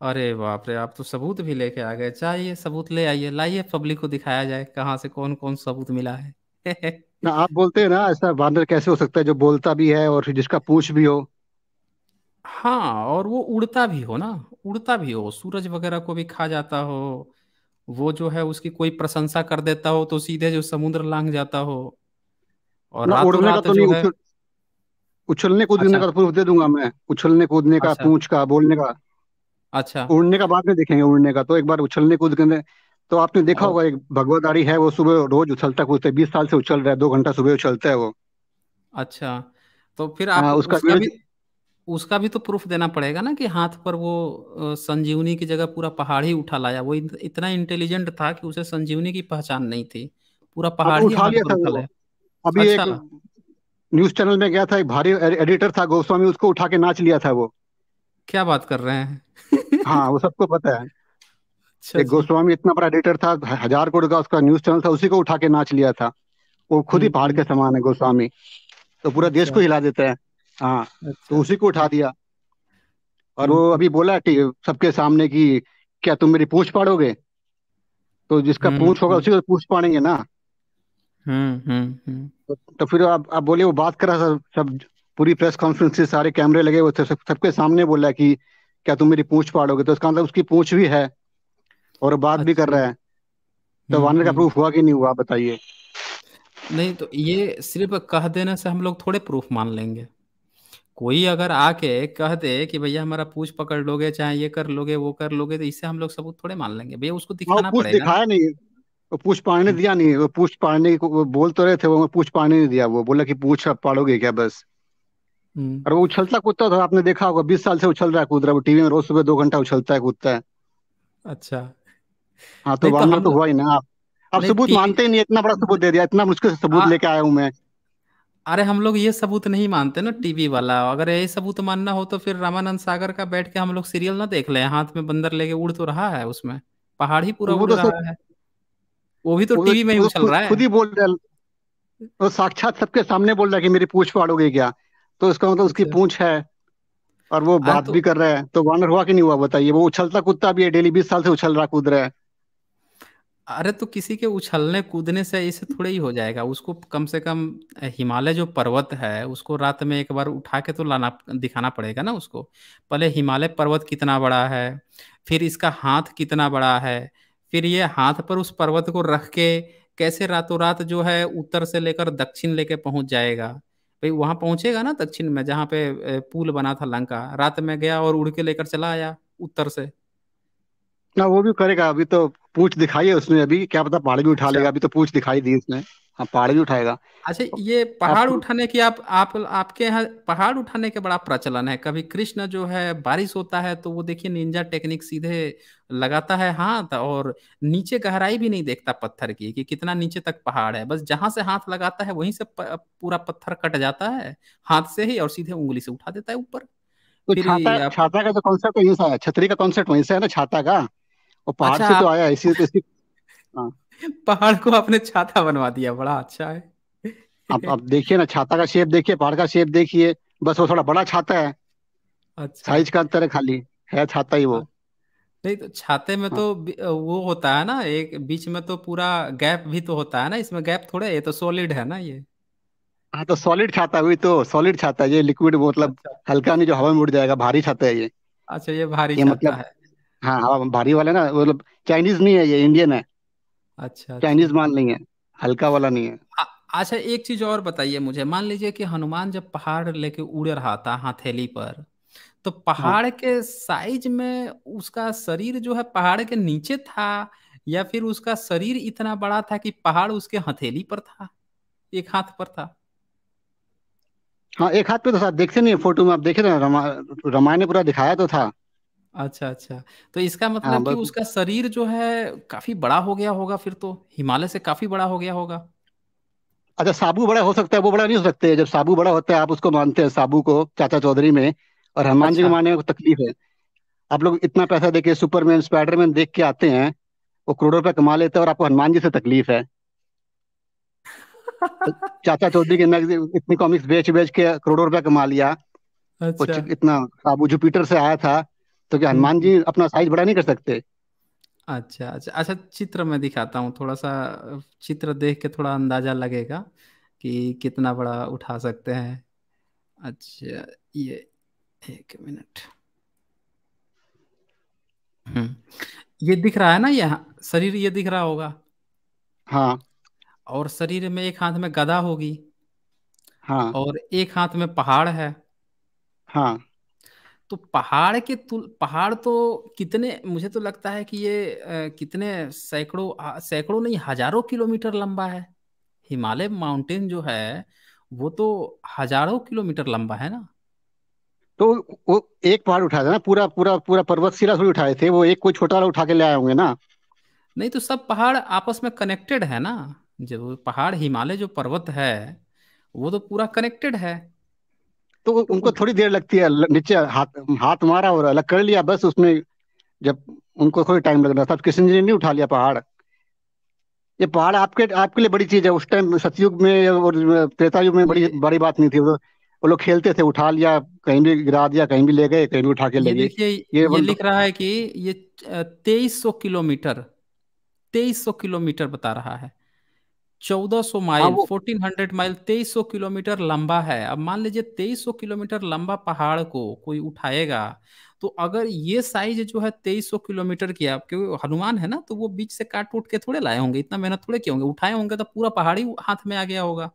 अरे बाप रे आप तो सबूत भी लेके आ गए। चाहिए सबूत ले आइए लाइए पब्लिक को दिखाया जाए कहाँ से कौन कौन सबूत मिला है। ना आप बोलते हैं ना ऐसा बांदर कैसे हो सकता है जो बोलता भी है और जिसका पूछ भी हो? हाँ और वो उड़ता भी हो ना उड़ता भी हो। सूरज वगैरह को भी खा जाता हो वो जो है उसकी कोई प्रशंसा कर देता हो तो सीधे जो समुद्र लांग जाता हो। और ना रात उड़ने का तो नहीं है उछलने कूदने अच्छा। का प्रूफ दे दूँगा मैं। उछलने कूदने का अच्छा। पूछ का बोलने का। अच्छा। उड़ने का बाद में देखेंगे उड़ने का। तो एक बार उछलने कूदने तो आपने देखा होगा एक भगवदारी है वो सुबह रोज उछलता कूदता बीस साल से उछल रहा है दो घंटा सुबह उछलता है वो। अच्छा तो फिर आप हाँ, उसका, उसका भी उसका भी तो प्रूफ देना पड़ेगा ना कि हाथ पर वो संजीवनी की जगह पूरा पहाड़ ही उठा लाया। वो इतना इंटेलिजेंट था कि उसे संजीवनी की पहचान नहीं थी। पूरा पहाड़ ही उठा लिया था वो। अभी अच्छा। एक न्यूज़ चैनल में गया था एक भारी एडिटर था गोस्वामी उसको उठा के नाच लिया था वो। क्या बात कर रहे हैं। हाँ वो सबको पता है। एक गोस्वामी इतना बड़ा एडिटर था हज़ार करोड़ का उसका न्यूज़ चैनल था उसी को उठा के नाच लिया था। वो खुद ही हम्म, पहाड़ के हम्म। समान है गोस्वामी। तो पूरा देश को अच्छा। हिला देता है। हाँ तो अच्छा। उसी को उठा दिया। और वो हम्म। अभी बोला सबके सामने कि क्या तुम मेरी पूछ पाड़ोगे? तो जिसका पूछ होगा उसी को पूछ पाड़ेंगे ना? हम्म तो, तो फिर आप आप बोले वो बात करा सब सब पूरी प्रेस कॉन्फ्रेंस से सारे कैमरे लगे हुए थे सबके सामने बोला कि क्या तुम मेरी पूछ पाड़ोगे? तो इसका मतलब उसकी पूछ भी है। और बात अच्छा। भी कर रहा है। तो हम्म, वानर का प्रूफ हम्म। हुआ कि नहीं हुआ बताइए। नहीं तो ये सिर्फ़ कह देने से हम लोग थोड़े प्रूफ मान लेंगे। कोई अगर आके कह दे कि भैया हमारा पूछ पकड़ लोगे चाहे ये कर लोगे वो कर लोगे तो इससे हम लोग सबूत थोड़े मान लेंगे। भैया उसको हाँ, दिखाना पड़ेगा दिखाया नहीं। वो पूछ पाड़ने हम्म। दिया नहीं। वो पूछ पाड़ने को बोल तो रहे थे वो पूछ पाड़ने नहीं दिया। वो बोला कि पूछ पाड़ोगे क्या बस। और वो उछलता कूदता था आपने देखा होगा बीस साल से उछल रहा है कूद रहा है। वो टीवी में रोज सुबह दो घंटा उछलता है कूदता है। अच्छा। हाँ तो वानर तो, तो हुआ ही ना। आप अब सबूत मानते ही नहीं इतना बड़ा सबूत दे दिया इतना मुश्किल से सबूत लेके आया हूँ मैं। अरे हम लोग ये सबूत नहीं मानते ना टीवी वाला। अगर ये सबूत मानना हो तो फिर रामानंद सागर का बैठ के हम लोग सीरियल ना देख ले। हाथ में बंदर लेके उड़ तो रहा है उसमें। पहाड़ ही पूरा उड़ तो रहा है। वो भी तो टीवी में ही उछल रहा है। खुद ही बोल रहा है। वो साक्षात सबके सामने बोल रहा है कि मेरी पूछ फाड़ोगे क्या? तो इसका मतलब उसकी अच्छा। पूछ है और वो बात तो, भी कर रहा है। तो वानर हुआ कि नहीं हुआ बताइए। वो उछलता कूदता भी है डेली बीस साल से उछल रहा कूद रहा है। अरे तो किसी के उछलने कूदने से इसे थोड़े ही हो जाएगा। उसको कम से कम हिमालय जो पर्वत है, उसको रात में एक बार उठा के तो लाना, दिखाना पड़ेगा ना उसको। पहले हिमालय पर्वत कितना बड़ा है, फिर इसका हाथ कितना बड़ा है, फिर ये हाथ पर उस पर्वत को रख के कैसे रातों रात जो है उत्तर से लेकर दक्षिण लेके पहुँच जाएगा। भाई वहाँ पहुंचेगा ना दक्षिण में जहाँ पे पुल बना था लंका। रात में गया और उड़ के लेकर चला आया उत्तर से। ना वो भी करेगा अभी तो पूछ दिखाई है उसने अभी क्या पता पहाड़ भी उठा अच्छा। लेगा अभी तो पूछ दिखाई दी उसने। हाँ पहाड़ भी उठाएगा। अच्छा ये पहाड़ उठाने की आप आप आपके यहाँ पहाड़ उठाने के बड़ा प्रचलन है। कभी कृष्ण जो है बारिश होता है तो वो देखिए निंजा टेक्निक सीधे लगाता है हाथ और नीचे गहराई भी नहीं देखता पत्थर की कि कितना नीचे तक पहाड़ है। बस जहाँ से हाथ लगाता है वहीं से प, पूरा पत्थर कट जाता है हाथ से ही और सीधे उंगली से उठा देता है ऊपर। तो छाता छाता का जो कॉन्सेप्ट वहीं से छतरी का कॉन्सेप्ट वहीं से है ना छाता का? वो पहाड़ अच्छा से तो आया है, इसी तो इसी हाँ। पहाड़ को आपने छाता बनवा दिया बड़ा अच्छा है। आप आप देखिए ना छाता का शेप देखिए पहाड़ का शेप देखिए बस वो थोड़ा बड़ा छाता है। अच्छा। साइज़ का अंतर है खाली है छाता ही वो। नहीं तो छाते में हाँ। तो वो होता है ना एक बीच में तो पूरा गैप भी तो होता है ना इसमें गैप थोड़े ये तो सॉलिड है ना ये। हाँ तो सॉलिड छाता हुई तो सॉलिड छाता है ये लिक्विड मतलब अच्छा। हल्का नहीं जो हवा में उड़ जाएगा भारी छाता है ये। अच्छा ये भारी ये छाता मतलब है। हाँ हवा भारी वाला ना मतलब चाइनीज़ नहीं है ये इंडियन है। अच्छा चाइनीज़ माल नहीं है हल्का वाला नहीं है। आ- अच्छा एक चीज़ और बताइए मुझे मान लीजिए कि हनुमान जब पहाड़ लेके उड़ रहा था हथेली पर तो हाँ। पहाड़ के साइज़ में उसका शरीर जो है पहाड़ के नीचे था या फिर उसका शरीर इतना बड़ा था कि पहाड़ उसके हथेली पर था एक हाथ पर था? हाँ एक हाथ पे तो साथ देखते नहीं है फ़ोटो में आप देखे ना रमा, रामायण ने पूरा दिखाया तो था। अच्छा अच्छा। तो इसका हाँ मतलब कि बस उसका शरीर जो है काफ़ी बड़ा हो गया होगा फिर तो? हिमालय से काफ़ी बड़ा हो गया होगा? अच्छा साबू बड़ा हो सकता है वो बड़ा नहीं हो सकते। जब साबू बड़ा होता है आप उसको मानते हैं साबू को चाचा चौधरी में। और हनुमान जी को अच्छा। मानने में तकलीफ़ है। आप लोग इतना पैसा देके सुपरमैन स्पाइडरमैन देख के आते हैं वो करोड़ों रुपए कमा लेते हैं और आपको हनुमान जी से तकलीफ़ है। तो चाचा चौधरी के मैगजीन इतनी कॉमिक्स बेच बेच के करोड़ों रुपए कमा लिया। वो अच्छा। च- इतना साबू जुपिटर से आया था। तो क्या हम्म हनुमान हम्म। जी अपना साइज़ बड़ा नहीं कर सकते? अच्छा अच्छा। अच्छा चित्र में दिखाता हूँ। थोड़ा सा चित्र देख के थोड़ा अंदाज़ा लगेगा कि कितना बड़ा उठा सकते हैं। अच्छा ये एक मिनट। हम्म। ये दिख रहा है ना ये शरीर ये दिख रहा होगा? हाँ। और शरीर में एक हाथ में गदा होगी हाँ। और एक हाथ में पहाड़ है। हाँ। तो पहाड़ के तुल पहाड़ तो कितने मुझे तो लगता है कि ये अ, कितने सैकड़ों आ, सैकड़ों नहीं हज़ारों किलोमीटर लंबा है। हिमालय माउंटेन जो है वो तो हज़ारों किलोमीटर लंबा है ना? तो वो एक पहाड़ उठाया था ना पूरा पूरा पूरा पर्वत शिला थोड़ी उठाए थे वो एक कोई छोटा वाला उठा के ले आए होंगे ना? नहीं तो सब पहाड़ आपस में कनेक्टेड है ना? जो पहाड़ हिमालय जो पर्वत है वो तो पूरा कनेक्टेड है। तो तो उनको थोड़ी देर लगती है नीचे हाथ हाथ मारा और अलग कर लिया बस उसमें जब उनको थोड़ी टाइम लग रहा था कृष्ण जी ने नहीं उठा लिया पहाड़? ये पहाड़ आपके आपके लिए बड़ी चीज़ है उस टाइम सतयुग में और त्रेता युग में बड़ी बड़ी बात नहीं थी वो वो लोग खेलते थे उठा लिया कहीं भी गिरा दिया कहीं भी ले गए कहीं भी उठा के ले गए। देखिए ये ये लिख रहा है कि ये तेईस सौ किलोमीटर तेईस सौ किलोमीटर बता रहा है। चौदह सौ हाँ माइल वो फोर्टीन हंड्रेड माइल तेईस सौ किलोमीटर लंबा है। अब मान लीजिए तेईस सौ किलोमीटर लंबा पहाड़ को कोई उठाएगा तो अगर ये साइज़ जो है तेईस सौ किलोमीटर की आप क्योंकि हनुमान है ना तो वो बीच से काट उठ के थोड़े लाए होंगे इतना मेहनत थोड़े किए होंगे उठाए होंगे तो पूरा पहाड़ी हाथ में आ गया होगा।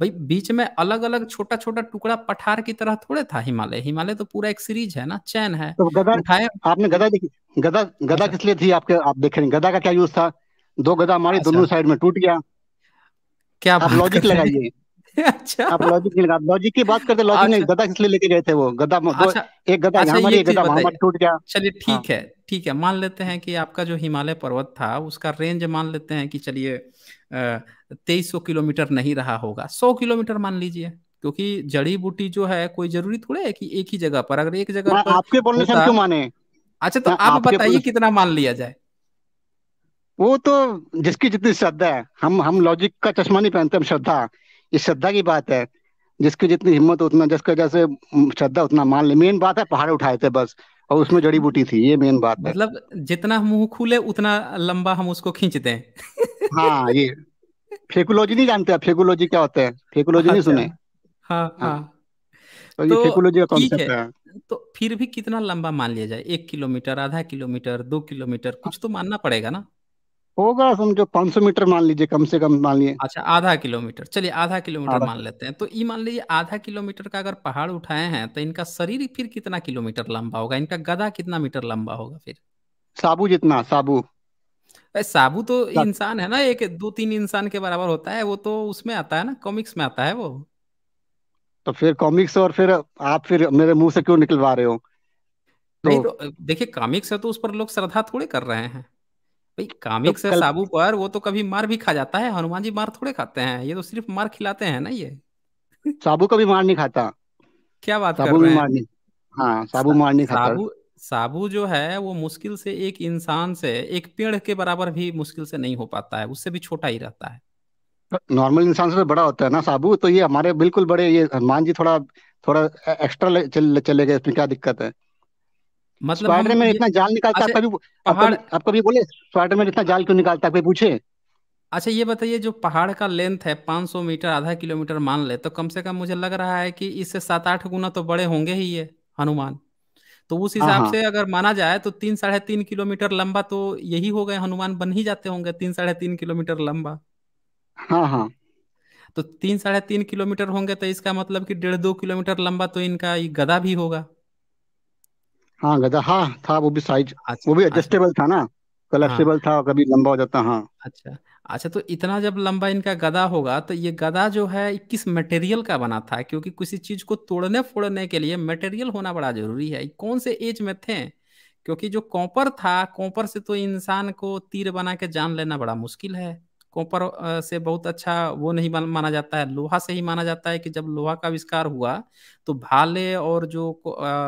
भाई बीच में अलग अलग छोटा छोटा टुकड़ा पठार की तरह थोड़े था हिमालय। हिमालय तो पूरा एक सीरीज़ है ना चैन है। तो गदा उठाए आपने गदा देखी? गदा गदा अच्छा। किस लिए थी आपके आप देख रहे गदा का क्या यूज़ था? दो गदा मारी अच्छा। दोनों साइड में टूट गया। क्या आप लॉजिक लगाइए। अच्छा। आप लॉजिक नहीं लगा लॉजिक की बात करते लॉजिक नहीं अच्छा। गदा किस लिए लेके गए थे वो? गदा अच्छा। एक गदा अच्छा यहाँ मारी एक गदा बताइए। टूट गया। चलिए हाँ। ठीक है ठीक है। मान लेते हैं कि आपका जो हिमालय पर्वत था उसका रेंज मान लेते हैं कि चलिए तेईस सौ किलोमीटर नहीं रहा होगा। सौ किलोमीटर मान लीजिए क्योंकि जड़ी बूटी जो है कोई ज़रूरी थोड़े है कि एक ही जगह पर? अगर एक जगह पर आपके बोलने से क्यों माने? अच्छा तो आप बताइए कितना मान लिया जाए। वो तो जिसकी जितनी श्रद्धा है हम हम लॉजिक का चश्मा नहीं पहनते हम श्रद्धा। ये श्रद्धा की बात है। जिसकी जितनी हिम्मत उतना जिसका जैसे श्रद्धा उतना मान ले। मेन बात है पहाड़ उठाए थे बस और उसमें जड़ी बूटी थी ये मेन बात है। मतलब जितना मुँह खुले उतना लंबा हम उसको खींचते दें हाँ ये। फेकोलॉजी नहीं जानते आप? फेकुलॉजी क्या होता है? फेकोलॉजी नहीं अच्छा। सुने? हाँ हाँ। हाँ। तो ये तो का कॉन्सेप्ट है। है। तो फिर भी कितना लंबा मान लिया जाए? एक किलोमीटर आधा किलोमीटर दो किलोमीटर कुछ तो मानना पड़ेगा ना? होगा समझो 500 मीटर मान लीजिए कम से कम मान लीजिए अच्छा आधा किलोमीटर। चलिए आधा किलोमीटर आधा मान लेते हैं। तो ये मान लीजिए आधा किलोमीटर का अगर पहाड़ उठाए हैं तो इनका शरीर फिर कितना किलोमीटर लंबा होगा? इनका गदा कितना मीटर लंबा होगा फिर? साबू जितना साबू। साबू तो इंसान है ना एक दो तीन इंसान के बराबर होता है वो तो उसमें आता है ना कॉमिक्स में आता है वो। तो फिर कॉमिक्स और फिर आप फिर मेरे मुँह से क्यों निकलवा रहे हो? तो, नहीं तो देखिए कॉमिक्स है तो उस पर लोग श्रद्धा थोड़े कर रहे हैं। भाई कॉमिक्स तो है साबू पर वो तो कभी मार भी खा जाता है हनुमान जी मार थोड़े खाते हैं ये तो सिर्फ़ मार खिलाते हैं ना ये। साबू कभी मार नहीं खाता। क्या बात साबू कर रहे मार नहीं हाँ साबू मार नहीं खाता। साबू साबू जो है वो मुश्किल से एक इंसान से एक पेड़ के बराबर भी मुश्किल से नहीं हो पाता है उससे भी छोटा ही रहता है। नॉर्मल इंसान से तो बड़ा होता है ना साबू तो ये हमारे बिल्कुल बड़े ये हनुमान जी थोड़ा थोड़ा एक्स्ट्रा चल, चले गए इसमें क्या दिक्कत है? मतलब स्पाइडरमैन इतना जाल निकालता है कभी आप कभी बोले स्पाइडरमैन इतना जाल क्यों निकालता है पूछे? अच्छा ये बताइए जो पहाड़ का लेंथ है 500 मीटर आधा किलोमीटर मान ले तो कम से कम मुझे लग रहा है कि इससे सात आठ गुना तो बड़े होंगे ही ये हनुमान। तो उस हाँ, हिसाब हाँ। से अगर माना जाए तो तीन साढ़े तीन किलोमीटर लंबा तो यही हो गए हनुमान बन ही जाते होंगे तीन साढ़े तीन किलोमीटर लंबा। हाँ हाँ। तो तीन साढ़े तीन किलोमीटर होंगे तो इसका मतलब कि डेढ़ दो किलोमीटर लंबा तो इनका गदा भी होगा। हाँ गदा हाँ था वो भी साइज़ अच्छा, वो भी एडजस्टेबल अच्छा, था ना? कलेक्टेबल हाँ, था कभी लंबा हो जाता हाँ। अच्छा अच्छा तो इतना जब लंबा इनका गदा होगा तो ये गदा जो है किस मटेरियल का बना था? क्योंकि किसी चीज़ को तोड़ने फोड़ने के लिए मटेरियल होना बड़ा ज़रूरी है। कौन से एज में थे? क्योंकि जो कॉपर था कॉपर से तो इंसान को तीर बना के जान लेना बड़ा मुश्किल है। कॉपर से बहुत अच्छा वो नहीं माना जाता है। लोहा से ही माना जाता है कि जब लोहा का आविष्कार हुआ तो भाले और जो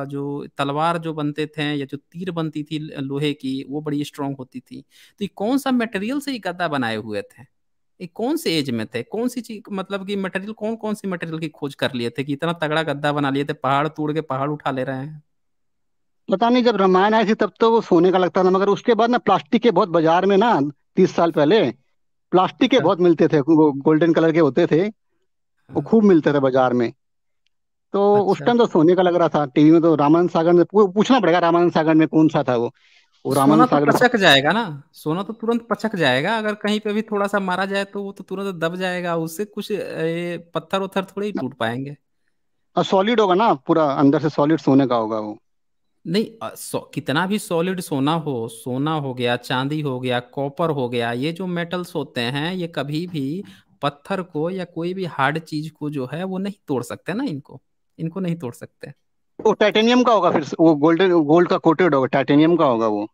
जो तलवार जो बनते थे या जो तीर बनती थी लोहे की, वो बड़ी स्ट्रांग होती थी। तो ये कौन सा मटेरियल से ये गद्दा बनाए हुए थे? ये कौन से एज में थे? कौन सी चीज़ मतलब कि मटेरियल कौन कौन सी मटेरियल की खोज कर लिए थे कि इतना तगड़ा गद्दा बना लिए थे, पहाड़ तोड़ के पहाड़ उठा ले रहे हैं? पता नहीं, जब रामायण आई थी तब तो वो सोने का लगता था, मगर उसके बाद ना प्लास्टिक के बहुत बाज़ार में ना, तीस साल पहले प्लास्टिक के अच्छा। बहुत मिलते थे वो गोल्डन कलर के होते थे वो हाँ। खूब मिलते थे बाज़ार में तो अच्छा। उस टाइम तो सोने का लग रहा था टीवी में तो रामानंद सागर में पूछना पड़ेगा रामानंद सागर में कौन सा था वो वो रामानंद तो सागर पचक जाएगा ना सोना तो तुरंत पचक जाएगा अगर कहीं पे भी थोड़ा सा मारा जाए तो वो तो तुरंत दब जाएगा उससे कुछ पत्थर उथर थोड़े ही टूट पाएँगे सॉलिड होगा ना पूरा अंदर से सॉलिड सोने का होगा वो नहीं सो, कितना भी सॉलिड सोना हो सोना हो गया चांदी हो गया कॉपर हो गया ये जो मेटल्स होते हैं ये कभी भी पत्थर को या कोई भी हार्ड चीज़ को जो है वो नहीं तोड़ सकते ना इनको। इनको नहीं तोड़ सकते। वो टाइटेनियम का होगा फिर वो गोल्डन गोल्ड का कोटेड होगा टाइटेनियम का होगा वो।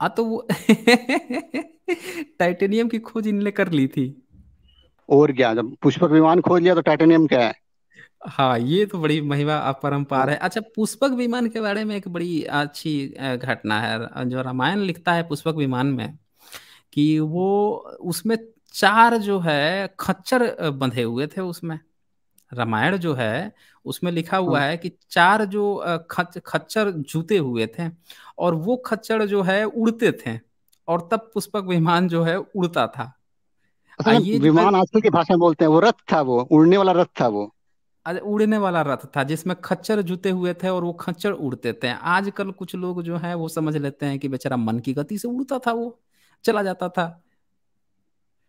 हाँ तो वो टाइटेनियम की खोज इनने कर ली थी। और क्या जब पुष्पक विमान खोज लिया तो टाइटेनियम क्या है? हाँ ये तो बड़ी महिमा अपरंपार है। अच्छा पुष्पक विमान के बारे में एक बड़ी अच्छी घटना है जो रामायण लिखता है पुष्पक विमान में कि वो उसमें चार जो है खच्चर बंधे हुए थे उसमें। रामायण जो है उसमें लिखा हुआ हाँ। है कि चार जो खच खच्चर जूते हुए थे और वो खच्चर जो है उड़ते थे और तब पुष्पक विमान जो है उड़ता था। ये विमान आजकल की भाषा में बोलते हैं वो रथ था वो उड़ने वाला रथ था वो। उड़ने वाला रथ था जिसमें खच्चर जुते हुए थे और वो खच्चर उड़ते थे। आजकल कुछ लोग जो है वो समझ लेते हैं कि बेचारा मन की गति से उड़ता था वो चला जाता था।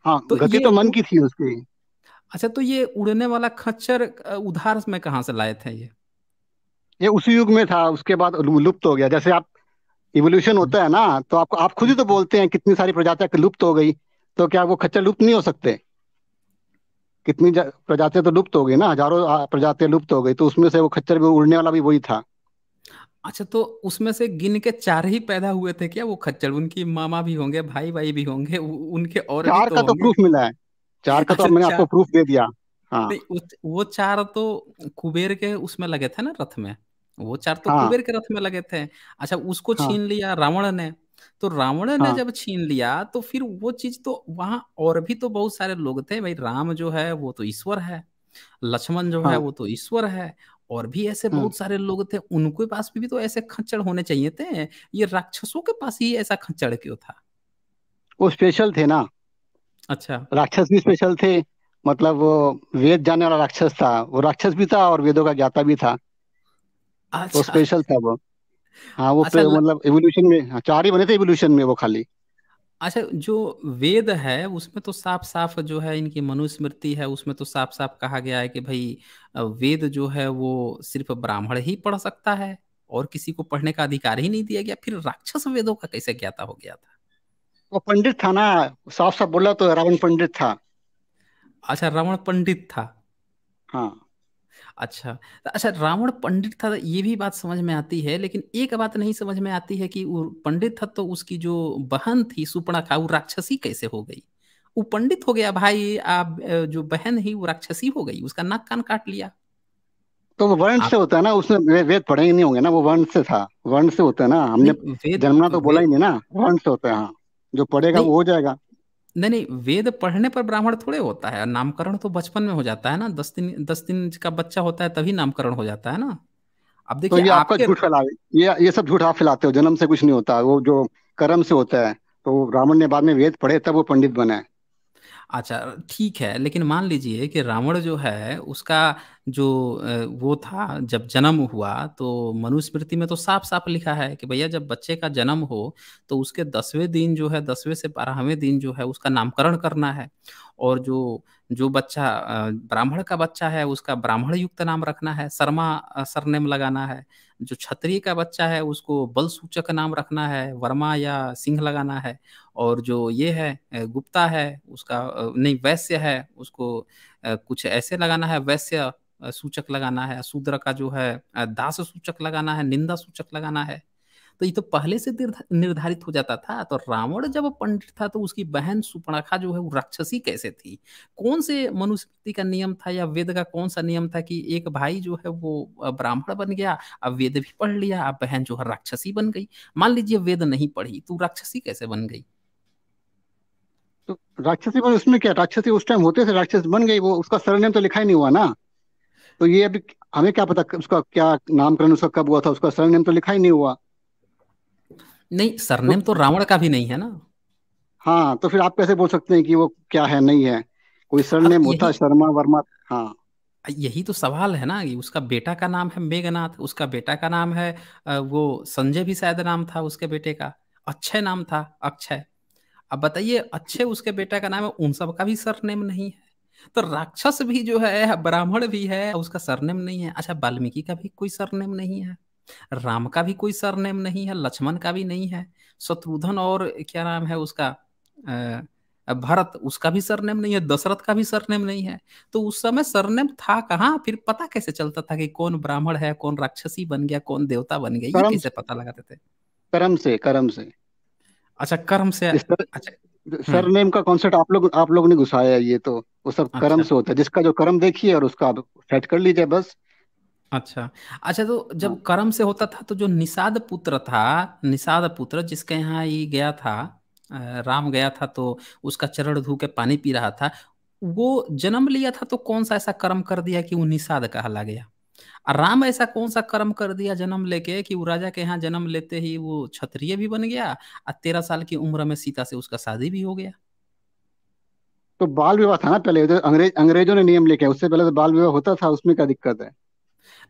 हाँ तो गति तो मन की थी उसकी। अच्छा तो ये उड़ने वाला खच्चर उधार में कहाँ से लाए थे ये? ये उसी युग में था उसके बाद लुप्त हो गया। जैसे आप इवोल्यूशन होता है ना तो आपको आप खुद ही तो बोलते हैं कितनी सारी प्रजातियाँ लुप्त हो गई तो क्या वो खच्चर लुप्त नहीं हो सकते? कितनी प्रजातियाँ तो लुप्त हो गई ना हज़ारों प्रजातियाँ लुप्त हो गई तो उसमें से वो खच्चर भी उड़ने वाला भी वही था। अच्छा तो उसमें से गिन के चार ही पैदा हुए थे क्या वो खच्चर? उनकी मामा भी होंगे भाई भाई भी होंगे उनके और चार तो का तो प्रूफ मिला है। चार का तो अच्छा, मैंने आपको प्रूफ दे दिया। हाँ। वो चार तो कुबेर के उसमें लगे थे ना रथ में? वो चार तो हाँ। कुबेर के रथ में लगे थे। अच्छा उसको हाँ। छीन लिया रावण ने। तो रावण ने हाँ। जब छीन लिया तो फिर वो चीज़ तो वहाँ और भी तो बहुत सारे लोग थे भाई राम जो है वो तो ईश्वर है लक्ष्मण जो हाँ। है वो तो ईश्वर है और भी ऐसे हाँ। बहुत सारे लोग थे उनके पास भी तो ऐसे खच्चड़ होने चाहिए थे ये राक्षसों के पास ही ऐसा खच्चड़ क्यों था वो स्पेशल थे ना अच्छा राक्षस भी स्पेशल थे मतलब वो वेद जाने वाला राक्षस था वो राक्षस भी था और वेदों का ज्ञाता भी था अच्छा। वो स्पेशल था वो हाँ वो अच्छा मतलब एवोल्यूशन में हाँ, चार ही बने थे एवोल्यूशन में वो खाली। अच्छा जो वेद है उसमें तो साफ़ साफ़ जो है इनकी मनुस्मृति है उसमें तो साफ़ साफ़ कहा गया है कि भाई वेद जो है वो सिर्फ़ ब्राह्मण ही पढ़ सकता है और किसी को पढ़ने का अधिकार ही नहीं दिया गया। फिर राक्षस वेदों का कैसे ज्ञाता हो गया था? वो पंडित था ना साफ़ साफ़ बोला तो रावण पंडित था। अच्छा रावण पंडित था। हाँ। अच्छा तो अच्छा रावण पंडित था ये भी बात समझ में आती है लेकिन एक बात नहीं समझ में आती है कि वो पंडित था तो उसकी जो बहन थी सुपर्णखा वो राक्षसी कैसे हो गई? वो पंडित हो गया भाई आप जो बहन ही वो राक्षसी हो गई उसका नाक कान काट लिया। तो वो वर्ण से होता है ना उसने वेद पढ़े ही नहीं होंगे ना वो वर्ण से था वर्ण से होता है ना हमने जन्मना तो बोला ही नहीं ना वर्ण से होता है हाँ जो पढ़ेगा वो हो जाएगा। नहीं नहीं वेद पढ़ने पर ब्राह्मण थोड़े होता है। नामकरण तो बचपन में हो जाता है ना। दस दिन दस दिन का बच्चा होता है तभी नामकरण हो जाता है ना। अब देखिए तो ये आपका झूठ फैला ये ये सब झूठ आप फैलाते हो जन्म से कुछ नहीं होता। वो जो कर्म से होता है तो रावण ने बाद में वेद पढ़े तब वो पंडित बना है। अच्छा ठीक है लेकिन मान लीजिए कि रावण जो है उसका जो वो था जब जन्म हुआ तो मनुस्मृति में तो साफ़ साफ़ लिखा है कि भैया जब बच्चे का जन्म हो तो उसके दसवें दिन जो है, दसवें से बारहवें दिन जो है, उसका नामकरण करना है। और जो जो बच्चा ब्राह्मण का बच्चा है, उसका ब्राह्मण युक्त नाम रखना है, शर्मा सरनेम लगाना है। जो क्षत्रिय का बच्चा है, उसको बल सूचक नाम रखना है, वर्मा या सिंह लगाना है। और जो ये है गुप्ता है, उसका नहीं, वैश्य है, उसको कुछ ऐसे लगाना है, वैश्य सूचक लगाना है शूद्र का जो है दास सूचक लगाना है, निंदा सूचक लगाना है। तो ये तो पहले से निर्धारित हो जाता था। तो रावण जब पंडित था तो उसकी बहन सुपर्णखा जो है वो राक्षसी कैसे थी? कौन से मनुस्मृति का नियम था या वेद का कौन सा नियम था कि एक भाई जो है वो ब्राह्मण बन गया, अब वेद भी पढ़ लिया, अब बहन जो है राक्षसी बन गई। मान लीजिए वेद नहीं पढ़ी तो राक्षसी कैसे बन गई? तो राक्षसी बन, उसमें क्या, राक्षसी उस टाइम होते थे, राक्षस बन गई, वो उसका सरनेम तो लिखा ही नहीं हुआ ना? तो ये अभी हमें क्या पता उसका क्या नामकरण उसका कब हुआ था उसका सरनेम तो लिखा ही नहीं हुआ। नहीं सरनेम तो, तो रावण का भी नहीं है ना? हाँ तो फिर आप कैसे बोल सकते हैं कि वो क्या है नहीं है? कोई सरनेम होता शर्मा वर्मा हाँ। यही तो सवाल है ना कि उसका बेटा का नाम है मेघनाथ उसका बेटा का नाम है वो संजय भी शायद नाम था उसके बेटे का। अक्षय नाम था अक्षय। अब बताइए अक्षय उसके बेटा का नाम है उन सब का भी सरनेम नहीं है। तो राक्षस भी जो है ब्राह्मण भी है उसका सरनेम नहीं है। अच्छा वाल्मीकि का भी कोई सरनेम नहीं है राम का भी कोई सरनेम नहीं है लक्ष्मण का भी नहीं है शत्रुघ्न और क्या नाम है उसका भरत उसका भी सरनेम नहीं है दशरथ का भी सरनेम नहीं है। तो उस समय सरनेम था कहाँ? फिर पता कैसे चलता था कि कौन ब्राह्मण है कौन राक्षसी बन गया कौन देवता बन गया ये कैसे पता लगाते थे? कर्म से कर्म से अच्छा कर्म से अच्छा सरनेम हम्म। का कॉन्सेप्ट आप लोग आप लोग ने घुसाया ये तो वो सब अच्छा। कर्म से होता है जिसका जो कर्म देखिए और उसका सेट कर लीजिए बस अच्छा अच्छा तो जब हाँ। कर्म से होता था तो जो निषाद पुत्र था निषाद पुत्र जिसके यहाँ ये गया था राम गया था तो उसका चरण धू के पानी पी रहा था वो जन्म लिया था तो कौन सा ऐसा कर्म कर दिया कि वो निषाद कहला गया राम ऐसा कौन सा कर्म कर दिया जन्म लेके कि वो राजा के यहाँ जन्म लेते ही वो क्षत्रिय भी बन गया और तेरह साल की उम्र में सीता से उसका शादी भी हो गया? तो बाल विवाह था ना पहले तो अंग्रेज़ अंग्रेज़ों ने नियम लेके उससे पहले तो बाल विवाह होता था उसमें क्या दिक्कत है?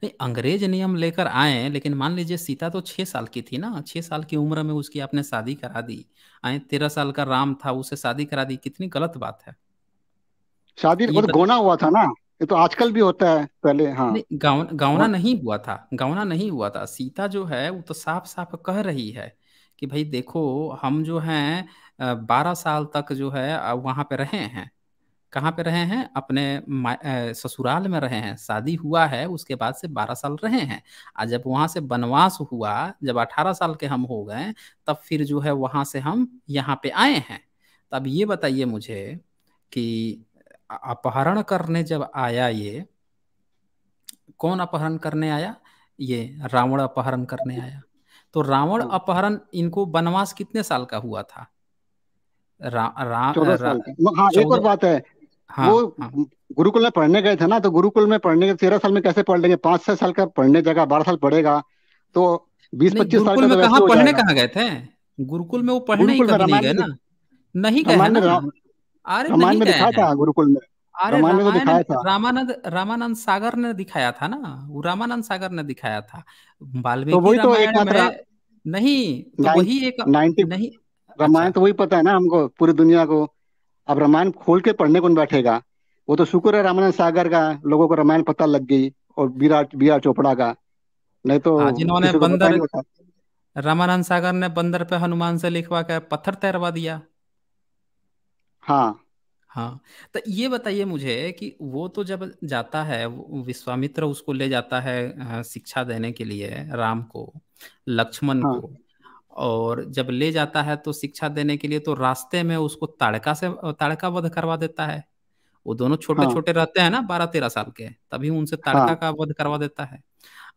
नहीं अंग्रेज़ नियम लेकर आए लेकिन मान लीजिए सीता तो छह साल की थी ना छह साल की उम्र में उसकी आपने शादी करा दी आए तेरह साल का राम था उसे शादी करा दी कितनी गलत बात है। शादी वो तो गोना हुआ था ना। ये तो आजकल भी होता है पहले हाँ। गाँव गावना हाँ। नहीं हुआ था गावना नहीं हुआ था। सीता जो है वो तो साफ़ साफ़ कह रही है कि भाई देखो हम जो हैं बारह साल तक जो है वहाँ पे रहे हैं। कहाँ पे रहे हैं? अपने ससुराल में रहे हैं। शादी हुआ है उसके बाद से बारह साल रहे हैं। और जब वहाँ से वनवास हुआ जब अठारह साल के हम हो गए तब फिर जो है वहाँ से हम यहाँ पे आए हैं। तब ये बताइए मुझे कि अपहरण करने जब आया ये कौन अपहरण करने आया? ये रावण अपहरण करने आया। तो रावण हाँ। अपहरण इनको वनवास कितने साल का हुआ था? रा, रा, रा, हाँ एक और बात है। हाँ, वो हाँ. गुरुकुल में पढ़ने गए थे ना तो गुरुकुल में पढ़ने के तेरह साल में कैसे पढ़ लेंगे? पाँच छह साल का पढ़ने जगह बारह साल पढ़ेगा तो बीस पच्चीस साल का तो कहाँ पढ़ने कहाँ गए थे? गुरुकुल में वो पढ़ने ही कभी नहीं गए ना। नहीं गए ना अरे रामायण में दिखाया था गुरुकुल में। अरे था। रामानंद रामानंद सागर ने दिखाया था ना? वो रामानंद सागर ने दिखाया था। वाल्मीकि तो रामायण में नहीं तो वही एक नहीं रामायण अच्छा। तो वही पता है ना हमको पूरी दुनिया को। अब रामायण खोल के पढ़ने कौन बैठेगा? वो तो शुक्र है रामानंद सागर का लोगों को रामायण पता लग गई और विराट बी आर चोपड़ा का। नहीं तो हाँ जिन्होंने बंदर रामानंद सागर ने बंदर पे हनुमान से लिखवा कर पत्थर तैरवा दिया। हाँ हाँ तो ये बताइए मुझे कि वो तो जब जाता है विश्वामित्र उसको ले जाता है शिक्षा देने के लिए राम को लक्ष्मण हाँ. को और जब ले जाता है तो शिक्षा देने के लिए तो रास्ते में उसको ताड़का से ताड़का वध करवा देता है वो दोनों छोटे हाँ. छोटे रहते हैं ना बारह तेरह साल के तभी उनसे ताड़का हाँ. का वध करवा देता है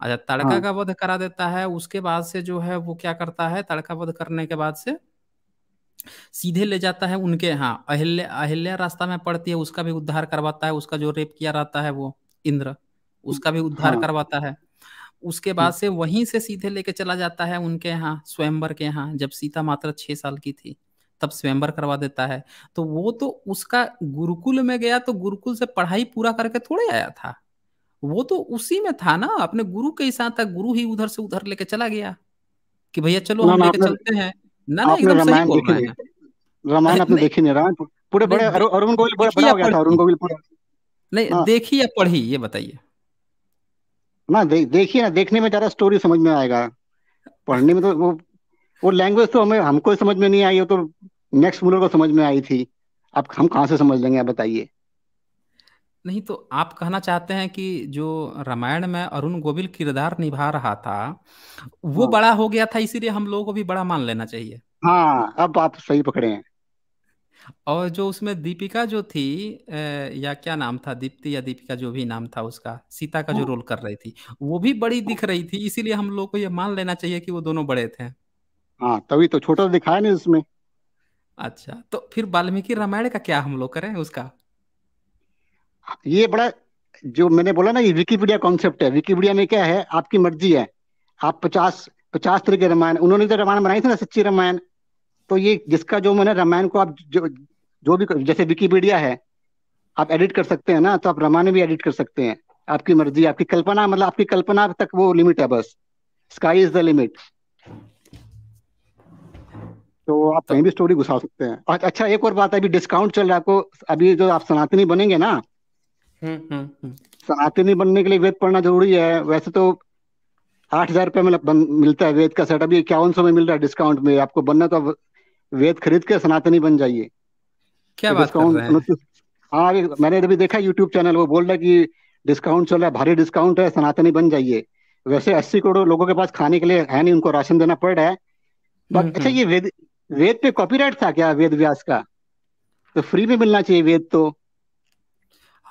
अच्छा तड़का हाँ. का वध करा देता है उसके बाद से जो है वो क्या करता है तड़का वध करने के बाद से सीधे ले जाता है उनके यहाँ अहिल्या अहिल्या रास्ता में पड़ती है उसका भी उद्धार करवाता है उसका जो रेप किया रहता है वो इंद्र उसका भी उद्धार हाँ। करवाता है। उसके बाद से वहीं से सीधे लेके चला जाता है उनके यहाँ स्वयंवर के यहाँ जब सीता मात्र छह साल की थी तब स्वयंवर करवा देता है। तो वो तो उसका गुरुकुल में गया तो गुरुकुल से पढ़ाई पूरा करके थोड़े आया था। वो तो उसी में था ना अपने गुरु के साथ था गुरु ही उधर से उधर लेके चला गया कि भैया चलो हम लेके चलते हैं। ना ना एकदम सही बोल रहे हैं। रामायण आपने देखी नहीं रामायण पूरे बड़े अरुण गोविल बड़ा हो गया था अरुण गोविल पूरा। नहीं हाँ। देखी या पढ़ी ये बताइए। ना दे, देखिए ना देखने में ज़्यादा स्टोरी समझ में आएगा। पढ़ने में तो वो वो लैंग्वेज तो हमें हमको समझ में नहीं आई वो तो नेक्स्ट मूलर को समझ में आई थी। अब हम कहाँ से समझ लेंगे आप बताइए। नहीं तो आप कहना चाहते हैं कि जो रामायण में अरुण गोविल किरदार निभा रहा था वो हाँ। बड़ा हो गया था इसीलिए हम लोगों को भी बड़ा मान लेना चाहिए। हाँ अब आप सही पकड़े हैं। और जो उसमें दीपिका जो थी या क्या नाम था दीप्ति या दीपिका जो भी नाम था उसका सीता का जो रोल हाँ। कर रही थी वो भी बड़ी दिख रही थी इसीलिए हम लोग को ये मान लेना चाहिए कि वो दोनों बड़े थे। हाँ तभी तो छोटा दिखाया नहीं उसमें। अच्छा तो फिर वाल्मीकि रामायण का क्या हम लोग करें उसका? ये बड़ा जो मैंने बोला ना ये विकीपीडिया कॉन्सेप्ट है। विकीपीडिया में क्या है? आपकी मर्ज़ी है। आप पचास पचास तरह के रामायण उन्होंने जो रामायण बनाई थी ना सच्ची रामायण। तो ये जिसका जो मैंने रामायण को आप जो जो भी जैसे विकीपीडिया है आप एडिट कर सकते हैं ना तो आप रामायण भी एडिट कर सकते हैं। आपकी मर्ज़ी आपकी कल्पना मतलब आपकी कल्पना तक वो लिमिट है बस। स्काई इज़ द लिमिट तो आप कहीं भी स्टोरी घुसा सकते हैं। अच्छा एक और बात है अभी डिस्काउंट चल रहा है आपको अभी जो आप सनातनी बनेंगे ना। सनातनी बनने के लिए वेद पढ़ना ज़रूरी है। वैसे तो आठ हज़ार रुपये में मिलता है वेद का सेट अभी इक्यावन सौ में मिल रहा है डिस्काउंट में। आपको बनना तो वेद खरीद के सनातनी बन जाइए। क्या बात कर रहे हैं? हाँ मैंने अभी देखा यूट्यूब चैनल वो बोल रहा है कि डिस्काउंट चल रहा है भारी डिस्काउंट है सनातनी बन जाइए। वैसे अस्सी करोड़ लोगों के पास खाने के लिए है नहीं उनको राशन देना पड़ रहा है। बट अच्छा ये वेद वेद पे कॉपीराइट था क्या? वेद व्यास का? तो फ्री में मिलना चाहिए वेद तो।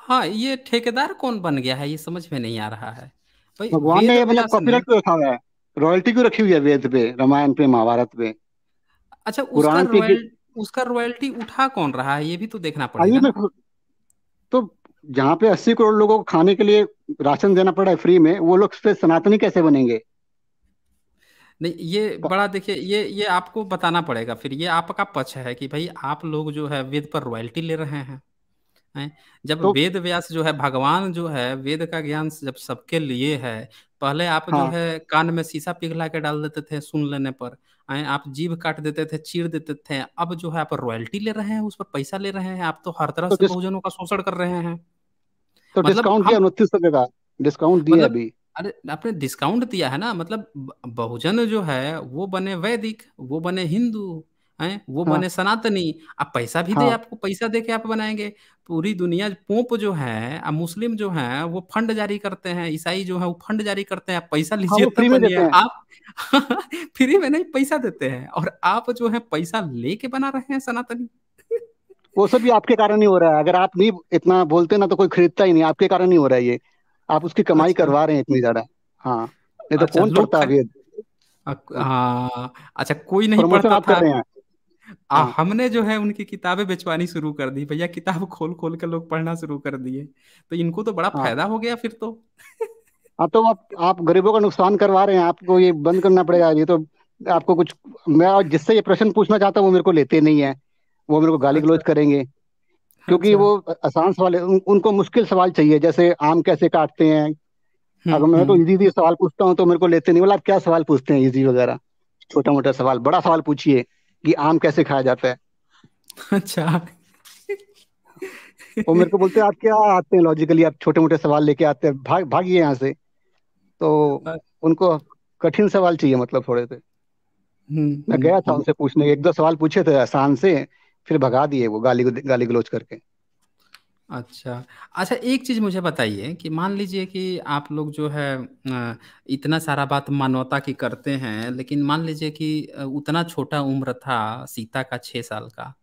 हाँ ये ठेकेदार कौन बन गया है ये समझ में नहीं आ रहा है। भगवान ने मतलब कॉपीराइट क्यों रखा हुआ है। रॉयल्टी क्यों रखी हुई है वेद पे रामायण पे महाभारत पे? अच्छा उसका रॉयल उसका रॉयल्टी उठा कौन रहा है ये भी तो देखना पड़ेगा तो जहाँ पे अस्सी करोड़ लोगों को खाने के लिए राशन देना पड़ा है फ्री में वो लोग सनातनी कैसे बनेंगे? नहीं ये बड़ा देखिए ये ये आपको बताना पड़ेगा। फिर ये आपका पक्ष है कि भाई आप लोग जो है वेद पर रॉयल्टी ले रहे हैं। है। जब तो, वेद व्यास जो है भगवान जो है वेद का ज्ञान जब सबके लिए है पहले आप हाँ, जो है। कान में शीशा पिघला के डाल देते थे सुन लेने पर आप जीभ काट देते थे चीर देते थे अब जो है आप रॉयल्टी ले रहे हैं उस पर पैसा ले रहे हैं आप तो हर तरह तो से बहुजनों का शोषण कर रहे हैं। तो मतलब डिस्काउंट दिया उनतीस का डिस्काउंट दिया मतलब, अभी। अरे आपने डिस्काउंट दिया है ना मतलब बहुजन जो है वो बने वैदिक वो बने हिंदू हैं? वो हाँ। बने सनातनी। अब पैसा भी हाँ। दे आपको पैसा दे के आप बनाएँगे। पूरी दुनिया पोप जो है अब मुस्लिम जो है वो फंड जारी करते हैं ईसाई जो है वो फंड जारी करते हैं। आप पैसा हाँ, लीजिए फ्री में देते हैं। आप फ्री में नहीं पैसा देते हैं। और आप जो है पैसा लेके बना रहे हैं सनातनी। वो सब भी आपके कारण ही हो रहा है। अगर आप नहीं इतना बोलते ना तो कोई खरीदता ही नहीं। आपके कारण ही हो रहा है ये। आप उसकी कमाई अच्छा। करवा रहे हैं इतनी ज़्यादा। हाँ। नहीं तो अच्छा, कौन पढ़ता है हाँ। अच्छा कोई नहीं पढ़ता आप कर रहे हैं? आ, हाँ। हमने जो है उनकी किताबें बेचवानी शुरू कर दी भैया किताब खोल खोल कर लोग पढ़ना शुरू कर दिए तो इनको तो बड़ा हाँ। फ़ायदा हो गया फिर तो हाँ तो आप आप गरीबों का नुकसान करवा रहे हैं आपको ये बंद करना पड़ेगा ये तो आपको कुछ मैं जिससे ये प्रश्न पूछना चाहता हूँ वो मेरे को लेते नहीं है वो मेरे को गाली गलौज अच्छा। करेंगे क्योंकि अच्छा। वो आसान सवाल है उन, उनको मुश्किल सवाल चाहिए जैसे आम कैसे काटते हैं हम्म, अगर मैं तो इजी हम्म। इजी सवाल पूछता हूँ तो मेरे को लेते नहीं बोला आप क्या सवाल पूछते हैं इजी वगैरह छोटा मोटा सवाल बड़ा सवाल पूछिए कि आम कैसे खाया जाता है। अच्छा। वो मेरे को बोलते हैं आप क्या आते हैं लॉजिकली आप छोटे मोटे सवाल लेके आते हैं भाग भागिए यहाँ से। तो उनको कठिन सवाल चाहिए मतलब थोड़े से। हम्म मैं गया था हम्म। उनसे पूछने एक दो सवाल पूछे थे आसान से फिर भगा दिए वो गाली गाली गलोच करके। अच्छा। अच्छा एक चीज़ मुझे बताइए कि मान लीजिए कि आप लोग जो है अ, इतना सारा बात मानवता की करते हैं लेकिन मान लीजिए कि अ, उतना छोटा उम्र था सीता का छह साल का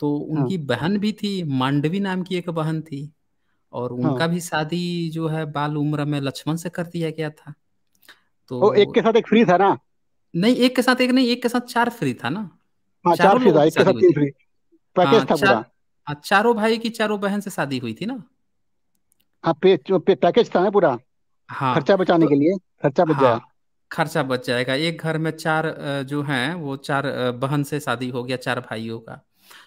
तो हाँ। उनकी बहन भी थी मांडवी नाम की एक बहन थी और हाँ। उनका भी शादी जो है बाल उम्र में लक्ष्मण से कर दिया गया था। वो एक तो के साथ एक फ्री था ना? नहीं एक के साथ एक नहीं एक के साथ चार फ्री था ना। हाँ चार चारों फ्री लोगों था की एक के शादी साथ हुई तीन थी। फ्री हाँ पैकेज था चार पूरा। हाँ, चारों भाई की चारों बहन से शादी हुई थी ना? हाँ पे, पे, पैकेज था ना पूरा? हाँ। खर्चा बचाने तो के लिए? खर्चा बच जाए। हाँ खर्चा बच जाएगा। एक घर में चार जो हैं वो चार बहन से शादी हो गया चार भाइयों का।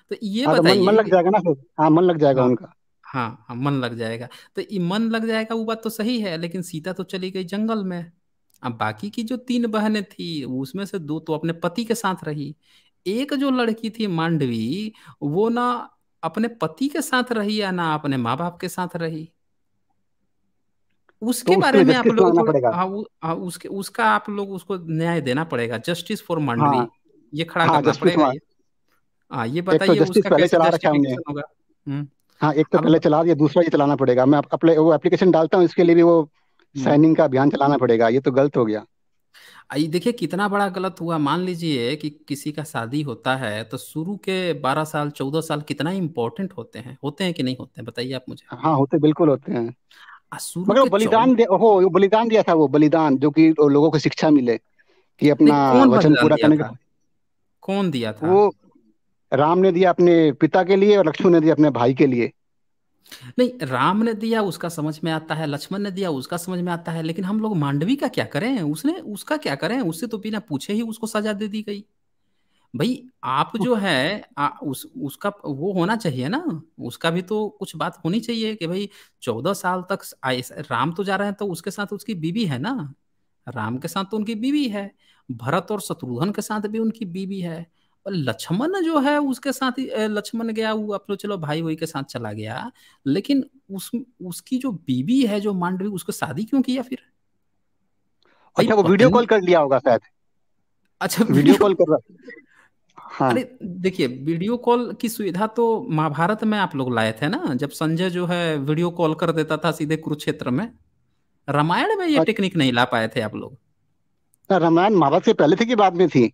तो ये हाँ तो मन मन लग जाएगा ना फिर? हाँ मन लग जाएगा हाँ। उनका। हाँ हाँ मन लग जाएगा। तो ये मन लग जाएगा वो बात तो सही है लेकिन सीता तो चली गई जंगल में। अब बाकी की जो तीन बहनें थी उसमें से दो तो अपने पति के साथ रही। एक जो लड़की थी मांडवी वो ना अपने पति के साथ रही या ना अपने माँ बाप के साथ रही? तो उसके उसके बारे में आप जस्टिस लोग हाँ, हाँ उसके उसका आप लोग उसको न्याय देना पड़ेगा। जस्टिस फॉर हाँ। मांडवी ये खड़ा हाँ करना पड़ेगा ये। हाँ ये तो बताइए जस्टिस उसका पहले कैसे चला रखा है होगा? हम्म। हाँ एक तो पहले चला दिया दूसरा ये चलाना पड़ेगा। मैं अपने वो एप्लीकेशन डालता हूँ इसके लिए भी वो हम्म। साइनिंग का अभियान चलाना पड़ेगा। ये तो गलत हो गया। आई देखिए कितना बड़ा गलत हुआ। मान लीजिए कि किसी का शादी होता है तो शुरू के बारह साल चौदह साल कितना इंपॉर्टेंट होते हैं? होते हैं कि नहीं होते हैं? बताइए आप मुझे। हाँ होते बिल्कुल होते हैं। आ शुरू मगर वो के बलिदान चौदह दे हो वो बलिदान दिया था वो बलिदान जो कि लोगों को शिक्षा मिले कि नहीं अपना कौन वचन बलिदान पूरा दिया करने था? का कौन दिया था? वो राम ने दिया अपने पिता के लिए और लक्ष्मण ने दिया अपने भाई के लिए। नहीं राम ने दिया उसका समझ में आता है लक्ष्मण ने दिया उसका समझ में आता है लेकिन हम लोग मांडवी का क्या करें? उसने उसका क्या करें? उससे तो बिना पूछे ही उसको सजा दे दी गई। भाई आप जो है आ, उस उसका वो होना चाहिए ना? उसका भी तो कुछ बात होनी चाहिए कि भाई चौदह साल तक राम तो जा रहे हैं तो उसके साथ उसकी बीवी है ना? राम के साथ तो उनकी बीवी है। भरत और शत्रुघ्न के साथ भी उनकी बीवी है। और लक्ष्मण जो है उसके साथ ही लक्ष्मण गया वो अपने चलो भाई वही के साथ चला गया। लेकिन उस उसकी जो बीवी है जो मांडवी उसको शादी क्यों किया फिर? अच्छा वो वीडियो कॉल कर लिया होगा शायद। अच्छा वीडियो कॉल कर रहा हाँ। अरे देखिए वीडियो कॉल की सुविधा तो महाभारत में आप लोग लाए थे ना जब संजय जो है वीडियो कॉल कर देता था सीधे कुरुक्षेत्र में। रामायण में ये टेक्निक नहीं ला पाए थे आप लोग। अच्छा रामायण महाभारत से पहले थी कि बाद में थी?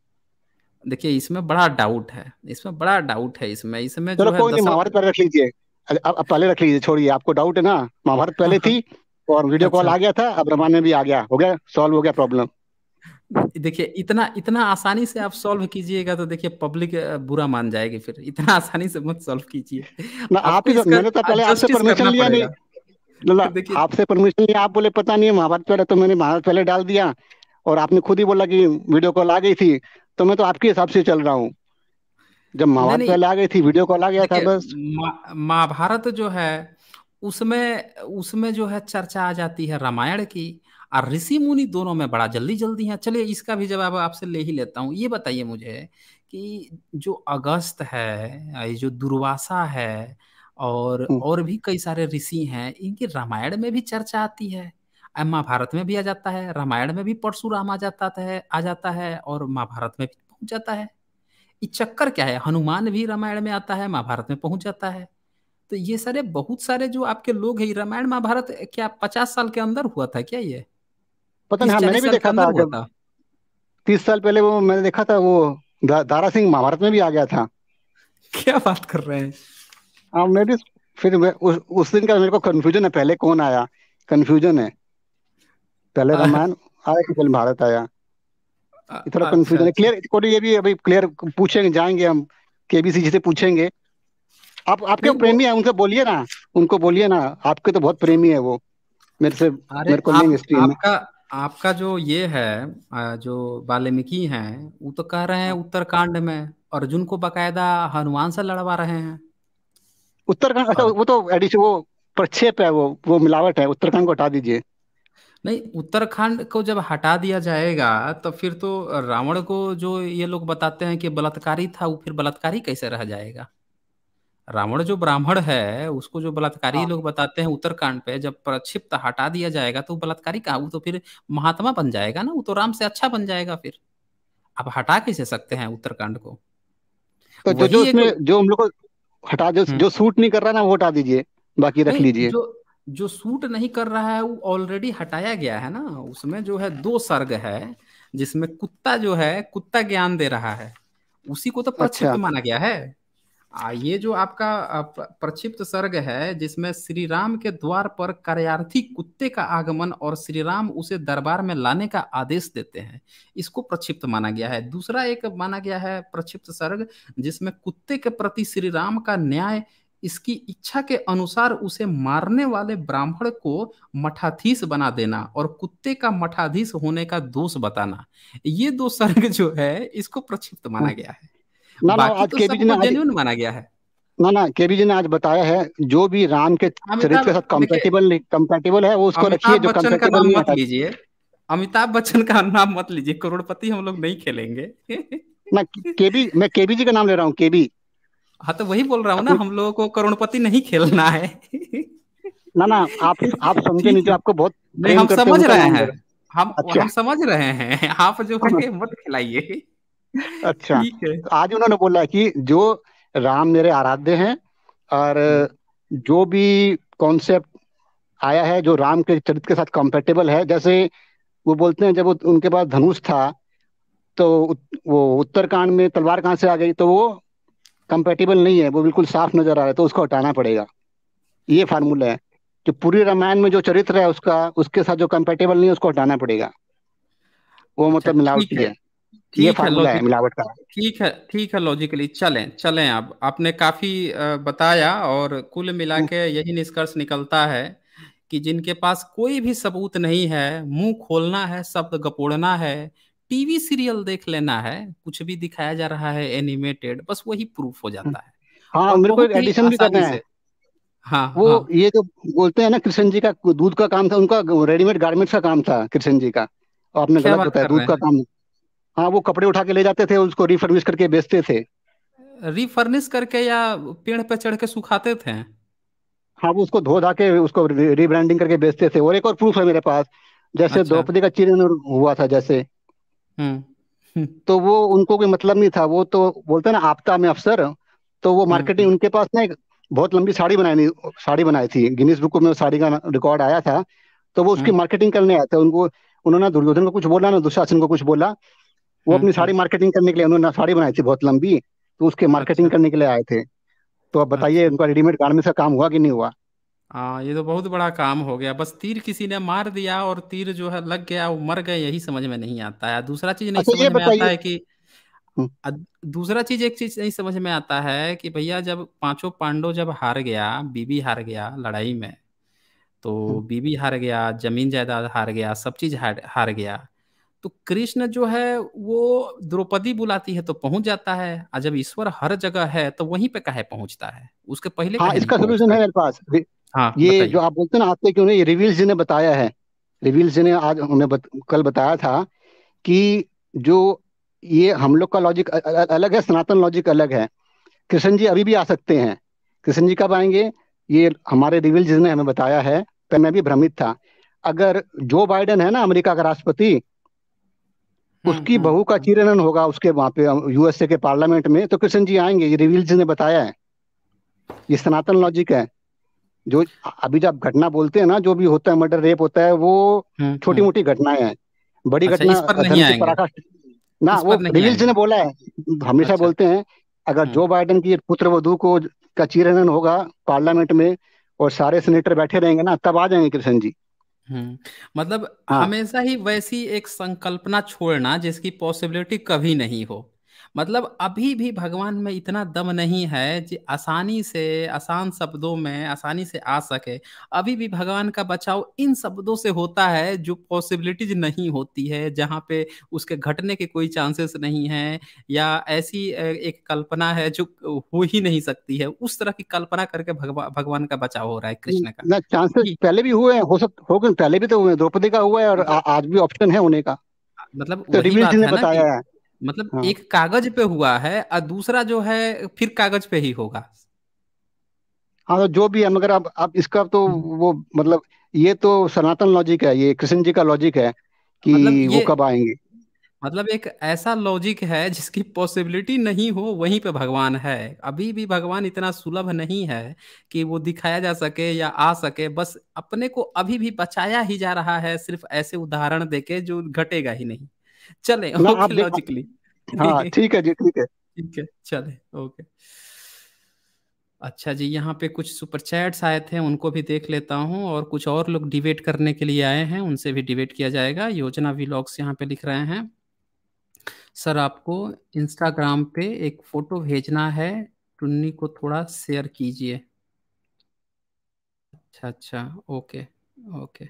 देखिए इसमें बड़ा डाउट है। इसमें बड़ा डाउट है इसमें। इसमें चलो जो है कोई नहीं महाभारत पहले रख लीजिए। अब पहले रख लीजिए छोड़िए आपको डाउट है ना? महाभारत पहले थी और वीडियो कॉल अच्छा। आ गया था अब रामायण में भी आ गया। हो गया? सॉल्व हो गया प्रॉब्लम देखिए इतना इतना आसानी से आप सॉल्व कीजिएगा तो देखिए पब्लिक बुरा मान जाएगी फिर। इतना आसानी से मत सॉल्व कीजिए। ना आप ही तो- मैंने तो पहले आपसे परमिशन लिया नहीं। देखिए आपसे परमिशन लिया आप बोले पता नहीं है महाभारत पहले तो मैंने महाभारत पहले डाल दिया। और आपने खुद ही बोला कि वीडियो कॉल आ गई थी। तो मैं तो आपके हिसाब से चल रहा हूँ। जब महाभारत पहले आ गई थी वीडियो कॉल आ गया था बस। महाभारत जो है उसमें उसमें जो है चर्चा आ जाती है रामायण की और ऋषि मुनि दोनों में बड़ा जल्दी जल्दी है। चलिए इसका भी जवाब आपसे ले ही लेता हूँ। ये बताइए मुझे कि जो अगस्त है ये जो दुर्वासा है और हम्म, और भी कई सारे ऋषि हैं इनकी रामायण में भी चर्चा आती है? महाभारत में भी आ जाता है रामायण में भी परशुराम आ जाता है आ जाता है और महाभारत में भी पहुँच जाता है। ये चक्कर क्या है? हनुमान भी रामायण में आता है महाभारत में पहुँच जाता है। तो ये सारे बहुत सारे जो आपके लोग हैं रामायण महाभारत क्या पचास साल के अंदर हुआ था क्या ये? पता नहीं हाँ मैंने भी देखा था तीस साल पहले वो मैंने देखा था वो दा, दारा सिंह महाभारत में भी आ गया था। क्या बात कर रहे हैं? हाँ मैं भी फिर मैं, उस, उस दिन का मेरे को कंफ्यूजन है पहले कौन आया? कंफ्यूजन है। पहले रामायण आया कि पहले भारत आया। थोड़ा अच्छा कंफ्यूजन है। अच्छा। क्लियर कोई ये भी अभी क्लियर पूछेंगे जाएँगे हम। केबीसी जी से पूछेंगे। आप आपके नहीं प्रेमी है उनसे बोलिए ना। उनको बोलिए ना। आपके तो बहुत प्रेमी है वो। मेरे से मेरे को आप लेंगे स्ट्रीम में। आपका आपका जो ये है जो वाल्मीकि हैं वो तो कह रहे हैं उत्तरकांड में। अर्जुन को बकायदा हनुमान से लड़वा रहे हैं। उत्तराखंड अच्छा वो तो एडिशन वो प्रक्षेप है वो वो मिलावट है। उत्तराखंड को हटा दीजिए। नहीं उत्तराखंड को जब हटा दिया जाएगा तो फिर तो रावण को जो ये लोग बताते हैं कि बलात्कारी था वो फिर बलात्कारी कैसे रह जाएगा रावण जो ब्राह्मण है उसको जो बलात्कारी हाँ। लोग बताते हैं उत्तरकांड पे जब प्रक्षिप्त हटा दिया जाएगा तो बलात्कारी कहा वो तो फिर महात्मा बन जाएगा ना वो तो राम से अच्छा बन जाएगा फिर आप हटा कैसे सकते हैं उत्तरकांड को तो जो जो उसमें जो हम लोग को हटा जो हम्म। जो सूट नहीं कर रहा ना वो हटा दीजिए बाकी रख लीजिए जो जो सूट नहीं कर रहा है वो ऑलरेडी हटाया गया है ना। उसमें जो है दो सर्ग है जिसमें कुत्ता जो है कुत्ता ज्ञान दे रहा है। उसी को तो प्रक्षिप्त अच्छा। माना गया है। आ, ये जो आपका प्रक्षिप्त सर्ग है जिसमें श्री राम के द्वार पर कार्यार्थी कुत्ते का आगमन और श्री राम उसे दरबार में लाने का आदेश देते हैं। इसको प्रक्षिप्त माना गया है। दूसरा एक माना गया है प्रक्षिप्त सर्ग जिसमें कुत्ते के प्रति श्री राम का न्याय इसकी इच्छा के अनुसार उसे मारने वाले ब्राह्मण को मठाधीश बना देना और कुत्ते का मठाधीश होने का दोष बताना। ये दो सर्ग जो है इसको प्रक्षिप्त माना हाँ। गया है। ना ना आज तो केबी ने जेन्युइन माना गया है। ना ना केबी जी ने आज बताया है जो भी राम के चरित्र के साथ कंपैटिबल कंपैटिबल है वो उसको रखिए जो कंपैटिबल मत लीजिए। अमिताभ बच्चन का नाम मत लीजिए करोड़पति हम लोग नहीं खेलेंगे। ना केबी मैं केबी जी का नाम ले रहा हूँ केबी। हाँ तो वही बोल रहा हूँ ना हम लोगों को करोड़पति नहीं खेलना है। ना ना आप आप समझे नहीं जो आपको बहुत नहीं हम समझ रहे हैं। हम अच्छा। हम समझ रहे हैं। आप जो है मत खिलाइए। अच्छा। तो आज उन्होंने बोला कि जो राम मेरे आराध्य हैं और। जो भी कॉन्सेप्ट आया है जो राम के चरित्र के साथ कंपेटेबल है जैसे वो बोलते हैं जब उनके पास धनुष था तो वो उत्तरकांड में तलवार कहाँ से आ गई तो वो कंपेटेबल नहीं है वो बिल्कुल साफ़ नज़र आ रहा है तो उसको हटाना पड़ेगा। ये फार्मूला है जो पूरी रामायण में जो चरित्र है उसका उसके साथ जो कंपेटेबल नहीं है उसको हटाना पड़ेगा। वो मतलब अच्छा, मिलावटी है। ठीक है है मिलावट का। ठीक है ठीक है लॉजिकली चलें चलें अब। आपने काफ़ी बताया और कुल मिला हम्म। के यही निष्कर्ष निकलता है कि जिनके पास कोई भी सबूत नहीं है मुँह खोलना है शब्द गपोड़ना है टीवी सीरियल देख लेना है कुछ भी दिखाया जा रहा है एनिमेटेड बस वही प्रूफ हो जाता है। हाँ मेरे को एडिशन भी करना है। हाँ वो हाँ, ये जो बोलते हैं ना कृष्ण जी का दूध का काम था उनका रेडीमेड गारमेंट्स का काम था कृष्ण जी का। आपने गलत बताया दूध का काम। हाँ वो कपड़े उठा के ले जाते थे उसको रिफर्निश करके बेचते थे। रिफर्निश करके या पेड़ पे चढ़ के सुखाते थे? हाँ वो उसको धो धा के उसको रिब्रांडिंग करके बेचते थे। और एक और प्रूफ है मेरे पास जैसे अच्छा। द्रौपदी का चिरन हुआ था जैसे तो वो उनको कोई मतलब नहीं था। वो तो बोलते ना आपता में अफसर। तो वो मार्केटिंग हम्म। उनके पास ना एक बहुत लंबी साड़ी बनाई साड़ी बनाई थी। गिनीस बुक में साड़ी का रिकॉर्ड आया था। तो वो उसकी मार्केटिंग हम्म। करने आए थे। उनको उन्होंने दुर्योधन को कुछ बोला ना दुशासन को कुछ बोला वो अपनी साड़ी मार्केटिंग करने के लिए उन्होंने साड़ी बनाई थी बहुत लंबी। तो उसके मार्केटिंग अच्छा। करने के लिए आए थे। तो अब बताइए अच्छा। उनका रेडीमेड गारमेंट का काम हुआ कि नहीं हुआ? हाँ ये तो बहुत बड़ा काम हो गया। बस तीर किसी ने मार दिया और तीर जो है लग गया वो मर गए यही समझ में नहीं आता है। दूसरा चीज़ नहीं अच्छा, समझ में आता है कि हम्म। दूसरा चीज़ एक चीज़ नहीं समझ में आता है कि भैया जब पाँचों पांडव जब हार गया बीबी हार गया लड़ाई में तो हम्म। बीबी हार गया ज़मीन जायदाद हार गया सब चीज़ हार हार गया तो कृष्ण जो है वो द्रौपदी बुलाती है तो पहुँच जाता है। और जब ईश्वर हर जगह है तो वहीं पे कहे पहुँचता है? उसके पहले हाँ इसका सोल्यूशन है। मेरे पास। हाँ ये जो आप बोलते हैं ना आपने क्यों नहीं रिवील जी ने बताया है। रिवील जी ने आज उन्हें बत, कल बताया था कि जो ये हम लोग का लॉजिक अलग है सनातन लॉजिक अलग है। कृष्ण जी अभी भी आ सकते हैं। कृष्ण जी कब आएँगे? ये हमारे रिवील जी ने हमें बताया है तो मैं भी भ्रमित था। अगर जो बाइडन है ना अमेरिका का राष्ट्रपति हम्म, उसकी हम्म, बहू का हम्म। चीरन होगा उसके वहाँ पे यूएसए के पार्लियामेंट में तो कृष्ण जी आएँगे ये रिवील जी ने बताया है। ये सनातन लॉजिक है। जो अभी जब घटना बोलते हैं ना जो भी होता है मर्डर रेप होता है वो छोटी मोटी घटनाएँ हैं। बड़ी अच्छा, घटना ना वो रिवील जी ने बोला है। हमेशा अच्छा। बोलते हैं अगर जो बाइडन की पुत्र वधु को का चीरन होगा पार्लियामेंट में और सारे सेनेटर बैठे रहेंगे ना तब आ जाएँगे कृष्ण जी। हम्म मतलब हाँ। हमेशा ही वैसी एक संकल्पना छोड़ना जिसकी पॉसिबिलिटी कभी नहीं हो। मतलब अभी भी भगवान में इतना दम नहीं है कि आसानी से आसान शब्दों में आसानी से आ सके। अभी भी भगवान का बचाव इन शब्दों से होता है जो पॉसिबिलिटीज नहीं होती है जहाँ पे उसके घटने के कोई चांसेस नहीं है या ऐसी एक कल्पना है जो हो ही नहीं सकती है। उस तरह की कल्पना करके भगवान भगवान का बचाव हो रहा है कृष्ण का। चांसेस पहले भी हुए हैं हो सकते हो पहले भी तो हुए द्रौपदी का हुआ है और आज भी ऑप्शन है होने का। मतलब तो बताया है। मतलब हाँ। एक कागज़ पे हुआ है और दूसरा जो है फिर कागज़ पे ही होगा हाँ तो जो भी है मगर अब अब इसका तो हम्म। वो मतलब ये तो सनातन लॉजिक है ये कृष्ण जी का लॉजिक है कि मतलब वो कब आएँगे मतलब एक ऐसा लॉजिक है जिसकी पॉसिबिलिटी नहीं हो वहीं पे भगवान है अभी भी भगवान इतना सुलभ नहीं है कि वो दिखाया जा सके या आ सके बस अपने को अभी भी बचाया ही जा रहा है सिर्फ़ ऐसे उदाहरण देके जो घटेगा ही नहीं चले ओके लॉजिकली हाँ ठीक है जी ठीक है। ठीक है चले ओके अच्छा जी यहाँ पे कुछ सुपर चैट्स आए थे उनको भी देख लेता हूँ और कुछ और लोग डिबेट करने के लिए आए हैं उनसे भी डिबेट किया जाएगा। योजना व्लॉग्स यहाँ पे लिख रहे हैं। सर आपको इंस्टाग्राम पे एक फ़ोटो भेजना है टुन्नी को थोड़ा शेयर कीजिए। अच्छा अच्छा ओके ओके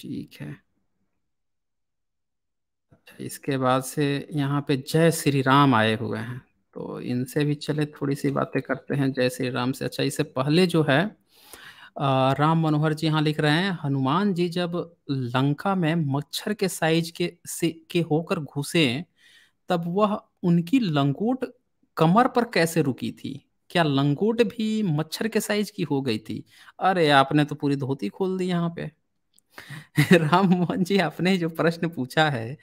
ठीक है। इसके बाद से यहाँ पे जय श्री राम आए हुए हैं। तो इनसे भी चले थोड़ी सी बातें करते हैं जय श्री राम से। अच्छा इससे पहले जो है राम मनोहर जी यहाँ लिख रहे हैं, हनुमान जी जब लंका में मच्छर के साइज़ के, से, के होकर घुसे, तब वह उनकी लंगोट कमर पर कैसे रुकी थी? क्या लंगोट भी मच्छर के साइज़ की हो गई थी? अरे, आपने तो पूरी धोती खोल दी यहाँ पे। राम मोहन जी, आपने जो प्रश्न पूछा है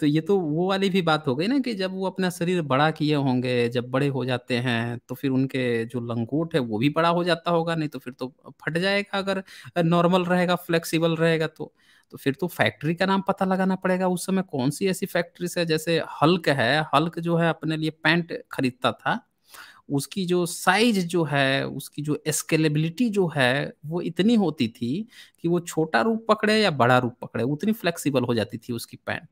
तो ये तो वो वाली भी बात हो गई ना कि जब वो अपना शरीर बड़ा किए होंगे, जब बड़े हो जाते हैं तो फिर उनके जो लंगोट है वो भी बड़ा हो जाता होगा, नहीं तो फिर तो फट जाएगा अगर नॉर्मल रहेगा, फ्लेक्सिबल रहेगा तो। तो फिर तो फैक्ट्री का नाम पता लगाना पड़ेगा, उस समय कौन सी ऐसी फैक्ट्री है, जैसे हल्क है, हल्क जो है अपने लिए पैंट खरीदता था उसकी जो साइज़ जो है, उसकी जो स्केलेबिलिटी जो है, वो इतनी होती थी कि वो छोटा रूप पकड़े या बड़ा रूप पकड़े, उतनी फ्लेक्सिबल हो जाती थी उसकी पैंट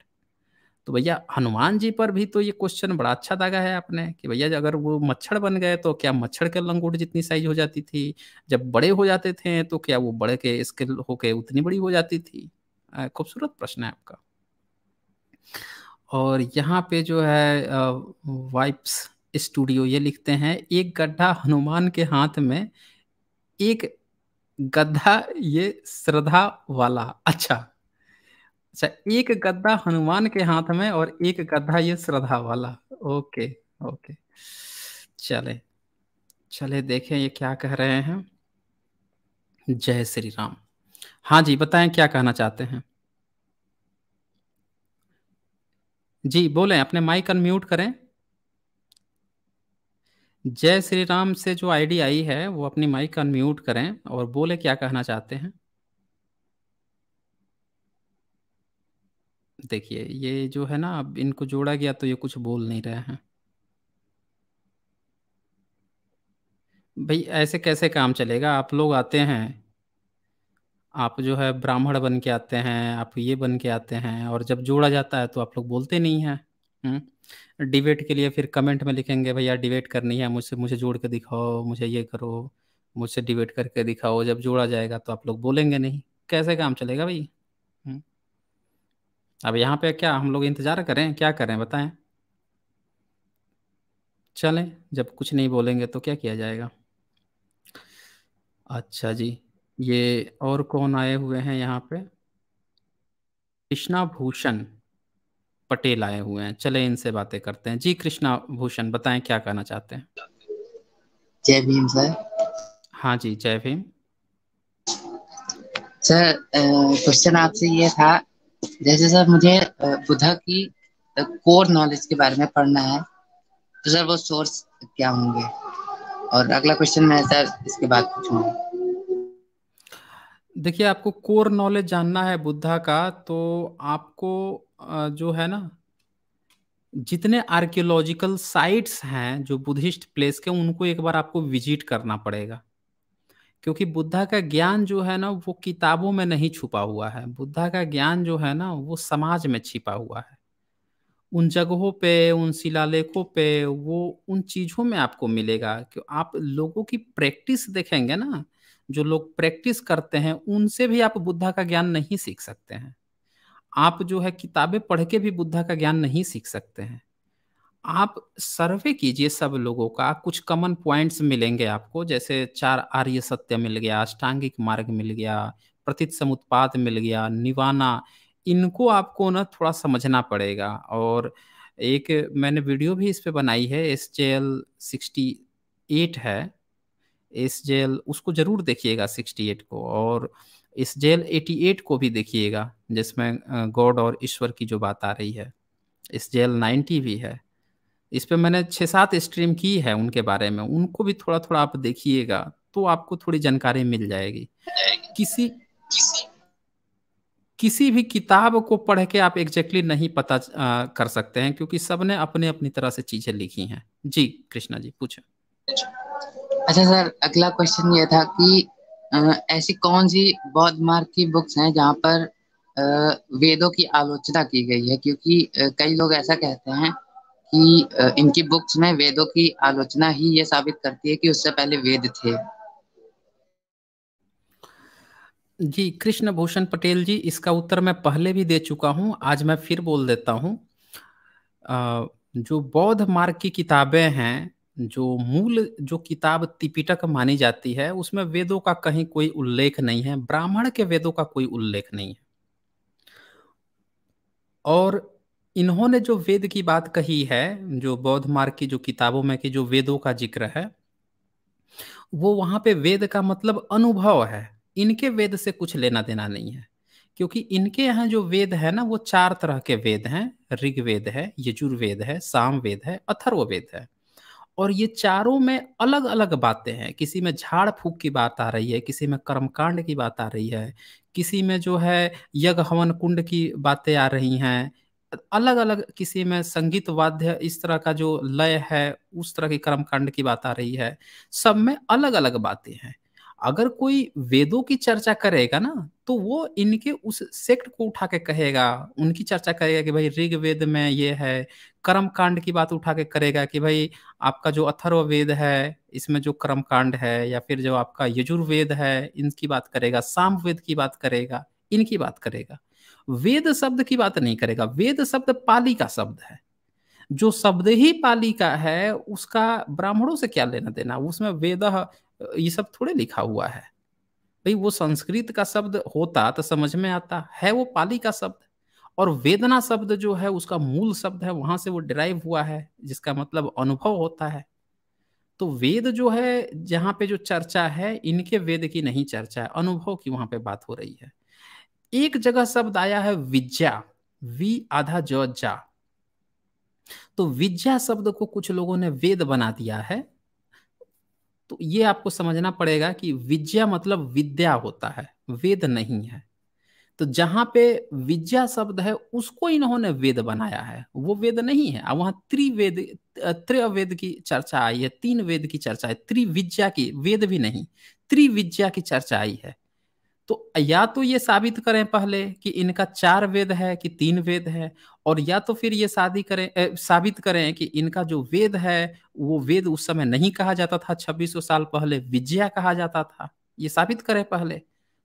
तो भैया, हनुमान जी पर भी तो ये क्वेश्चन बड़ा अच्छा दागा है आपने कि भैया, अगर वो मच्छर बन गए तो क्या मच्छर के लंगोट जितनी साइज़ हो जाती थी? जब बड़े हो जाते थे तो क्या वो बड़े के स्केल होके उतनी बड़ी हो जाती थी? खूबसूरत प्रश्न है आपका। और यहाँ पे जो है वाइप्स स्टूडियो, ये लिखते हैं, एक गड्ढा हनुमान के हाथ में, एक गद्दा ये श्रद्धा वाला। अच्छा अच्छा एक गद्दा हनुमान के हाथ में और एक गद्दा ये श्रद्धा वाला। Okay okay. चले चले देखें ये क्या कह रहे हैं। जय श्री राम। हाँ जी, बताएँ क्या कहना चाहते हैं? जी, बोलें, अपने माइक अनम्यूट करें। जय श्री राम से जो आईडी आई है, वो अपनी माइक अनम्यूट करें और बोले क्या कहना चाहते हैं। देखिए, ये जो है ना, अब इनको जोड़ा गया तो ये कुछ बोल नहीं रहे हैं। भाई, ऐसे कैसे काम चलेगा? आप लोग आते हैं, आप जो है ब्राह्मण बन के आते हैं, आप ये बन के आते हैं, और जब जोड़ा जाता है तो आप लोग बोलते नहीं हैं हम्म। डिबेट के लिए फिर कमेंट में लिखेंगे, भैया, डिबेट करनी है, मुझसे, मुझे जोड़ के दिखाओ, मुझे ये करो, मुझसे डिबेट करके दिखाओ, जब जोड़ा जाएगा तो आप लोग बोलेंगे नहीं। कैसे काम चलेगा भाई? हम्म। अब यहाँ पे क्या हम लोग इंतज़ार करें, क्या करें, बताएँ? चलें, जब कुछ नहीं बोलेंगे तो क्या किया जाएगा? अच्छा जी, ये और कौन आए हुए हैं यहाँ पे? कृष्णा भूषण। पटेल आए हुए हैं। चले इनसे बातें करते हैं। जी कृष्णा भूषण बताएँ क्या कहना चाहते हैं? जय भीम सर। हाँ जी जय भीम। सर क्वेश्चन आपसे ये था जैसे सर मुझे बुद्धा की कोर नॉलेज के बारे में पढ़ना है तो सर वो सोर्स क्या होंगे? और अगला क्वेश्चन मैं सर इसके बाद पूछूँगा। देखिए आपको कोर नॉलेज जानना है बुद्धा का तो आपको जो है ना, जितने आर्कियोलॉजिकल साइट्स हैं जो बुद्धिस्ट प्लेस के, उनको एक बार आपको विज़िट करना पड़ेगा। क्योंकि बुद्धा का ज्ञान जो है ना, वो किताबों में नहीं छुपा हुआ है। बुद्धा का ज्ञान जो है ना, वो समाज में छिपा हुआ है। उन जगहों पे, उन शिलालेखों पे, वो उन चीज़ों में आपको मिलेगा कि आप लोगों की प्रैक्टिस देखेंगे ना, जो लोग प्रैक्टिस करते हैं, उनसे भी आप बुद्धा का ज्ञान नहीं सीख सकते हैं। आप जो है किताबें पढ़ के भी बुद्धा का ज्ञान नहीं सीख सकते हैं। आप सर्वे कीजिए सब लोगों का, कुछ कॉमन पॉइंट्स मिलेंगे आपको, जैसे चार आर्य सत्य मिल गया, अष्टांगिक मार्ग मिल गया, प्रतित समुत्पाद मिल गया, निवाना, इनको आपको ना थोड़ा समझना पड़ेगा। और एक मैंने वीडियो भी इस पे बनाई है S J L sixty eight है एस जे एल उसको ज़रूर देखिएगा 68 को। और इस जेल 88 को भी देखिएगा जिसमें गॉड और ईश्वर की जो बात आ रही है। इस जेल 90 भी है। इस पे मैंने छः सात स्ट्रीम की है उनके बारे में। उनको भी थोड़ा थोड़ा आप देखिएगा तो आपको थोड़ी जानकारी मिल जाएगी। किसी किसी भी किताब को पढ़ के आप एग्जैक्टली नहीं पता आ, कर सकते हैं क्योंकि सबने अपने अपनी तरह से चीज़ें लिखी हैं। जी कृष्णा जी पूछे। अच्छा सर अगला क्वेश्चन ये था कि ऐसी कौन सी बौद्ध मार्ग की बुक्स हैं जहाँ पर वेदों की आलोचना की गई है? क्योंकि कई लोग ऐसा कहते हैं कि इनकी बुक्स में वेदों की आलोचना ही ये साबित करती है कि उससे पहले वेद थे। जी कृष्ण भूषण पटेल जी, इसका उत्तर मैं पहले भी दे चुका हूँ। आज मैं फिर बोल देता हूँ। जो बौद्ध मार्ग की किताबें हैं जो मूल, जो किताब तिपिटक मानी जाती है, उसमें वेदों का कहीं कोई उल्लेख नहीं है, ब्राह्मण के वेदों का कोई उल्लेख नहीं है। और इन्होंने जो वेद की बात कही है, जो बौद्ध मार्ग की जो किताबों में की जो वेदों का ज़िक्र है, वो वहाँ पे वेद का मतलब अनुभव है। इनके वेद से कुछ लेना देना नहीं है, क्योंकि इनके यहाँ जो वेद है ना, वो चार तरह के वेद हैं। ऋग्वेद है, यजुर्वेद है साम वेद है अथर्व वेद है। और ये चारों में अलग अलग बातें हैं। किसी में झाड़ फूक की बात आ रही है, किसी में कर्मकांड की बात आ रही है, किसी में जो है यज्ञ हवन कुंड की बातें आ रही हैं। अलग अलग किसी में संगीत वाद्य इस तरह का जो लय है, उस तरह की कर्मकांड की बात आ रही है। सब में अलग अलग बातें हैं। अगर कोई वेदों की चर्चा करेगा ना तो वो इनके उस सेक्ट को उठा के कहेगा, उनकी चर्चा करेगा कि भाई ऋग वेद में ये है कर्म कांड की बात उठा के करेगा कि भाई आपका जो अथर्व वेद है, इसमें जो कर्म कांड है या फिर जो आपका यजुर्वेद है, इनकी बात करेगा साम वेद की बात करेगा, इनकी बात करेगा। वेद शब्द की बात नहीं करेगा। वेद शब्द पाली का शब्द है। जो शब्द ही पाली का है, उसका ब्राह्मणों से क्या लेना देना? उसमें वेद, ये सब थोड़े लिखा हुआ है। भाई वो संस्कृत का शब्द होता तो समझ में आता। है वो पाली का शब्द? और वेदना शब्द जो है, उसका मूल शब्द है, वहाँ से वो डिराइव हुआ है, जिसका मतलब अनुभव होता है। तो वेद जो है, जहाँ पे जो चर्चा है, इनके वेद की नहीं चर्चा है, अनुभव की वहाँ पे बात हो रही है। एक जगह शब्द आया है विद्या, वी आधा ज जा। तो विद्या शब्द को कुछ लोगों ने वेद बना दिया है। तो ये आपको समझना पड़ेगा कि विद्या मतलब विद्या होता है, वेद नहीं है। तो जहाँ पे विद्या शब्द है उसको इन्होंने वेद बनाया है। वो वेद नहीं है। वहाँ त्रिवेद त्रिवेद की चर्चा आई है तीन वेद की चर्चा है त्रिविद्या की वेद भी नहीं त्रिविद्या की चर्चा आई है। तो या तो ये साबित करें पहले कि इनका चार वेद है कि तीन वेद है और या तो फिर ये शादी करें ए, साबित करें कि इनका जो वेद है वो वेद उस समय नहीं कहा जाता था छब्बीस साल पहले विजया कहा जाता था। ये साबित करें पहले।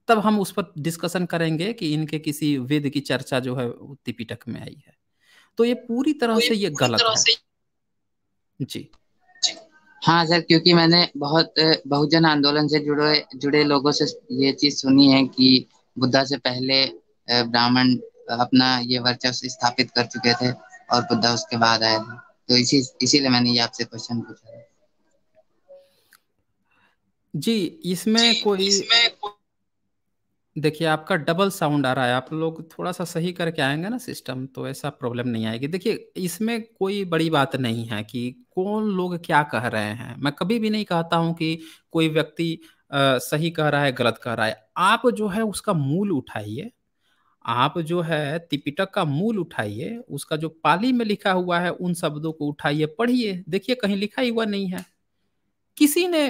तब हम उस पर डिस्कशन करेंगे कि इनके किसी वेद की चर्चा जो है त्रिपिटक में आई है। तो ये पूरी तरह तो से ये गलत है। जी। हाँ सर क्योंकि मैंने बहुत बहुजन आंदोलन से जुड़े जुड़े लोगों से ये चीज़ सुनी है कि बुद्धा से पहले ब्राह्मण अपना ये वर्चस्व स्थापित कर चुके थे और बुद्धा उसके बाद आए थे। तो इसी इसीलिए मैंने ये आपसे क्वेश्चन पूछा। जी इसमें कोई इसमें देखिए, आपका डबल साउंड आ रहा है, आप लोग थोड़ा सा सही करके आएँगे ना सिस्टम तो ऐसा प्रॉब्लम नहीं आएगी। देखिए, इसमें कोई बड़ी बात नहीं है कि कौन लोग क्या कह रहे हैं। मैं कभी भी नहीं कहता हूँ कि कोई व्यक्ति सही कह रहा है, गलत कह रहा है। आप जो है, उसका मूल उठाइए। आप जो है, तिपिटक का मूल उठाइए, उसका जो पाली में लिखा हुआ है, उन शब्दों को उठाइए, पढ़िए। देखिए, कहीं लिखा हुआ नहीं है। किसी ने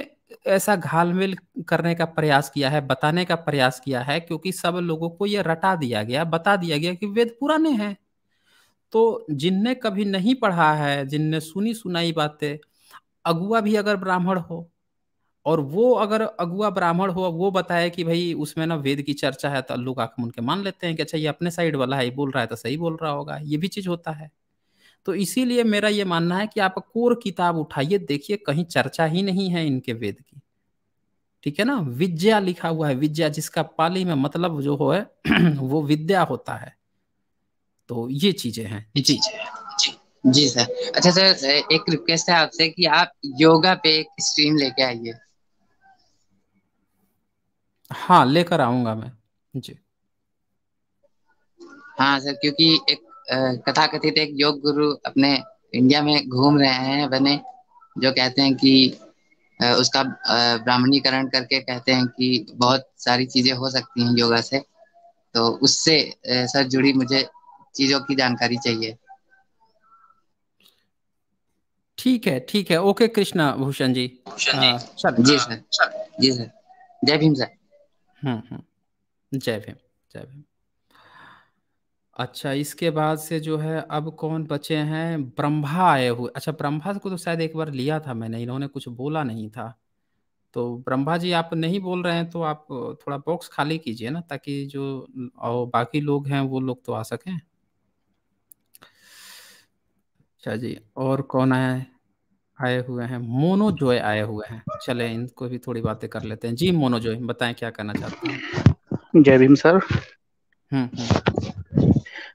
ऐसा घालमेल करने का प्रयास किया है, बताने का प्रयास किया है, क्योंकि सब लोगों को यह रटा दिया गया, बता दिया गया कि वेद पुराने हैं। तो जिनने कभी नहीं पढ़ा है, जिनने सुनी सुनाई बातें, अगुआ भी अगर ब्राह्मण हो, और वो अगर अगुआ ब्राह्मण हो, वो बताए कि भाई उसमें ना वेद की चर्चा है तो लोग आँख मुन के मान लेते हैं कि अच्छा ये अपने साइड वाला है, ये बोल रहा है तो सही बोल रहा होगा, ये भी चीज़ होता है। तो इसीलिए मेरा ये मानना है कि आप कोर किताब उठाइए देखिए कहीं चर्चा ही नहीं है इनके वेद की। ठीक है ना? विद्या लिखा हुआ है विद्या जिसका पाली में मतलब जो हो है वो विद्या होता है। तो ये चीज़ें हैं। जी जी सर। अच्छा सर एक रिक्वेस्ट है आपसे कि आप योगा पे एक स्ट्रीम लेके आइए। हाँ लेकर आऊँगा मैं। जी। हाँ सर क्योंकि एक कथा कथित एक योग गुरु अपने इंडिया में घूम रहे हैं। बने जो कहते हैं कि उसका ब्राह्मणीकरण करके कहते हैं कि बहुत सारी चीज़ें हो सकती हैं योगा से। तो उससे सर जुड़ी मुझे चीज़ों की जानकारी चाहिए। ठीक है ठीक है। ओके कृष्णा भूषण जी। चल। जी सर। जी सर। जय भीम सर। हम्म हम्म। जय भीम जय भीम। अच्छा इसके बाद से जो है अब कौन बचे हैं? ब्रह्मा आए हुए। अच्छा ब्रह्मा को तो शायद एक बार लिया था मैंने इन्होंने कुछ बोला नहीं था। तो ब्रह्मा जी आप नहीं बोल रहे हैं तो आप थोड़ा बॉक्स खाली कीजिए ना ताकि जो और बाकी लोग हैं वो लोग तो आ सकें। अच्छा जी और कौन आए आए हुए हैं? मोनो जोय आए हुए हैं। चले इनको भी थोड़ी बातें कर लेते हैं। जी मोनो जोय बताएँ क्या करना चाहते हैं? जय भीम सर। हम्म हम्म।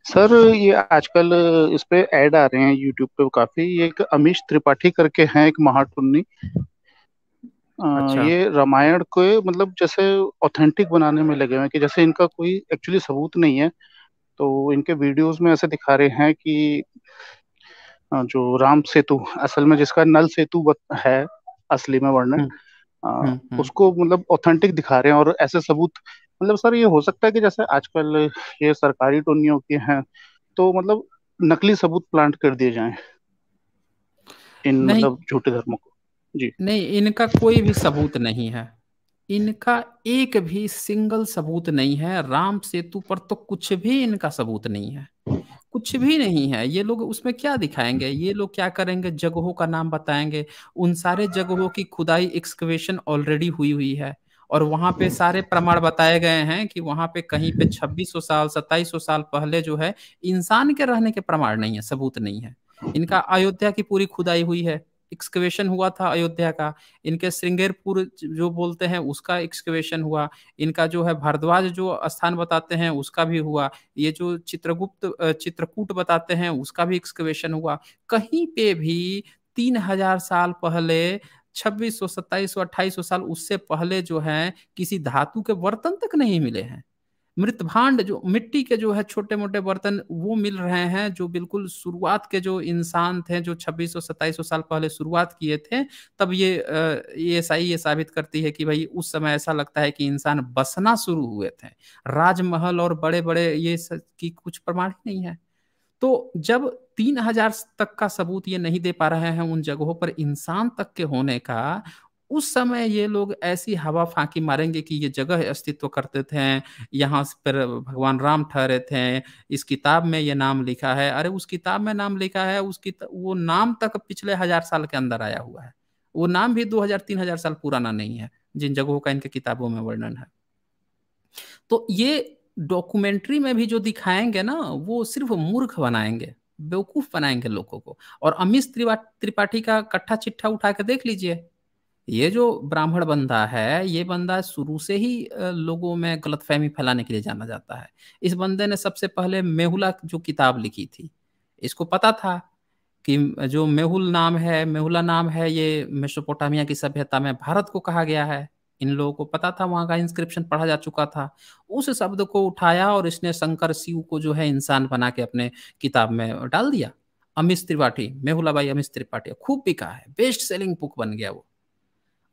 सर ये आजकल इस पे ऐड आ रहे हैं यूट्यूब पे काफ़ी ये एक अमीश त्रिपाठी करके हैं एक महाटुन्नी अच्छा। ये रामायण को मतलब जैसे ऑथेंटिक बनाने में लगे हुए हैं कि जैसे इनका कोई एक्चुअली सबूत नहीं है तो इनके वीडियोस में ऐसे दिखा रहे हैं कि जो राम सेतु असल में जिसका नल सेतु है असली में वर्णन हम्म, हम्म, हम्म। उसको मतलब ऑथेंटिक दिखा रहे हैं और ऐसे सबूत मतलब सर ये हो सकता है कि जैसे आजकल ये सरकारी टोनियों के हैं तो मतलब नकली सबूत प्लांट कर दिए जाएँ इन मतलब झूठे धर्मों को। जी। नहीं इनका कोई भी सबूत नहीं है। इनका एक भी सिंगल सबूत नहीं है। राम सेतु पर तो कुछ भी इनका सबूत नहीं है। कुछ भी नहीं है। ये लोग उसमें क्या दिखाएँगे? ये लोग क्या करेंगे? जगहों का नाम बताएँगे। उन सारे जगहों की खुदाई एक्सकवेशन ऑलरेडी हुई हुई है। और वहाँ पे सारे प्रमाण बताए गए हैं कि वहाँ पे कहीं पे 2600 साल 2700 साल पहले जो है, इंसान के रहने के प्रमाण नहीं है, सबूत नहीं है। इनका अयोध्या की पूरी खुदाई हुई है। एक्सकवेशन हुआ था अयोध्या का। इनके श्रृंगेरपुर जो बोलते हैं, उसका एक्सकवेशन हुआ। इनका जो है भारद्वाज जो स्थान बताते हैं, उसका भी हुआ। ये जो चित्रगुप्त चित्रकूट बताते हैं, उसका भी एक्सकवेशन हुआ। कहीं पे भी तीन हज़ार साल पहले छब्बीस सौ, सत्ताईस सौ, अट्ठाईस सौ साल उससे पहले जो है, किसी धातु के बर्तन तक नहीं मिले हैं। मृत भांड जो, मिट्टी के जो है छोटे मोटे बर्तन, वो मिल रहे हैं, जो बिल्कुल शुरुआत के जो इंसान थे, जो छब्बीस सौ, सत्ताईस सौ साल पहले शुरुआत किए थे, तब ये ये सही ये साबित करती है कि भाई उस समय ऐसा लगता है कि इंसान बसना शुरू हुए थे। राजमहल और बड़े बड़े ये की कुछ प्रमाण ही नहीं है। तो जब तीन हज़ार तक का सबूत ये नहीं दे पा रहे हैं उन जगहों पर इंसान तक के होने का, उस समय ये लोग ऐसी हवा फांकी मारेंगे कि ये जगह अस्तित्व करते थे, यहाँ पर भगवान राम ठहरे थे, इस किताब में ये नाम लिखा है। अरे, उस किताब में नाम लिखा है उसकी वो नाम तक पिछले हज़ार साल के अंदर आया हुआ है। वो नाम भी दो हज़ार, तीन हज़ार साल पुराना नहीं है, जिन जगहों का इनके किताबों में वर्णन है। तो ये डॉक्यूमेंट्री में भी जो दिखाएँगे ना, वो सिर्फ़ मूर्ख बनाएँगे, बेवकूफ़ बनाएँगे लोगों को। और अमित त्रिपाठी का कट्ठा चिट्ठा उठा के देख लीजिए। ये जो ब्राह्मण बंदा है, ये बंदा शुरू से ही लोगों में गलतफहमी फैलाने के लिए जाना जाता है। इस बंदे ने सबसे पहले मेहुला जो किताब लिखी थी, इसको पता था कि जो मेहुल नाम है, मेहुला नाम है ये मेसोपोटामिया की सभ्यता में भारत को कहा गया है। इन लोगों को पता था, वहाँ का इंस्क्रिप्शन पढ़ा जा चुका था। उस शब्द को उठाया और इसने शंकर शिव को जो है इंसान बना के अपने किताब में डाल दिया। अमित त्रिपाठी मेहुला भाई अमित त्रिपाठी, खूब बिका है बेस्ट सेलिंग बुक बन गया वो।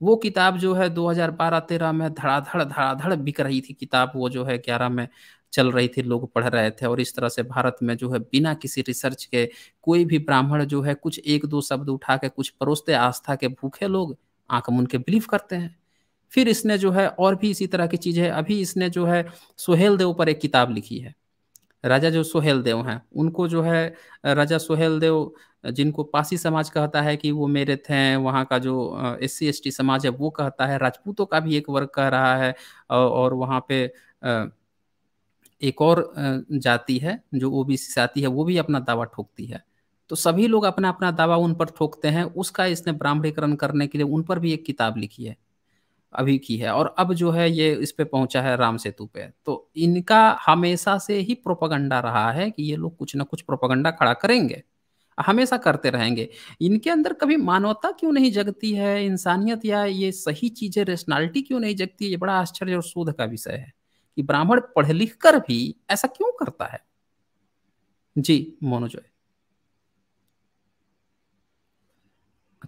वो किताब जो है 2012-13 में धड़ाधड़ धड़ाधड़ बिक रही थी किताब। वो जो है ग्यारह में चल रही थी, लोग पढ़ रहे थे और इस तरह से भारत में जो है बिना किसी रिसर्च के कोई भी ब्राह्मण जो है कुछ एक दो शब्द उठा के, कुछ परोसते आस्था के भूखे लोग आँख मुन के बिलीव करते हैं। फिर इसने जो है और भी इसी तरह की चीज़ें अभी इसने जो है सोहेल देव पर एक किताब लिखी है। राजा जो सोहेल देव हैं, उनको जो है, राजा सोहेल देव जिनको पासी समाज कहता है कि वो मेरे थे, वहाँ का जो एस सी एस टी समाज है, वो कहता है, राजपूतों का भी एक वर्ग कह रहा है और वहाँ पे एक और जाति है, जो ओ बी सी जाति है, वो भी अपना दावा ठोकती है। तो सभी लोग अपना अपना दावा उन पर ठोकते हैं, उसका इसने ब्राह्मणीकरण करने के लिए उन पर भी एक किताब लिखी है। अभी की है और अब जो है ये इस पे पहुँचा है राम सेतु पे। तो इनका हमेशा से ही प्रोपागंडा रहा है कि ये लोग कुछ ना कुछ प्रोपागंडा खड़ा करेंगे, हमेशा करते रहेंगे। इनके अंदर कभी मानवता क्यों नहीं जगती है? इंसानियत या ये सही चीज़ें रेशनैलिटी क्यों नहीं जगती ये बड़ा आश्चर्य और शोध का विषय है कि ब्राह्मण पढ़ लिख कर भी ऐसा क्यों करता है? जी, मोनोजॉय।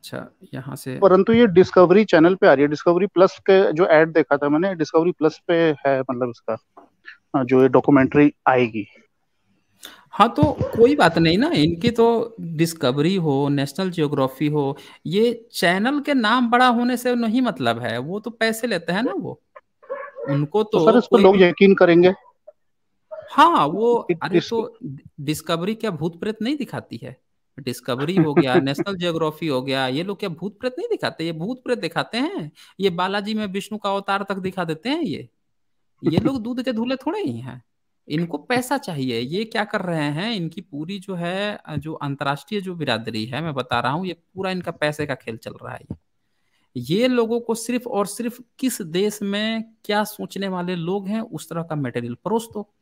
अच्छा यहाँ से परंतु ये डिस्कवरी चैनल पे आ रही है। डिस्कवरी प्लस के जो एड देखा था मैंने डिस्कवरी प्लस पे है मतलब इसका जो ये डॉक्यूमेंट्री आएगी। हाँ तो कोई बात नहीं ना इनकी तो डिस्कवरी हो नेशनल जियोग्राफी हो ये चैनल के नाम बड़ा होने से नहीं मतलब है। वो तो पैसे लेते हैं ना वो। उनको तो, तो सर इस पर लोग यकीन करेंगे। हाँ वो अरे तो डिस्कवरी क्या भूत प्रेत नहीं दिखाती है? डिस्कवरी हो गया नेशनल जियोग्राफी हो गया, ये लोग क्या भूत प्रेत नहीं दिखाते? ये भूत प्रेत दिखाते हैं? ये बालाजी में विष्णु का अवतार तक दिखा देते हैं ये? ये लोग दूध के धूले थोड़े ही हैं। इनको पैसा चाहिए। ये क्या कर रहे हैं? इनकी पूरी जो है, जो अंतर्राष्ट्रीय जो बिरादरी है, मैं बता रहा हूँ, ये पूरा इनका पैसे का खेल चल रहा है ये। लोगों को सिर्फ़ और सिर्फ़ किस देश में क्या सोचने वाले लोग हैं, उस तरह का मटेरियल परोस दो।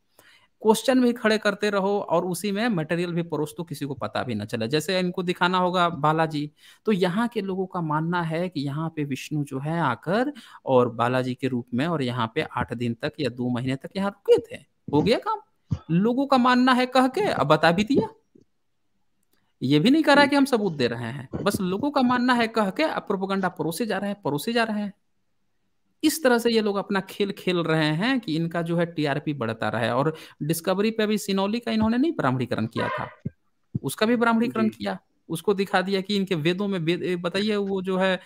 क्वेश्चन भी खड़े करते रहो और उसी में मटेरियल भी परोस तो किसी को पता भी ना चले। जैसे इनको दिखाना होगा बालाजी तो यहाँ के लोगों का मानना है कि यहाँ पे विष्णु जो है आकर और बालाजी के रूप में और यहाँ पे आठ दिन तक या दो महीने तक यहाँ रुके थे। हो गया काम। लोगों का मानना है कह के, अब बता भी दिया। ये भी नहीं कर करा कि हम सबूत दे रहे हैं। बस लोगों का मानना है कह के, अब प्रोपोगंडा परोसे जा रहे हैं, परोसे जा रहे हैं। इस तरह से ये लोग अपना खेल खेल रहे हैं कि इनका जो है टीआरपी बढ़ता रहे और डिस्कवरी पे अभी सिनौली का इन्होंने नहीं ब्राह्मणीकरण किया था। उसका भी ब्राह्मणीकरण किया। उसको दिखा दिया कि इनके वेदों में वेद बताइए वो जो है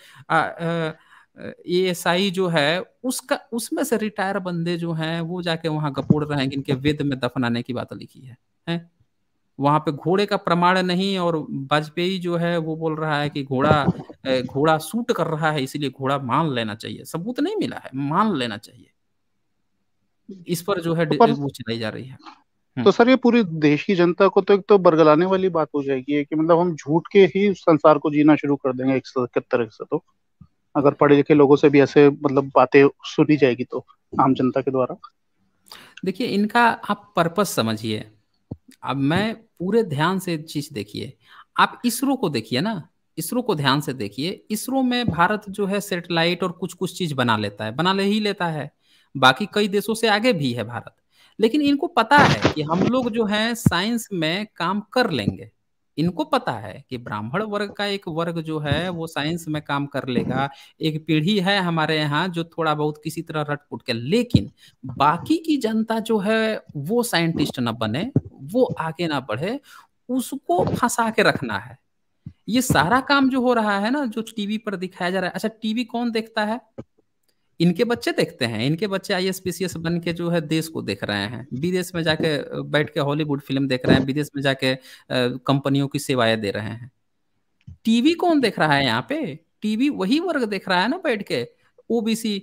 ए एस आई जो है उसका उसमें से रिटायर बंदे जो हैं वो जाके वहाँ गपोड़ रहे हैं कि इनके वेद में दफनाने की बात लिखी है, है? वहाँ पे घोड़े का प्रमाण नहीं और वाजपेयी जो है वो बोल रहा है कि घोड़ा घोड़ा सूट कर रहा है इसीलिए घोड़ा मान लेना चाहिए। सबूत नहीं मिला है मान लेना चाहिए। इस पर जो है तो वो चलाई जा रही है। हम्म। तो सर ये पूरी देश की जनता को तो एक तो बरगलाने वाली बात हो जाएगी कि मतलब हम झूठ के ही संसार को जीना शुरू कर देंगे एक तरह से तो। अगर पढ़े लिखे लोगों से भी ऐसे मतलब बातें सुनी जाएगी तो आम जनता के द्वारा। देखिए इनका आप पर्पस समझिए। अब मैं पूरे ध्यान से चीज़ देखिए। आप इसरो को देखिए ना, इसरो को ध्यान से देखिए। इसरो में भारत जो है सेटेलाइट और कुछ कुछ चीज़ बना लेता है, बना ले ही लेता है। बाकी कई देशों से आगे भी है भारत। लेकिन इनको पता है कि हम लोग जो है साइंस में काम कर लेंगे। इनको पता है कि ब्राह्मण वर्ग का एक वर्ग जो है, वो साइंस में काम कर लेगा। एक पीढ़ी है हमारे यहाँ जो थोड़ा बहुत किसी तरह रटपुट के, लेकिन बाकी की जनता जो है, वो साइंटिस्ट ना बने, वो आगे ना बढ़े, उसको फंसा के रखना है। ये सारा काम जो हो रहा है ना, जो टीवी पर दिखाया जा रहा है। अच्छा टीवी कौन देखता है? इनके बच्चे देखते हैं, इनके बच्चे I S P C S बन के जो है देश को देख रहे हैं। विदेश में जाके बैठ के हॉलीवुड फ़िल्म देख रहे हैं, विदेश में जाके कंपनियों की सेवाएँ दे रहे हैं। टीवी कौन देख रहा है यहाँ पे? टीवी वही वर्ग देख रहा है ना बैठ के। ओबीसी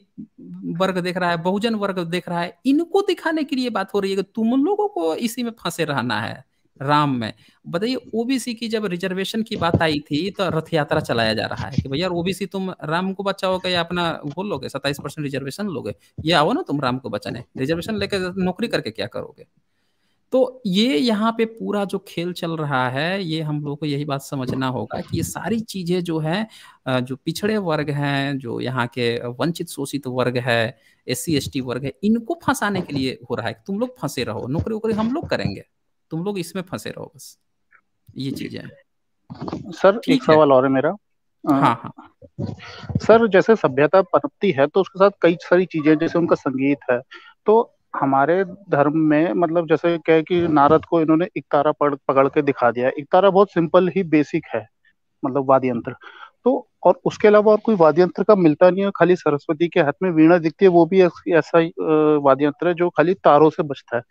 वर्ग देख रहा है, बहुजन वर्ग देख रहा है। इनको दिखाने के लिए बात हो रही है कि तुम लोगों को इसी में फंसे रहना है। राम में। बताइए, ओबीसी की जब रिजर्वेशन की बात आई थी तो रथ यात्रा चलाया जा रहा है कि भैया ओबीसी तुम राम को बचाओगे या अपना वो लोगे, सत्ताईस परसेंट रिजर्वेशन लोगे? ये आओ ना तुम राम को बचाने। रिजर्वेशन लेकर नौकरी करके क्या करोगे? तो ये यहाँ पे पूरा जो खेल चल रहा है, ये हम लोग को यही बात समझना होगा कि ये सारी चीज़ें जो है जो पिछड़े वर्ग हैं, जो यहाँ के वंचित शोषित वर्ग है एस सी वर्ग है, इनको फंसाने के लिए हो रहा है तुम लोग फंसे रहो नौकरी वोकरी हम लोग करेंगे। तुम लोग इसमें फंसे रहो बस। ये चीज़ें हैं। सर एक सवाल और है मेरा। हाँ हाँ। सर जैसे सभ्यता पनपती है तो उसके साथ कई सारी चीज़ें जैसे उनका संगीत है तो हमारे धर्म में मतलब जैसे क्या कि नारद को इन्होंने एक तारा पकड़ पकड़ के दिखा दिया। एक तारा बहुत सिंपल ही बेसिक है मतलब वाद्य यंत्र। तो और उसके अलावा और कोई वाद्य यंत्र का मिलता नहीं है खाली सरस्वती के हाथ में वीणा दिखती है वो भी ऐसा वाद्य यंत्र है जो खाली तारों से बचता है।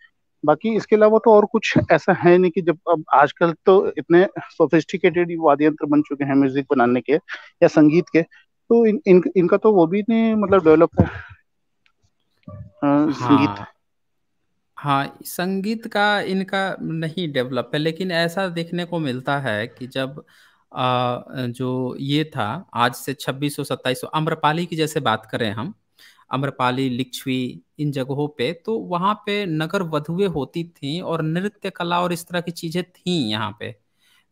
बाकी इसके अलावा तो और कुछ ऐसा है नहीं कि जब अब आजकल तो इतने सोफिस्टिकेटेड वाद्य यंत्र बन चुके हैं म्यूज़िक बनाने के या संगीत के तो इन, इन इनका तो वो भी नहीं मतलब डेवलप है। हाँ, संगीत। हाँ। संगीत का इनका नहीं डेवलप है लेकिन ऐसा देखने को मिलता है कि जब आ, जो ये था आज से छब्बीस सौ सत्ताईस सौ अम्रपाली की जैसे बात करें हम अम्रपाली लिच्छवी इन जगहों पे तो वहाँ पे नगर वधुएँ होती थी और नृत्य कला और इस तरह की चीज़ें थी यहाँ पे।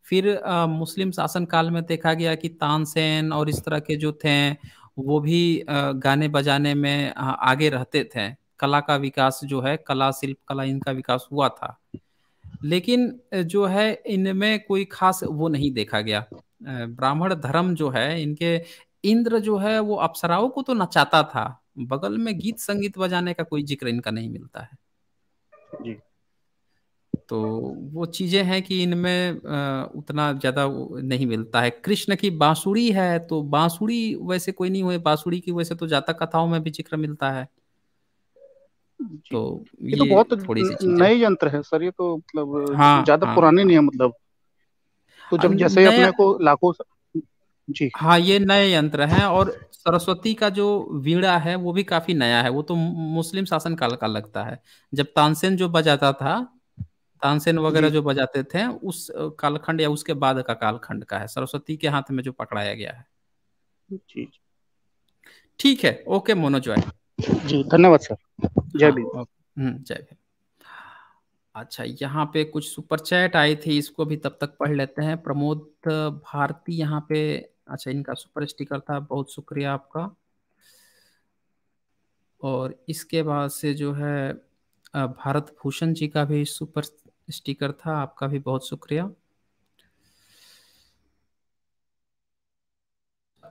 फिर आ, मुस्लिम शासन काल में देखा गया कि तानसेन और इस तरह के जो थे वो भी आ, गाने बजाने में आ, आगे रहते थे। कला का विकास जो है कला शिल्प कला इनका विकास हुआ था। लेकिन जो है इनमें कोई खास वो नहीं देखा गया। ब्राह्मण धर्म जो है इनके इंद्र जो है वो अप्सराओं को तो नचाता था। बगल में गीत संगीत बजाने का कोई ज़िक्र इनका नहीं मिलता है। जी। तो वो चीज़ें हैं कि इनमें उतना ज़्यादा नहीं मिलता है। कृष्ण की बांसुरी है तो बांसुड़ी वैसे कोई नहीं हुए बांसुरी की वैसे तो जातक कथाओं में भी ज़िक्र मिलता है। तो ये, ये तो बहुत थोड़ी सी नए यंत्र है सर ये तो मतलब हाँ, ज़्यादा हाँ, पुराने नहीं है मतलब। तो जब जैसे अपने को लाखों जी। हाँ ये नए यंत्र हैं और सरस्वती का जो वीणा है वो भी काफ़ी नया है। वो तो मुस्लिम शासन काल का लगता है। जब तानसेन जो बजाता था तानसेन वगैरह जो। बजाते थे उस कालखंड या उसके बाद का कालखंड का है। सरस्वती के हाथ में जो पकड़ाया गया है। जी ठीक है। ओके मनोज जी धन्यवाद सर। जय हाँ, भीम। हम्म, जय भीम। अच्छा यहाँ पे कुछ सुपर चैट आई थी इसको भी तब तक पढ़ लेते हैं। प्रमोद भारती यहाँ पे अच्छा इनका सुपर स्टिकर था, बहुत शुक्रिया आपका। और इसके बाद से जो है भारत भूषण जी का भी सुपर स्टिकर था, आपका भी बहुत शुक्रिया।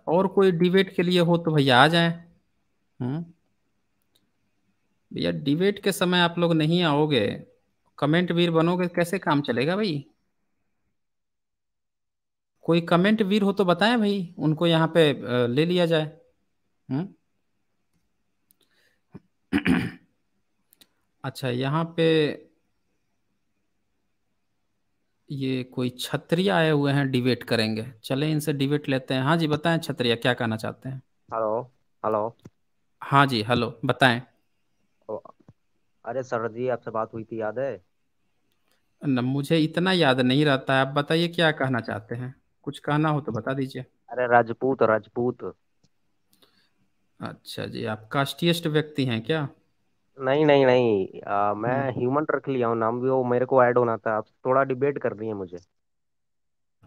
और कोई डिबेट के लिए हो तो भैया आ जाएँ। हम्म। भैया, डिबेट के समय आप लोग नहीं आओगे। कमेंट वीर बनोगे, कैसे काम चलेगा भाई? कोई कमेंट वीर हो तो बताएँ भाई उनको यहाँ पे ले लिया जाए। हम्म? अच्छा यहाँ पे ये कोई छत्रिया आए हुए हैं डिबेट करेंगे। चले इनसे डिबेट लेते हैं। हाँ जी बताएँ छत्रिया क्या कहना चाहते हैं? Hello hello. हाँ जी हेलो बताएँ। अरे सर जी आपसे बात हुई थी याद है? न मुझे इतना याद नहीं रहता। है आप बताइए क्या कहना चाहते हैं? कुछ कहना हो तो बता दीजिए। अरे राजपूत राजपूत। अच्छा जी आप कास्टियस्ट व्यक्ति हैं क्या? नहीं नहीं नहीं। आ, मैं ह्यूमन रख लिया हूँ नाम भी वो मेरे को ऐड होना था। आप थोड़ा डिबेट कर रही है मुझे।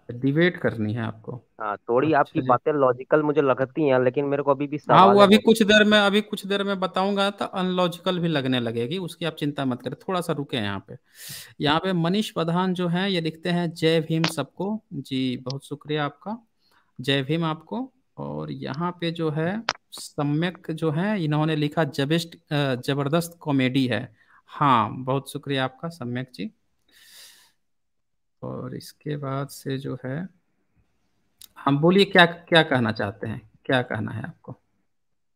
डिबेट करनी है आपको। हाँ थोड़ी अच्छा आपकी बातें लॉजिकल मुझे लगती हैं लेकिन मेरे को अभी भी हाँ वो अभी कुछ देर में अभी कुछ देर में बताऊँगा तो अनलॉजिकल भी लगने लगेगी उसकी आप चिंता मत करें थोड़ा सा रुके यहाँ पे। यहाँ पे मनीष प्रधान जो है ये लिखते हैं जय भीम सबको। जी बहुत शुक्रिया आपका। जय भीम आपको। और यहाँ पे जो है सम्यक जो है इन्होंने लिखा जबेस्ट ज़बरदस्त कॉमेडी है। हाँ बहुत शुक्रिया आपका सम्यक जी। और इसके बाद से जो है हम बोलिए क्या क्या कहना चाहते हैं? क्या कहना है आपको?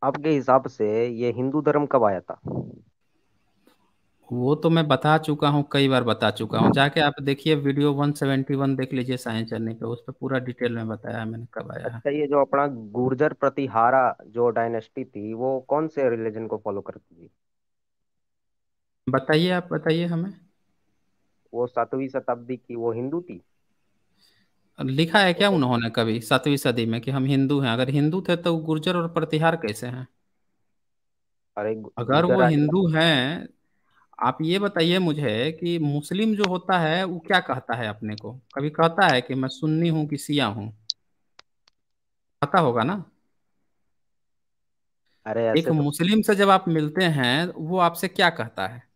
आपके हिसाब से ये हिंदू धर्म कब आया था? वो तो मैं बता चुका हूँ कई बार बता चुका हूँ। जाके आप देखिए वीडियो 171 देख लीजिए साइंस जर्नी पे उस पर पूरा डिटेल में बताया मैंने कब आया अच्छा ये जो अपना गुर्जर प्रतिहारा जो डायनेस्टी थी वो कौन से रिलीजन को फॉलो करती थी? बताइए आप बताइए हमें। वो सातवीं शताब्दी की वो हिंदू थी? लिखा है क्या उन्होंने कभी सातवीं सदी में कि हम हिंदू हैं? अगर हिंदू थे तो गुर्जर और प्रतिहार कैसे हैं? अरे अगर वो हिंदू हैं आप ये बताइए मुझे कि मुस्लिम जो होता है वो क्या कहता है अपने को? कभी कहता है कि मैं सुन्नी हूँ कि सिया हूँ? पता होगा ना? अरे एक तो... मुस्लिम से जब आप मिलते हैं वो आपसे क्या कहता है?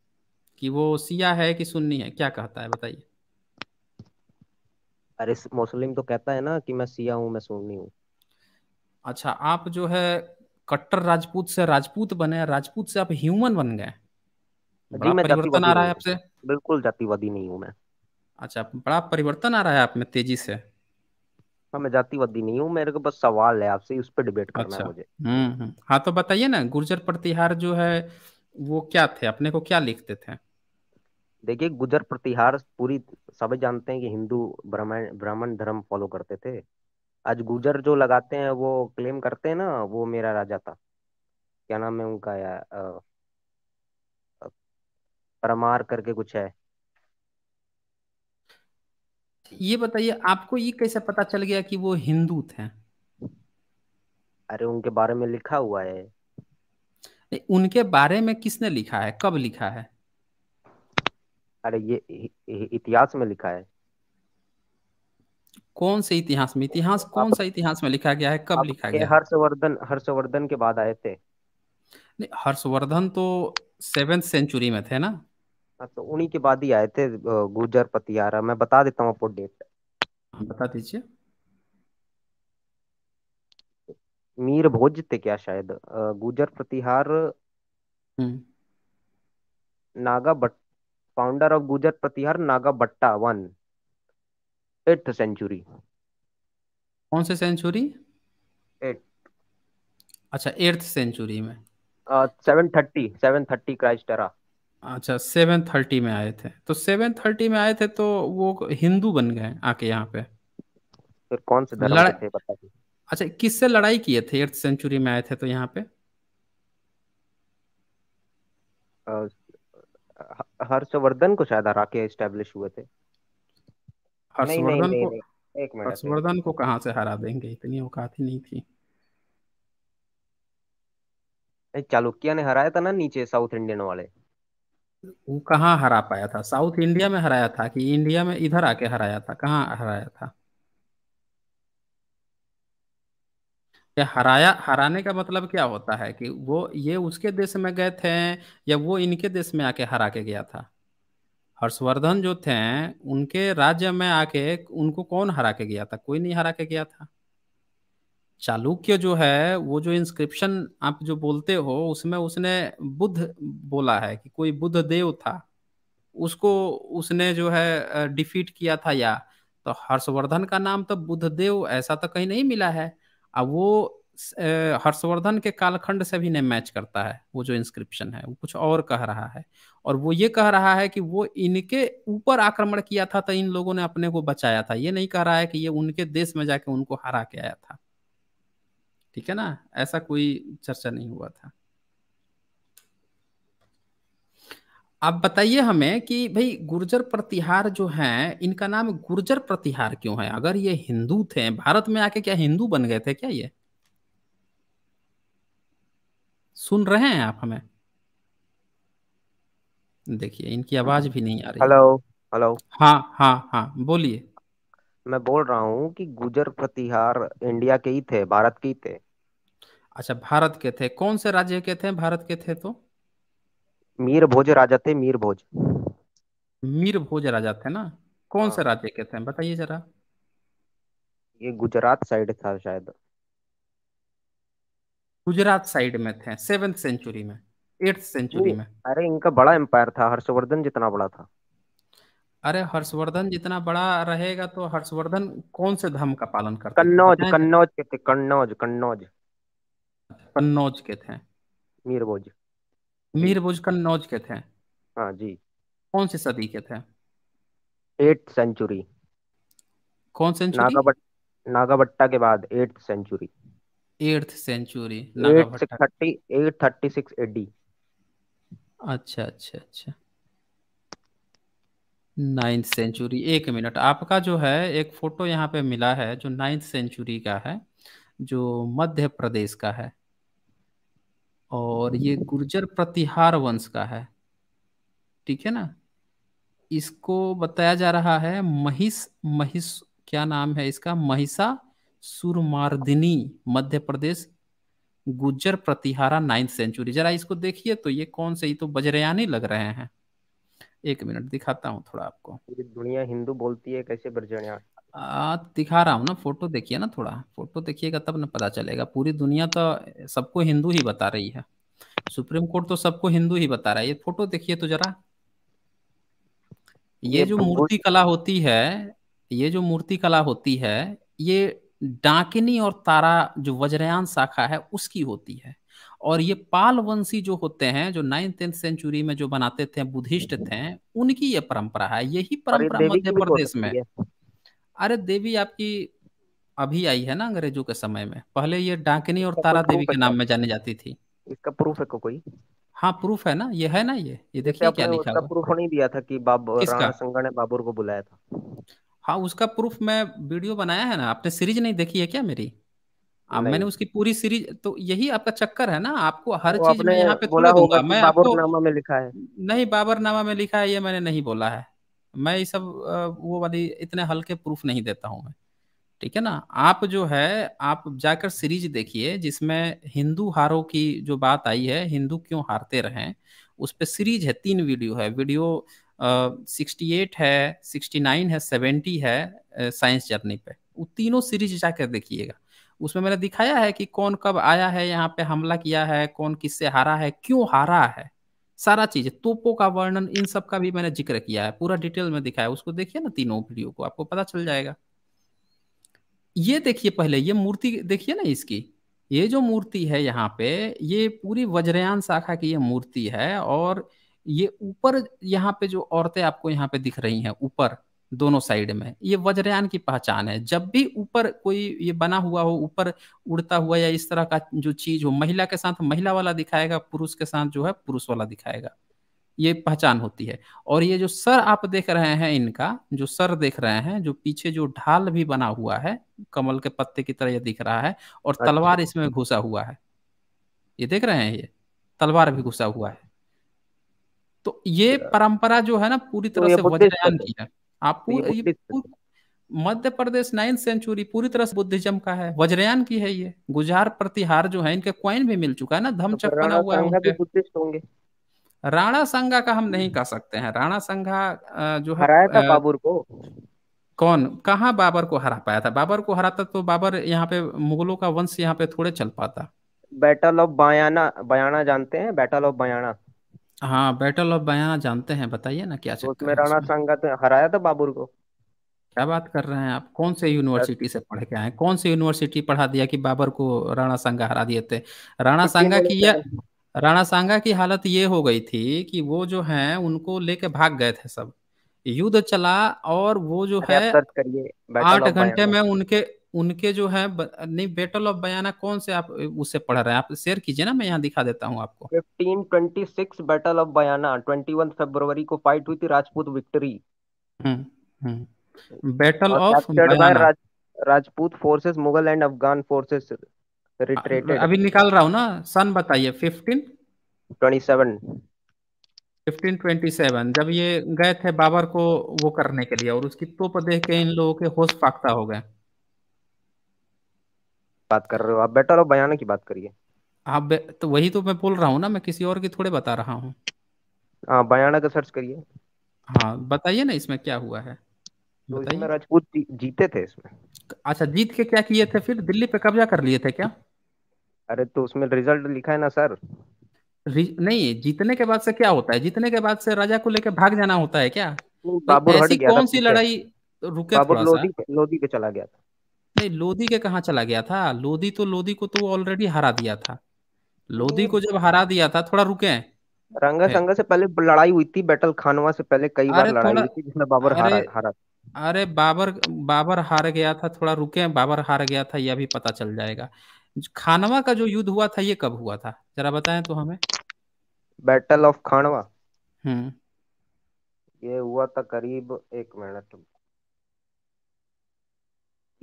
कि वो सिया है कि सुन्नी है? क्या कहता है? बताइए। अरे मुस्लिम तो कहता है ना कि मैं सिया हूँ मैं सुन्नी हूँ। अच्छा आप जो है कट्टर राजपूत से राजपूत बने राजपूत से आप ह्यूमन बन गए जी मैं परिवर्तन आ रहा है आपसे। बिल्कुल जातिवादी नहीं हूँ मैं। अच्छा बड़ा परिवर्तन आ रहा है आप में तेज़ी से। हाँ मैं जातिवादी नहीं हूँ मेरे को बस सवाल है आपसे उस पर डिबेट करना अच्छा है मुझे। हम्म हम्म। हाँ तो बताइए ना गुर्जर प्रतिहार जो है वो क्या थे? अपने को क्या लिखते थे? देखिए गुजर प्रतिहार पूरी सब जानते हैं कि हिंदू ब्राह्मण ब्राह्मण धर्म फॉलो करते थे। आज गुजर जो लगाते हैं वो क्लेम करते हैं ना वो मेरा राजा था। क्या नाम है उनका यार परमार करके कुछ है। ये बताइए आपको ये कैसे पता चल गया कि वो हिंदू थे? अरे उनके बारे में लिखा हुआ है। उनके बारे में किसने लिखा है? कब लिखा है? अरे ये इतिहास में लिखा है। कौन से इतिहास में? इतिहास कौन सा इतिहास में लिखा गया है? कब लिखा गया? हर्षवर्धन हर्षवर्धन के बाद आए थे। नहीं हर्षवर्धन तो सेवेंथ सेंचुरी में थे ना? तो उन्हीं के बाद ही आए थे गुजर पतियारा। मैं बता देता हूँ आपको डेट। हाँ, बता दीजिए। मीर भोज थे क्या शायद? गुजर प्रतिहार हम्म। Nagabhata founder of Gujar Pratihar Nagabhata one eighth century कौन से सेंचुरी एट अच्छा एट्थ सेंचुरी में। Seven thirty seven thirty Christ era अच्छा सेवन थर्टी में आए थे। तो सेवन थर्टी में आए थे तो वो हिंदू बन गए आके यहाँ पे। फिर कौन से धर्म लड़ा... थे बता अच्छा किससे लड़ाई किए थे एट्थ सेंचुरी में आए थे तो यहाँ पे। हर्षवर्धन को शायद हरा के एस्टेब्लिश हुए थे। हर्षवर्धन को एक मिनट हर्षवर्धन को कहाँ से हरा देंगे? इतनी औकात ही नहीं थी। चालुक्य ने हराया था ना नीचे साउथ इंडियन वाले। वो कहाँ हरा पाया था? साउथ इंडिया में हराया था कि इंडिया में इधर आके हराया था? कहाँ हराया था? क्या हराया, हराने का मतलब क्या होता है कि वो ये उसके देश में गए थे या वो इनके देश में आके हरा के गया था? हर्षवर्धन जो थे, उनके राज्य में आके उनको कौन हरा के गया था? कोई नहीं हरा के गया था। चालुक्य जो है, वो जो इंस्क्रिप्शन आप जो बोलते हो, उसमें उसने बुद्ध बोला है कि कोई बुद्ध देव था, उसको उसने जो है डिफीट किया था या? तो हर्षवर्धन का नाम तो बुद्ध देव, ऐसा तो कहीं नहीं मिला है। अब वो हर्षवर्धन के कालखंड से भी नहीं मैच करता है, वो जो इंस्क्रिप्शन है, वो कुछ और कह रहा है। और वो ये कह रहा है कि वो इनके ऊपर आक्रमण किया था तो इन लोगों ने अपने को बचाया था। ये नहीं कह रहा है कि ये उनके देश में जाके उनको हरा के आया था। ठीक है ना? ऐसा कोई चर्चा नहीं हुआ था। आप बताइए हमें कि भाई गुर्जर प्रतिहार जो हैं इनका नाम गुर्जर प्रतिहार क्यों है? अगर ये हिंदू थे भारत में आके क्या हिंदू बन गए थे क्या ये? सुन रहे हैं आप हमें? देखिए इनकी आवाज़ भी नहीं आ रही। Hello hello. हाँ हाँ हाँ बोलिए। मैं बोल रहा हूँ कि गुजर प्रतिहार इंडिया के ही थे भारत के ही थे। अच्छा भारत के थे। कौन से राज्य के थे? भारत के थे तो? मीर भोज राजा थे मीर भोज। मीर भोज राजा थे ना? कौन हाँ। से राज्य के थे? बताइए जरा। ये गुजरात साइड था शायद। गुजरात साइड में थे सेवेंथ सेंचुरी में एट्थ सेंचुरी में। अरे इनका बड़ा एम्पायर था हर्षवर्धन जितना बड़ा था। अरे हर्षवर्धन जितना बड़ा रहेगा तो हर्षवर्धन कौन से धर्म का पालन करते कन्नौज कन्नौज के थे कन्नौज कन्नौज। कन्नौज के थे। मीरभोज मीरभोज कन्नौज के थे। हाँ जी। कौन सी सदी के थे? Eight century. कौन सेंचुरी? नागाबट नागाबट्टा के बाद eight century. Eighth century eight thirty six AD अच्छा अच्छा अच्छा। नाइन्थ सेंचुरी एक मिनट। आपका जो है एक फ़ोटो यहाँ पे मिला है जो नाइन्थ सेंचुरी का है जो मध्य प्रदेश का है। और ये गुर्जर प्रतिहार वंश का है। ठीक है ना? इसको बताया जा रहा है महिष महिष, क्या नाम है इसका? Mahishasuramardini, Madhya Pradesh Gujjar Pratihara ninth century. जरा इसको देखिए तो ये कौन से ही तो बजरयानी लग रहे हैं। एक मिनट दिखाता हूँ थोड़ा आपको। दुनिया हिंदू बोलती है, कैसे बजरया दिखा रहा हूँ ना फ़ोटो देखिए ना थोड़ा। फ़ोटो देखिएगा तब ना पता चलेगा। पूरी दुनिया तो सबको हिंदू ही बता रही है। सुप्रीम कोर्ट तो सबको हिंदू ही बता रहा है। ये फ़ोटो देखिए तो जरा। ये, जो मूर्ति कला होती है ये जो मूर्ति कला होती है ये डाकिनी और तारा जो वज्रयान शाखा है उसकी होती है। और ये पाल वंशी जो होते हैं जो नाइन्थ टेंथ सेंचुरी में जो बनाते थे बुद्धिस्ट थे उनकी ये परंपरा है। यही परंपरा मध्य प्रदेश में अरे देवी आपकी अभी आई है ना अंग्रेज़ों के समय में? पहले ये डाकिनी और तारा देवी के नाम में जानी जाती थी। इसका प्रूफ है को कोई? हाँ प्रूफ है ना? ये है ना ये? ये देखिए क्या लिखा हुआ। प्रूफ नहीं दिया था कि बाबू राणा संगा ने बाबुर को बुलाया था। हाँ उसका प्रूफ मैं वीडियो बनाया है ना? आपने सीरीज़ नहीं देखी है क्या मेरी? अब मैंने उसकी पूरी सीरीज़ तो यही आपका चक्कर है ना? आपको हर चीज़ में यहाँ पे थोड़ा दूँगा। मैं आपको में लिखा है। नहीं बाबरनामा में लिखा है ये मैंने नहीं बोला है। मैं ये सब वो वाली इतने हल्के प्रूफ नहीं देता हूँ मैं। ठीक है ना? आप जो है, आप जाकर सीरीज़ देखिए, जिसमें हिंदू हारों की जो बात आई है, हिंदू क्यों हारते रहे, उस पर सीरीज़ है, तीन वीडियो है। वीडियो सिक्सटी एट है सिक्सटी नाइन है सेवेंटी है साइंस जर्नी पे। वो तीनों सीरीज़ जाकर देखिएगा। उसमें मैंने दिखाया है कि कौन कब आया है, यहाँ पे हमला किया है, कौन किससे हारा है, क्यों हारा है। सारा चीज़, तोपो का वर्णन, इन सब का भी मैंने ज़िक्र किया है, पूरा डिटेल में दिखाया उसको देखिए ना तीनों वीडियो को, आपको पता चल जाएगा। ये देखिए पहले, ये मूर्ति देखिए ना इसकी, ये जो मूर्ति है यहाँ पे, ये पूरी वज्रयान शाखा की ये मूर्ति है और ये ऊपर यहाँ पे जो औरतें आपको यहाँ पे दिख रही हैं, ऊपर दोनों साइड में। ये वज्रयान की पहचान है। जब भी ऊपर कोई ये बना हुआ हो ऊपर उड़ता हुआ या इस तरह का जो चीज़ हो महिला के साथ महिला वाला दिखाएगा पुरुष के साथ जो है पुरुष वाला दिखाएगा। ये पहचान होती है। और ये जो सर आप देख रहे हैं इनका जो सर देख रहे हैं जो पीछे जो ढाल भी बना हुआ है कमल के पत्ते की तरह ये दिख रहा है और अच्छा। तलवार इसमें घुसा हुआ है। ये देख रहे हैं ये? तलवार भी घुसा हुआ है। तो ये परंपरा जो है ना पूरी तो तरह तो से वज्रयान की है। आप तो मध्य प्रदेश नाइन्थ सेंचुरी पूरी तरह से बुद्धिज्म का है वज्रयान की है ये। गुजार प्रतिहार जो है इनके क्वाइन भी मिल चुका है ना धम चक बना हुआ है राणा संघा का हम नहीं कह सकते हैं। राणा संघा जो है हराया था बाबर को? कौन? कहा बाबर को हरा पाया था? बाबर को हराता तो बाबर यहाँ पे मुगलों का वंश यहाँ पे थोड़े चल पाता। बैटल ऑफ़ बयाना बयाना जानते हैं? बैटल ऑफ़ बयाना हाँ बैटल ऑफ़ बयाना जानते हैं बताइए ना क्या तो उसमें है राणा संघा तो हराया था बाबर को? क्या बात कर रहे हैं आप? कौन से यूनिवर्सिटी से पढ़ के आए कौन सी यूनिवर्सिटी पढ़ा दिया कि बाबर को राणा सांगा हरा दिए थे? राणा सांगा की यह राणा सांगा की हालत ये हो गई थी कि वो जो है उनको लेके भाग गए थे सब। युद्ध चला और वो जो है आठ घंटे में उनके उनके जो है ब, नहीं बैटल ऑफ़ बयाना कौन से आप उससे पढ़ रहे हैं? आप शेयर कीजिए ना मैं यहाँ दिखा देता हूँ आपको। 1526 बैटल ऑफ़ बयाना 21 फरवरी को फाइट हुई थी Rajput victory battle of Raj, Rajput forces Mughal and Afghan forces retreated अभी निकाल रहा हूँ ना सन बताइए fifteen twenty seven fifteen twenty seven जब ये गए थे बाबर को वो करने के लिए और उसकी तोप देख के इन लोगों के होश फाख्ता हो गए। बात कर रहे हो? आप बेटर ऑफ़ बयाना की बात करिए। आप तो वही तो मैं बोल रहा हूँ ना मैं किसी और की थोड़े बता रहा हूँ। हाँ बयाना का सर्च करिए। हाँ बताइए ना इसमें क्या हुआ है। तो इसमें राजपूत जीते थे इसमें। अच्छा जीत के क्या किए थे फिर? दिल्ली पे कब्जा कर लिए थे क्या? अरे तो उसमें रिज़ल्ट लिखा है ना सर नहीं जीतने के बाद से क्या होता है? जीतने के बाद से राजा को लेकर भाग जाना होता है क्या? तो ऐसी कौन सी लड़ाई रुके थोड़ा लोधी पे, लोधी पे चला गया था। नहीं लोधी के कहा चला गया था? लोधी तो लोधी को तो ऑलरेडी हरा दिया था। लोधी को जब हरा दिया था थोड़ा रुके। रंगा संगा से पहले लड़ाई हुई थी बैटल खानवा से पहले कई बार लड़ाई हुई थी जिसमें बाबर हारा हारा अरे बाबर बाबर हार गया था थोड़ा रुके बाबर हार गया था यह भी पता चल जाएगा। खानवा का जो युद्ध हुआ था ये कब हुआ था? जरा बताएँ तो हमें। Battle of Khanwa. हम्म। ये हुआ था करीब एक मिनट।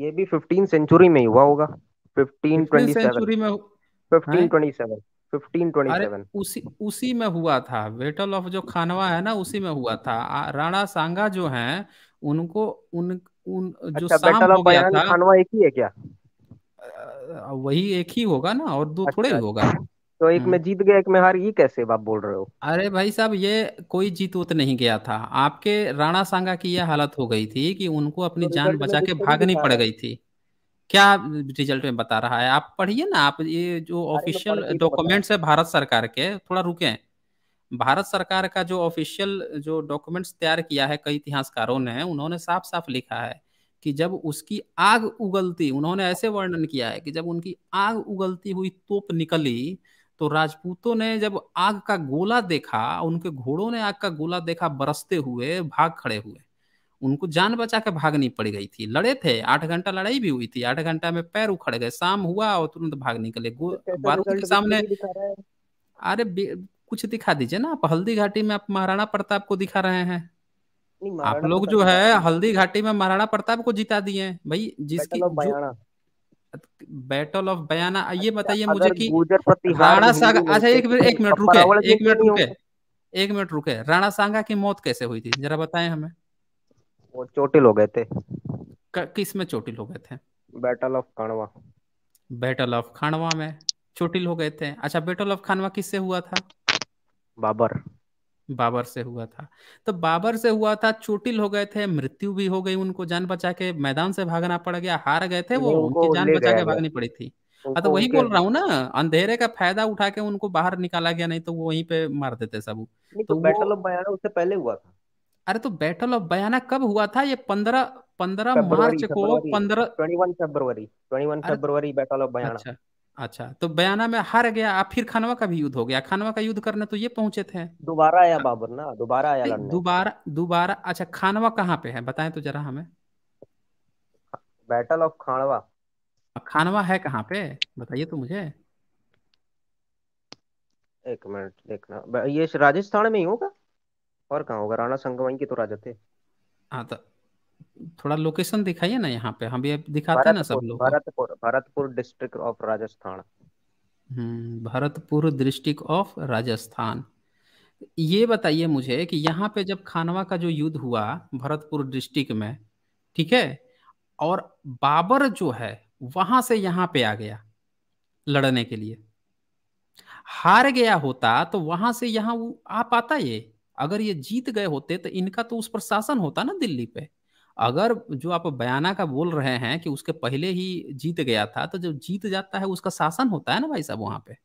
ये भी फिफ्टीन सेंचुरी में हुआ होगा। फिफ्टीन ट्वेंटी सेंचुरी में fifteen twenty seven fifteen twenty seven उसी उसी में हुआ था। बैटल ऑफ़ जो खानवा है ना उसी में हुआ था। राणा सांगा जो है उनको उन उन जो अच्छा, शाम हो गया था। खानवा एक ही है क्या? वही एक ही होगा ना और दो अच्छा, थोड़े ही होगा। तो एक में जीत गया एक में हार ये कैसे आप बोल रहे हो? अरे भाई साहब ये कोई जीत उत नहीं गया था। आपके राणा सांगा की यह हालत हो गई थी कि उनको अपनी तो जान बचा के भागनी पड़ गई थी। क्या रिज़ल्ट में बता रहा है? आप पढ़िए ना आप ये जो ऑफिशियल डॉक्यूमेंट्स है भारत सरकार के थोड़ा रुके। भारत सरकार का जो ऑफिशियल जो डॉक्यूमेंट्स तैयार किया है कई इतिहासकारों ने उन्होंने साफ़ साफ़ लिखा है कि जब उसकी आग उगलती उन्होंने ऐसे वर्णन किया है कि जब उनकी आग उगलती हुई तोप निकली तो राजपूतों ने जब आग का गोला देखा उनके घोड़ों ने आग का गोला देखा बरसते हुए भाग खड़े हुए। उनको जान बचा के भागनी पड़ गई थी। लड़े थे आठ घंटा लड़ाई भी हुई थी। आठ घंटा में पैर उखड़ गए शाम हुआ और तुरंत भाग निकले। बारूद के सामने अरे कुछ दिखा दीजिए ना आप हल्दी घाटी में आप महाराणा प्रताप को दिखा रहे हैं। आप लोग जो है हल्दी घाटी में महाराणा प्रताप को जिता दिए भाई जिसकी बैटल ऑफ़ बयाना ये बताइए मुझे कि राणा सांगा अच्छा एक मिनट एक मिनट रुके एक मिनट रुके एक मिनट रुके। राणा सांगा की मौत कैसे हुई थी? जरा बताएँ हमें। वो चोटिल हो गए थे। किसमें चोटिल हो गए थे? Battle of Khanwa battle of Khanwa में चोटिल हो गए थे। अच्छा बैटल ऑफ़ खानवा किससे हुआ था? बाबर। बाबर से हुआ था। तो बाबर से हुआ था चोटिल हो गए थे मृत्यु भी हो गई उनको जान बचा के मैदान से भागना पड़ गया हार गए थे वो उनकी जान बचा के भागनी पड़ी थी। हाँ तो वही बोल रहा हूँ ना अंधेरे का फ़ायदा उठा के उनको बाहर निकाला गया नहीं तो वो वहीं पे मार देते सब। तो, बैटल ऑफ़ बयाना उससे पहले हुआ था। अरे तो बैटल ऑफ़ बयाना कब हुआ था? ये पंद्रह पंद्रह मार्च को पंद्रह twenty one February twenty one February battle of Bayana अच्छा तो बयाना में हार गया आप फिर खानवा का भी युद्ध हो गया। खानवा का युद्ध करने तो ये पहुँचे थे। दोबारा आया बाबर ना दोबारा आया लड़ने। दोबारा दोबारा अच्छा खानवा कहाँ पे है? बताएँ तो जरा हमें। बैटल ऑफ़ खानवा। खानवा है कहाँ पे? बताइए तो मुझे। एक मिनट देखना। ये राजस्थान में ही होगा? और कहाँ होगा? राणा संगवाई के तो राजा थे। हाँ तो थोड़ा लोकेशन दिखाइए ना यहाँ पे। हम भी दिखाते हैं ना सब लोग Bharatpur Bharatpur district of Rajasthan. Hmm Bharatpur district of Rajasthan. ये बताइए मुझे कि यहाँ पे जब खानवा का जो युद्ध हुआ भरतपुर डिस्ट्रिक्ट में ठीक है और बाबर जो है वहाँ से यहाँ पे आ गया लड़ने के लिए। हार गया होता तो वहाँ से यहाँ आ पाता ये? अगर ये जीत गए होते तो इनका तो उस पर शासन होता ना दिल्ली पे। अगर जो आप बयाना का बोल रहे हैं कि उसके पहले ही जीत गया था तो जब जीत जाता है, उसका शासन होता है ना भाई साहब वहाँ पे?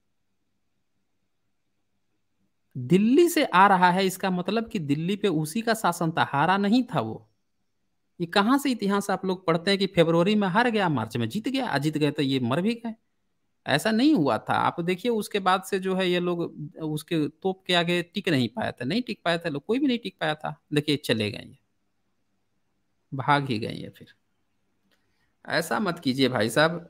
दिल्ली से आ रहा है, इसका मतलब कि दिल्ली पे उसी का शासन था, हारा नहीं था वो। ये कहाँ से इतिहास आप लोग पढ़ते हैं कि फेब्रुवरी में हार गया, मार्च में जीत गया जीत गए तो ये मर भी गए? ऐसा नहीं हुआ था। आप देखिए, उसके बाद से जो है ये लोग, उसके तोप के आगे टिक नहीं पाया था, नहीं टिक पाया था लोग, कोई भी नहीं टिक पाया था। देखिए, चले गए ये। भाग ही गई है फिर। ऐसा मत कीजिए भाई साहब,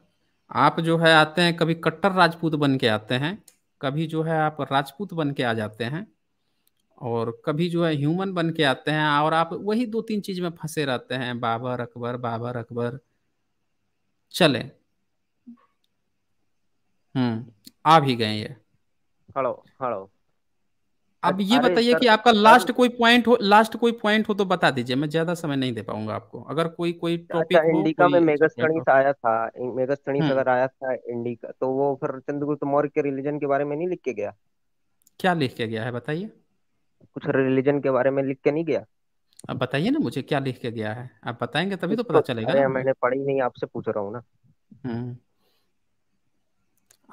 आप जो है आते हैं, कभी कट्टर राजपूत बन के आते हैं, कभी जो है आप राजपूत बन के आ जाते हैं, और कभी जो है ह्यूमन बन के आते हैं, और आप वही दो तीन चीज़ में फंसे रहते हैं, बाबर अकबर बाबर अकबर। चले। हम्म आ भी गए ये हलो हलो अब ये बताइए कि आपका लास्ट कोई पॉइंट हो लास्ट कोई पॉइंट हो तो बता दीजिए मैं ज़्यादा समय नहीं दे पाऊँगा आपको। अगर कोई कोई टॉपिक अच्छा, इंडिका में मेगास्थनीस आया था मेगास्थनीस हम्म। अगर आया था इंडिका तो वो फिर चंद्रगुप्त मौर्य के रिलीजन के बारे में नहीं लिख के गया? क्या लिख के गया है बताइए। कुछ रिलीजन के बारे में लिख के नहीं गया? अब बताइए ना मुझे क्या लिख के गया है? आप बताएँगे तभी तो पता चलेगा मैंने पढ़ी नहीं आपसे पूछ रहा हूँ ना। हम्म।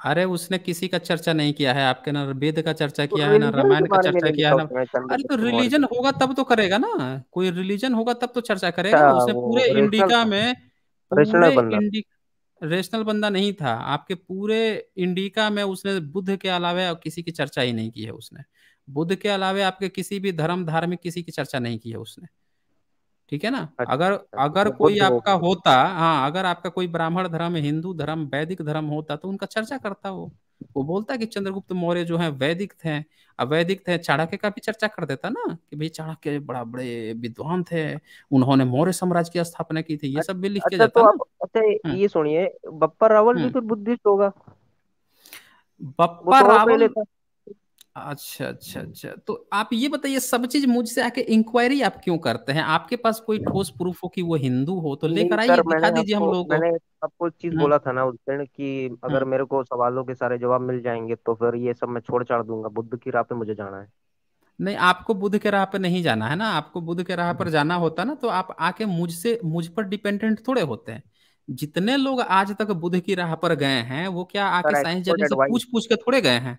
अरे उसने किसी का चर्चा नहीं किया है आपके ना वेद का चर्चा तो किया है ना रामायण का चर्चा किया है ना अरे तो रिलीजन होगा तब तो करेगा ना कोई रिलीजन होगा तब तो चर्चा करेगा अच्छा, उसने पूरे इंडिका में पूरे रेशनल बंदा नहीं था आपके पूरे इंडिका में उसने बुद्ध के अलावे किसी की चर्चा ही नहीं की है उसने। बुद्ध के अलावे आपके किसी भी धर्म धार्मिक किसी की चर्चा नहीं की है उसने। ठीक है ना? अच्छा, अगर अच्छा, अगर तो कोई आपका होता हाँ अगर आपका कोई ब्राह्मण धर्म हिंदू धर्म वैदिक धर्म होता तो उनका चर्चा करता वो। वो बोलता कि चंद्रगुप्त मौर्य जो है वैदिक थे। अवैदिक थे चाणक्य का भी चर्चा कर देता ना कि भाई चाणक्य बड़ा बड़े विद्वान थे उन्होंने मौर्य साम्राज्य की स्थापना की थी ये सब भी लिख के अच्छा, जाता तो आप, अच्छा हम्म। ये सुनिए बप्पा रावल भी हम्म। फिर बुद्धिस्ट होगा। बप्पा तो रावल अच्छा अच्छा अच्छा। तो आप ये बताइए सब चीज़ मुझसे आके इंक्वायरी आप क्यों करते हैं? आपके पास कोई ठोस प्रूफ हो कि वो हिंदू हो? तो लेकर आइए दिखा दीजिए हम लोगों को। मैंने आपको एक चीज़ हाँ। बोला था ना उस दिन कि अगर हाँ। मेरे को सवालों के सारे जवाब मिल जाएँगे तो फिर ये सब मैं छोड़ छाड़ दूँगा। बुद्ध की राह पे मुझे जाना है। नहीं आपको बुद्ध के राह पे नहीं जाना है ना? आपको बुद्ध के राह पर जाना होता ना तो आप आके मुझसे मुझ पर डिपेंडेंट थोड़े होते हैं। जितने लोग आज तक बुद्ध की राह पर गए हैं वो क्या आके साइंस जर्नी से पूछ पूछ के थोड़े गए हैं?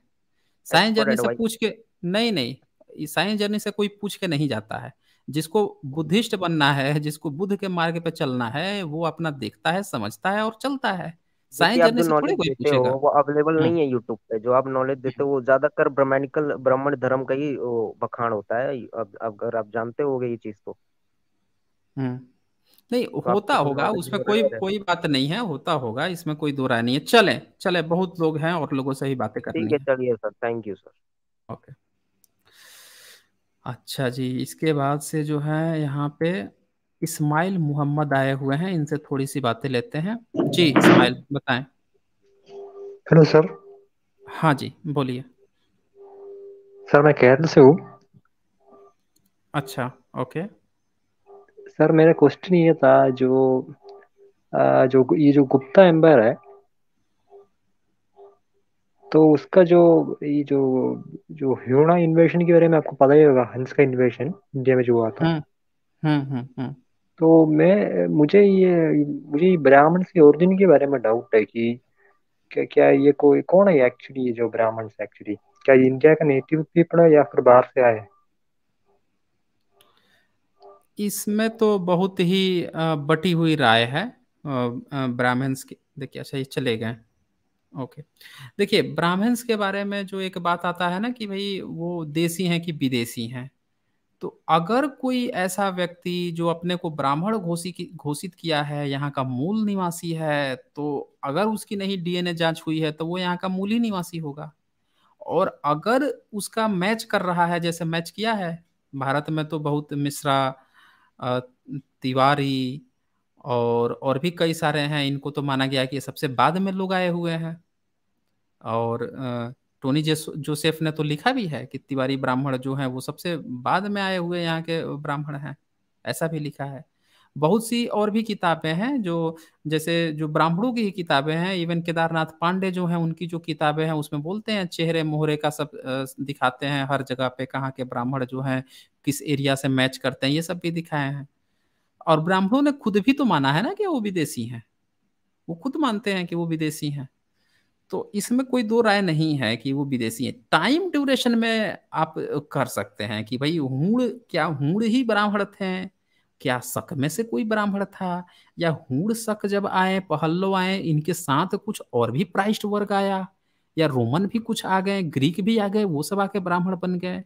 साइंस जर्नी से पूछ के नहीं नहीं साइंस जर्नी से कोई पूछ के नहीं जाता है। जिसको बुद्धिस्ट बनना है जिसको बुद्ध के मार्ग पे चलना है वो अपना देखता है समझता है और चलता है। साइंस जर्नी से थोड़ी कोई पूछेगा। वो अवेलेबल हम्म। नहीं है यूट्यूब पे। जो आप नॉलेज देते हो वो ज़्यादातर ब्राह्मणिकल ब्राह्मण धर्म का ही बखान होता है। अगर आप जानते हो ये चीज़ तो। हम्म। नहीं तो होता होगा उसमें कोई कोई बात नहीं है होता होगा इसमें कोई दो राय नहीं है। चले चले बहुत लोग हैं और लोगों से ही बातें करनी ठीक है चलिए sir thank you sir. Okay. अच्छा जी इसके बाद से जो है यहाँ पे इस्माइल मोहम्मद आए हुए हैं इनसे थोड़ी सी बातें लेते हैं। जी इस्माइल बताएँ। Hello sir. हाँ जी बोलिए। सर मैं केरल से हूँ। अच्छा ओके। सर मेरा क्वेश्चन ये था जो जो ये जो गुप्ता एम्बर है तो उसका जो ये जो जो ह्यूणा इन्वेशन के बारे में आपको पता ही होगा हंस का इन्वेशन इंडिया में जो हुआ था। हम्म हम्म हम्म, हम्म। तो मैं मुझे ये मुझे ब्राह्मण के ओरिजिन के बारे में डाउट है कि क्या क्या ये कोई कौन है एक्चुअली ये जो ब्राह्मण एक्चुअली क्या इंडिया का नेटिव पीपल है या फिर बाहर से आए इसमें तो बहुत ही बटी हुई राय है ब्राह्मण्स की। देखिए अच्छा ये चले गए। ओके। देखिए, ब्राह्मण्स के बारे में जो एक बात आता है ना कि भाई, वो देसी हैं कि विदेशी हैं? तो अगर कोई ऐसा व्यक्ति जो अपने को ब्राह्मण घोषित घोषित किया है, यहाँ का मूल निवासी है तो अगर उसकी नहीं डीएनए जाँच हुई है तो वो यहाँ का मूल ही निवासी होगा। और अगर उसका मैच कर रहा है, जैसे मैच किया है, भारत में तो बहुत मिश्रा तिवारी और और भी कई सारे हैं। इनको तो माना गया कि सबसे बाद में लोग आए हुए हैं। और टोनी जोसेफ ने तो लिखा भी है कि तिवारी ब्राह्मण जो हैं वो सबसे बाद में आए हुए यहाँ के ब्राह्मण हैं। ऐसा भी लिखा है। बहुत सी और भी किताबें हैं जो, जैसे जो ब्राह्मणों की किताबें हैं, इवन केदारनाथ पांडे जो हैं, उनकी जो किताबें हैं, उसमें बोलते हैं, चेहरे मोहरे का सब दिखाते हैं हर जगह पे कहाँ के ब्राह्मण जो हैं किस एरिया से मैच करते हैं, ये सब भी दिखाए हैं। और ब्राह्मणों ने खुद भी तो माना है ना कि वो विदेशी हैं। वो खुद मानते हैं कि वो विदेशी हैं। तो इसमें कोई दो राय नहीं है कि वो विदेशी है। टाइम ड्यूरेशन में आप कर सकते हैं कि भाई हूड़ क्या हूड़ ही ब्राह्मण थे? क्या शक में से कोई ब्राह्मण था? या हूड़ शक जब आए, पहल्लो आए, इनके साथ कुछ और भी प्राइस्ट वर्ग आया? या रोमन भी कुछ आ गए, ग्रीक भी आ गए, वो सब आके ब्राह्मण बन गए?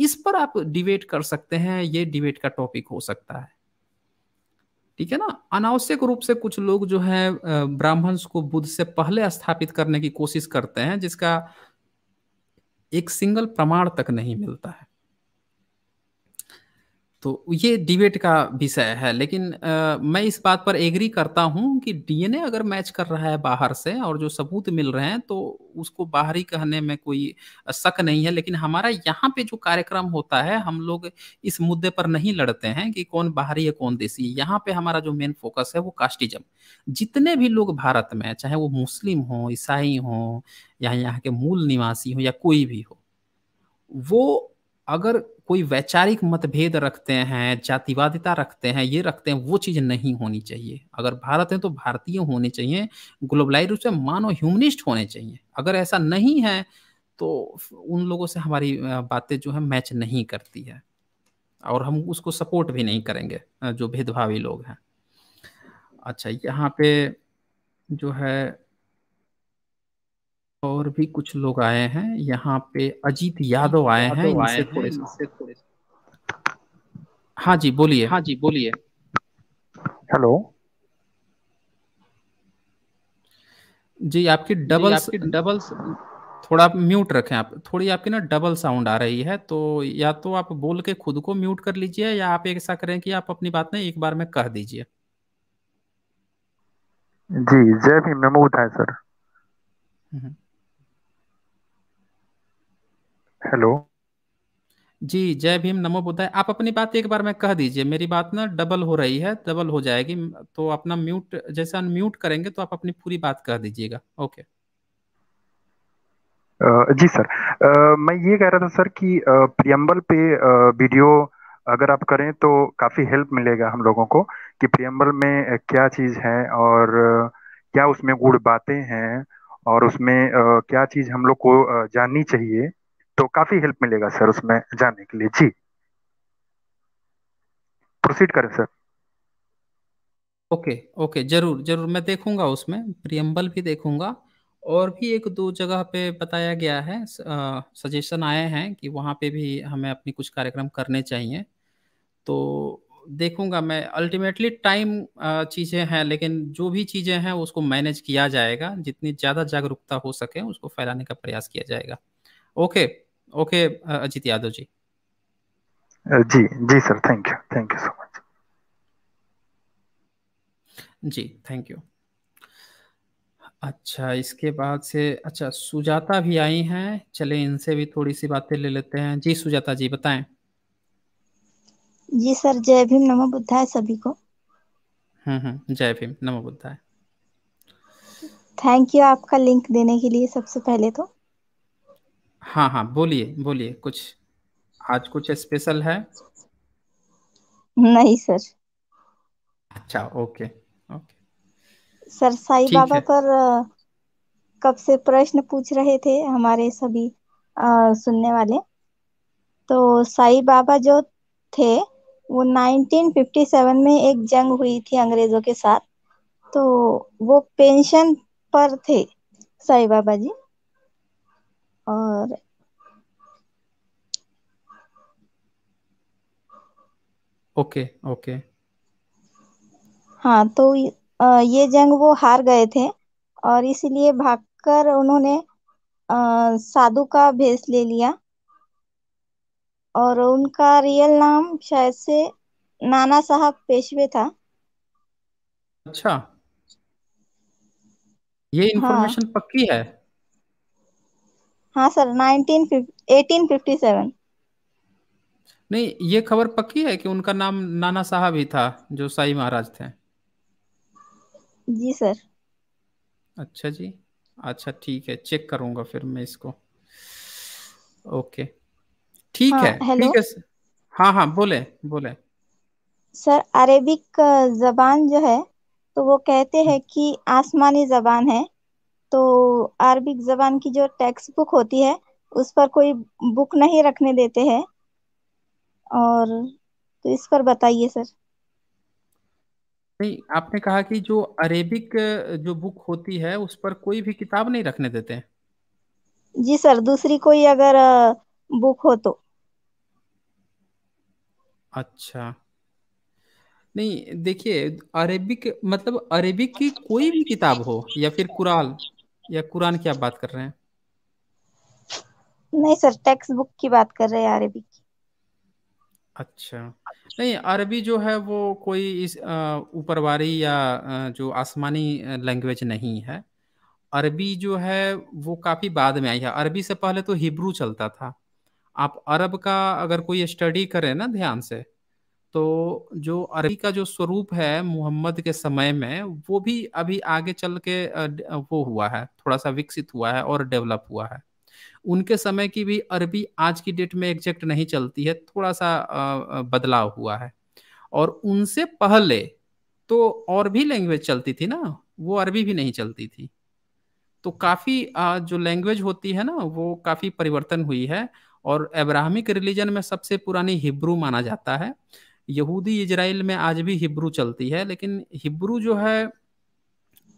इस पर आप डिबेट कर सकते हैं, ये डिबेट का टॉपिक हो सकता है। ठीक है ना? अनावश्यक रूप से कुछ लोग जो है ब्राह्मण्स को बुद्ध से पहले स्थापित करने की कोशिश करते हैं, जिसका एक सिंगल प्रमाण तक नहीं मिलता है। तो ये डिबेट का विषय है लेकिन आ, मैं इस बात पर एग्री करता हूँ कि डीएनए अगर मैच कर रहा है बाहर से और जो सबूत मिल रहे हैं तो उसको बाहरी कहने में कोई शक नहीं है लेकिन हमारा यहाँ पे जो कार्यक्रम होता है हम लोग इस मुद्दे पर नहीं लड़ते हैं कि कौन बाहरी है कौन देसी। है यहाँ पे हमारा जो मेन फोकस है वो कास्टिज्म जितने भी लोग भारत में चाहे वो मुस्लिम हो ईसाई हो या यहाँ के मूल निवासी हो या कोई भी हो वो अगर कोई वैचारिक मतभेद रखते हैं, जातिवादिता रखते हैं, ये रखते हैं, वो चीज़ नहीं होनी चाहिए। अगर भारत है तो भारतीय होने चाहिए, ग्लोबलाइज रूप से मानो ह्यूमनिस्ट होने चाहिए। अगर ऐसा नहीं है तो उन लोगों से हमारी बातें जो है मैच नहीं करती है। और हम उसको सपोर्ट भी नहीं करेंगे जो भेदभावी लोग हैं। अच्छा यहाँ पे जो है और भी कुछ लोग आए हैं। यहाँ पे अजीत यादव आए हैं इनसे थोड़े से। हाँ जी बोलिए। हाँ जी बोलिए। हेलो। जी आपकी डबल आपकी डबल थोड़ा आप म्यूट रखें आप। थोड़ी आपकी ना डबल साउंड आ रही है तो या तो आप बोल के खुद को म्यूट कर लीजिए या आप ऐसा करें कि आप अपनी बात ना एक बार में कह दीजिए। जी जय भीम नमो है सर। हम्म। हेलो। जी जय भीम नमो बुद्धाय। आप अपनी बात एक बार में कह दीजिए। मेरी बात ना डबल हो रही है डबल हो जाएगी। तो अपना म्यूट जैसे अनम्यूट करेंगे तो आप अपनी पूरी बात कह दीजिएगा। ओके जी सर। आ, मैं ये कह रहा था सर कि प्रियम्बल पे वीडियो अगर आप करें तो काफ़ी हेल्प मिलेगा हम लोगों को कि प्रियम्बल में क्या चीज़ है और क्या उसमें गुड़ बातें हैं और उसमें क्या चीज़ हम लोग को जाननी चाहिए। तो काफ़ी हेल्प मिलेगा सर उसमें जाने के लिए। जी। प्रोसीड करें सर ओके ओके ज़रूर ज़रूर। मैं देखूँगा उसमें प्रियम्बल भी देखूँगा। और भी एक दो जगह पे बताया गया है सजेशन आए हैं कि वहाँ पे भी हमें अपनी कुछ कार्यक्रम करने चाहिए। तो देखूँगा मैं। अल्टीमेटली टाइम चीज़ें हैं, लेकिन जो भी चीज़ें हैं, उसको मैनेज किया जाएगा। जितनी ज़्यादा जागरूकता हो सके, उसको फैलाने का प्रयास किया जाएगा। Okay okay Ajit Yadav ji. Ji ji sir thank you thank you so much ji thank you अच्छा इसके बाद से अच्छा सुजाता भी आई हैं। चले इनसे भी थोड़ी सी बातें ले लेते हैं। जी सुजाता जी बताएँ। जी सर जय भीम नमो बुद्धाय सभी को। हम्म हम्म जय भीम नमो बुद्धाय। थैंक यू आपका लिंक देने के लिए सबसे पहले तो। हाँ हाँ बोलिए बोलिए कुछ आज कुछ स्पेशल है? नहीं सर अच्छा okay okay sir Sai Baba पर कब से प्रश्न पूछ रहे थे हमारे सभी आ, सुनने वाले? तो साई बाबा जो थे वो 1957 में एक जंग हुई थी अंग्रेज़ों के साथ। तो वो पेंशन पर थे साई बाबा जी? और ओके ओके हाँ तो ये जंग वो हार गए थे और इसलिए भागकर उन्होंने साधु का भेष ले लिया। और उनका रियल नाम शायद से नाना साहब पेशवे था। अच्छा। ये इंफॉर्मेशन हाँ, पक्की है? हाँ sir nineteen eighteen fifty seven. नहीं ये खबर पक्की है कि उनका नाम नाना साहब ही था जो साई महाराज थे? जी सर। अच्छा जी। अच्छा ठीक है चेक करूँगा फिर मैं इसको। ओके। ठीक हाँ, है ठीक है हाँ हाँ बोले बोले। सर अरेबिक जबान जो है तो वो कहते हैं कि आसमानी जबान है। तो अरबिक जबान की जो टेक्स्ट बुक होती है उस पर कोई बुक नहीं रखने देते हैं। और तो इस पर बताइए सर। नहीं आपने कहा कि जो अरेबिक जो बुक होती है उस पर कोई भी किताब नहीं रखने देते हैं। जी सर दूसरी कोई अगर बुक हो तो। अच्छा। नहीं देखिए अरेबिक मतलब अरेबिक की कोई भी किताब हो या फिर कुरान या कुरान की आप बात कर रहे हैं? नहीं सर टेक्स्ट बुक की बात कर रहे हैं अरेबिक की। अच्छा। नहीं अरबी जो है वो कोई इस ऊपरवारी या जो आसमानी लैंग्वेज नहीं है। अरबी जो है वो काफ़ी बाद में आई है। अरबी से पहले तो हिब्रू चलता था। आप अरब का अगर कोई स्टडी करें ना ध्यान से तो जो अरबी का जो स्वरूप है मुहम्मद के समय में, वो भी अभी आगे चल के वो हुआ है थोड़ा सा विकसित हुआ है और डेवलप हुआ है। उनके समय की भी अरबी आज की डेट में एग्जैक्ट नहीं चलती है थोड़ा सा बदलाव हुआ है। और उनसे पहले तो और भी लैंग्वेज चलती थी ना, वो अरबी भी नहीं चलती थी। तो काफ़ी जो लैंग्वेज होती है ना, वो काफ़ी परिवर्तन हुई है और अब्राहमिक रिलीजन में सबसे पुरानी हिब्रू माना जाता है। यहूदी इजराइल में आज भी हिब्रू चलती है, लेकिन हिब्रू जो है,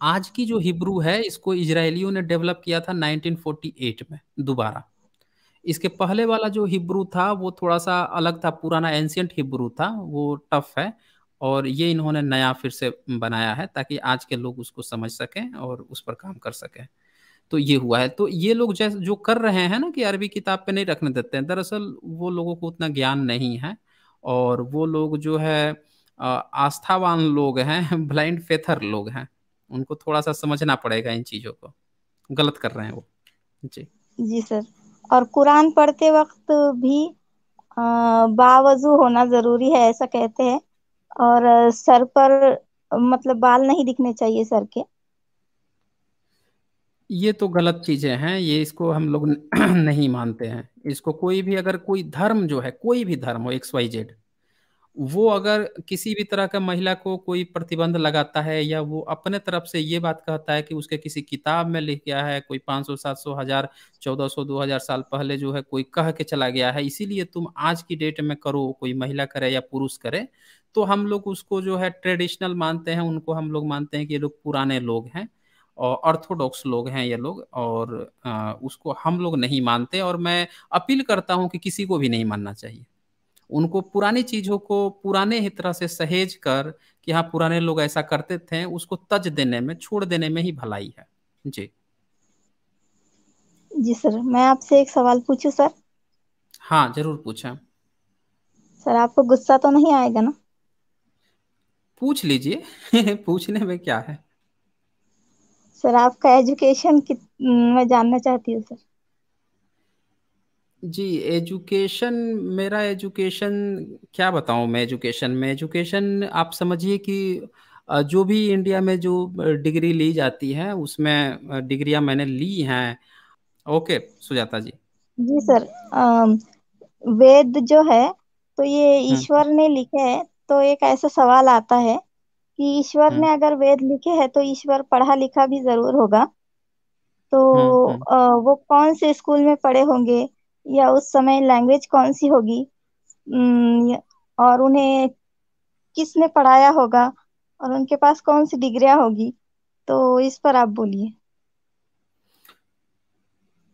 आज की जो हिब्रू है, इसको इसराइलियों ने डेवलप किया था 1948 में, दोबारा। इसके पहले वाला जो हिब्रू था, वो थोड़ा सा अलग था, पुराना एंशियंट हिब्रू था, वो टफ है, और ये इन्होंने नया फिर से बनाया है, ताकि आज के लोग उसको समझ सकें और उस पर काम कर सकें। तो ये हुआ है। तो ये लोग जैसे, जो कर रहे हैं ना कि अरबी किताब पे नहीं रखने देते हैं, दरअसल वो लोगों को उतना ज्ञान नहीं है और वो लोग जो है आस्थावान लोग हैं, ब्लाइंड फेथर लोग हैं। उनको थोड़ा सा समझना पड़ेगा इन चीज़ों को। गलत कर रहे हैं वो। जी। जी सर। और कुरान पढ़ते वक्त भी बावजू होना ज़रूरी है, ऐसा कहते हैं। और सर पर मतलब बाल नहीं दिखने चाहिए सर के। ये तो गलत चीज़ें हैं, ये इसको हम लोग नहीं मानते हैं। इसको कोई भी, अगर कोई धर्म जो है, कोई भी धर्म हो एक्स वाई जेड वो अगर किसी भी तरह का महिला को कोई प्रतिबंध लगाता है या वो अपने तरफ़ से ये बात कहता है कि उसके किसी किताब में लिख गया है, कोई 500 700 हज़ार 1400 2000 साल पहले जो है कोई कह के चला गया है, इसीलिए तुम आज की डेट में करो, कोई महिला करे या पुरुष करे तो हम लोग उसको जो है ट्रेडिशनल मानते हैं, उनको हम लोग मानते हैं कि ये लोग पुराने लोग हैं। और ऑर्थोडॉक्स लोग हैं ये लोग और आ, उसको हम लोग नहीं मानते और मैं अपील करता हूँ कि किसी को भी नहीं मानना चाहिए। उनको पुरानी चीज़ों को पुराने ही तरह से सहेज कर कि हाँ पुराने लोग ऐसा करते थे उसको तज देने में छोड़ देने में ही भलाई है। जी। जी सर मैं आपसे एक सवाल पूछूँ सर? हाँ ज़रूर पूछा। सर आपको गुस्सा तो नहीं आएगा ना? पूछ लीजिए। पूछने में क्या है? सर आपका एजुकेशन मैं जानना चाहती हूँ सर। जी एजुकेशन मेरा एजुकेशन क्या बताऊँ मैं एजुकेशन में? एजुकेशन आप समझिए कि जो भी इंडिया में जो डिग्री ली जाती है उसमें डिग्रियाँ मैंने ली हैं। ओके सुजाता जी। जी सर वेद जो है तो ये हम्म। ईश्वर ने लिखे है तो एक ऐसा सवाल आता है कि ईश्वर ने हम्म। अगर वेद लिखे हैं तो ईश्वर पढ़ा लिखा भी ज़रूर होगा। तो आ, वो कौन से स्कूल में पढ़े होंगे या उस समय लैंग्वेज कौन सी होगी? और उन्हें किसने पढ़ाया होगा? और उनके पास कौन सी डिग्रियाँ होगी? तो इस पर आप बोलिए।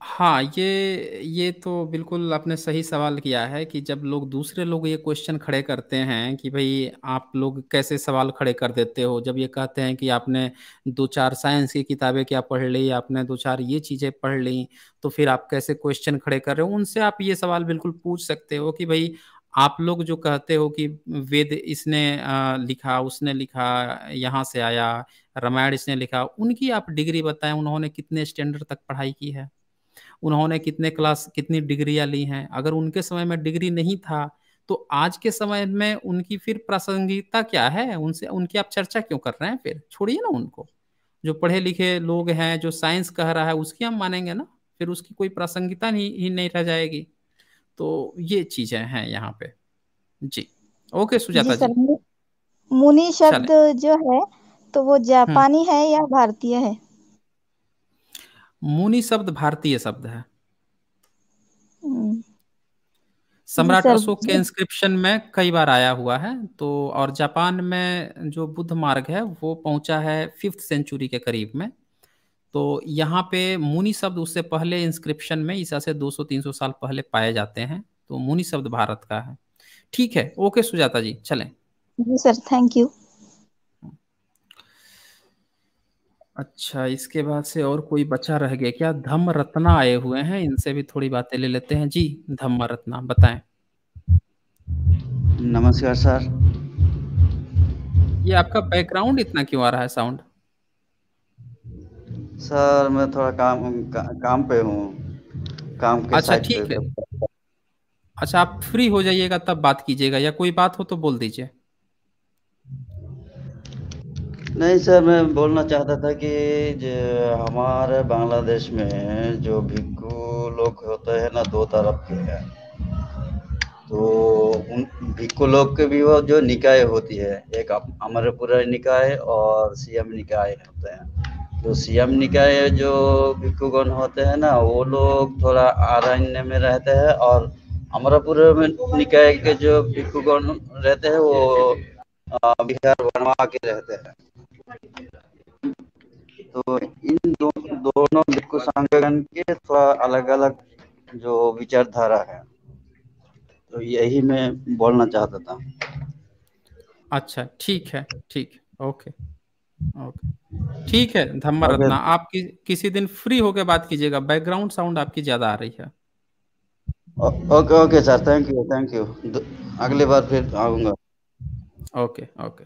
हाँ ये ये तो बिल्कुल आपने सही सवाल किया है कि जब लोग दूसरे लोग ये क्वेश्चन खड़े करते हैं कि भाई आप लोग कैसे सवाल खड़े कर देते हो? जब ये कहते हैं कि आपने दो चार साइंस की किताबें क्या पढ़ ली, आपने दो चार ये चीज़ें पढ़ ली तो फिर आप कैसे क्वेश्चन खड़े कर रहे हो? उनसे आप ये सवाल बिल्कुल पूछ सकते हो कि भाई आप लोग जो कहते हो कि वेद इसने लिखा, उसने लिखा, यहाँ से आया, रामायण इसने लिखा, उनकी आप डिग्री बताएँ, उन्होंने कितने स्टैंडर्ड तक पढ़ाई की है? उन्होंने कितने क्लास कितनी डिग्रियाँ ली हैं। अगर उनके समय में डिग्री नहीं था तो आज के समय में उनकी फिर प्रासंगिकता क्या है? उनसे उनकी आप चर्चा क्यों कर रहे हैं फिर? छोड़िए ना उनको। जो पढ़े लिखे लोग हैं जो साइंस कह रहा है उसकी हम मानेंगे ना। फिर उसकी कोई प्रासंगिकता नहीं ही नहीं रह जाएगी। तो ये चीज़ें हैं यहाँ पे। जी। ओके सुजाता जी, जी। मुनि शब्द जो है तो वो जापानी है या भारतीय है? मुनि शब्द भारतीय शब्द है। हम्म। सम्राट अशोक के इंस्क्रिप्शन में कई बार आया हुआ है तो और जापान में जो बुद्ध मार्ग है वो पहुँचा है फिफ्थ सेंचुरी के करीब में। तो यहाँ पे मुनि शब्द उससे पहले इंस्क्रिप्शन में ईसा से 200-300 साल पहले पाए जाते हैं तो मुनि शब्द भारत का है। ठीक है ओके सुजाता जी चलें। जी सर थैंक यू अच्छा इसके बाद से और कोई बचा रह गया क्या? धम्म रत्ना आए हुए हैं इनसे भी थोड़ी बातें ले लेते हैं। जी धम्म रत्ना बताएँ। नमस्कार सर। ये आपका बैकग्राउंड इतना क्यों आ रहा है साउंड सर मैं थोड़ा काम का, काम पे हूँ। काम के अच्छा ठीक है। अच्छा आप फ्री हो जाइएगा तब बात कीजिएगा या कोई बात हो तो बोल दीजिए। नहीं सर, मैं बोलना चाहता था कि जो हमारे बांग्लादेश में जो भिक्खू लोग होते हैं ना, दो तरफ़ के हैं। तो उन भिक्खू लोग के भी वो जो निकाय होती है, एक अमरपुरा निकाय और सीएम निकाय होते हैं। तो सीएम निकाय जो भिक्खुगण होते हैं ना, वो लोग थोड़ा आरण्य में रहते हैं और अमरपुर में निकाय के जो भिक्खुगण रहते हैं, वो बिहार बनवा के रहते हैं। तो इन दो, दोनों भिक्खु संगठन के थोड़ा अलग अलग जो विचारधारा है। तो यही मैं बोलना चाहता था। अच्छा ठीक है ठीक ओके ओके। ठीक है धम्मा रत्ना। आप कि, किसी दिन फ्री होकर बात कीजिएगा। बैकग्राउंड साउंड आपकी ज़्यादा आ रही है। Okay okay sir. Thank you thank you. अगली बार फिर आऊँगा। Okay okay.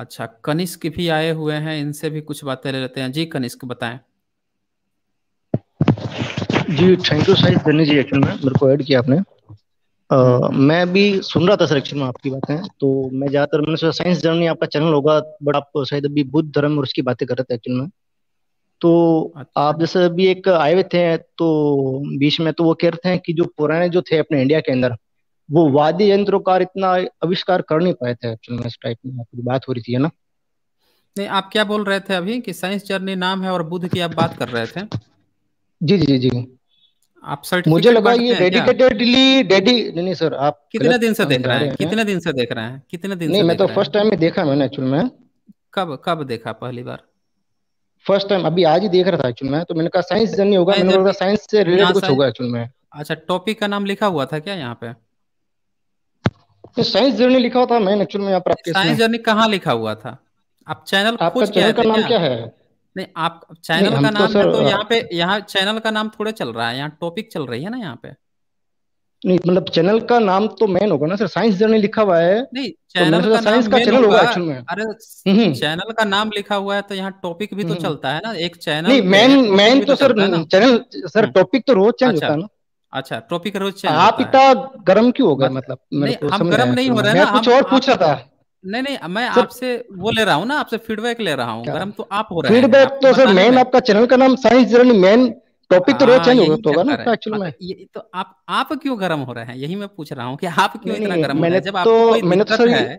अच्छा कनिष्क भी आए हुए हैं इनसे भी कुछ बातें ले लेते हैं। जी कनिष्क बताएँ। जी थैंक यू साहिब धनी जी एक्चुअल में मेरे को ऐड किया आपने। Uh, मैं भी सुन रहा था सर एक्चुअल में आपकी बातें तो मैं ज़्यादातर मैंने सोचा साइंस जर्नी आपका चैनल होगा बट आप शायद अभी बुद्ध धर्म और उसकी बातें कर रहे थे एक्चुअल में। तो अच्छा। आप जैसे अभी एक आए हुए थे तो बीच में तो वो कह रहे थे कि जो पुराने जो थे अपने इंडिया के अंदर वो वाद्य यंत्रों का इतना आविष्कार कर नहीं पाए थे एक्चुअली इस टाइप में आपकी बात हो रही थी है ना? नहीं आप क्या बोल रहे थे अभी कि साइंस जर्नी नाम है और बुद्ध की आप बात कर रहे थे? जी जी जी। आप मुझे लगा ये डेडिकेटेडली डेडी नहीं नहीं सर आप कितने दिन से देख रहे हैं? कितने दिन से देख रहे हैं? कितने दिन नहीं मैं तो फ़र्स्ट टाइम में देखा मैंने एक्चुअल में। कब कब देखा पहली बार? फ़र्स्ट टाइम अभी आज ही देख रहा था एक्चुअल में तो मैंने कहा साइंस जर्नी होगा मैंने बोला साइंस से रिलेटेड कुछ होगा एक्चुअल में। अच्छा टॉपिक का नाम लिखा हुआ था क्या यहाँ पे? साइंस जर्नी लिखा था मैंने एक्चुअल में यहाँ पर आपके साइंस जर्नी कहाँ लिखा हुआ था? आप चैनल आपका चैनल का नाम क्या? है? नहीं आप चैनल का तो नाम है तो यहाँ पे यहाँ चैनल का नाम थोड़े चल रहा है यहाँ टॉपिक चल रही है ना यहाँ पे। नहीं मतलब चैनल का नाम तो मेन होगा ना सर साइंस जर्नी लिखा हुआ है। नहीं चैनल तो का साइंस का चैनल होगा एक्चुअल में। अरे चैनल हम्म। का नाम लिखा हुआ है तो यहाँ टॉपिक भी तो हम्म। चलता है ना एक चैनल नहीं मेन मेन तो सर चैनल सर टॉपिक तो रोज चेंज अच्छा। होता है ना। अच्छा टॉपिक रोज चेंज आप इतना गर्म क्यों हो गए मतलब? नहीं हम गर्म नहीं हो रहे ना कुछ और पूछ रहा था। नहीं नहीं मैं आपसे वो ले रहा हूँ ना आपसे फीडबैक ले रहा हूँ। गर्म तो आप हो रहे हैं फीडबैक तो सर मेन आपका चैनल का नाम साइंस जर्नी मेन टॉपिक तो रोज चेंज हाँ, होगा ना एक्चुअली में। ये तो आप आप क्यों गर्म हो रहे हैं? यही मैं पूछ रहा हूँ कि आप क्यों इतना गर्म हो रहे हैं? जब आपको मैंने तो सर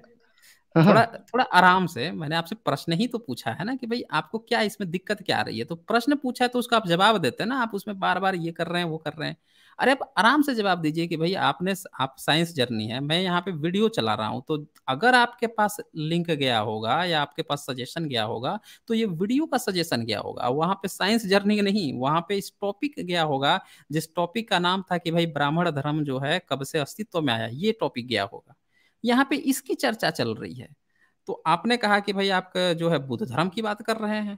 हाँ, हाँ। थोड़ा थोड़ा आराम से मैंने आपसे प्रश्न ही तो पूछा है ना कि भाई आपको क्या इसमें दिक्कत क्या आ रही है? तो प्रश्न पूछा है तो उसका आप जवाब देते हैं ना आप उसमें बार बार ये कर रहे हैं वो कर रहे हैं। अरे आप आराम से जवाब दीजिए कि भाई आपने आप साइंस जर्नी है, मैं यहाँ पे वीडियो चला रहा हूँ तो अगर आपके पास लिंक गया होगा या आपके पास सजेशन गया होगा तो ये वीडियो का सजेशन गया होगा, वहाँ पे साइंस जर्नी नहीं, वहाँ पे इस टॉपिक गया होगा, जिस टॉपिक का नाम था कि भाई ब्राह्मण धर्म जो है कब से अस्तित्व में आया, ये टॉपिक गया होगा। यहाँ पे इसकी चर्चा चल रही है तो आपने कहा कि भाई आप जो है बुद्ध धर्म की बात कर रहे हैं।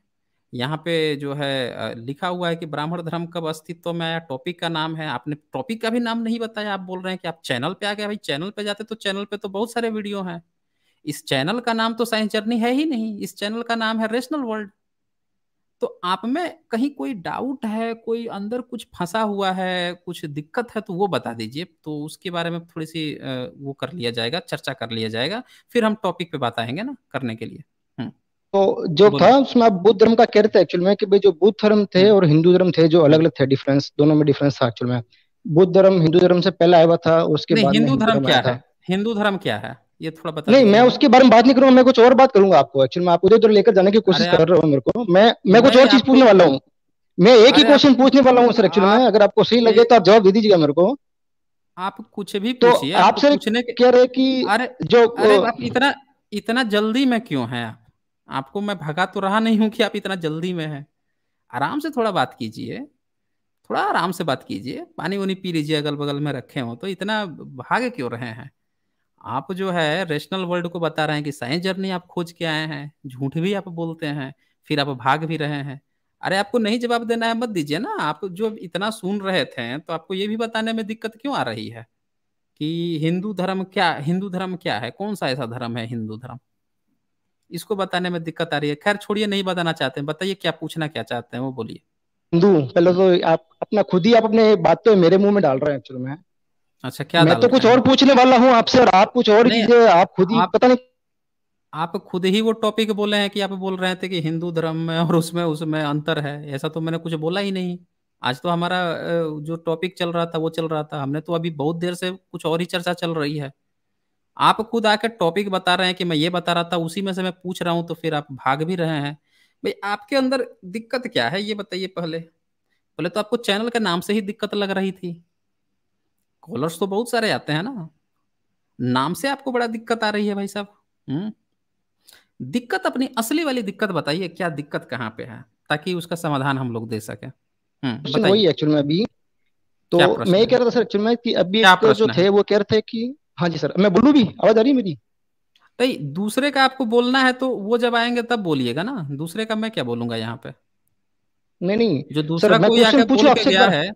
यहाँ पे जो है लिखा हुआ है कि ब्राह्मण धर्म कब अस्तित्व में आया? टॉपिक का नाम है, आपने टॉपिक का भी नाम नहीं बताया, आप बोल रहे हैं कि आप चैनल पे आ गए, भाई चैनल पे जाते तो चैनल पे तो बहुत सारे वीडियो हैं। इस चैनल का नाम तो साइंस जर्नी है ही नहीं, इस चैनल का नाम है रेशनल वर्ल्ड तो आप में कहीं कोई डाउट है, कोई अंदर कुछ फंसा हुआ है, कुछ दिक्कत है तो वो बता दीजिए तो उसके बारे में थोड़ी सी वो कर लिया जाएगा, चर्चा कर लिया जाएगा, फिर हम टॉपिक पे बताएँगे ना करने के लिए। तो जो था उसमें आप बुद्ध धर्म का कह रहे थे एक्चुअल में कि भाई जो बुद्ध धर्म थे हम्म। और हिंदू धर्म थे जो अलग अलग थे डिफरेंस दोनों में डिफरेंस था एक्चुअल में। बुद्ध धर्म हिंदू धर्म से पहले आया हुआ था उसके बाद हिंदू धर्म क्या है? हिंदू धर्म क्या है? ये थोड़ा बता नहीं मैं उसके बारे में बात नहीं करूँगा मैं कुछ और बात करूँगा आपको एक्चुअली मैं। आप उधर उधर लेकर जाने की कोशिश कर रहा हूँ मेरे को। मैं मैं कुछ और चीज़ पूछने वाला हूँ। मैं एक ही क्वेश्चन पूछने वाला हूँ सर एक्चुअली में। अगर आपको सही लगे तो आप जवाब दे दीजिएगा मेरे को। आप कुछ भी तो आपसे पूछने कह रहे कि अरे जो अरे आप इतना इतना जल्दी में क्यों है? आप आपको मैं भगा तो रहा नहीं हूँ कि आप इतना जल्दी में है। आराम से थोड़ा बात कीजिए, थोड़ा आराम से बात कीजिए, पानी वानी पी लीजिए अगल बगल में रखे हो तो इतना भागे क्यों रहे हैं? आप जो है रेशनल वर्ल्ड को बता रहे हैं कि साइंस जर्नी आप खोज के आए हैं, झूठ भी आप बोलते हैं, फिर आप भाग भी रहे हैं। अरे आपको नहीं जवाब देना है, मत दीजिए ना, आप जो इतना सुन रहे थे तो आपको ये भी बताने में दिक्कत क्यों आ रही है? कि हिंदू धर्म क्या, हिंदू धर्म क्या है? कौन सा ऐसा धर्म है, हिंदू धर्म? इसको बताने में दिक्कत आ रही है। खैर छोड़िए नहीं बताना चाहते हैं। बताइए क्या पूछना क्या चाहते हैं वो बोलिए। हिंदू पहले तो आप अपना खुद ही आप अपने बात तो मेरे मुँह में डाल रहे हैं एक्चुअली में। अच्छा क्या मैं तो कुछ और पूछने वाला हूँ आपसे और आप कुछ और चीज़ें आप खुद ही पता नहीं। आप खुद ही वो टॉपिक बोले हैं कि आप बोल रहे थे कि हिंदू धर्म में और उसमें उसमें अंतर है। ऐसा तो मैंने कुछ बोला ही नहीं। आज तो हमारा जो टॉपिक चल रहा था वो चल रहा था। हमने तो अभी बहुत देर से कुछ और ही चर्चा चल रही है। आप खुद आकर टॉपिक बता रहे हैं कि मैं ये बता रहा था उसी में से मैं पूछ रहा हूँ तो फिर आप भाग भी रहे हैं। भाई आपके अंदर दिक्कत क्या है ये बताइए पहले। पहले तो आपको चैनल के नाम से ही दिक्कत लग रही थी। कॉलर्स तो बहुत सारे आते हैं ना। नाम से आपको बड़ा दिक्कत आ रही है भाई साहब। हम्म। दिक्कत अपनी असली वाली दिक्कत बताइए क्या दिक्कत कहाँ पे है ताकि उसका समाधान हम लोग दे सके। हम्म वही एक्चुअल में अभी। तो मैं कह रहा था सर एक्चुअल में कि अभी जो थे वो कह रहे थे कि हाँ जी सर मैं बोलू भी? आवाज़ आ रही है मेरी? भाई दूसरे का आपको बोलना है तो वो जब आएँगे तब बोलिएगा ना। दूसरे का मैं क्या बोलूँगा यहाँ पे? नहीं नहीं। जो दूसरा सर, कोई आके बोल के गया है?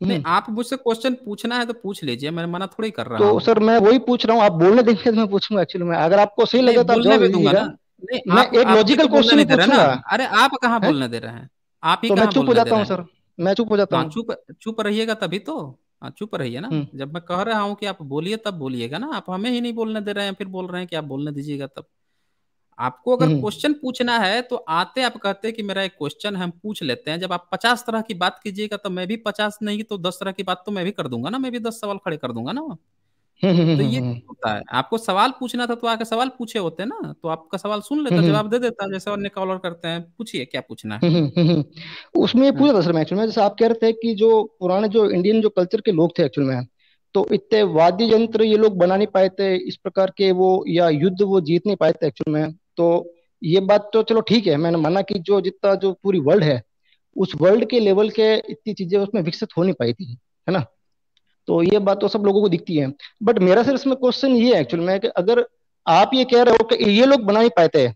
नहीं हम्म। आप मुझसे क्वेश्चन पूछना है तो पूछ लीजिए मैं मना थोड़ी कर रहा तो हूँ। सर मैं वही पूछ रहा हूँ आप बोलने देंगे तो मैं पूछूँगा एक्चुअली में। अगर आपको सही लगे तो आप जवाब दूँगा ना। नहीं मैं एक लॉजिकल क्वेश्चन पूछूँगा। अरे आप कहाँ बोलने दे रहे हैं? आप ही तो मैं चुप हो जाता हूँ? सर मैं चुप हो जाता हाँ, हूँ। चुप चुप रहिएगा तभी तो। हाँ, चुप रहिए ना। जब मैं कह रहा हूँ कि आप बोलिए तब बोलिएगा ना। आप हमें ही नहीं बोलने दे रहे हैं फिर बोल रहे हैं कि आप बोलने दीजिएगा तब। आपको अगर क्वेश्चन। पूछना है तो आते आप कहते हैं कि मेरा एक क्वेश्चन हम पूछ लेते हैं। जब आप पचास तरह की बात कीजिएगा तो मैं भी पचास नहीं तो दस तरह की बात तो मैं भी कर दूँगा ना मैं भी दस सवाल खड़े कर दूँगा ना। तो ये होता है। आपको सवाल पूछना था तो आके सवाल पूछे होते ना तो आपका सवाल सुन लेता जवाब दे देता जैसे अन्य कॉलर करते हैं। पूछिए क्या पूछना है? उसमें पूछा था सर मैं एक्चुअल में जैसे आप कह रहे थे कि जो पुराने जो इंडियन जो कल्चर के लोग थे एक्चुअल में तो इतने वाद्य यंत्र ये लोग बना नहीं पाए थे इस प्रकार के वो या युद्ध वो जीत नहीं पाए थे एक्चुअल में। तो ये बात तो चलो ठीक है मैंने माना कि जो जितना जो पूरी वर्ल्ड है उस वर्ल्ड के लेवल के इतनी चीज़ें उसमें विकसित हो नहीं पाई थी है ना? तो ये बात तो सब लोगों को दिखती है। बट मेरा सिर्फ़ इसमें क्वेश्चन ये है एक्चुअल में कि अगर आप ये कह रहे हो कि ये लोग बना नहीं पाए थे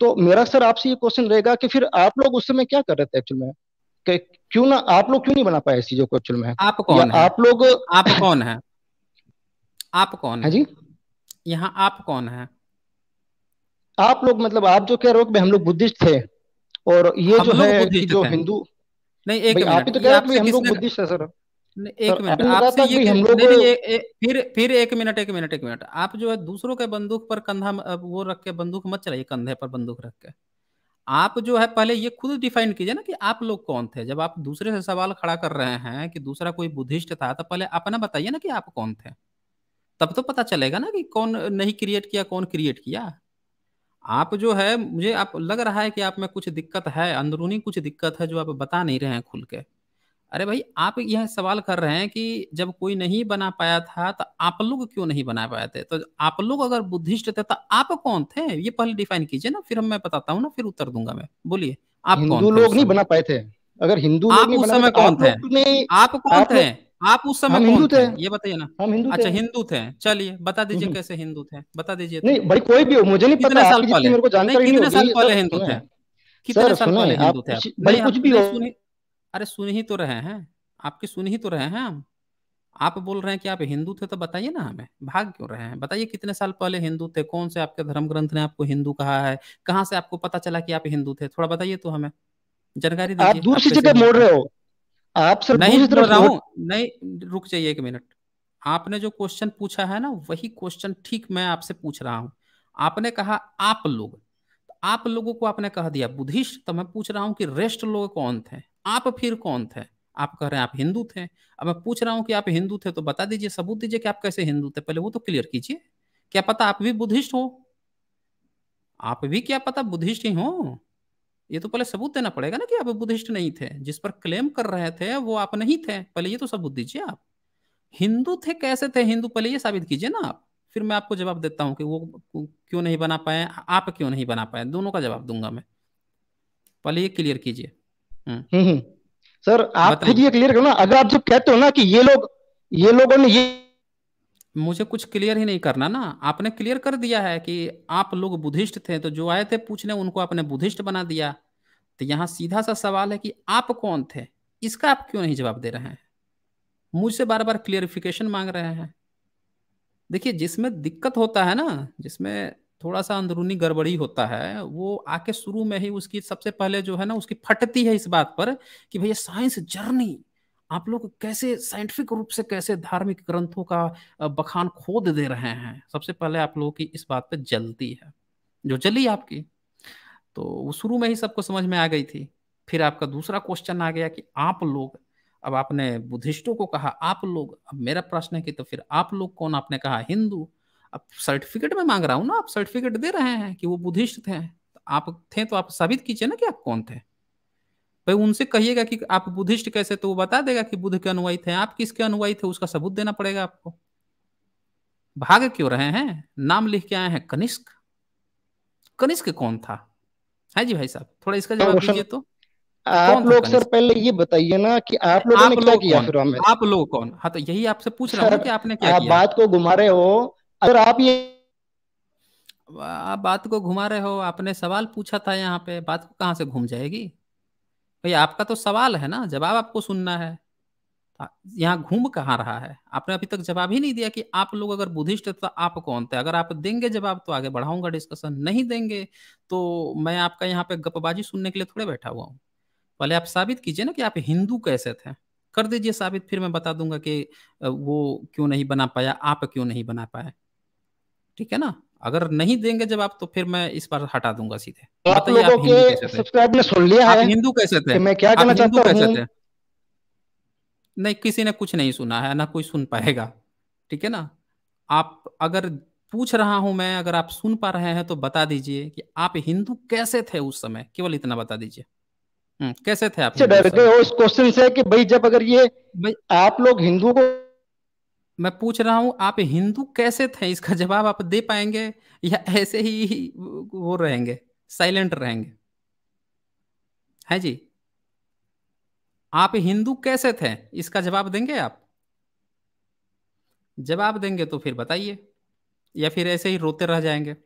तो मेरा सर आपसे ये क्वेश्चन रहेगा कि फिर आप लोग उस समय क्या कर रहे थे एक्चुअल में? कि क्यों ना आप लोग क्यों नहीं बना पाए इस चीज़ों को एक्चुअल में? आप कौन है? आप लोग आप कौन है? आप कौन है? हाँ जी। यहाँ आप कौन है? आप लोग मतलब आप जो कह रहे हो कि हम लोग बुद्धिस्ट थे और ये जो है जो हिंदू नहीं एक आप ही तो कह रहे हो हम लोग बुद्धिस्ट है सर। एक मिनट आपसे ये हम लोग नहीं, ए, ए, फिर फिर एक मिनट एक मिनट एक मिनट। आप जो है दूसरों के बंदूक पर कंधा वो रख के बंदूक मत चलाइए कंधे पर बंदूक रख के। आप जो है पहले ये खुद डिफाइन कीजिए ना कि आप लोग कौन थे। जब आप दूसरे से सवाल खड़ा कर रहे हैं कि दूसरा कोई बुद्धिस्ट था तो पहले अपना बताइए ना कि आप कौन थे। तब तो पता चलेगा ना कि कौन नहीं क्रिएट किया कौन क्रिएट किया। आप जो है मुझे आप लग रहा है कि आप में कुछ दिक्कत है अंदरूनी कुछ दिक्कत है जो आप बता नहीं रहे हैं खुल के। अरे भाई आप यह सवाल कर रहे हैं कि जब कोई नहीं बना पाया था तो आप लोग क्यों नहीं बना पाए थे? तो आप लोग अगर बुद्धिस्ट थे तो आप कौन थे? ये पहले डिफाइन कीजिए ना फिर मैं बताता हूँ ना फिर उत्तर दूँगा मैं। बोलिए आप हिंदू लोग नहीं बना पाए थे। अगर हिंदू आप उस समय कौन थे? आप कौन थे? आप उस समय हिंदू थे? ये बताइए ना। हम हिंदू अच्छा हिंदू थे। चलिए बता दीजिए कैसे हिंदू थे? बता दीजिए नहीं भाई कोई भी हो मुझे नहीं पता साल पहले? कितने साल पहले हिंदू थे? कितने साल पहले हिंदू थे भाई कुछ भी हो। अरे सुन ही तो रहे हैं। आपकी सुन ही तो रहे हैं हम। आप बोल रहे हैं कि आप हिंदू थे तो बताइए ना हमें। भाग क्यों रहे हैं? बताइए कितने साल पहले हिंदू थे? कौन से आपके धर्म ग्रंथ ने आपको हिंदू कहा है? कहाँ से आपको पता चला कि आप हिंदू थे? थोड़ा बताइए तो हमें। जानकारी दीजिए। आप दूसरी जगह मोड़ रहे हो। आप सर नहीं बोल रहा हूँ। नहीं रुक जाइए एक मिनट। आपने जो क्वेश्चन पूछा है ना वही क्वेश्चन ठीक मैं आपसे पूछ रहा हूँ। आपने कहा आप लोग। आप लोगों को आपने कह दिया। बुद्धिस्ट तो मैं पूछ रहा हूँ कि रेस्ट लोग कौन थे? आप फिर कौन थे? आप कह रहे हैं आप हिंदू थे। अब मैं पूछ रहा हूँ कि आप हिंदू थे तो बता दीजिए सबूत दीजिए कि आप कैसे हिंदू थे? पहले वो तो क्लियर कीजिए। क्या पता आप भी बुद्धिस्ट हो? आप भी क्या पता बुद्धिस्ट ही हो? ये तो पहले सबूत देना पड़ेगा ना कि आप बुद्धिस्ट नहीं थे। जिस पर क्लेम कर रहे थे, वो आप नहीं थे। पहले ये तो सबूत दीजिए आप। हिंदू थे कैसे थे? हिंदू पहले ये साबित कीजिए ना आप। फिर मैं आपको जवाब देता हूँ कि वो क्यों नहीं बना पाए, आप क्यों नहीं बना पाए? दोनों का जवाब दूँगा मैं। पहले ये क्लियर कीजिए। हम्म, हम्म, हम्म। सर आप खुद ये क्लियर करो ना अगर आप जब कहते हो ना कि ये लोग ये लोगों ने ये मुझे कुछ क्लियर ही नहीं करना ना। आपने क्लियर कर दिया है कि आप लोग बुद्धिस्ट थे तो जो आए थे पूछने उनको आपने बुद्धिस्ट बना दिया। तो यहाँ सीधा सा सवाल है कि आप कौन थे? इसका आप क्यों नहीं जवाब दे रहे हैं? मुझसे बार बार क्लियरिफिकेशन मांग रहे हैं। देखिए जिसमें दिक्कत होता है ना जिसमें थोड़ा सा अंदरूनी गड़बड़ी होता है, वो आके शुरू में ही उसकी सबसे पहले जो है ना, उसकी फटती है इस बात पर कि भैया, साइंस जर्नी, आप लोग कैसे साइंटिफिक रूप से कैसे धार्मिक ग्रंथों का बखान खोद दे रहे हैं? सबसे पहले आप लोगों की इस बात पर जलती है, जो जली आपकी। तो वो शुरू में ही सबको समझ में आ गई थी। फिर आपका दूसरा क्वेश्चन आ गया कि आप लोग, अब आपने बुद्धिस्टों को कहा, आप लोग, अब मेरा प्रश्न है कि तो फिर आप लोग कौन? आपने कहा हिंदू। अब सर्टिफिकेट में मांग रहा हूँ ना आप सर्टिफिकेट दे रहे हैं कि वो बुद्धिस्ट थे तो आप थे तो आप साबित कीजिए ना कि आप कौन थे। भाई उनसे कहिएगा कि आप बुद्धिस्ट कैसे तो वो बता देगा कि बुद्ध के अनुयायी थे आप किसके अनुयायी थे उसका सबूत देना पड़ेगा आपको। भाग क्यों रहे हैं? नाम लिख के आए हैं कनिष्क। कनिष्क कौन था? है जी भाई साहब थोड़ा इसका जवाब दीजिए तो। आप लोग सर पहले ये बताइए ना कि आप लोगों ने क्या किया फिर हमें? आप लोग कौन? हाँ तो यही आपसे पूछ रहा हूँ कि आपने क्या आप किया? बात को घुमा रहे हो अगर आप ये आप बात को घुमा रहे हो, आपने सवाल पूछा था यहाँ पे, बात को कहाँ से घूम जाएगी? भाई आपका तो सवाल है ना, जवाब आपको सुनना है। यहाँ घूम कहाँ रहा है? आपने अभी तक जवाब ही नहीं दिया कि आप लोग अगर बुद्धिस्ट तो आप कौन थे? अगर आप देंगे जवाब तो आगे बढ़ाऊँगा डिस्कशन नहीं देंगे तो मैं आपका यहाँ पे गपबाजी सुनने के लिए थोड़े बैठा हुआ हूँ। पहले आप साबित कीजिए ना कि आप हिंदू कैसे थे? कर दीजिए साबित, फिर मैं बता दूँगा कि वो क्यों नहीं बना पाया, आप क्यों नहीं बना पाए? ठीक है ना? अगर नहीं देंगे जवाब तो फिर मैं इस बार हटा दूँगा सीधे। तो आप लोगों के सब्सक्राइब ने सुन लिया है हिंदू कैसे थे? मैं क्या कहना चाहता हूँ? नहीं किसी ने कुछ नहीं सुना है ना कोई सुन पाएगा ठीक है ना? आप अगर पूछ रहा हूँ मैं अगर आप सुन पा रहे हैं तो बता दीजिए कि आप हिंदू कैसे थे उस समय? केवल इतना बता दीजिए। हम्म, कैसे थे आप डर गए हो इस क्वेश्चन से कि भाई जब अगर ये आप लोग हिंदुओं को मैं पूछ रहा हूँ आप हिंदू कैसे थे? इसका जवाब आप दे पाएँगे या ऐसे ही वो रहेंगे साइलेंट रहेंगे? है जी? आप हिंदू कैसे थे? इसका जवाब देंगे आप? जवाब देंगे तो फिर बताइए या फिर ऐसे ही रोते रह जाएँगे।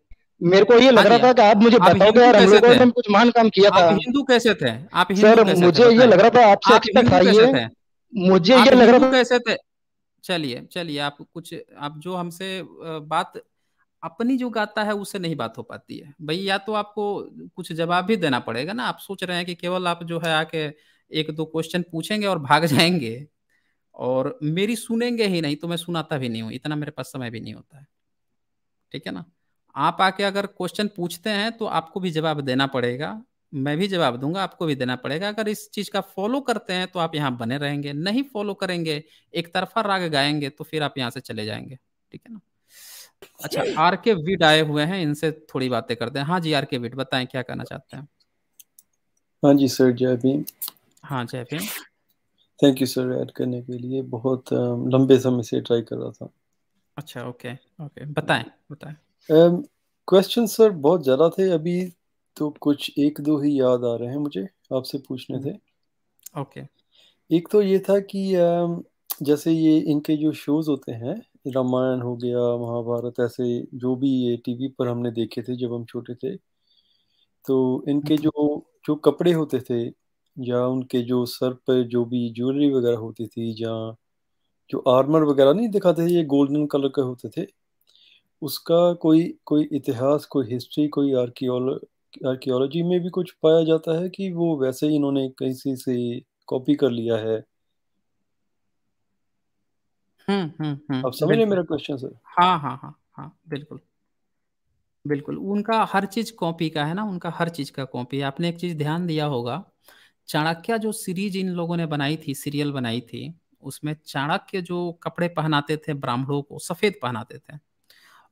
मेरे को ये लग हाँ रहा था कि आप मुझे बताओगे यार हम लोगों ने कुछ महान काम किया था। हिंदू कैसे थे? आप हिंदू सर मुझे ये लग रहा था आपसे मुझे ये लग रहा था कैसे थे? चलिए चलिए, आप कुछ, आप जो हमसे बात, अपनी जो गाता है उससे नहीं बात हो पाती है। भाई या तो आपको कुछ जवाब भी देना पड़ेगा ना, आप सोच रहे हैं कि केवल आप जो है आके एक दो क्वेश्चन पूछेंगे और भाग जाएँगे और मेरी सुनेंगे ही नहीं तो मैं सुनाता भी नहीं हूँ, इतना मेरे पास समय भी नहीं होता है। ठीक है ना? आप आके अगर क्वेश्चन पूछते हैं तो आपको भी जवाब देना पड़ेगा मैं भी जवाब दूँगा आपको भी देना पड़ेगा। अगर इस चीज़ का फॉलो करते हैं तो आप यहाँ बने रहेंगे नहीं फॉलो करेंगे एक तरफा राग गाएँगे तो फिर आप यहाँ से चले जाएँगे। ठीक है ना? अच्छा आर के विड आए हुए हैं इनसे थोड़ी बातें करते हैं। हाँ जी आर के विड बताएँ क्या कहना चाहते हैं? हाँ जी सर जय भीम। हाँ जय Bhim. Thank you sir add करने के लिए। बहुत लंबे समय से ट्राई कर रहा था। अच्छा ओके ओके बताएँ बताएँ। क्वेश्चन um, सर बहुत ज़्यादा थे। अभी तो कुछ एक दो ही याद आ रहे हैं मुझे आपसे पूछने थे। ओके। एक तो ये था कि जैसे ये इनके जो शोज़ होते हैं रामायण हो गया महाभारत ऐसे जो भी ये टीवी पर हमने देखे थे जब हम छोटे थे तो इनके जो जो कपड़े होते थे या उनके जो सर पर जो भी ज्वेलरी वगैरह होती थी या जो आर्मर वगैरह नहीं दिखाते थे ये गोल्डन कलर के होते थे उसका कोई कोई इतिहास कोई हिस्ट्री कोई आर्कियोल आर्कियोलॉजी में भी कुछ पाया जाता है कि वो वैसे ही इन्होंने कहीं से कॉपी कर लिया है? हम्म हम्म हम्म आप समझ रहे मेरा क्वेश्चन सर हाँ हाँ हाँ हाँ बिल्कुल। बिल्कुल उनका हर चीज़ कॉपी का है ना उनका हर चीज़ का कॉपी आपने एक चीज़ ध्यान दिया होगा चाणक्य जो सीरीज़ इन लोगों ने बनाई थी सीरियल बनाई थी उसमें चाणक्य जो कपड़े पहनाते थे ब्राह्मणों को सफ़ेद पहनाते थे।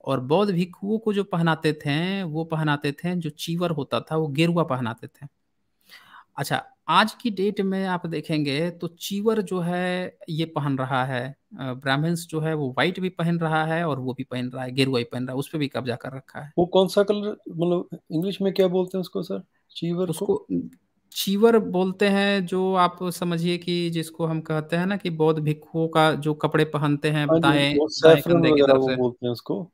और बौद्ध भिक्षुओं को जो पहनाते थे वो पहनाते थे जो चीवर होता था वो गेरुआ पहनाते थे। अच्छा आज की डेट में आप देखेंगे तो चीवर जो है ये पहन रहा है। ब्राह्मण्स जो है वो व्हाइट भी पहन रहा है और वो भी पहन रहा है गेरुआ भी पहन रहा है उस पर भी कब्जा कर रखा है। वो कौन सा कलर मतलब इंग्लिश में क्या बोलते हैं उसको सर चीवर उसको चीवर बोलते हैं जो आप समझिए कि जिसको हम कहते हैं ना कि बौद्ध भिक्षुओं का जो कपड़े पहनते हैं हाँ दाएँ बोलते हैं उसको।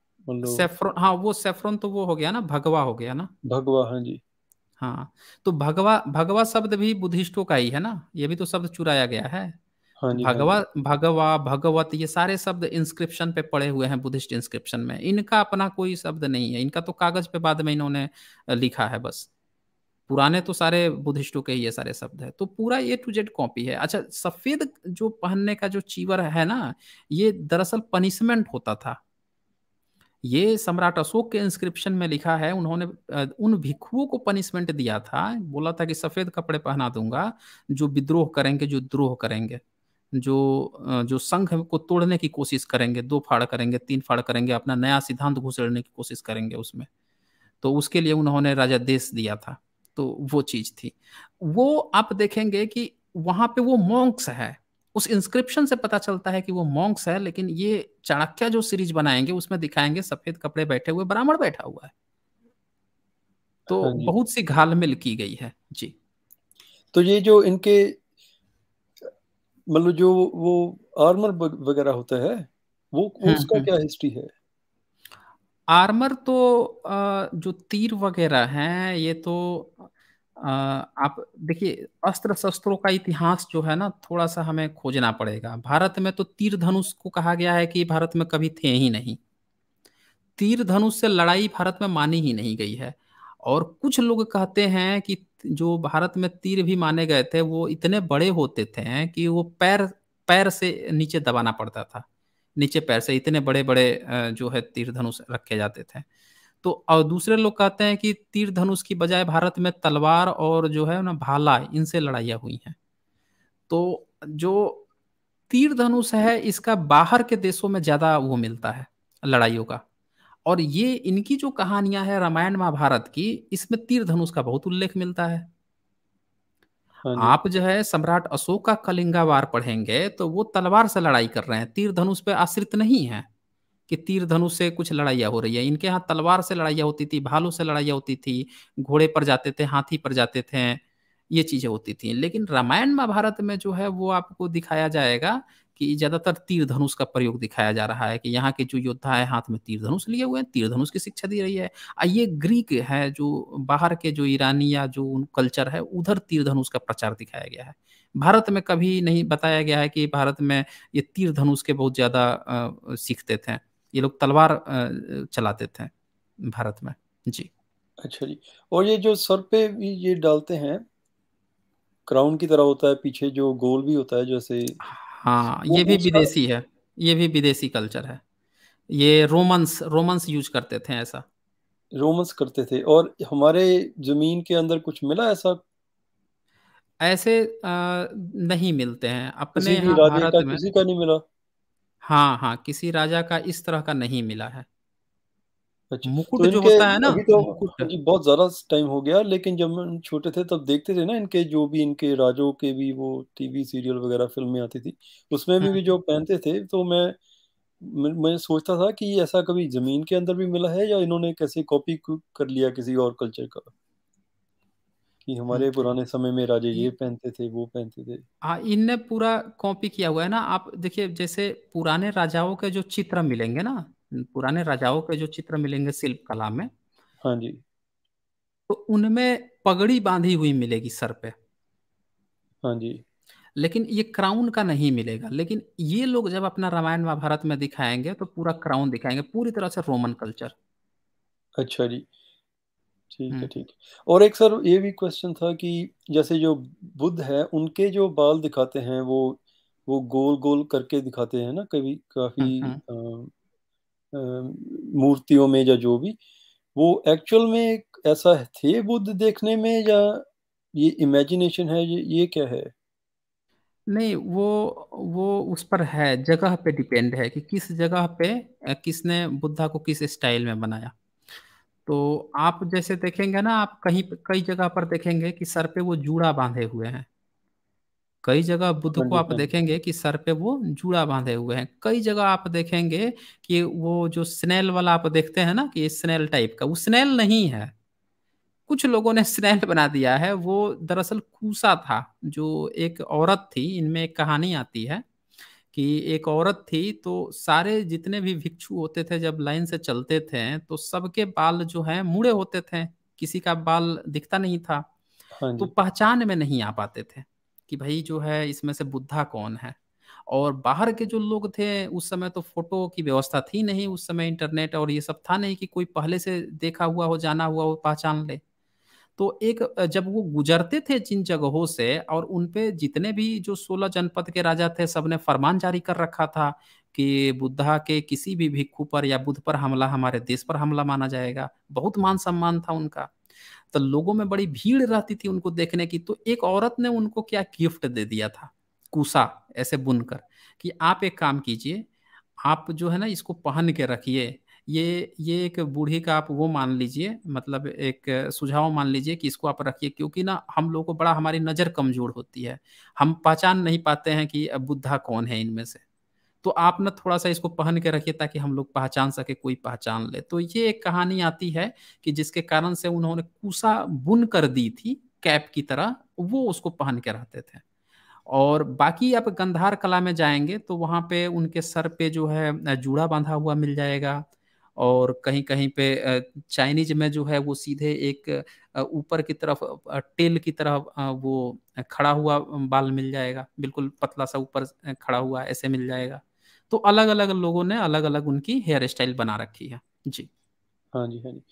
सेफ्रॉन हाँ वो सेफ्रॉन तो वो हो गया ना भगवा हो गया ना? भगवा हाँ जी। हाँ तो भगवा भगवा शब्द भी बुद्धिस्टों का ही है ना? ये भी तो शब्द चुराया गया है। हाँ जी भगवा हाँ भगवा भगवत ये सारे शब्द इंस्क्रिप्शन पे पड़े हुए हैं बुद्धिस्ट इंस्क्रिप्शन में। इनका अपना कोई शब्द नहीं है। इनका तो कागज़ पे बाद में इन्होंने लिखा है बस। पुराने तो सारे बुद्धिस्टों के ही ये सारे शब्द है। तो पूरा ए टू जेड कॉपी है। अच्छा सफ़ेद जो पहनने का जो चीवर है ना ये दरअसल पनिशमेंट होता था। ये सम्राट अशोक के इंस्क्रिप्शन में लिखा है, उन्होंने उन भिक्षुओं को पनिशमेंट दिया था, बोला था कि सफ़ेद कपड़े पहना दूँगा, जो विद्रोह करेंगे, जो द्रोह करेंगे, जो जो संघ को तोड़ने की कोशिश करेंगे, दो फाड़ करेंगे, तीन फाड़ करेंगे, अपना नया सिद्धांत घुसेड़ने की कोशिश करेंगे उसमें। तो उसके लिए उन्होंने राजा देश दिया था तो वो चीज़ थी। वो आप देखेंगे कि वहाँ पे वो मॉन्क्स है। उस इंस्क्रिप्शन से पता चलता है कि वो मॉन्क्स है लेकिन ये चाणक्य जो सीरीज़ बनाएँगे उसमें दिखाएँगे सफ़ेद कपड़े बैठे हुए ब्राह्मण बैठा हुआ है। तो हाँ बहुत सी घालमेल की गई है। जी। तो ये जो इनके मतलब जो वो आर्मर वगैरह होता है वो हम्म, उसका हम्म। क्या हिस्ट्री है? आर्मर तो जो तीर वगैरह हैं ये तो आप देखिए अस्त्र शस्त्रों का इतिहास जो है ना थोड़ा सा हमें खोजना पड़ेगा। भारत में तो तीर धनुष को कहा गया है कि भारत में कभी थे ही नहीं। तीर धनुष से लड़ाई भारत में मानी ही नहीं गई है। और कुछ लोग कहते हैं कि जो भारत में तीर भी माने गए थे, वो इतने बड़े होते थे कि वो पैर पैर से नीचे दबाना पड़ता था। नीचे पैर से इतने बड़े बड़े जो है तीर धनुष रखे जाते थे। तो और दूसरे लोग कहते हैं कि तीर धनुष की बजाय भारत में तलवार और जो है ना भाला इनसे लड़ाइयाँ हुई हैं। तो जो तीर धनुष है इसका बाहर के देशों में ज़्यादा वो मिलता है लड़ाइयों का। और ये इनकी जो कहानियाँ है रामायण महाभारत की इसमें तीर धनुष का बहुत उल्लेख मिलता है। हाँ आप जो है सम्राट अशोक का कलिंगा वार पढ़ेंगे तो वो तलवार से लड़ाई कर रहे हैं तीर धनुष पे आश्रित नहीं है। कि तीर धनुष से कुछ लड़ाइयाँ हो रही है। इनके यहाँ तलवार से लड़ाइयाँ होती थी, भालू से लड़ाइयाँ होती थी, घोड़े पर जाते थे, हाथी पर जाते थे, ये चीज़ें होती थी। लेकिन रामायण महाभारत में जो है वो आपको दिखाया जाएगा कि ज़्यादातर तीर धनुष का प्रयोग दिखाया जा रहा है कि यहाँ के जो योद्धा है, हाथ में तीर धनुष लिए हुए हैं तीर धनुष की शिक्षा दी रही है। ये ग्रीक है जो बाहर के जो ईरानी या जो कल्चर है, उधर तीर धनुष का प्रचार दिखाया गया है। भारत में कभी नहीं बताया गया है कि भारत में ये तीर धनुष के बहुत ज़्यादा सीखते थे। ये लोग तलवार चलाते थे भारत में। जी। अच्छा जी। और ये जो सर पे भी ये डालते हैं क्राउन की तरह होता है पीछे जो गोल भी होता है जैसे हाँ ये भी विदेशी है ये भी विदेशी कल्चर है। ये रोमन्स रोमन्स यूज़ करते थे ऐसा। रोमन्स करते थे और हमारे ज़मीन के अंदर कुछ मिला ऐसा? ऐसे आ, नहीं मिलते हैं। अपने किसी राजे भारत का में किसी का नहीं मिला? हाँ हाँ किसी राजा का इस तरह का नहीं मिला है। अच्छा मुकुट तो जो होता है ना अभी तो मुकुट। बहुत ज़्यादा टाइम हो गया लेकिन जब हम छोटे थे तब देखते थे ना इनके जो भी इनके राजों के भी वो टीवी सीरियल वगैरह फ़िल्में आती थी उसमें भी, भी हम्म। जो पहनते थे तो मैं मैं मैं सोचता था कि ऐसा कभी ज़मीन के अंदर भी मिला है या इन्होंने कैसे कॉपी कर लिया किसी और कल्चर का? कि हमारे पुराने समय में राजे ये पहनते थे वो पहनते थे। हाँ इनने पूरा कॉपी किया हुआ है ना। आप देखिए जैसे पुराने राजाओं के जो चित्र मिलेंगे ना पुराने राजाओं के जो चित्र मिलेंगे शिल्प कला में हाँ जी। तो उनमें पगड़ी बांधी हुई मिलेगी सर पे। हाँ जी। लेकिन ये क्राउन का नहीं मिलेगा। लेकिन ये लोग जब अपना रामायण महाभारत में दिखाएँगे तो पूरा क्राउन दिखाएँगे पूरी तरह से रोमन कल्चर। अच्छा जी। ठीक है ठीक है। और एक सर ये भी क्वेश्चन था कि जैसे जो बुद्ध है उनके जो बाल दिखाते हैं वो वो गोल गोल करके दिखाते हैं ना कभी काफ़ी मूर्तियों में या जो भी वो एक्चुअल में ऐसा थे बुद्ध देखने में या ये इमेजिनेशन है ये ये क्या है? नहीं वो वो उस पर है जगह पे डिपेंड है कि किस जगह पे किसने बुद्धा को किस स्टाइल में बनाया। तो आप जैसे देखेंगे ना आप कहीं कई जगह पर देखेंगे कि सर पे वो जूड़ा बांधे हुए हैं। कई जगह बुद्ध को आप देखेंगे कि सर पे वो जूड़ा बांधे हुए हैं। कई जगह आप देखेंगे कि वो जो स्नेल वाला आप देखते हैं ना कि स्नेल टाइप का वो स्नेल नहीं है। कुछ लोगों ने स्नेल बना दिया है वो दरअसल कूसा था जो एक औरत थी इनमें एक कहानी आती है। कि एक औरत थी तो सारे जितने भी भिक्षु होते थे जब लाइन से चलते थे तो सबके बाल जो है मुड़े होते थे। किसी का बाल दिखता नहीं था। हाँ तो पहचान में नहीं आ पाते थे कि भाई जो है इसमें से बुद्धा कौन है? और बाहर के जो लोग थे उस समय तो फ़ोटो की व्यवस्था थी नहीं उस समय इंटरनेट और ये सब था नहीं कि कोई पहले से देखा हुआ हो जाना हुआ हो पहचान ले। तो एक जब वो गुजरते थे जिन जगहों से और उनपे जितने भी जो सोलह जनपद के राजा थे, सबने फरमान जारी कर रखा था कि बुद्धा के किसी भी भिक्खु पर या बुद्ध पर हमला, हमारे देश पर हमला माना जाएगा। बहुत मान सम्मान था उनका। तो लोगों में बड़ी भीड़ रहती थी उनको देखने की। तो एक औरत ने उनको क्या गिफ्ट दे दिया था? कुसा, ऐसे बुनकर कि आप एक काम कीजिए, आप जो है ना, इसको पहन के रखिए। ये ये एक बूढ़ी का आप वो मान लीजिए मतलब एक सुझाव मान लीजिए कि इसको आप रखिए, क्योंकि ना हम लोग को बड़ा हमारी नज़र कमज़ोर होती है। हम पहचान नहीं पाते हैं कि बुद्धा कौन है इनमें से। तो आप ना थोड़ा सा इसको पहन के रखिए ताकि हम लोग पहचान सके, कोई पहचान ले। तो ये एक कहानी आती है कि जिसके कारण से उन्होंने कुसा बुन कर दी थी, कैप की तरह, वो उसको पहन के रहते थे। और बाकी आप गंधार कला में जाएँगे तो वहाँ पे उनके सर पे जो है जूड़ा बांधा हुआ मिल जाएगा। और कहीं कहीं पे चाइनीज़ में जो है वो सीधे एक ऊपर की तरफ़ टेल की तरह वो खड़ा हुआ बाल मिल जाएगा। बिल्कुल पतला सा ऊपर खड़ा हुआ ऐसे मिल जाएगा। तो अलग अलग लोगों ने अलग अलग उनकी हेयर स्टाइल बना रखी है। जी। हाँ जी हाँ जी।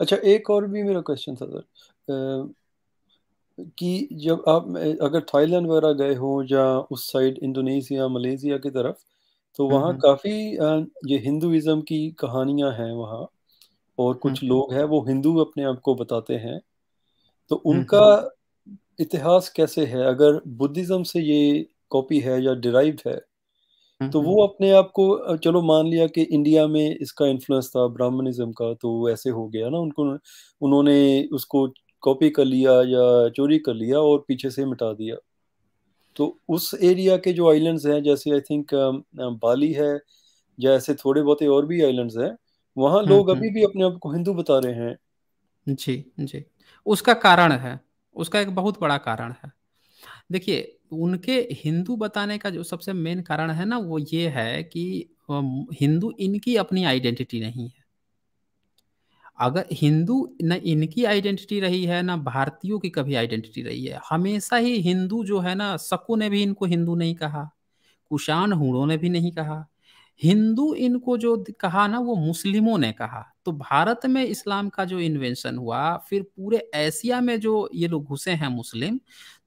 अच्छा एक और भी मेरा क्वेश्चन था सर। कि जब आप, अगर थाईलैंड वगैरह गए हो या उस साइड इंडोनेशिया, मलेशिया की तरफ़ तो वहाँ काफ़ी ये हिंदुइज्म की कहानियाँ हैं वहाँ और कुछ लोग हैं वो हिंदू अपने आप को बताते हैं। तो उनका इतिहास कैसे है? अगर बुद्धिज्म से ये कॉपी है या डिराइव है तो वो अपने आप को चलो मान लिया कि इंडिया में इसका इन्फ्लुएंस था ब्राह्मणिज्म का तो ऐसे हो गया ना उनको उन्होंने उसको कॉपी कर लिया या चोरी कर लिया और पीछे से मिटा दिया। तो उस एरिया के जो आइलैंड्स हैं जैसे आई थिंक बाली है या ऐसे थोड़े बहुत और भी आइलैंड्स हैं वहाँ लोग अभी भी अपने आप को हिंदू बता रहे हैं। जी जी। उसका कारण है उसका एक बहुत बड़ा कारण है। देखिए उनके हिंदू बताने का जो सबसे मेन कारण है ना वो ये है कि हिंदू इनकी अपनी आइडेंटिटी नहीं है। अगर हिंदू न इनकी आइडेंटिटी रही है, ना भारतीयों की कभी आइडेंटिटी रही है, हमेशा ही हिंदू जो है ना, सकू ने भी इनको हिंदू नहीं कहा, कुशान हुड़ों ने भी नहीं कहा। हिंदू इनको जो कहा ना, वो मुस्लिमों ने कहा। तो भारत में इस्लाम का जो इन्वेंशन हुआ, फिर पूरे एशिया में जो ये लोग घुसे हैं मुस्लिम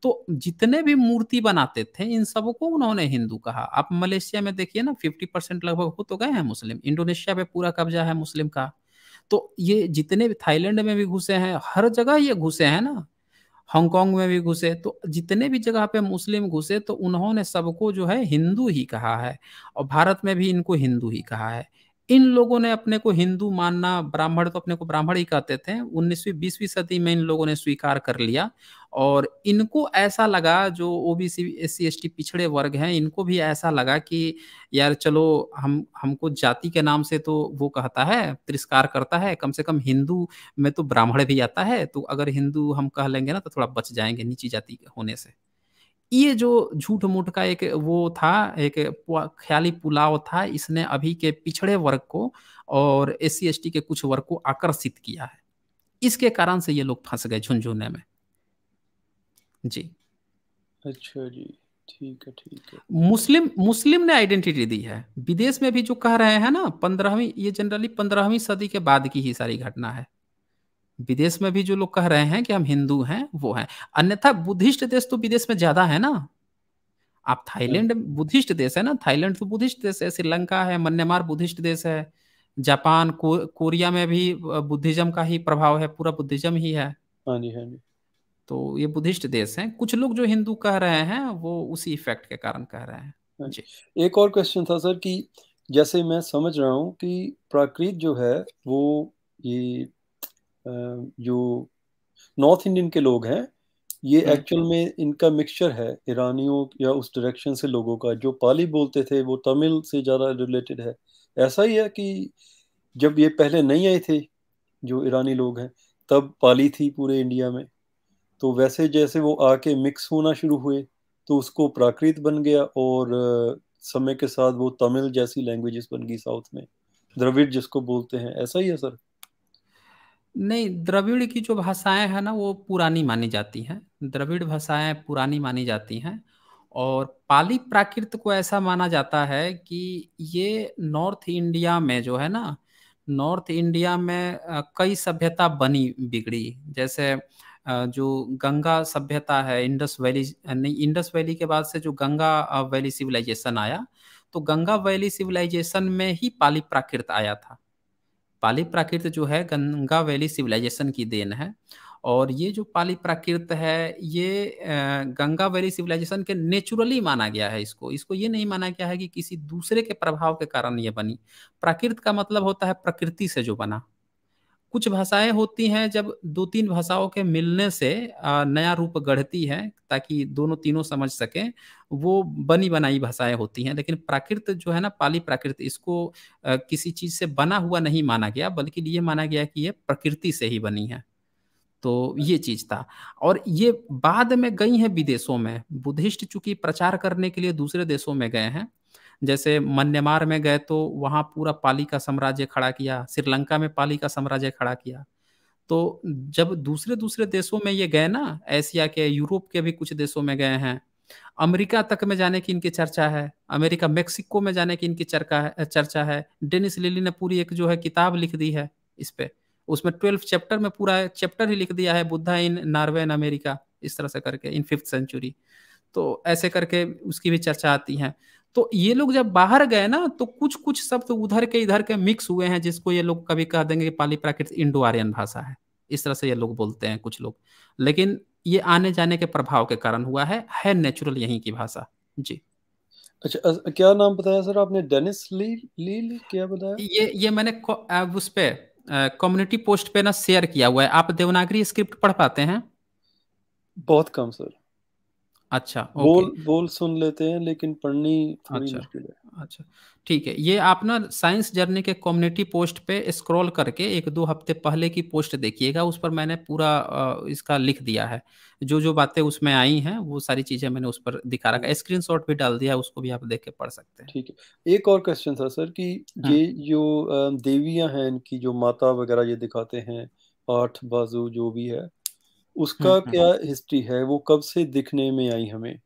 तो जितने भी मूर्ति बनाते थे, इन सबको उन्होंने हिंदू कहा। आप मलेशिया में देखिए ना फिफ्टी परसेंट लगभग हो तो गए हैं मुस्लिम, इंडोनेशिया पे पूरा कब्जा है मुस्लिम का। तो ये जितने भी थाईलैंड में भी घुसे हैं, हर जगह ये घुसे हैं ना। हांगकांग में भी घुसे तो जितने भी जगह पे मुस्लिम घुसे तो उन्होंने सबको जो है हिंदू ही कहा है और भारत में भी इनको हिंदू ही कहा है। इन लोगों ने अपने को हिंदू मानना ब्राह्मण तो अपने को ब्राह्मण ही कहते थे। उन्नीसवीं, बीसवीं सदी में इन लोगों ने स्वीकार कर लिया और इनको ऐसा लगा जो OBC S C S T पिछड़े वर्ग हैं, इनको भी ऐसा लगा कि यार चलो हम, हमको जाति के नाम से तो वो कहता है, तिरस्कार करता है, कम से कम हिंदू में तो ब्राह्मण भी आता है तो अगर हिंदू हम कह लेंगे ना तो थोड़ा बच जाएँगे नीची जाति होने से। ये जो झूठ मूठ का एक वो था एक ख्याली पुलाव था इसने अभी के पिछड़े वर्ग को और एस सी के कुछ वर्ग को आकर्षित किया है। इसके कारण से ये लोग फंस गए झुंझुने में। जी। अच्छा जी ठीक है ठीक है। मुस्लिम मुस्लिम ने आइडेंटिटी दी है। विदेश में भी जो कह रहे हैं ना पंद्रहवीं ये जनरली पंद्रहवीं सदी के बाद की ही सारी घटना है। विदेश में भी जो लोग कह रहे हैं कि हम हिंदू हैं वो हैं। अन्यथा बुद्धिस्ट देश तो विदेश में ज़्यादा है ना? आप थाईलैंड बुद्धिस्ट देश है ना? थाईलैंड तो बुद्धिस्ट देश है श्रीलंका है मन्यमार बुद्धिस्ट देश है जापान को, कोरिया में भी बुद्धिज्म का ही प्रभाव है पूरा बुद्धिज्म ही है। हाँ जी हाँ जी। तो ये बुद्धिस्ट देश हैं। कुछ लोग जो हिंदू कह रहे हैं वो उसी इफ़ेक्ट के कारण कह रहे हैं। हाँ जी। एक और क्वेश्चन था सर कि जैसे मैं समझ रहा हूँ कि प्राकृत जो है वो ये जो नॉर्थ इंडियन के लोग हैं ये एक्चुअल हम्म। में इनका मिक्सचर है ईरानियों या उस डायरेक्शन से लोगों का। जो पाली बोलते थे वो तमिल से ज़्यादा रिलेटेड है। ऐसा ही है कि जब ये पहले नहीं आए थे जो ईरानी लोग हैं तब पाली थी पूरे इंडिया में। तो वैसे जैसे वो आके मिक्स होना शुरू हुए तो उसको प्राकृत बन गया और समय के साथ वो तमिल जैसी लैंग्वेजेस बन गई साउथ में। द्रविड़ जिसको बोलते हैं ऐसा ही है सर नहीं, द्रविड़ की जो भाषाएँ हैं ना, वो पुरानी मानी जाती हैं। द्रविड़ भाषाएँ पुरानी मानी जाती हैं और पाली प्राकृत को ऐसा माना जाता है कि ये नॉर्थ इंडिया में जो है ना, नॉर्थ इंडिया में कई सभ्यता बनी, बिगड़ी। जैसे जो गंगा सभ्यता है, इंडस वैली, नहीं, इंडस वैली के बाद से जो गंगा वैली सिविलाइजेशन आया तो गंगा वैली सिविलाइजेशन में ही पाली प्राकृत आया था। पाली प्राकृत जो है गंगा वैली सिविलाइजेशन की देन है। और ये जो पाली प्राकृत है, ये गंगा वैली सिविलाइजेशन के नेचुरली माना गया है इसको। इसको ये नहीं माना गया है कि किसी दूसरे के प्रभाव के कारण ये बनी। प्राकृत का मतलब होता है प्रकृति से जो बना। कुछ भाषाएँ होती हैं जब दो तीन भाषाओं के मिलने से नया रूप गढ़ती है ताकि दोनों तीनों समझ सकें, वो बनी बनाई भाषाएँ होती हैं। लेकिन प्राकृत जो है ना, पाली प्राकृत, इसको किसी चीज़ से बना हुआ नहीं माना गया, बल्कि ये माना गया कि ये प्रकृति से ही बनी है। तो ये चीज़ था। और ये बाद में गई हैं विदेशों में। बुद्धिस्ट चूँकि प्रचार करने के लिए दूसरे देशों में गए हैं जैसे मन्यमार में गए तो वहाँ पूरा पाली का साम्राज्य खड़ा किया, श्रीलंका में पाली का साम्राज्य खड़ा किया। तो जब दूसरे दूसरे देशों में ये गए ना, एशिया के, यूरोप के भी कुछ देशों में गए हैं, अमेरिका तक में जाने की इनकी चर्चा है, अमेरिका मेक्सिको में जाने की इनकी चर्चा है चर्चा है, डेनिस लिली ने पूरी एक जो है किताब लिख दी है इस पे। उसमें ट्वेल्व चैप्टर में पूरा चैप्टर ही लिख दिया है Buddha in Norway in America, इस तरह से करके, इन फिफ्थ सेंचुरी। तो ऐसे करके उसकी भी चर्चा आती है। तो ये लोग जब बाहर गए ना तो कुछ कुछ शब्द तो उधर के इधर के मिक्स हुए हैं जिसको ये लोग कभी कह देंगे कि पाली प्राकृत इंडो आर्यन भाषा है। इस तरह से ये लोग बोलते हैं कुछ लोग। लेकिन ये आने जाने के प्रभाव के कारण हुआ है है नेचुरल यहीं की भाषा। जी। अच्छा क्या नाम बताया सर आपने? डेनिस ली लील क्या बताया? ये ये मैंने उस पे कम्युनिटी पोस्ट पे ना शेयर किया हुआ है। आप देवनागरी स्क्रिप्ट पढ़ पाते हैं? बहुत कम सर। अच्छा बोल बोल सुन लेते हैं लेकिन पढ़नी थोड़ी अच्छा मुश्किल है। अच्छा ठीक है। ये आप ना साइंस जर्नी के कम्युनिटी पोस्ट पे स्क्रॉल करके एक दो हफ़्ते पहले की पोस्ट देखिएगा उस पर मैंने पूरा इसका लिख दिया है। जो जो बातें उसमें आई हैं वो सारी चीज़ें मैंने उस पर दिखा रखा स्क्रीन शॉट भी डाल दिया उसको भी आप देख के पढ़ सकते हैं। ठीक है। एक और क्वेश्चन था सर कि ये जो देवियाँ हैं इनकी जो माता वगैरह ये दिखाते हैं आठ बाजू जो भी है उसका हम्म, हम्म। क्या हिस्ट्री है? वो कब से दिखने में आई हमें?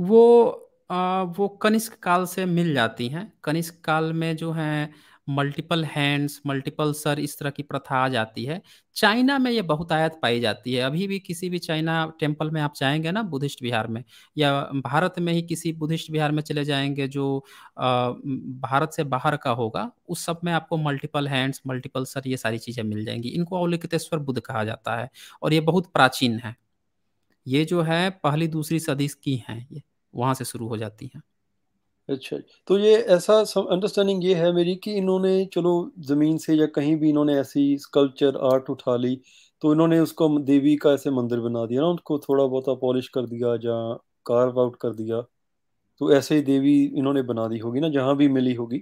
वो आ, वो कनिष्क काल से मिल जाती हैं। कनिष्क काल में जो है मल्टीपल हैंड्स मल्टीपल सर इस तरह की प्रथा आ जाती है। चाइना में ये बहुत आयत पाई जाती है। अभी भी किसी भी चाइना टेंपल में आप जाएँगे ना बुद्धिस्ट बिहार में, या भारत में ही किसी बुद्धिस्ट बिहार में चले जाएँगे जो भारत से बाहर का होगा, उस सब में आपको मल्टीपल हैंड्स मल्टीपल सर ये सारी चीज़ें मिल जाएँगी। इनको अवलिकितेश्वर बुद्ध कहा जाता है, और ये बहुत प्राचीन है। ये जो है पहली दूसरी सदी की हैं, ये वहाँ से शुरू हो जाती हैं। अच्छा तो ये ऐसा अंडरस्टैंडिंग ये है मेरी कि इन्होंने चलो ज़मीन से या कहीं भी इन्होंने ऐसी स्कल्पचर आर्ट उठा ली तो इन्होंने उसको देवी का ऐसे मंदिर बना दिया ना उनको थोड़ा बहुत पॉलिश कर दिया जहाँ कार्व आउट कर दिया तो ऐसे ही देवी इन्होंने बना दी होगी ना जहाँ भी मिली होगी।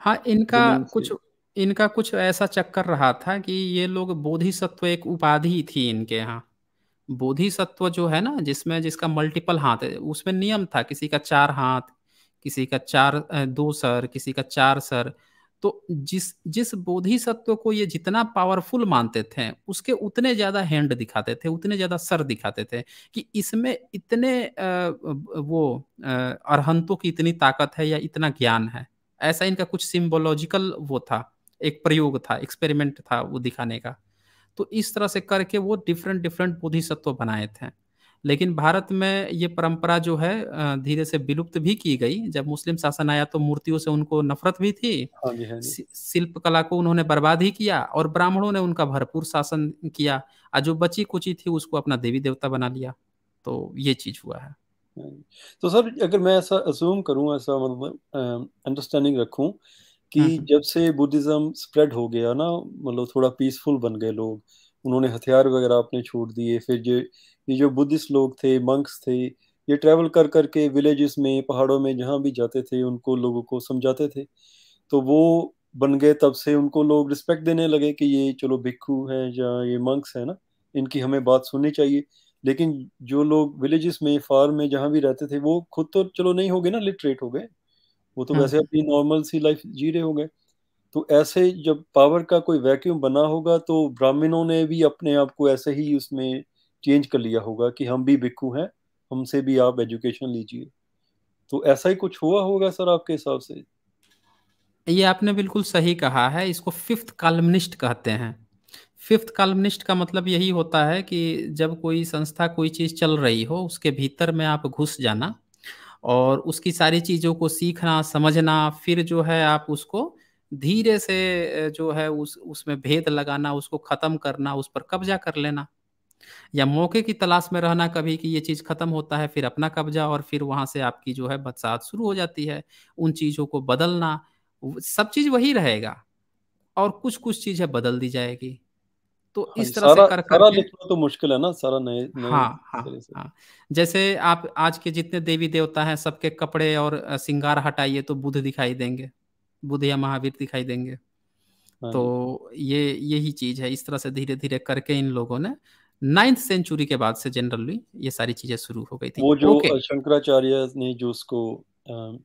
हाँ इनका कुछ इनका कुछ ऐसा चक्कर रहा था कि ये लोग बोधिसत्व एक उपाधि थी इनके यहाँ। बोधिसत्व जो है ना जिसमें जिसका मल्टीपल हाथ है उसमें नियम था किसी का चार हाथ किसी का चार दो सर, किसी का चार सर तो जिस जिस बोधिसत्व को ये जितना पावरफुल मानते थे, उसके उतने ज़्यादा हैंड दिखाते थे, उतने ज़्यादा सर दिखाते थे कि इसमें इतने वो अरहंतों की इतनी ताकत है या इतना ज्ञान है। ऐसा इनका कुछ सिम्बोलॉजिकल वो था, एक प्रयोग था एक्सपेरिमेंट था वो दिखाने का। तो इस तरह से करके वो डिफरेंट डिफरेंट बोधिसत्व बनाए थे। लेकिन भारत में ये परंपरा जो है धीरे से विलुप्त भी की गई। जब मुस्लिम शासन आया तो मूर्तियों से उनको नफरत भी थी। हाँ हाँ शिल्प कला को उन्होंने बर्बाद ही किया और ब्राह्मणों ने उनका भरपूर शासन किया। और जो बची कुची थी उसको अपना देवी देवता बना लिया। तो ये चीज़ हुआ है। हाँ तो सर अगर मैं ऐसा असूम करूँ ऐसा मतलब अंडरस्टैंडिंग रखूँ कि जब से बुद्धिज्म स्प्रेड हो गया ना मतलब थोड़ा पीसफुल बन गए लोग उन्होंने हथियार वगैरह अपने छोड़ दिए फिर जो ये जो बुद्धिस्ट लोग थे मंक्स थे ये ट्रैवल कर करके विलेजेस में पहाड़ों में जहाँ भी जाते थे उनको लोगों को समझाते थे। तो वो बन गए तब से उनको लोग रिस्पेक्ट देने लगे कि ये चलो भिक्खू हैं या ये मंक्स हैं ना इनकी हमें बात सुननी चाहिए। लेकिन जो लोग विलेजेस में फार्म में जहाँ भी रहते थे वो खुद तो चलो नहीं हो गए ना लिटरेट हो गए। वो तो हाँ। वैसे अपनी नॉर्मल सी लाइफ जी रहे हो गए तो ऐसे जब पावर का कोई वैक्यूम बना होगा तो ब्राह्मणों ने भी अपने आप को ऐसे ही उसमें चेंज कर लिया होगा कि हम भी भिक्खू हैं, हमसे भी आप एजुकेशन लीजिए। तो ऐसा ही कुछ हुआ होगा सर आपके हिसाब से? ये आपने बिल्कुल सही कहा है, इसको फिफ्थ कॉलमनिस्ट कहते हैं। फिफ्थ कॉलमनिस्ट का मतलब यही होता है कि जब कोई संस्था कोई चीज़ चल रही हो, उसके भीतर में आप घुस जाना और उसकी सारी चीज़ों को सीखना, समझना, फिर जो है आप उसको धीरे से जो है उस, उसमें भेद लगाना, उसको ख़त्म करना, उस पर कब्जा कर लेना। या मौके की तलाश में रहना कभी कि ये चीज़ खत्म होता है फिर अपना कब्जा और फिर वहाँ से आपकी जो है बदसात शुरू हो जाती है। उन चीज़ों को बदलना सब चीज़ वही रहेगा और कुछ कुछ चीज़ें बदल दी जाएगी। तो हाँ, इस तरह से कर कर तो मुश्किल है ना सारा नए नए हाँ हाँ हाँ। जैसे आप आज के जितने देवी देवता हैं सबके कपड़े और श्रृंगार हटाइए तो बुध दिखाई देंगे बुद्ध या महावीर दिखाई देंगे। हाँ तो ये यही चीज़ है इस तरह से धीरे धीरे करके इन लोगों ने नाइन्थ सेंचुरी के बाद से जनरली ये सारी चीज़ें शुरू हो गई थी। वो जो okay. शंकराचार्य ने जो उसको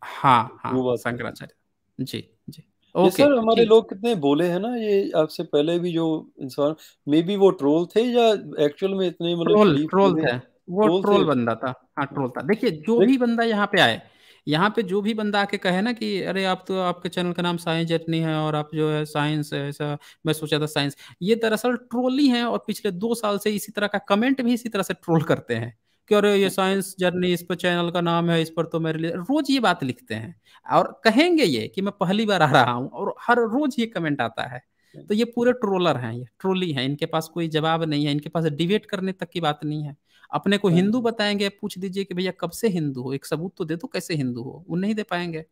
हाँ हाँ शंकराचार्य। जी जी। ओके सर हमारे लोग कितने बोले हैं ना ये आपसे पहले भी जो इंसान मे बी वो ट्रोल थे या एक्चुअल में इतने मतलब ट्रोल ट्रोल थे? वो ट्रोल बंदा था। हाँ ट्रोल था। देखिए जो भी बंदा यहाँ पे आए यहाँ पे जो भी बंदा आके कहे ना कि, अरे, आप तो आपके चैनल का नाम साइंस जर्नी है और आप जो है साइंस, ऐसा मैं सोचा था साइंस। ये दरअसल ट्रोली है और पिछले दो साल से इसी तरह का कमेंट भी इसी तरह से ट्रोल करते हैं कि, अरे, ये साइंस जर्नी इस पर चैनल का नाम है, इस पर तो मेरे लिए रोज ये बात लिखते हैं और कहेंगे ये कि मैं पहली बार आ रहा हूँ और हर रोज ये कमेंट आता है। तो ये पूरे ट्रोलर हैं, ये ट्रोली हैं, इनके पास कोई जवाब नहीं है, इनके पास डिबेट करने तक की बात नहीं है। अपने को हिंदू बताएँगे पूछ दीजिए कि भैया कब से हिंदू हो? एक सबूत तो दे दो कैसे हिंदू हो? वो नहीं दे पाएँगे।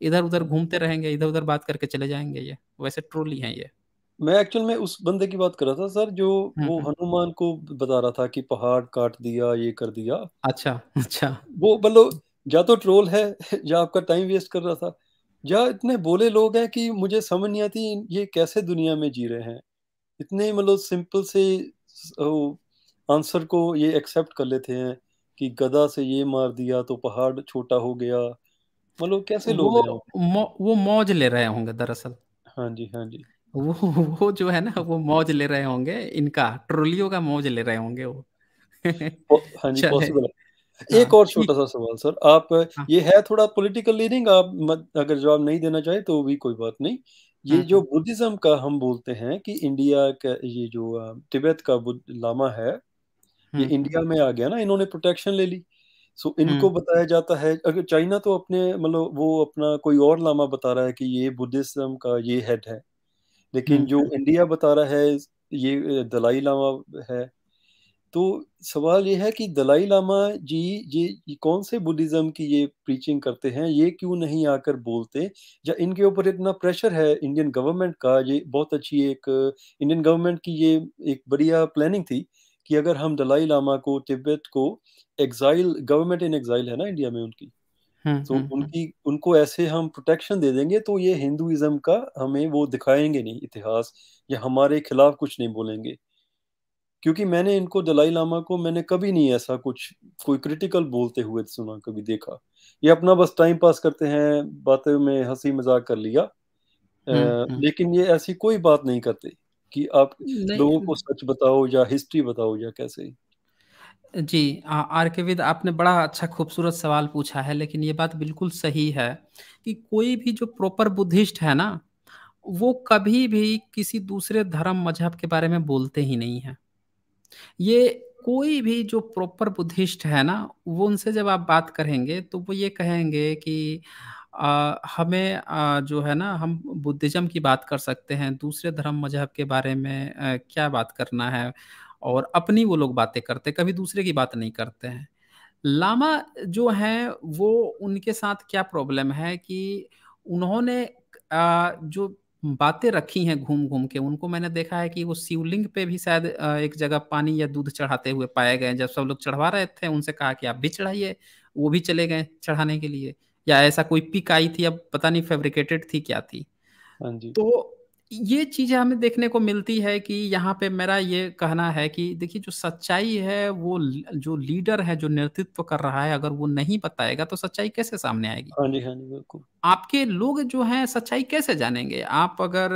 इधर उधर घूमते रहेंगे इधर उधर बात करके चले जाएँगे ये। वैसे ट्रोली हैं ये। मैं एक्चुअल में उस बंदे की बात कर रहा था सर जो वो हनुमान को बता रहा था कि पहाड़ काट दिया ये कर दिया। अच्छा अच्छा। वो मतलब या तो ट्रोल है या आपका टाइम वेस्ट कर रहा था। या इतने बोले लोग हैं कि मुझे समझ नहीं आती ये कैसे दुनिया में जी रहे हैं? इतने मतलब सिंपल से आंसर को ये एक्सेप्ट कर लेते हैं कि गदा से ये मार दिया तो पहाड़ छोटा हो गया। मतलब कैसे लोग वो वो? मौज ले रहे होंगे दरअसल। हाँ जी हाँ जी। वो वो जो है ना वो मौज ले रहे होंगे इनका ट्रोलियो का मौज ले रहे होंगे वो। हाँ जी पॉसिबल है। एक हाँ, और छोटा सा सवाल सर आप हाँ। ये है थोड़ा पॉलिटिकल लीनिंग आप मत, अगर जवाब नहीं देना चाहे तो भी कोई बात नहीं। ये हाँ, जो बुद्धिज्म का हम बोलते हैं कि इंडिया का ये जो तिब्बत का लामा है ये इंडिया में आ गया ना इन्होंने प्रोटेक्शन ले ली। सो so, इनको बताया जाता है अगर चाइना तो अपने मतलब वो अपना कोई और लामा बता रहा है कि ये बुद्धिज्म का ये हेड है। लेकिन जो इंडिया बता रहा है ये दलाई लामा है। तो सवाल ये है कि दलाई लामा जी ये, ये कौन से बुद्धिज्म की ये प्रीचिंग करते हैं? ये क्यों नहीं आकर बोलते? या इनके ऊपर इतना प्रेशर है इंडियन गवर्नमेंट का? ये बहुत अच्छी एक इंडियन गवर्नमेंट की ये एक बढ़िया प्लानिंग थी। कि अगर हम दलाई लामा को तिब्बत को एग्जाइल गवर्नमेंट इन एग्जाइल है ना इंडिया में उनकी? तो उनकी उनको ऐसे हम प्रोटेक्शन दे देंगे तो ये हिंदुइज्म का हमें वो दिखाएँगे नहीं इतिहास या हमारे खिलाफ कुछ नहीं बोलेंगे। क्योंकि मैंने इनको दलाई लामा को मैंने कभी नहीं ऐसा कुछ कोई क्रिटिकल बोलते हुए सुना कभी देखा। ये अपना बस टाइम पास करते हैं बातें में हँसी मज़ाक कर लिया। आ, लेकिन ये ऐसी कोई बात नहीं करते। कि आप लोगों को सच बताओ या हिस्ट्री बताओ या कैसे? जी आर के विद आपने बड़ा अच्छा खूबसूरत सवाल पूछा है लेकिन ये बात बिल्कुल सही है कि कोई भी जो प्रॉपर बुद्धिस्ट है ना वो कभी भी किसी दूसरे धर्म मज़हब के बारे में बोलते ही नहीं है। ये कोई भी जो प्रॉपर बुद्धिस्ट है ना वो उनसे जब आप बात करेंगे तो वो ये कहेंगे कि हमें जो है ना, हम बुद्धिज्म की बात कर सकते हैं, दूसरे धर्म मज़हब के बारे में क्या बात करना है? और अपनी वो लोग बातें करते कभी दूसरे की बात नहीं करते हैं। लामा जो हैं, वो उनके साथ क्या प्रॉब्लम है कि उन्होंने जो बातें रखी हैं घूम घूम के, उनको मैंने देखा है कि वो शिवलिंग पे भी शायद एक जगह पानी या दूध चढ़ाते हुए पाए गए जब सब लोग चढ़वा रहे थे, उनसे कहा कि आप भी चढ़ाइए, वो भी चले गए चढ़ाने के लिए। या ऐसा कोई पिक आई थी अब पता नहीं फेब्रिकेटेड थी क्या थी। हाँ जी। तो ये चीज़ें हमें देखने को मिलती है कि यहाँ पे मेरा ये कहना है कि देखिए जो सच्चाई है वो जो लीडर है जो नेतृत्व कर रहा है अगर वो नहीं बताएगा तो सच्चाई कैसे सामने आएगी? हाँ जी हाँ जी बिल्कुल। आपके लोग जो हैं सच्चाई कैसे जानेंगे? आप अगर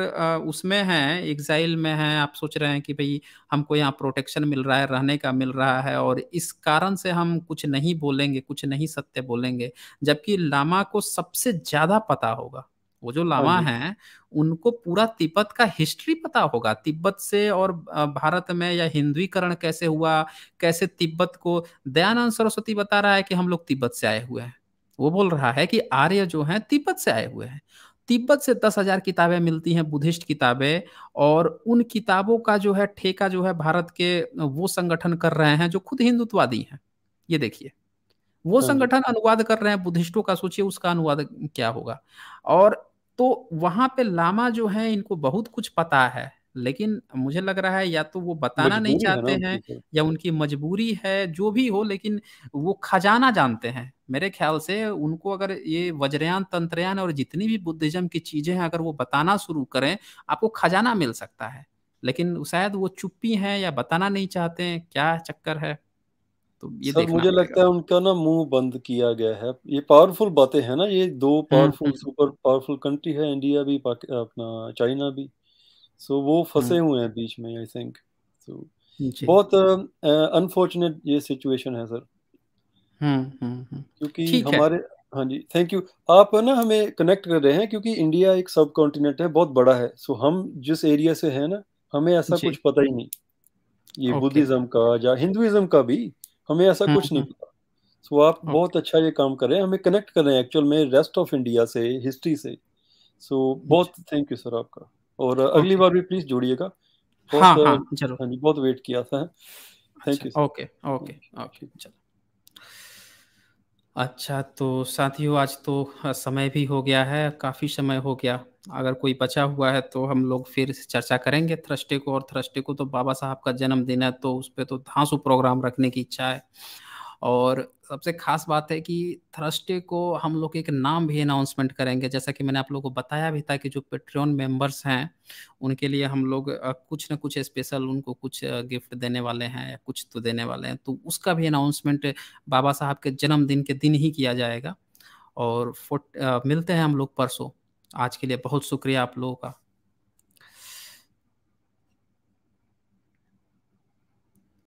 उसमें हैं एग्जाइल में हैं आप सोच रहे हैं कि भाई हमको यहाँ प्रोटेक्शन मिल रहा है रहने का मिल रहा है और इस कारण से हम कुछ नहीं बोलेंगे कुछ नहीं सत्य बोलेंगे जबकि लामा को सबसे ज़्यादा पता होगा। वो जो लामा हाँ हैं उनको पूरा तिब्बत का हिस्ट्री पता होगा। तिब्बत से और भारत में या हिंदुईकरण कैसे हुआ कैसे तिब्बत को दयानंद सरस्वती बता रहा है कि हम लोग तिब्बत से आए हुए हैं। वो बोल रहा है कि आर्य जो हैं तिब्बत से आए हुए हैं। तिब्बत से दस हज़ार किताबें मिलती हैं बुद्धिस्ट किताबें और उन किताबों का जो है ठेका जो है भारत के वो संगठन कर रहे हैं जो खुद हिंदुत्वादी हैं। ये देखिए। वो हाँ संगठन अनुवाद कर रहे हैं बुद्धिस्टों का सोचिए उसका अनुवाद क्या होगा। और तो वहाँ पे लामा जो है इनको बहुत कुछ पता है लेकिन मुझे लग रहा है या तो वो बताना नहीं चाहते है हैं तो। या उनकी मजबूरी है जो भी हो लेकिन वो खजाना जानते हैं। मेरे ख्याल से उनको अगर ये वज्रयान तंत्रयान और जितनी भी बुद्धिज्म की चीज़ें हैं अगर वो बताना शुरू करें आपको खजाना मिल सकता है। लेकिन शायद वो चुप्पी हैं या बताना नहीं चाहते हैं क्या चक्कर है? तो ये सर मुझे लगता है उनका ना मुँह बंद किया गया है। ये पावरफुल बातें हैं ना ये दो पावरफुल सुपर पावरफुल कंट्री है इंडिया भी अपना चाइना भी। सो वो फंसे हुए हैं बीच में आई थिंक सो बहुत अनफॉर्चुनेट ये सिचुएशन है सर। क्योंकि हमारे हाँ जी थैंक यू आप ना हमें कनेक्ट कर रहे हैं क्योंकि इंडिया एक सब कॉन्टिनेंट है बहुत बड़ा है। सो हम जिस एरिया से है ना हमें ऐसा कुछ पता ही नहीं। ये बुद्धिज्म का या हिंदुइज्म का भी। हमें ऐसा कुछ नहीं पता। सो आप बहुत अच्छा ये काम कर रहे हैं हमें कनेक्ट कर रहे हैं एक्चुअल में रेस्ट ऑफ़ इंडिया से हिस्ट्री से। सो बहुत थैंक यू सर आपका। और अगली बार भी प्लीज़ जोड़िएगा। हाँ हाँ चलो हाँ बहुत वेट किया था। Thank you okay okay okay चलो। अच्छा तो साथियों, आज तो समय भी हो गया है, काफ़ी समय हो गया। अगर कोई बचा हुआ है तो हम लोग फिर चर्चा करेंगे। थ्रस्टे को और थ्रस्टे को तो बाबा साहब का जन्मदिन है तो उस पर तो धांसू प्रोग्राम रखने की इच्छा है। और सबसे खास बात है कि थर्सडे को हम लोग एक नाम भी अनाउंसमेंट करेंगे। जैसा कि मैंने आप लोगों को बताया भी था कि जो पेट्रियन मेंबर्स हैं, उनके लिए हम लोग कुछ ना कुछ स्पेशल उनको कुछ गिफ्ट देने वाले हैं या कुछ तो देने वाले हैं। तो उसका भी अनाउंसमेंट बाबा साहब के जन्मदिन के दिन ही किया जाएगा। और फोट मिलते हैं हम लोग परसों। आज के लिए बहुत शुक्रिया आप लोगों का।